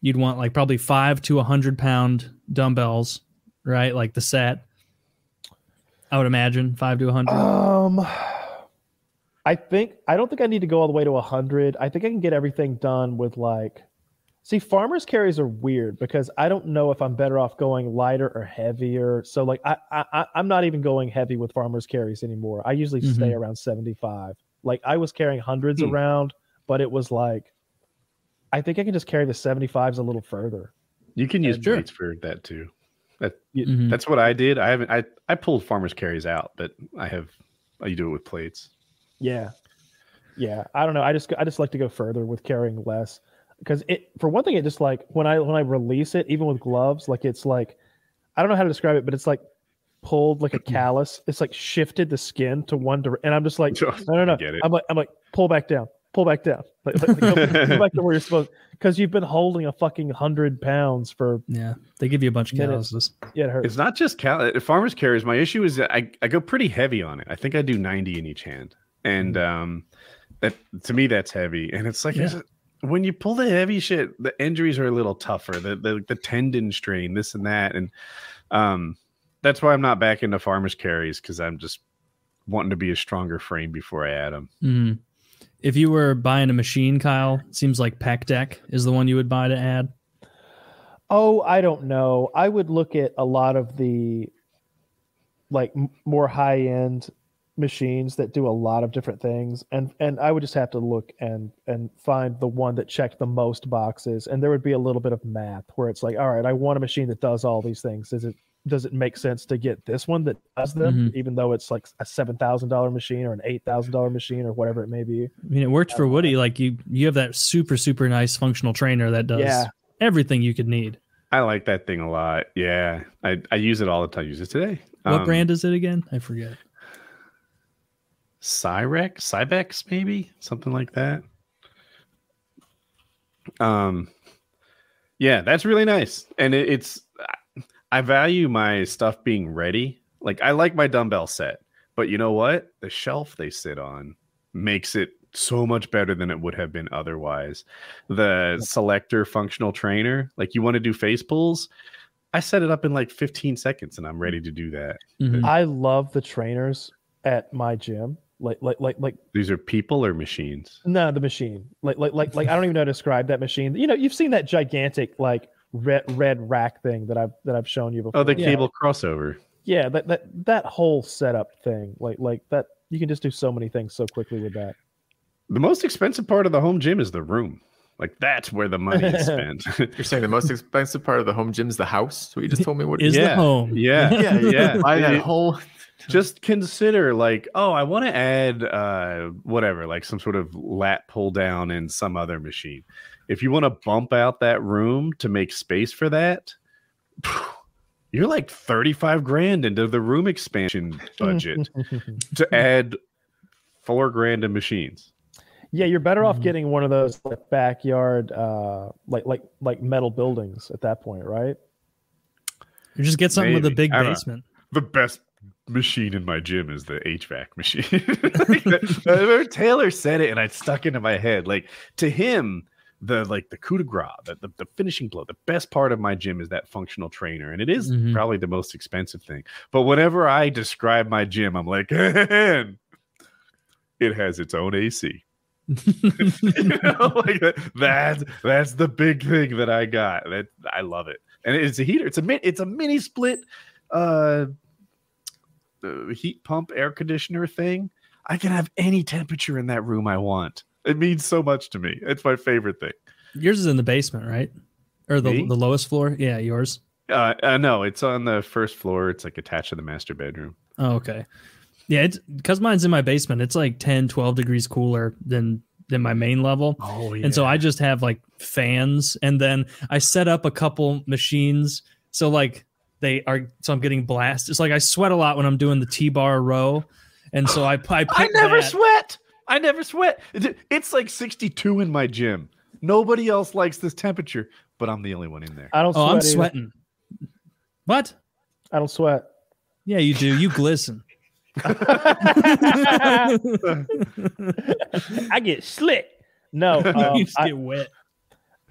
you'd want like probably five to a hundred pound dumbbells, right? Like the set. I would imagine five to a hundred. Um, I think I don't think I need to go all the way to a hundred. I think I can get everything done with like. See, farmers carries are weird because I don't know if I'm better off going lighter or heavier. So like I I I'm not even going heavy with farmers carries anymore. I usually stay around 75. Like I was carrying hundreds Hmm. around, but it was like I think I can just carry the 75s a little further. You can use Sure. for that too. That Mhm. that's what I did. I haven't. I I pulled farmers carries out, but I have. I do it with plates. Yeah. Yeah. I don't know. I just I just like to go further with carrying less. Because it for one thing, it just like when I when I release it, even with gloves, like it's like I don't know how to describe it, but it's like pulled like a [LAUGHS] callus. It's like shifted the skin to one direction. And I'm just like, [LAUGHS] no, no, no. I get it. I'm like, I'm like, pull back down, pull back down. Like, like, go, [LAUGHS] go back to where you're supposed because you've been holding a fucking hundred pounds for Yeah, they give you a bunch of Minutes. calluses. yeah, it hurts. It's not just cal- uh, farmers carries. My issue is that I, I go pretty heavy on it. I think I do 90 in each hand. And um that to me that's heavy. And it's like Yeah. it's- when you pull the heavy shit, the injuries are a little tougher. The the, the tendon strain, this and that. And um that's why I'm not back into farmers carries because I'm just wanting to be a stronger frame before I add them. Mhm. If you were buying a machine, Kyle, seems like Pec Deck is the one you would buy to add. Oh, I don't know. I would look at a lot of the like more high end machines that do a lot of different things and and I would just have to look and and find the one that checked the most boxes and there would be a little bit of math where it's like all right I want a machine that does all these things is it does it make sense to get this one that does them even though it's like a $7,000 machine or an $8,000 machine or whatever it may be I mean, it worked for Woody. Like you, you have that super, super nice functional trainer that does Yeah. everything you could need. I like that thing a lot. Yeah. I, I use it all the time. I use it today. What Um, brand is it again? I forget. Cyrex, Cybex, maybe something like that. Um, yeah, that's really nice, and it, it's I value my stuff being ready. Like I like my dumbbell set, but you know what? The shelf they sit on makes it so much better than it would have been otherwise. The selector functional trainer, like you want to do face pulls, I set it up in like 15 seconds and I'm ready to do that. Mhm. I love the trainers at my gym like like like like These are people or machines? No, the machine. Like like like like I don't even know how to describe that machine. You know, you've seen that gigantic like red red rack thing that I've that I've shown you before. Oh, the Yeah. cable crossover. yeah, that that that whole setup thing. Like like that you can just do so many things so quickly with that. The most expensive part of the home gym is the room. Like that's where the money is [LAUGHS] spent. You're saying the most expensive part of the home gym is the house? So you just told me what Is the home. yeah, [LAUGHS] yeah, yeah. Buy that whole [LAUGHS] just consider like, oh, I want to add uh whatever, like some sort of lat pull down in some other machine. If you want to bump out that room to make space for that, [SIGHS] you're like 35 grand into the room expansion budget [LAUGHS] to add four grand in machines. yeah, you're better off Mhm. getting one of those like backyard uh like like like metal buildings at that point, right? You just get something with a big I don't know. basement. the best machine in my gym is the HVAC machine. [LAUGHS] [LAUGHS] Like, that- Taylor said it, and I stuck into my head. Like to him, the like the coup de grace, the, the, the finishing blow, the best part of my gym is that functional trainer, and it is Mhm. probably the most expensive thing. But whenever I describe my gym, I'm like, it has its own AC. [LAUGHS] you know, [LAUGHS] like that, that's that's the big thing that I got. That I love it, and it's a heater. It's a it's a mini split, uh, uh, heat pump air conditioner thing. I can have any temperature in that room I want. It means so much to me. It's my favorite thing. Yours is in the basement, right? Or the, Me? the lowest floor? Yeah, yours. Uh, uh, no, it's on the first floor. It's like attached to the master bedroom. Oh, okay. Yeah, it's because mine's in my basement. It's like 10, 12 degrees cooler than than my main level. Oh yeah. And so I just have like fans and then I set up a couple machines. So like they are so I'm getting blasted. It's like I sweat a lot when I'm doing the T bar row. And so I I, [LAUGHS] I never that. sweat. I never sweat. It's like 62 in my gym. Nobody else likes this temperature, but I'm the only one in there. I don't. Oh, I'm either. sweating. What? I don't sweat. Yeah, you do. You glisten. [LAUGHS] I get slick. No, [LAUGHS] um, you just I, get wet.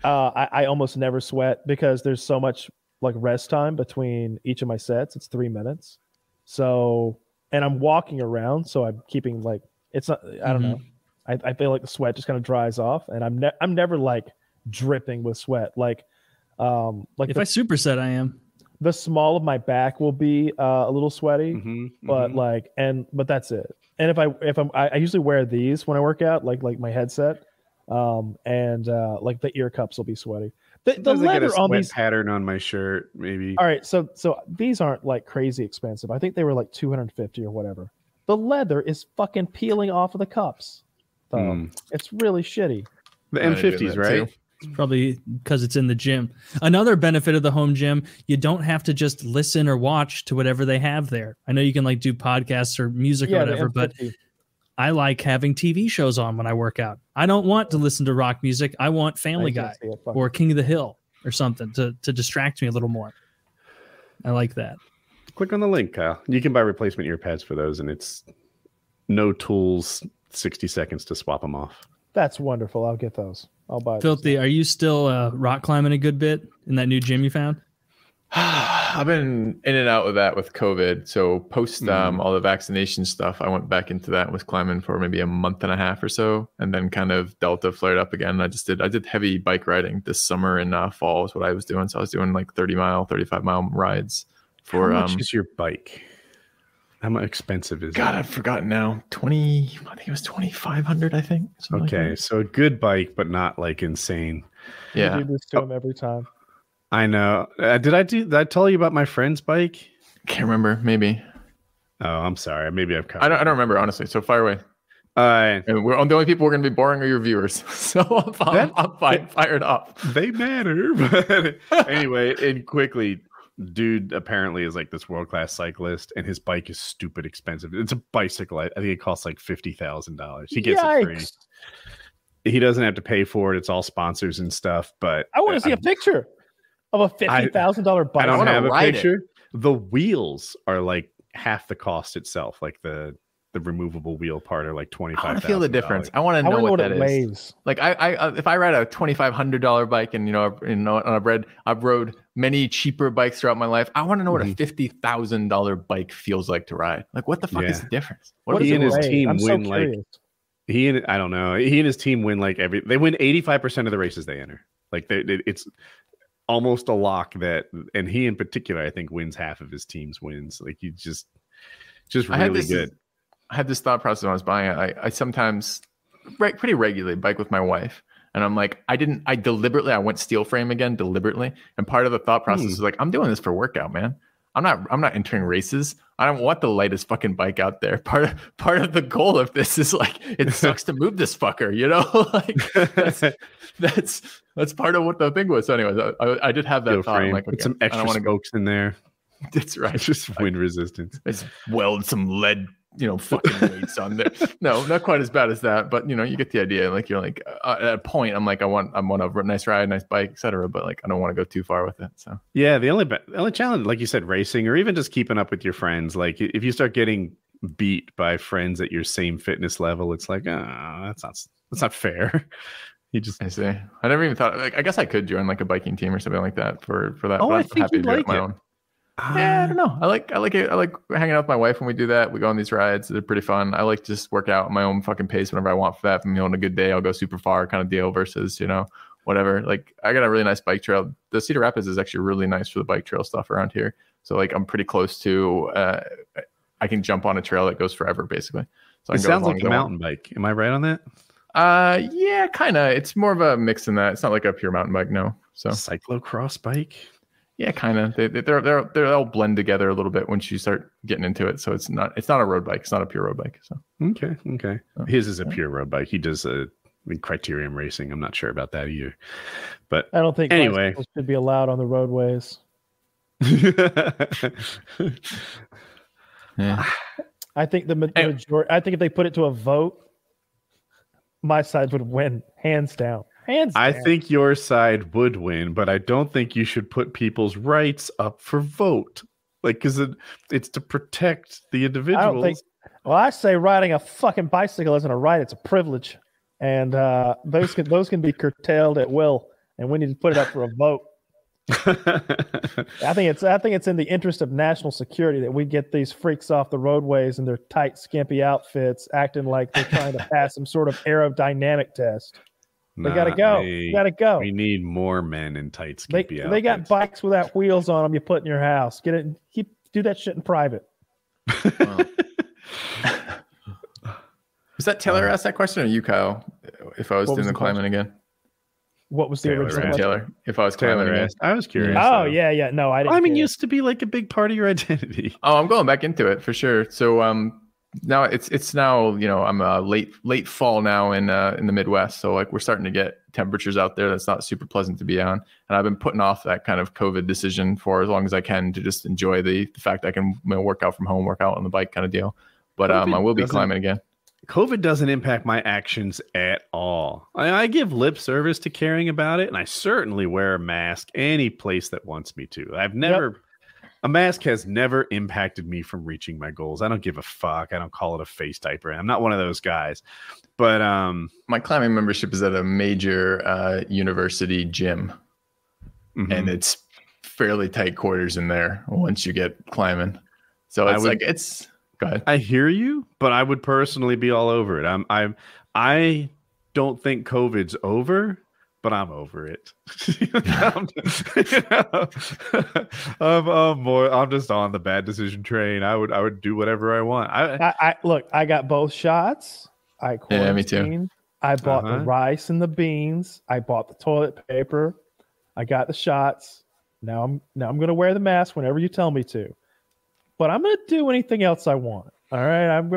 uh, I, I almost never sweat because there's so much like rest time between each of my sets. It's three minutes. So, and I'm walking around, so I'm keeping like it's not. I don't know. I, I feel like the sweat just kind of dries off, and I'm ne- I'm never like dripping with sweat. Like, um, like If the, I superset, I am. the small of my back will be uh, a little sweaty, Mhm, but mhm. like and but that's it and if i if i'm i, I usually wear these when i work out like like my headset um and uh like the ear cups will be sweaty the, the Sometimes get a leather on sweat these pattern on my shirt, maybe. all right so so these aren't like crazy expensive i think they were like 250 or whatever the leather is fucking peeling off of the cups though Hmm. it's really shitty The M50s, right? too. It's probably because it's in the gym. Another benefit of the home gym, you don't have to just listen or watch to whatever they have there. I know you can like do podcasts or music or yeah the whatever, but I like having TV shows on when I work out. I don't want to listen to rock music. I want Family I Guy see it. Fuck. or King of the Hill or something to to distract me a little more. I like that. Click on the link, Kyle. You can buy replacement ear pads for those, and it's no tools, 60 seconds to swap them off. that's wonderful i'll get those i'll buy those. Filthy, are you still uh, rock climbing a good bit in that new gym you found? [SIGHS] I've been in and out of that with COVID. So post um, all the vaccination stuff, I went back into that and was climbing for maybe a month and a half or so, and then kind of Delta flared up again. I just did I did heavy bike riding this summer and uh, fall is what I was doing. So I was doing like thirty mile, thirty five mile rides for How much um. is your bike? How much expensive is God, it? I've forgotten now. Twenty, I think it was twenty five hundred. I think. something like Okay, so a good bike, but not like insane. You yeah. do this to him every time I know. Uh, did I do? Did I tell you about my friend's bike? Can't remember. Maybe Oh, I'm sorry. Maybe I've covered. I don't. I don't remember honestly. So fire away. Uh, And we're the only people we're going to be boring are your viewers. [LAUGHS] So I'm, I'm, I'm fi- fired up. they matter. [LAUGHS] But anyway, and quickly, dude apparently is like this world class cyclist, and his bike is stupid expensive. It's a bicycle. I, I think it costs like fifty thousand dollars. He gets it free. He doesn't have to pay for it. It's all sponsors and stuff. But i want to see a picture of a $50000 bike I don't wanna have a ride it. picture. The wheels are like half the cost itself. Like the the removable wheel part are like twenty five. I want to feel the difference. I want to know know what what that it is. weighs. Like I, I, uh, if I ride a twenty five hundred dollar bike, and you know, I've, you know, and I've read, I've rode many cheaper bikes throughout my life. I want to know what a Mhm. fifty thousand dollar bike feels like to ride. Like, what the fuck is the difference? What What does he is and his weigh? team I'm so win, like, he and I don't know. He and his team win like every. They win eighty five percent of the races they enter. Like they, it- it's almost a lock that, and he in particular, I think, wins half of his team's wins. Like he's just, just I had really this- good. I had this thought process when I was buying it. I, I sometimes, right, pretty regularly, bike with my wife, and I'm like, I didn't, I deliberately, I went steel frame again deliberately, and part of the thought process Hmm. was like, I'm doing this for workout, man. I'm not, I'm not entering races. I don't want the lightest fucking bike out there. [LAUGHS] Part of, part of the goal of this is like, it [LAUGHS] sucks to move this fucker, you know, [LAUGHS] like that's, that's that's part of what the thing was. So, anyways, I, I, I did have that Steel thought. Frame. like, Put okay, some I extra want go. spokes in there. That's right. Just wind resistance. Let's weld some lead, you know, fucking weights on there. No, not quite as bad as that, but you know, you get the idea. Like you're like uh, at a point, I'm like, I want, I want a nice ride, nice bike, etc. But like, I don't want to go too far with it. So Yeah, the only the only challenge, like you said, racing or even just keeping up with your friends. Like if you start getting beat by friends at your same fitness level, it's like, ah, that's not that's not fair. [LAUGHS] You just I see. I never even thought. Like, I guess I could join like a biking team or something like that for for that. Oh, but I I'm think happy you'd like it on my it. own. Yeah, I don't know. I like I like it. I like hanging out with my wife when we do that. We go on these rides. They're pretty fun. I like to just work out at my own fucking pace whenever I want for that. If I'm on a good day, I'll go super far kind of deal versus, you know, whatever. Like I got a really nice bike trail. The Cedar Rapids is actually really nice for the bike trail stuff around here. So like I'm pretty close to uh I can jump on a trail that goes forever basically. So it sounds like a mountain bike. Am I right on that? Uh yeah, kind of. It's more of a mix than that. It's not like a pure mountain bike, no. So Cyclocross bike. Yeah, kind of. They, they, they're they're they're all blend together a little bit once you start getting into it. So it's not it's not a road bike. It's not a pure road bike. So Okay, okay. Oh, His is a pure road bike. He does uh, a I mean, criterium racing. I'm not sure about that either. But I don't think Anyway. bicycles should be allowed on the roadways. [LAUGHS] yeah, I think the ma- majority. I think if they put it to a vote, my side would win hands down. Hands I down. think your side would win, but I don't think you should put people's rights up for vote. Like, because it, it's to protect the individuals. think. Well, I say riding a fucking bicycle isn't a right; it's a privilege, and uh, those can those can be curtailed at will. And we need to put it up for a vote. [LAUGHS] I think it's I think it's in the interest of national security that we get these freaks off the roadways in their tight, skimpy outfits, acting like they're trying to pass some sort of aerodynamic test. They gotta go. they- They gotta go. We need more men in tight They skimpy they got bikes without wheels on them. You put in your house. Get it. Keep do that shit in private. [LAUGHS] Was that Taylor asked that question or you, Kyle? If I was What doing was the the climbing again, What was the Taylor original? asked. question? Taylor. If I was climbing Taylor again. asked. I was curious. Oh though. yeah, yeah. No, I didn't. Climbing care. used to be like a big part of your [LAUGHS] identity. Oh, I'm going back into it for sure. So um now it's it's now you know I'm uh, late late fall now in uh, in the Midwest, so like we're starting to get temperatures out there that's not super pleasant to be on, and I've been putting off that kind of COVID decision for as long as I can to just enjoy the the fact I can you know, work out from home, work out on the bike kind of deal. But um, I will be climbing again. COVID doesn't impact my actions at all. I, I give lip service to caring about it, and I certainly wear a mask any place that wants me to. I've never, a mask has never impacted me from reaching my goals. I don't give a fuck. I don't call it a face diaper. I'm not one of those guys. But um, My climbing membership is at a major uh, university gym, mhm. and it's fairly tight quarters in there once you get climbing. So I it's would- like it's go ahead. I hear you, but I would personally be all over it. I'm I'm I don't think COVID's over, but I'm over it. [LAUGHS] [LAUGHS] I'm, I'm, I'm more I'm just on the bad decision train. I would I would do whatever I want. I I, I look. I got both shots. I Yeah, me too. I bought Uh-huh. the rice and the beans. I bought the toilet paper. I got the shots. Now I'm now I'm gonna wear the mask whenever you tell me to. But I'm gonna do anything else I want. All right, I'm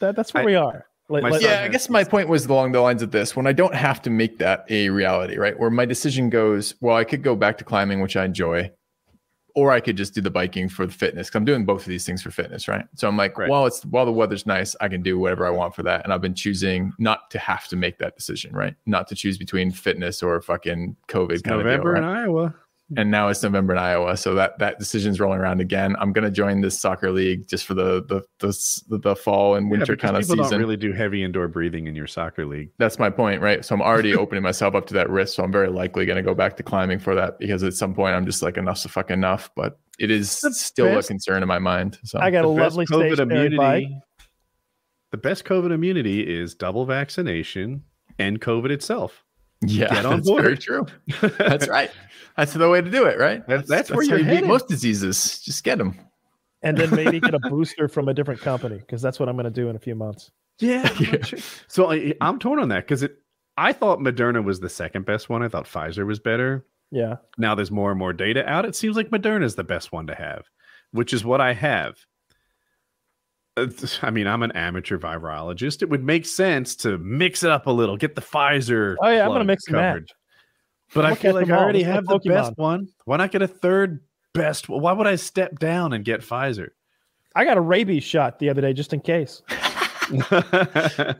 that, that's where I- we are. Let- my let- yeah, I guess my point was along the lines of this when I don't have to make that a reality, right? Where my decision goes, well, I could go back to climbing, which I enjoy, or I could just do the biking for the fitness. Cause I'm doing both of these things for fitness, right? So I'm like, Right. well, it's while the weather's nice, I can do whatever I want for that. And I've been choosing not to have to make that decision, right? Not to choose between fitness or fucking COVID it's kind November of in deal. Right? Iowa. And now it's November in Iowa, so that that decision's rolling around again. I'm gonna join this soccer league just for the the the, the fall and winter because kind of people season don't really do heavy indoor breathing in your soccer league. that's my point, right? So I'm already opening myself up to that risk. So I'm very likely going to go back to climbing for that because at some point I'm just like enough's the fuck enough. But it is The still best- a concern in my mind. So I got a The best lovely stationary bike. The best COVID immunity is double vaccination and COVID itself. Yeah, get on [LAUGHS] that's very true. That's [LAUGHS] right. That's the way to do it, right? That's- that's where you're beat most diseases. Just get them. and then maybe get a [LAUGHS] booster from a different company because that's what I'm going to do in a few months. Yeah. So I, I'm torn on that because it. I thought Moderna was the second best one. I thought Pfizer was better. Yeah, Now there's more and more data out. It seems like Moderna is the best one to have, which is what I have. [LAUGHS] I mean, I'm an amateur virologist. It would make sense to mix it up a little, get the Pfizer. Oh, yeah, I'm gonna mix and match. But I feel like I already have the best one. Why not get a third best? Why would I step down and get Pfizer? I got a rabies shot the other day just in case. [LAUGHS]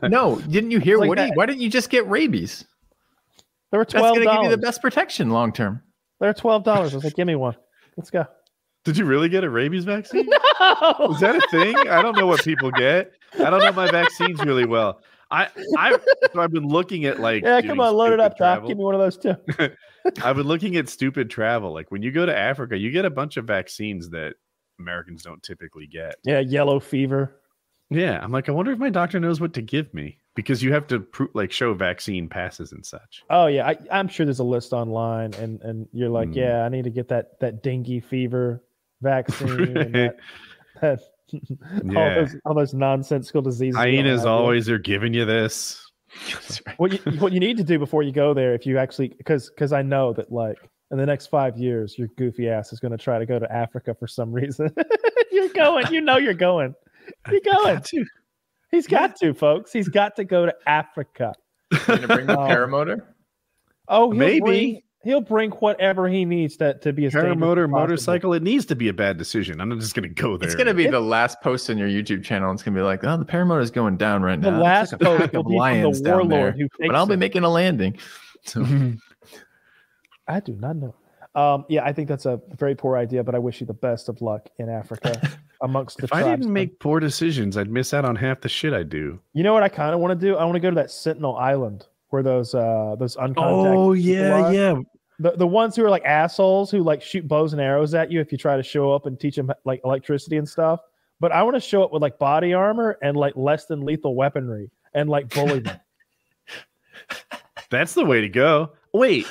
No, didn't you hear Like Woody? that. Why didn't you just get rabies? They were That's twelve going to give you the best protection long term. They're twelve dollars. I was like, give me one. Let's go. Did you really get a rabies vaccine? [LAUGHS] No! Is that a thing? I don't know what people get. I don't know my vaccines really well. I I I've been looking at like yeah, come on, load it up, Doc. Give me one of those too. [LAUGHS] I've been looking at stupid travel. Like when you go to Africa, you get a bunch of vaccines that Americans don't typically get. Yeah, yellow fever. Yeah, I'm like, I wonder if my doctor knows what to give me because you have to pro- like show vaccine passes and such. Oh yeah, I, I'm sure there's a list online, and and you're like, Hmm. yeah, I need to get that that dengue fever vaccine. and that, [LAUGHS] that [LAUGHS] all those all those nonsensical diseases. we don't Hyenas have here. always are giving you this. [LAUGHS] Right. What you what you need to do before you go there, if you actually, because because I know that like in the next five years, your goofy ass is going to try to go to Africa for some reason. you're going. You know you're going. You're going. Got to. He's got to, folks. He's got to go to Africa. You're going to bring the Um, paramotor? Oh, he'll Maybe. bring- He'll bring whatever he needs to, to be a Paramotor motorcycle. It needs to be a bad decision. I'm just gonna go there. It's gonna be the last post on your YouTube channel. It's gonna be like, oh, the paramotor is going down right The now. The last like post will of be from lions the down there. warlord who But I'll be it. making a landing. So [LAUGHS] I do not know. Um, yeah, I think that's a very poor idea, but I wish you the best of luck in Africa [LAUGHS] amongst the if I didn't make poor decisions, I'd miss out on half the shit I do. you know what I kind of want to do? I want to go to that Sentinel Island where those uh those uncontacted Oh yeah, are. yeah. the, the ones who are like assholes who like shoot bows and arrows at you if you try to show up and teach them like electricity and stuff. But I want to show up with like body armor and like less than lethal weaponry and like bully them. [LAUGHS] That's the way to go. Wait,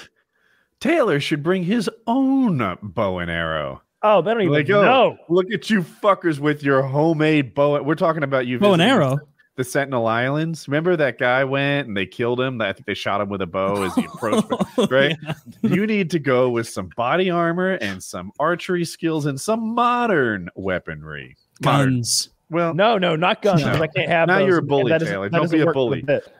Taylor should bring his own bow and arrow. Oh, they don't even Like, oh, know. Look at you fuckers with your homemade bow. We're talking about you. Bow and arrow. The Sentinel Islands. Remember that guy went and they killed him. I think they shot him with a bow as he approached. [LAUGHS] Oh, right? Yeah. you need to go with some body armor and some archery skills and some modern weaponry. Modern. Guns. Well, No, no, not guns. No. 'cause I can't have Now those, you're a bully, that Taylor. Don't be a work for the bully. bit.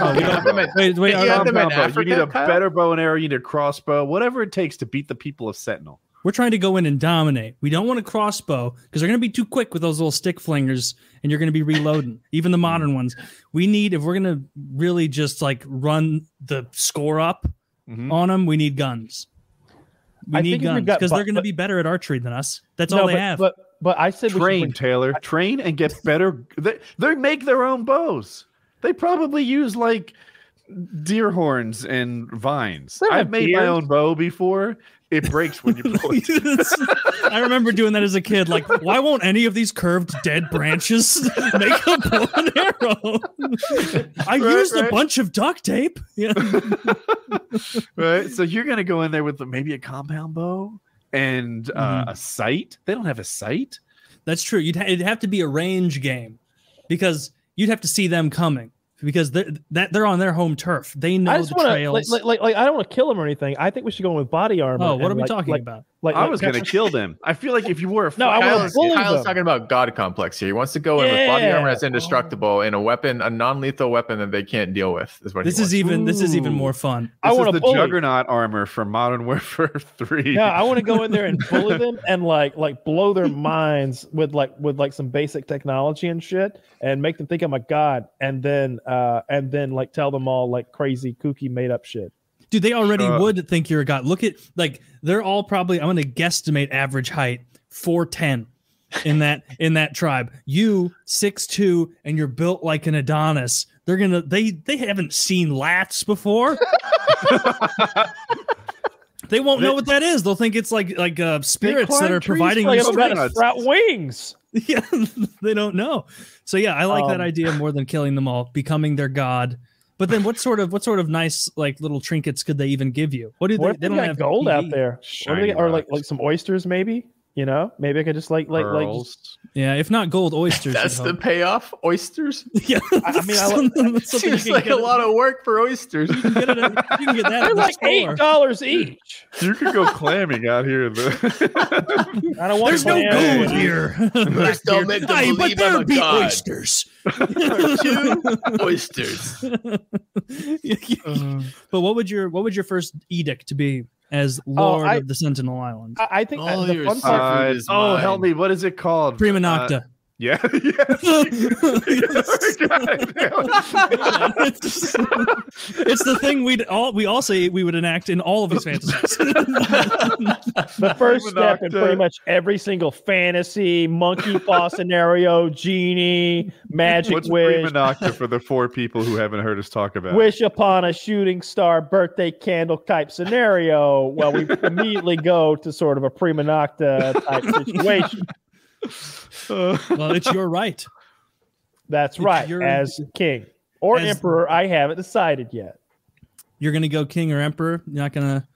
Oh, we have them in- wait, wait, you have them in compound. You need a Kyle? better bow and arrow. You need a crossbow. Whatever it takes to beat the people of Sentinel. We're trying to go in and dominate. We don't want a crossbow because they're going to be too quick with those little stick flingers, and you're going to be reloading. Even the modern ones. We need if we're going to really just like run the score up Mhm. on them. We need guns. We I need think guns because bu- they're going to be better at archery than us. That's No, all they but, have. But but I said Train, bring- Taylor. Train and get better. They, they make their own bows. They probably use like deer horns and vines. I've have made my own bow before. It breaks when you [LAUGHS] pull it. [LAUGHS] I remember doing that as a kid. Like, why won't any of these curved dead branches [LAUGHS] make a bow and arrow? I Right, used a bunch of duct tape. Yeah. right? So you're gonna go in there with maybe a compound bow and uh, Mhm. a sight. They don't have a sight. That's true. You'd ha- it'd have to be a range game because you'd have to see them coming because they're, that they're on their home turf. They know I the just want to trails. like, like, like, I don't want to kill him or anything. I think we should go in with body armor. oh, what are we like- talking like- about? Like, I like was gonna kill them. I feel like if you were a [LAUGHS] No, I wanna Kyle's, bully Kyle's them. talking about God complex here. He wants to go in with body armor that's indestructible and a weapon, a non-lethal weapon that they can't deal with. Is what he This is wants. even this is even more fun. I want to the bully. Juggernaut armor from Modern Warfare [LAUGHS] Three. Yeah, I want to go in there and bully [LAUGHS] them and like like blow their minds with like with like some basic technology and shit and make them think I'm a god and then uh and then like tell them all like crazy kooky made up shit. Dude, they already Sure. would think you're a god. Look at like they're all probably I'm gonna guesstimate average height 410 in that [LAUGHS] in that tribe. You six two and you're built like an Adonis. They're gonna they they haven't seen lats before. [LAUGHS] they won't know what that is. They'll think it's like like uh, spirits that are providing like you a Like, I've Juggernaut. got strength. sprout wings. [LAUGHS] Yeah, they don't know. So yeah, I like that Um, idea more than killing them all, becoming their god. But then, what sort of what sort of nice like little trinkets could they even give you? What do What they? if They they don't got have gold out there? What they, Shiny or like rocks. like some oysters maybe? You know, maybe I could just like like like just, Yeah, if not gold, oysters. That's the payoff. Oysters. [LAUGHS] yeah. I mean, I That's something you Seems can like get a at- lot of work for oysters. You can get, it at- you can get that. [LAUGHS] they're at the like eight dollars each. You could go clamming out here. In the [LAUGHS] I don't want There's no clams. gold here. First don't make them Aye, but believe I'm there a be god. oysters. Two oysters. Uh. but what would your what would your first edict to be as Lord Oh, I- of the Sentinel Islands? I, I think All uh, the fun stuff- part. is oh, mine. help me! What is it called? Prima Uh, Nocta. yeah, [LAUGHS] yeah. it's, it's the thing we'd all we all say we would enact in all of these fantasies. [LAUGHS] [LAUGHS] the first step in pretty much every single fantasy, monkey paw scenario, genie, magic What's wish, Prima Nocta for the four people who haven't heard us talk about? it? wish upon a shooting star birthday candle type scenario. Well, we immediately go to sort of a prima nocta type situation. [LAUGHS] Well, it's your right. That's It's right, your- as king or as- emperor. I haven't decided yet. You're gonna go king or emperor. You're not gonna.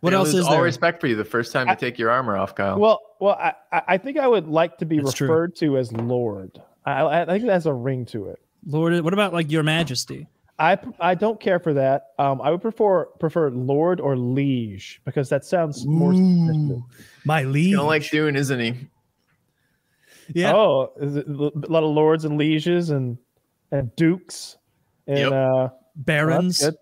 What They else lose is all there? respect for you the first time you take your armor off, Kyle. Well, well, I, I I think I would like to be That's true. referred to as Lord. I, I think that's a ring to it. Lord, what about like your Majesty? I I don't care for that. Um, I would prefer prefer Lord or Liege because that sounds more. sophisticated. My you liege. don't like Dune, isn't he? Yeah. Oh, is it a lot of lords and lieges and and dukes and Yep. uh, barons. good.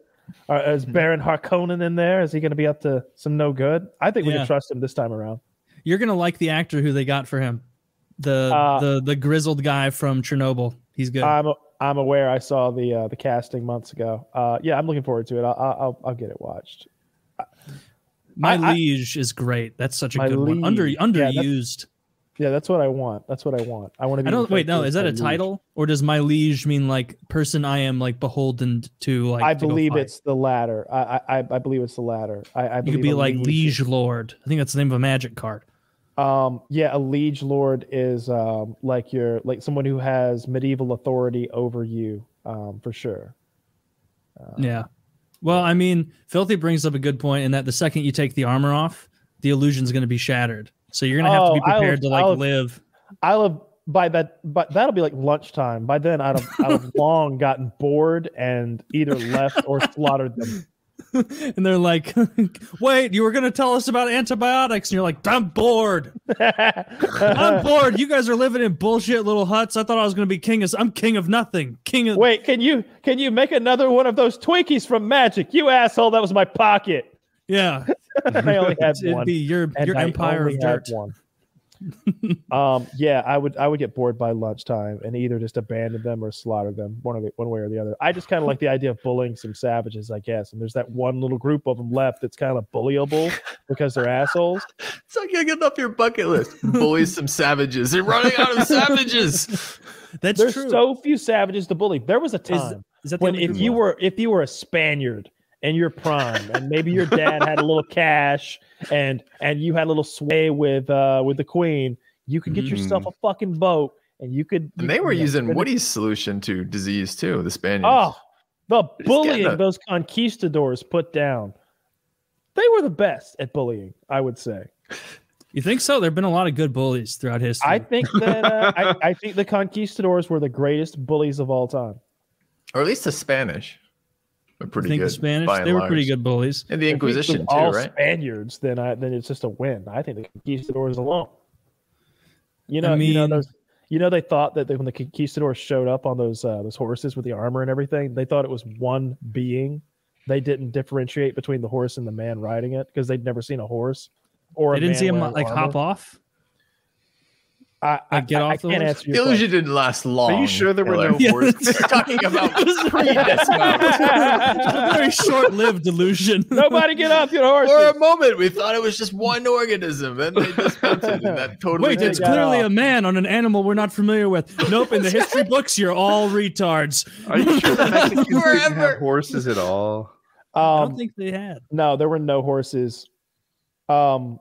Uh, is Baron Harkonnen in there? Is he going to be up to some no good? I think we Yeah. can trust him this time around. You're gonna like the actor who they got for him, the Uh, the the grizzled guy from Chernobyl. He's good. I'm I'm aware. I saw the uh, the casting months ago. Uh, yeah, I'm looking forward to it. I'll I'll, I'll get it watched. My I- I- liege is great. That's such a good one. Under liege. Yeah, underused. Yeah, that's what I want. That's what I want. I want to be. I don't wait. No, is that a liege. title or does my liege mean like person I am like beholden to? Like I to believe it's the latter. I I, I- believe it's the latter. I, I You could be like liege lord. I think that's the name of a magic card. Um, yeah, a liege lord is um like your like someone who has medieval authority over you. Um, for sure. Uh, Yeah. Well, I mean, Filthy brings up a good point in that the second you take the armor off, the illusion's going to be shattered. So you're going to have to be Oh, prepared to like I'll- live. I'll have by that, but that'll be like lunchtime. By then, I'd have, I'd [LAUGHS] have long gotten bored and either left or slaughtered them. [LAUGHS] and they're like, [LAUGHS] "Wait, you were going to tell us about antibiotics?" And you're like, "I'm bored. I'm bored. You guys are living in bullshit little huts. I thought I was going to be king of. I'm king of nothing. King of. Wait, can you can you make another one of those Twinkies from Magic? You asshole! That was my pocket. Yeah, [LAUGHS] I only had it'd one. be your and your I empire of dirt. One. [LAUGHS] um, yeah, I would I would get bored by lunchtime and either just abandon them or slaughter them, one of the, one way or the other. I just kind of like the idea of bullying some savages, I guess. And there's that one little group of them left that's kind of bullyable because they're assholes. [LAUGHS] It's like you get off your bucket list. Bully some savages. They're running out of savages. That's There's true. so few savages to bully. There was a time is that when if you left? were if you were a Spaniard in your prime and maybe your dad had a little cash and and you had a little sway with uh with the queen, you could get yourself a fucking boat and you could And you they could, were you know, using spend it- Woody's solution to disease too. The Spaniards. Oh, the getting bullying a- those conquistadors put down. They were the best at bullying, I would say. You think so? There've been a lot of good bullies throughout history. I think that uh, I, [LAUGHS] I think the conquistadors were the greatest bullies of all time. or at least the Spanish. Were I pretty think good. the Spanish by and they were pretty good bullies. And the If we was Inquisition too, all right? Spaniards, then I then it's just a win. I think the conquistadors alone. You know, I mean, you know those. You know, they thought that they, when the conquistadors showed up on those uh, those horses with the armor and everything, they thought it was one being. They didn't differentiate between the horse and the man riding it because they'd never seen a horse. Or They a didn't man see him like armor. hop off. I, I, get I, off I the can't horse? answer The your illusion didn't last long. Are you sure there were no [LAUGHS] Yeah. horses? We're talking about [LAUGHS] pre-dismount. [LAUGHS] a very short-lived delusion. Nobody get off your horse. For a moment, we thought it was just one organism, and they dismounted, and that totally. Wait, it's clearly off. a man on an animal we're not familiar with. Nope, in the history books, you're all retards. Are you sure the Mexicans didn't have horses at all? I Um, don't think they had. no, there were no horses. Um,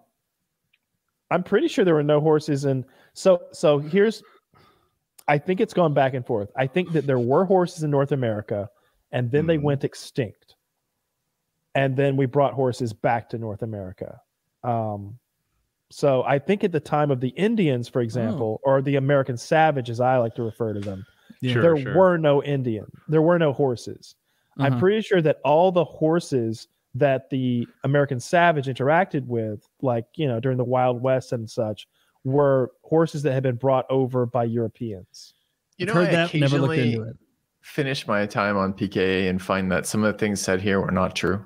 I'm pretty sure there were no horses, and so so here's. I think it's gone back and forth. I think that there were horses in North America, and then they Hmm. went extinct, and then we brought horses back to North America. Um, so I think at the time of the Indians, for example, or the American savage, as I like to refer to them, Yeah. Sure, there sure. were no Indian. There were no horses. I'm Uh-huh. pretty sure that all the horses that the American savage interacted with, like, you know, during the Wild West and such, were horses that had been brought over by Europeans. You I've know, heard I that, never looked occasionally into it. finish my time on PKA and find that some of the things said here were not true.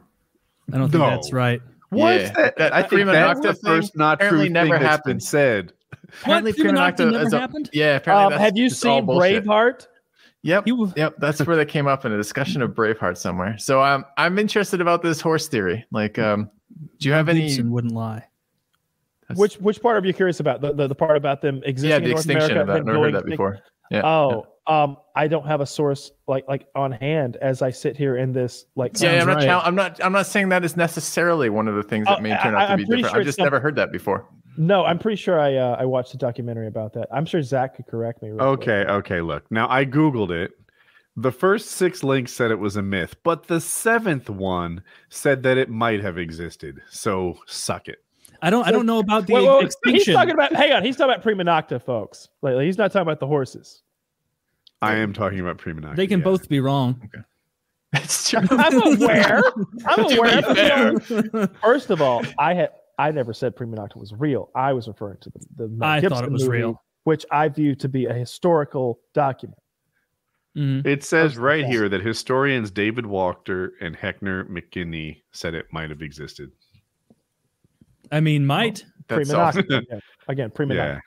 I don't think No. that's right. What's Yeah, that? that I think Prima that's Nocta the thing first not true apparently thing never that's been happened. said. Apparently, Prima Prima Nocta Nocta never a- happened? Yeah, apparently. Um, that's- have you it's seen bullshit. Braveheart? Yep. He Yep, that's where they came up in a discussion of Braveheart somewhere. So um, I'm interested about this horse theory. Like, um, do you have any? Gibson wouldn't lie. That's- Which which part are you curious about? The, the, the part about them existing yeah, in the North extinction America of that. and Never heard that extinct? before. Yeah. Oh, um, I don't have a source like like on hand as I sit here in this like Yeah, yeah, I'm not. right. I'm not. I'm not saying that is necessarily one of the things that Oh, may I- turn out I- to I'm be pretty different. sure I've just never heard that before. No, I'm pretty sure I uh, I watched a documentary about that. I'm sure Zach could correct me. real quick. Okay, okay, look. Now I Googled it. The first six links said it was a myth, but the seventh one said that it might have existed. So suck it. I don't. I don't know about the Wait, wait, wait. extinction. He's talking about. Hang on, he's talking about prima nocta, folks. Like, he's not talking about the horses. I am talking about prima nocta. they can yeah. both be wrong. [LAUGHS] It's true. I'm aware. I'm [LAUGHS] aware. be fair. [LAUGHS] First of all, I had I never said prima nocta was real. I was referring to the the Mel I thought it was movie, real. which I view to be a historical document. Mhm. It says How's right that? here that historians David Walker and Heckner McKinney said it might have existed. I mean, might. That's Prima all. nocta. [LAUGHS] Again, again, Yeah.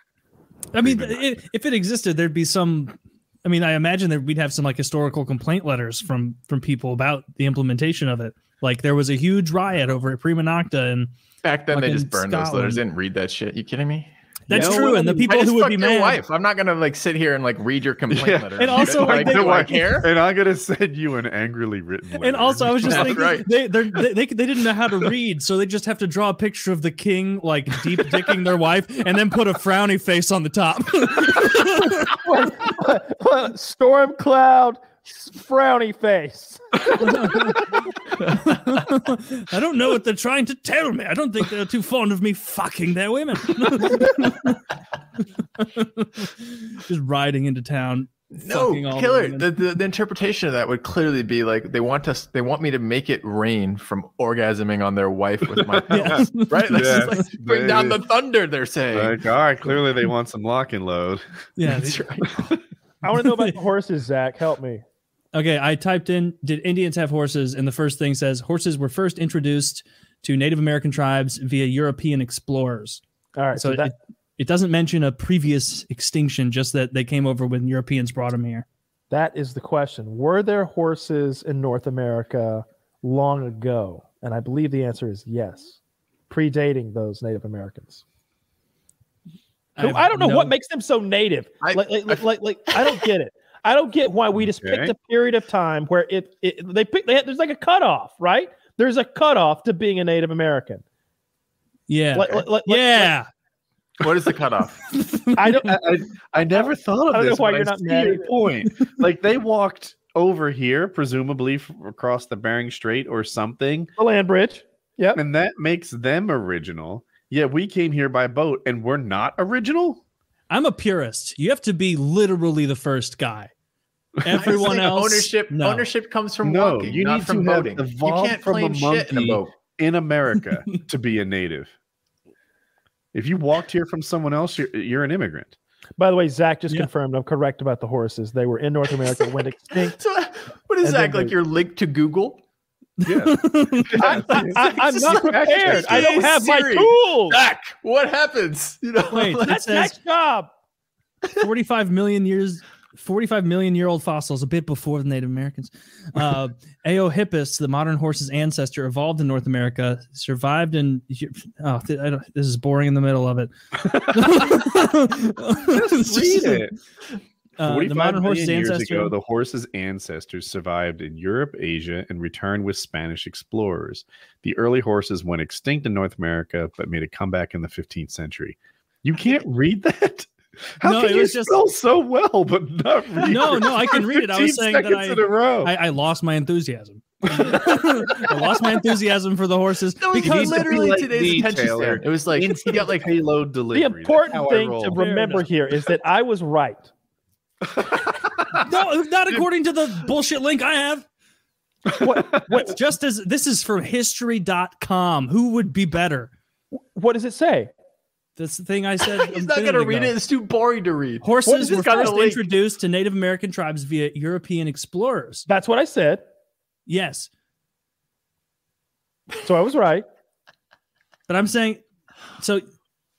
I mean, Prima i if it existed, there'd be some. I mean, I imagine that we'd have some like historical complaint letters from from people about the implementation of it. Like there was a huge riot over at Prima Nocta, and Back then, they just burned those Scotland. letters. Didn't read that shit. You kidding me? That's No, true. And the I people I just who would fucked be your mad. wife. I'm not gonna like sit here and like read your complaint Yeah. letter. And also, like, like, do I care? And I'm gonna send you an angrily written letter. And also, I was just thinking right. they, they're, they they they didn't know how to read, so they just have to draw a picture of the king like deep dicking their wife, and then put a frowny face on the top. [LAUGHS] Storm cloud, s- frowny face. [LAUGHS] I don't know what they're trying to tell me. I don't think they're too fond of me fucking their women. [LAUGHS] Just riding into town. No, fucking the killer. The, the the interpretation of that would clearly be like they want us. They want me to make it rain from orgasming on their wife with my [LAUGHS] Yeah. right? That's Yeah. just like bring down the thunder. They're saying. like, all right, clearly they want some lock and load. Yeah. That's right. I want to know about the horses, Zach. Help me. Okay, I typed in did Indians have horses and the first thing says horses were first introduced to Native American tribes via European explorers. All right, So so that it, it doesn't mention a previous extinction, just that they came over when Europeans brought them here. that is the question. Were there horses in North America long ago? And I believe the answer is yes, predating those Native Americans. I, I don't know no- what makes them so native. I- like, like, like, like, like, I don't get it. I don't get why we just picked a period of time where it, it they pick. They, there's like a cutoff, right? There's a cutoff to being a Native American. Yeah. Like, like, like- yeah. What is the cutoff? [LAUGHS] I don't. I, I, I never thought of I don't know this. why you're I not see mad your at point. like they walked over here, presumably f- across the Bering Strait or something, the land bridge. Yep. and that makes them original. Yeah, we came here by boat, and we're not original. I'm a purist. You have to be literally the first guy. [LAUGHS] Everyone think else ownership no. ownership comes from No, walking, you not need from to have boating. You can't from a claim shit in a boat. in America [LAUGHS] to be a native. If you walked here from someone else, you're, you're an immigrant. By the way, Zach just Yeah. confirmed I'm correct about the horses. They were in North America, went [LAUGHS] extinct. So, what is And that? then Like they- your link to Google? Yeah. [LAUGHS] I, am Just not prepared. I don't Hey, have my tools. Zach, what happens? You know, Wait, [LAUGHS] like- That's says Zach's job. 45 million years 45 million year old fossils a bit before the native americans uh [LAUGHS] eohippus the modern horse's ancestor evolved in north america survived in oh th- I don't, this is boring in the middle of it Just Read it. Uh, the 45 modern horse's million years ago, the horse's ancestors survived in Europe, Asia, and returned with Spanish explorers. The early horses went extinct in North America, but made a comeback in the 15th century. You can't read [LAUGHS] that. How No, can it you was just- spell so well but not read? No, no, I can read it. I was saying that I- in a row. I, I lost my enthusiasm [LAUGHS] i lost my enthusiasm for the horses that was Because needs to literally like today's me, attention Taylor. span. It was like you got like payload delivery. The important thing to remember here is that I was right. [LAUGHS] no not according to the bullshit link i have What, It's [LAUGHS] just as this is from history.com who would be better what does it say? That's the thing I said. [LAUGHS] he's not gonna read it. It's too boring to read. Horses were first introduced to Native American tribes via European explorers. That's what I said. Yes, So I was right. but I'm saying, so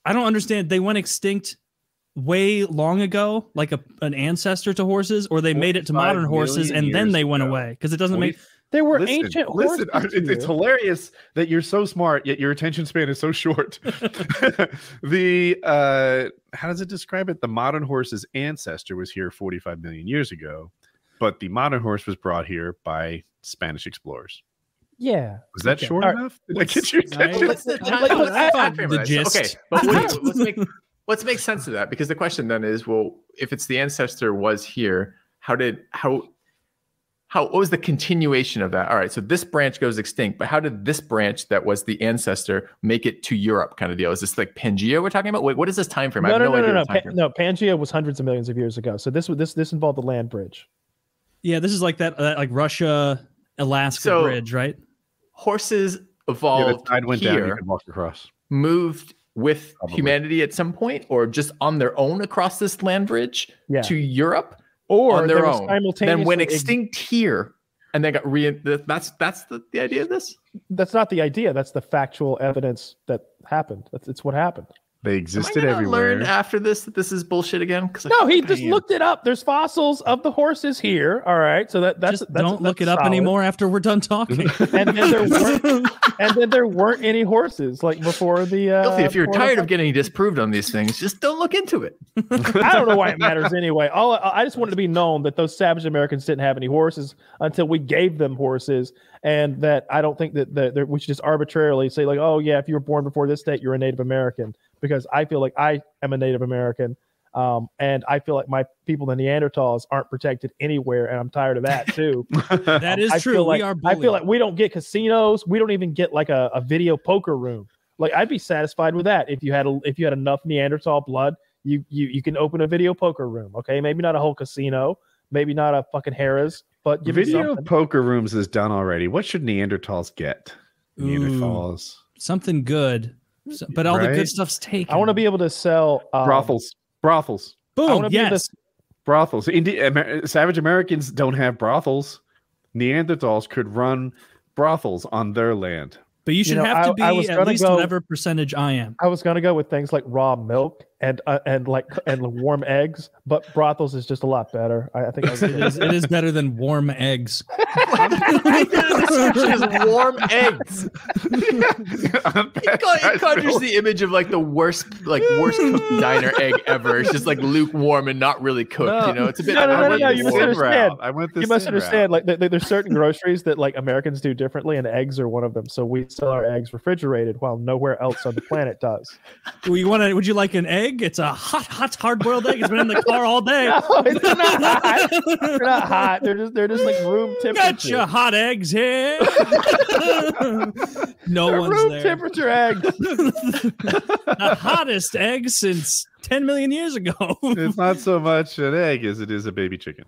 I don't understand. They went extinct way long ago, like a, an ancestor to horses, or they made it to modern horses and then they went ago. away because it doesn't make. There were Listen, ancient listen, horses. I- it's, it's hilarious that you're so smart yet your attention span is so short. the uh, how does it describe it? The modern horse's ancestor was here 45 million years ago, but the modern horse was brought here by Spanish explorers. yeah. Was that Okay. short All right. enough? Did I get your Right. attention? What's the I- time? I- what's the I- time frame the of that? So- gist. Okay, but wait, let's make let's make sense of that because the question then is, well, if it's the ancestor was here, how did how how what was the continuation of that? All right, so this branch goes extinct, but how did this branch that was the ancestor make it to Europe? Kind of deal. Is this like Pangea we're talking about? Wait, what is this time frame? I No, have no, no, no, no, idea. no. the Pa- no, Pangea was hundreds of millions of years ago. So this was this this involved the land bridge. Yeah, this is like that, that like Russia Alaska So- bridge, right? Horses Yeah, the evolved tide went down. You here, could walk across. moved with Probably. humanity at some point, or just on their own across this land bridge Yeah. to Europe, or on their own, then went ex- extinct here, and they got re. That's that's the, the idea of this. That's not the idea. That's the factual evidence that happened. That's it's what happened. They Am I existed gonna everywhere. learn after this that this is bullshit again? Because No, he just looked it up. There's fossils of the horses here. All right, so that that's Just that's, don't look that's it up solid. anymore after we're done talking. [LAUGHS] And then there weren't, [LAUGHS] and then there weren't any horses like before the. Uh, Filthy, if you're tired of getting disproved on these things, just don't look into it. [LAUGHS] I don't know why it matters anyway. All I just wanted to be known that those savage Americans didn't have any horses until we gave them horses, and that I don't think that, that, that we should just arbitrarily say like, oh yeah, if you were born before this date, you're a Native American, because I feel like I am a Native American, um, and I feel like my people, the Neanderthals, aren't protected anywhere, and I'm tired of that too. [LAUGHS] that is I true. Feel like, we are. I feel like we don't get casinos. We don't even get like a, a video poker room. Like I'd be satisfied with that if you had a, if you had enough Neanderthal blood. You you you can open a video poker room. Okay, maybe not a whole casino, maybe not a fucking Harrah's, but give Video something. poker rooms is done already. What should Neanderthals get? Ooh. Neanderthals. something good, So- but all the good stuff's taken. I want to be able to sell um, brothels. Brothels. Boom. wanna be able to- Yes. Brothels. Indi- Amer- Savage Americans don't have brothels. Neanderthals could run brothels on their land. But you should know, have to I- be I was at least go- whatever percentage I am. I was gonna go with things like raw milk and uh, and like and warm eggs, but brothels is just a lot better. I, I think I it, is, it is better than warm eggs. [LAUGHS] Just warm eggs. It, con- it conjures the image of like the worst, like worst cooked [LAUGHS] diner egg ever. It's just like lukewarm and not really cooked. No. You know, it's a bit. No, no, I no, no, you sin misunderstand. route. I went the you must understand route. like th- th- there's certain groceries that like americans do differently and eggs are one of them so we sell our eggs refrigerated while nowhere else on the planet does Do you want to? Would you like an egg? It's a hot, hot, hard-boiled egg. It's been in the car all day. [LAUGHS] no, it's not hot. [LAUGHS] they're not hot they're just they're just like room temperature Gotcha, hot eggs here. [LAUGHS] no They're one's room there. temperature eggs the hottest egg since 10 million years ago. it's not so much an egg as it is a baby chicken.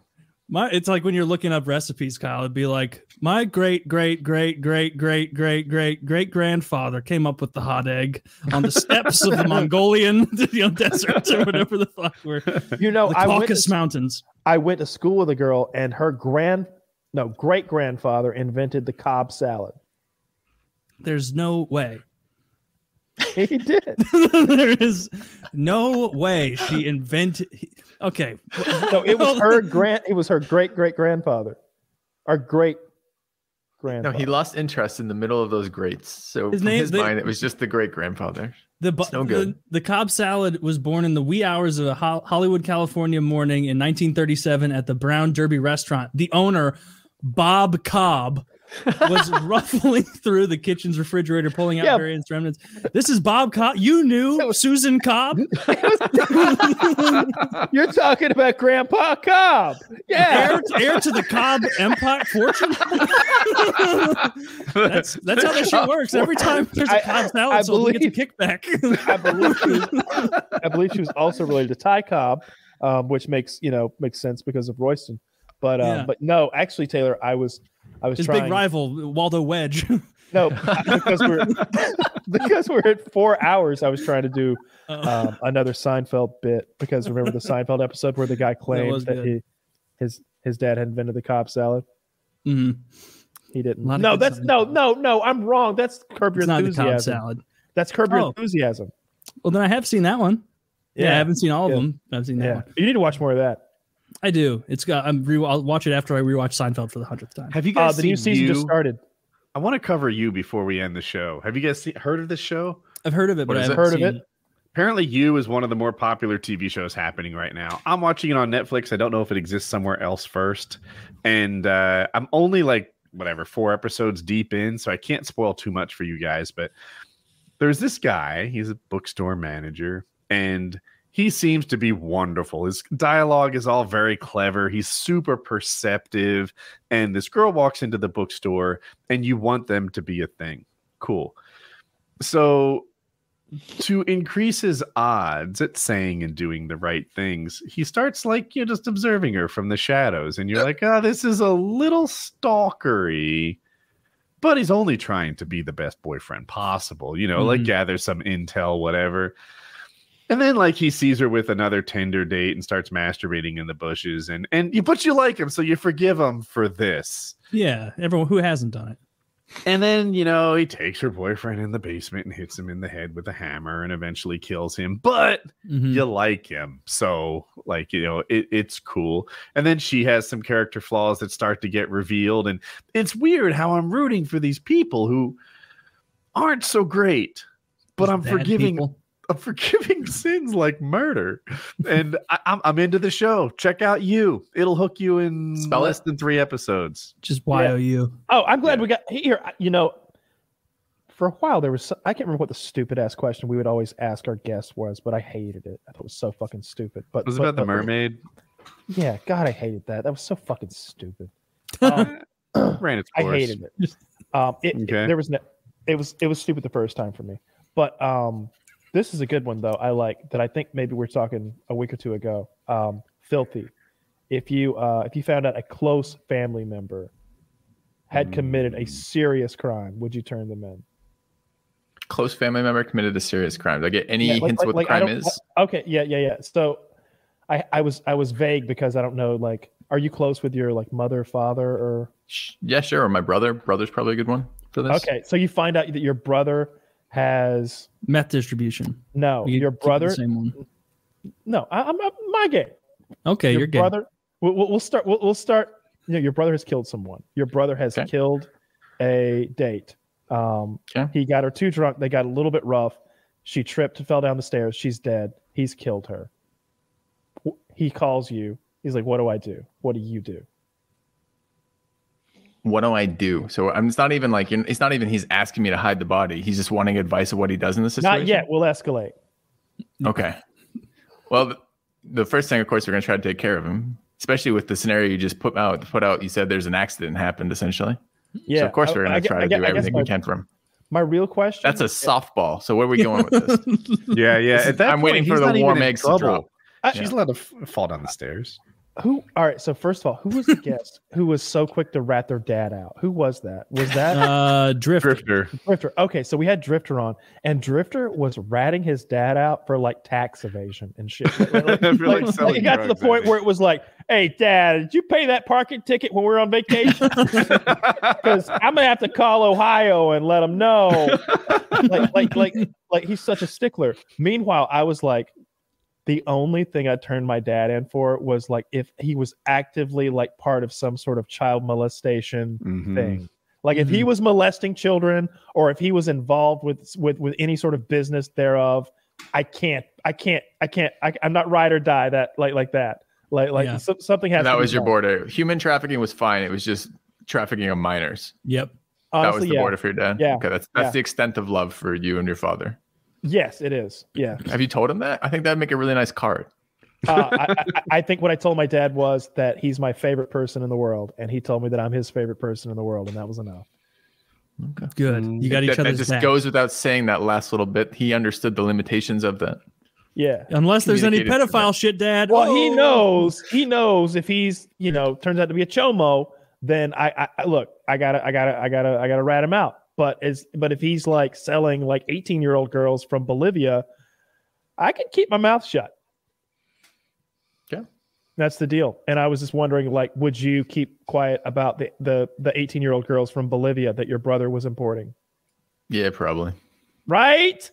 My, it's like when you're looking up recipes, Kyle. It'd be like my great, great, great, great, great, great, great, great grandfather came up with the hot egg on the steppes of the [LAUGHS] Mongolian [LAUGHS] you know, desert or whatever the fuck were you know I went, Caucasus to, Mountains. I went to school with a girl and her grand no great grandfather invented the cobb salad There's no way. [LAUGHS] he did [LAUGHS] there is no way she invented. Okay, no it was [LAUGHS] her grand it was her great great grandfather our great grandfather. No, he lost interest in the middle of those greats. So His from name- his they- mind, it was just the great grandfather. The, bu- It's no the good. the Cobb salad was born in the wee hours of a Ho- Hollywood, California morning in 1937 at the Brown Derby restaurant. The owner, Bob Cobb, was ruffling [LAUGHS] through the kitchen's refrigerator, pulling out Yeah. various remnants. This is Bob Cobb. You knew Susan Cobb, [LAUGHS] [LAUGHS] You're talking about Grandpa Cobb. Yeah. heir, heir to the Cobb Empire fortune. that's that's how this shit works. Every time there's a I- Cobb salad, I sold, we get believe- a kickback. I believe she was, I believe she was also related to Ty Cobb, um, which makes you know makes sense because of Royston. But um, Yeah. but no, actually, Taylor, I was I was His trying big rival, Waldo Wedge. [LAUGHS] no because we're [LAUGHS] because we're at four hours. I was trying to do Uh, um, another Seinfeld bit because remember the Seinfeld episode where the guy [LAUGHS] claimed was that, he his his dad had invented the Cobb salad. mhm. He didn't. A lot of No, good that's no, no, no. I'm wrong. That's curb your It's not the enthusiasm. Cobb salad. That's curb your Oh. enthusiasm. Well, then I have seen that one. Yeah, I haven't seen all of Yeah. them. I've seen that Yeah, one. you need to watch more of that. I do. It's got. I'm. Re- I'll watch it after I rewatch Seinfeld for the hundredth time. Have you Uh, guys the seen new season you? just started. I want to cover you before we end the show. Have you guys seen, heard of this show? I've heard of it, What but i haven't it? Heard of it? Apparently, You is one of the more popular TV shows happening right now. I'm watching it on Netflix. I don't know if it exists somewhere else first, and uh, I'm only like whatever four episodes deep in, so I can't spoil too much for you guys. But there's this guy. He's a bookstore manager, and he seems to be wonderful. His dialogue is all very clever. He's super perceptive, and this girl walks into the bookstore, and you want them to be a thing. Cool. So to increase his odds at saying and doing the right things, he starts like you're just observing her from the shadows, and you're like, oh, this is a little stalkery. But he's only trying to be the best boyfriend possible, you know, like Mhm. gather some intel, whatever. And then like he sees her with another Tinder date and starts masturbating in the bushes and and you but you like him so you forgive him for this. Yeah, everyone who hasn't done it. And then, you know, he takes her boyfriend in the basement and hits him in the head with a hammer and eventually kills him. But Mhm. you like him. So, like, you know, it, it's cool. And then she has some character flaws that start to get revealed. And it's weird how I'm rooting for these people who aren't so great, but I'm forgiving people. I'm forgiving [LAUGHS] sins like murder. And I, I'm, I'm into the show. Check out you. It'll hook you in Spell less it. than three episodes. Just Y O U. Oh, I'm glad Yeah. we got here. You know, for a while there was so- I can't remember what the stupid ass question we would always ask our guests was, but I hated it. I thought it was so fucking stupid. But It was but- about the but- mermaid. Yeah, God, I hated that. That was so fucking stupid. [LAUGHS] Um, Ran its [CLEARS THROAT] I hated it. Um, it, it- there was no, it was it was stupid the first time for me. But um, this is a good one though. I like that. I think maybe we're talking a week or two ago. Um, filthy. If you uh, if you found out a close family member had committed a serious crime, would you turn them in? Close family member committed a serious crime. Do I get any Yeah, like- hints like- what like, crime is? Okay, yeah, yeah, yeah. So, I I was I was vague because I don't know. Like, are you close with your like mother, father, or Yeah, sure. Or my brother. Brother's probably a good one for this. okay? So you find out that your brother has Meth distribution. no, You your keep the brother. Same one. No, I, I'm not my gay. Okay, your you're brother. We'll, we'll we'll start. We'll, we'll start. You know, your brother has killed someone. Your brother has Okay. killed a date. Um, Okay. he got her too drunk. They got a little bit rough. She tripped and fell down the stairs. She's dead. He's killed her. He calls you. He's like, "What do I do? What do you do?" What do I do? So I'm. It's not even like you're- it's not even he's asking me to hide the body. He's just wanting advice of what he does in this situation. Not yet. We'll escalate. Okay. Well, th- the first thing, of course, we're going to try to take care of him, especially with the scenario you just put out. Put out. You said there's an accident happened, essentially. Yeah. So of course I- we're going to try I to gue- do I everything my, we can for him. My real question. That's a softball. So where are we going with this? [LAUGHS] Yeah, yeah. At that I'm waiting for the warm in eggs to drop. I- She's allowed to f- fall down the stairs. Who? All right. So first of all, who was the guest who was so quick to rat their dad out? Who was that? Was that Uh, Drifter. Drifter. Drifter? Okay, so we had Drifter on, and Drifter was ratting his dad out for like tax evasion and shit. [LAUGHS] Like, like- like, like, selling it got to the point think. where it was like, "Hey, Dad, did you pay that parking ticket when we were on vacation? [LAUGHS] Because I'm gonna have to call Ohio and let them know." [LAUGHS] like, like, like, like he's such a stickler. Meanwhile, I was like, the only thing I turned my dad in for was like if he was actively like part of some sort of child molestation Mhm. thing. Like if he was molesting children or if he was involved with with with any sort of business thereof, I can't, I can't, I can't, I, I'm not ride or die that like like that. Like like Yeah. so- something has. And that to was your done. border. Human trafficking was fine. It was just trafficking of minors. Yep. that was the yeah. border for your dad. Yeah. Okay, that's that's Yeah. the extent of love for you and your father. Yes, it is. Yeah. Have you told him that? I think that'd make a really nice card. Uh, I, I, I think what I told my dad was that he's my favorite person in the world, and he told me that I'm his favorite person in the world, and that was enough. Good. You got each that, that just back. goes without saying that last little bit. He understood the limitations of that. Yeah. Unless there's any pedophile shit, Dad. Well, he Oh. knows. He knows if he's, you know, turns out to be a chomo, then I, I, I look. I gotta, I gotta, I gotta, I gotta rat him out. But as, but if he's like selling like 18 year old girls from Bolivia, I can keep my mouth shut. Yeah. That's the deal. And I was just wondering, like, would you keep quiet about the the the 18 year old girls from Bolivia that your brother was importing? Yeah, probably. Right?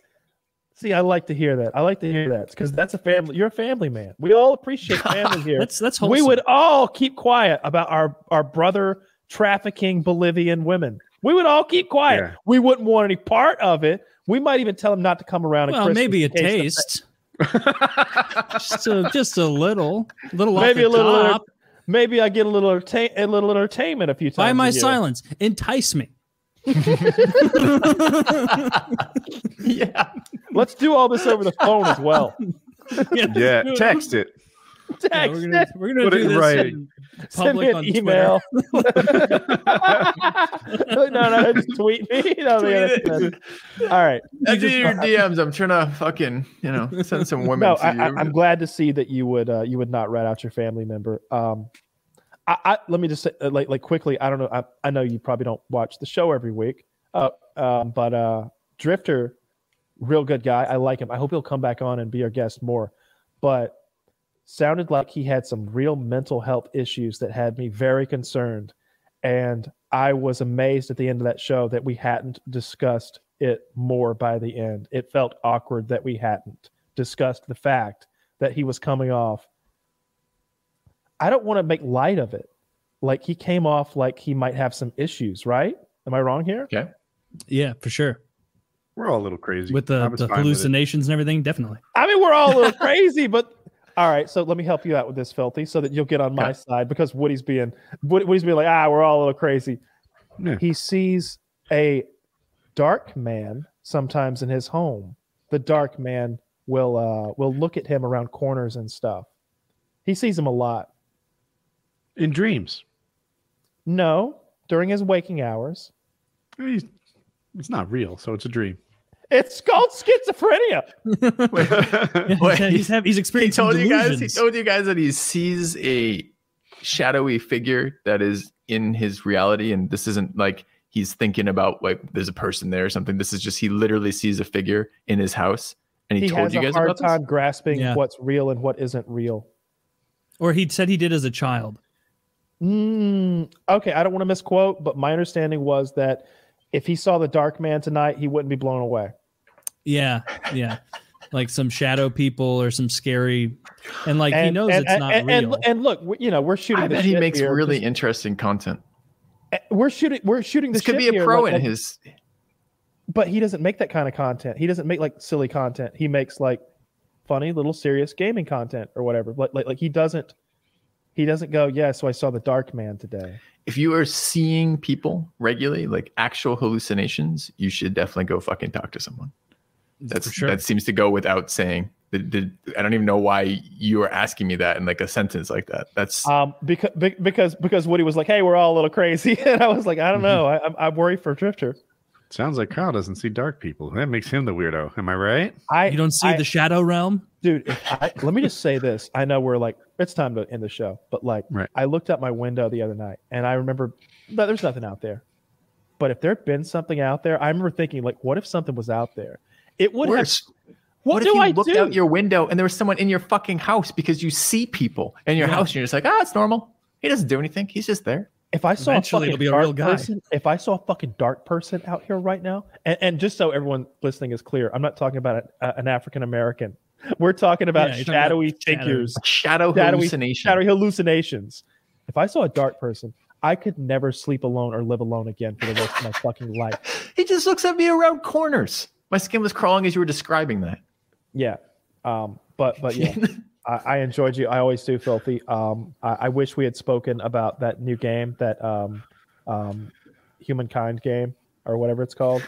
See, I like to hear that. I like to hear that because that's a family. You're a family man. We all appreciate [LAUGHS] family here. That's that's we would all keep quiet about our our brother trafficking Bolivian women. We would all keep quiet. Yeah. We wouldn't want any part of it. We might even tell him not to come around. at Well, Christmas maybe a in case the- taste. [LAUGHS] just a just a little, little off Maybe the a little. top. Maybe I get a little entertain, a little entertainment a few times. By a my year. silence, entice me. [LAUGHS] Yeah. Let's do all this over the phone as well. [LAUGHS] Yeah, text it. [LAUGHS] Yeah, we're gonna, we're gonna do this writing. in Send me public an on email. [LAUGHS] [LAUGHS] Twitter. no, no, just tweet me. Tweet it. that's- that's- all right. Enter your DMs. I'm trying to fucking, you know, send some women No, to I, you. I, I'm glad to see that you would uh, you would not rat out your family member. Um, I, I let me just say, uh, like like quickly. I don't know. I, I know you probably don't watch the show every week. Uh, um, but uh, Drifter real good guy. I like him. I hope he'll come back on and be our guest more. But sounded like he had some real mental health issues that had me very concerned. And I was amazed at the end of that show that we hadn't discussed it more by the end. It felt awkward that we hadn't discussed the fact that he was coming off. I don't want to make light of it. Like he came off like he might have some issues, right? Am I wrong here? Okay. Yeah, for sure. We're all a little crazy With the, the fine with hallucinations and everything, definitely. I mean, we're all a little [LAUGHS] crazy, but all right. So let me help you out with this, filthy, so that you'll get on my Okay. side because Woody's being Woody- Woody's being like, ah, we're all a little crazy. Yeah. He sees a dark man sometimes in his home. The dark man will uh will look at him around corners and stuff. He sees him a lot. in dreams. No, during his waking hours. He's, it's not real, so it's a dream. It's called schizophrenia. [LAUGHS] Yeah, Wait, he's, he's, have, he's he experiencing told you guys. He told you guys that he sees a shadowy figure that is in his reality, and this isn't like he's thinking about like there's a person there or something. This is just he literally sees a figure in his house, and he, He told has you a guys hard about this. time grasping Yeah. what's real and what isn't real. or he said he did as a child. Mm, okay, I don't want to misquote, but my understanding was that if he saw the Dark Man tonight, he wouldn't be blown away. Yeah, yeah. like some shadow people or some scary, and like he knows and, it's not and, real. And, and look, you know, we're shooting. I bet he makes really interesting content. Eh, we're shooting. We're shooting. This could be a pro like- in like- his. but he doesn't make that kind of content. He doesn't make like silly content. He makes like funny little serious gaming content or whatever. Like like, like he doesn't. He doesn't go. Yeah, so I saw the Dark Man today. If you are seeing people regularly, like actual hallucinations, you should definitely go fucking talk to someone. That's sure. that seems to go without saying. The, the, I don't even know why you are asking me that in like a sentence like that. That's Um, because because because Woody was like, "Hey, we're all a little crazy," [LAUGHS] and I was like, "I don't know. I, I'm, I'm worried for Drifter." Sounds like Kyle doesn't see dark people. That makes him the weirdo. Am I right? I you don't see I- the shadow realm. dude if I, let me just say this i know we're like it's time to end the show but like Right. i looked out my window the other night and i remember no, there's nothing out there but if there'd been something out there i remember thinking like what if something was out there it would have worse. what, What, do if you i looked do out your window and there was someone in your fucking house because you see people in your Yeah. house and you're just like, ah, it's normal. He doesn't do anything. He's just there. if i saw Eventually a it'll fucking be a dark real guy. person if i saw a fucking dark person out here right now and, and just so everyone listening is clear i'm not talking about a, an african american [LAUGHS] we're talking about Yeah, you're talking about shadowy figures Shadow Shadowy- hallucination. shadowy hallucinations. If I saw a dark person, I could never sleep alone or live alone again for the rest of my fucking life. [LAUGHS] He just looks at me around corners. My skin was crawling as you were describing that. Yeah. Um, but but yeah, [LAUGHS] I, I enjoyed you. I always do, filthy. Um, I, I wish we had spoken about that new game, that um, um, humankind game or whatever it's called.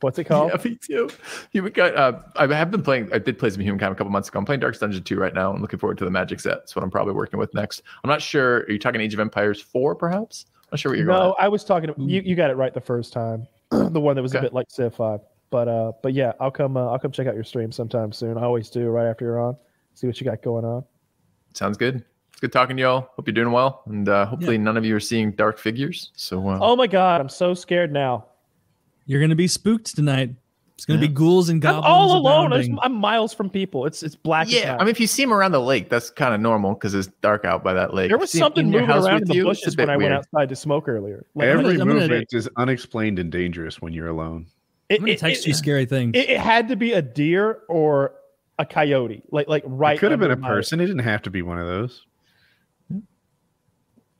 What's it called? Yeah, me too. Humankind. Uh, I have been playing. I did play some Humankind a couple months ago. I'm playing Darkest Dungeon 2 right now. I'm looking forward to the Magic set. That's what I'm probably working with next. I'm not sure. Are you talking Age of Empires 4, perhaps? I'm not sure what you're no, going. I was talking. You you got it right the first time. [CLEARS THROAT] the one that was a bit like Civ Five. But uh, but yeah, I'll come. Uh, I'll come check out your stream sometime soon. I always do right after you're on. See what you got going on. Sounds good. It's good talking to y'all. Hope you're doing well, and uh, hopefully none of you are seeing dark figures. So uh, Oh my god, I'm so scared now. You're gonna be spooked tonight. It's gonna Yeah. be ghouls and I'm all alone. I abounding. am miles from people. It's it's black. yeah, night. I mean, if you see them around the lake, that's kind of normal because it's dark out by that lake. there was you something in your moving house around in the you, bushes bit when I went outside to smoke earlier. Like, Every I'm gonna- movement is unexplained and dangerous when you're alone. It, I'm gonna it- text it- you scary things. It, it had to be a deer or a coyote. Like like right. it could have been a under my- person. It didn't have to be one of those.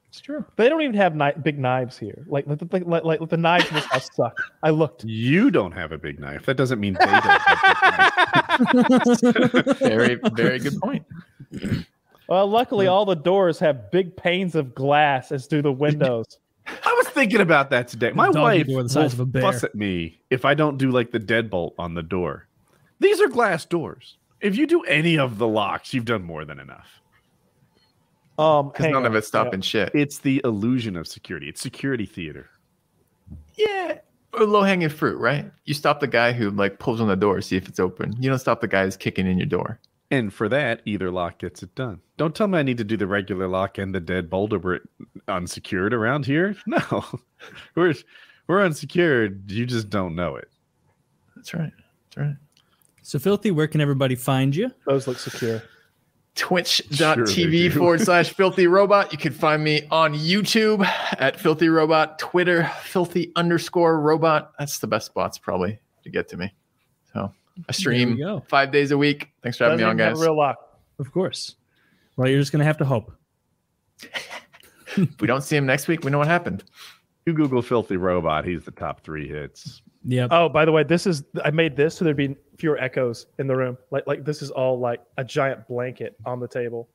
It's true. They don't even have kni- big knives here. Like like, like, like, like the knives in this house suck. I looked. You don't have a big knife. That doesn't mean they don't have big. [LAUGHS] Very, very good point. Well, luckily all the doors have big panes of glass, as do the windows. I was thinking about that today. My wife door the size will of a bear. fuss at me if I don't do like the deadbolt on the door. These are glass doors. If you do any of the locks, you've done more than enough. Um, Because none on. of it's stopping shit. It's the illusion of security. It's security theater. Yeah. Or low hanging fruit, right? You stop the guy who like pulls on the door, see if it's open. You don't stop the guy who's kicking in your door. And for that, either lock gets it done. Don't tell me I need to do the regular lock and the dead or we're unsecured around here. [LAUGHS] No, we're we're unsecured. You just don't know it. That's right. That's right. So filthy, where can everybody find you? Those look secure. twitch.tv Sure forward [LAUGHS] slash filthy robot. You can find me on YouTube at filthy robot, Twitter, filthy underscore robot. That's the best spots probably to get to me. So I stream go. five days a week. Thanks for having Doesn't me on, guys. real luck, Of course. Well, you're just gonna have to hope. if we don't see him next week, we know what happened. You Google filthy robot. He's the top three hits. Yep. Oh, by the way, this is I made this so there'd be fewer echoes in the room. Like like this is all like a giant blanket on the table.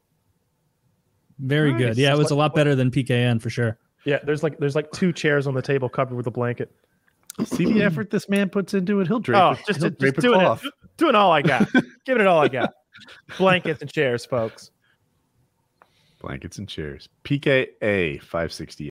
Very nice. good. Yeah, it was a lot better than PKN for sure. Yeah, there's like there's like two chairs on the table covered with a blanket. See the effort this man puts into it. He'll drape oh, it. just, he'll just, drape it doing off. it, doing all I got, [LAUGHS] giving it all I got. Blankets and chairs, folks. Blankets and chairs. PKA 568.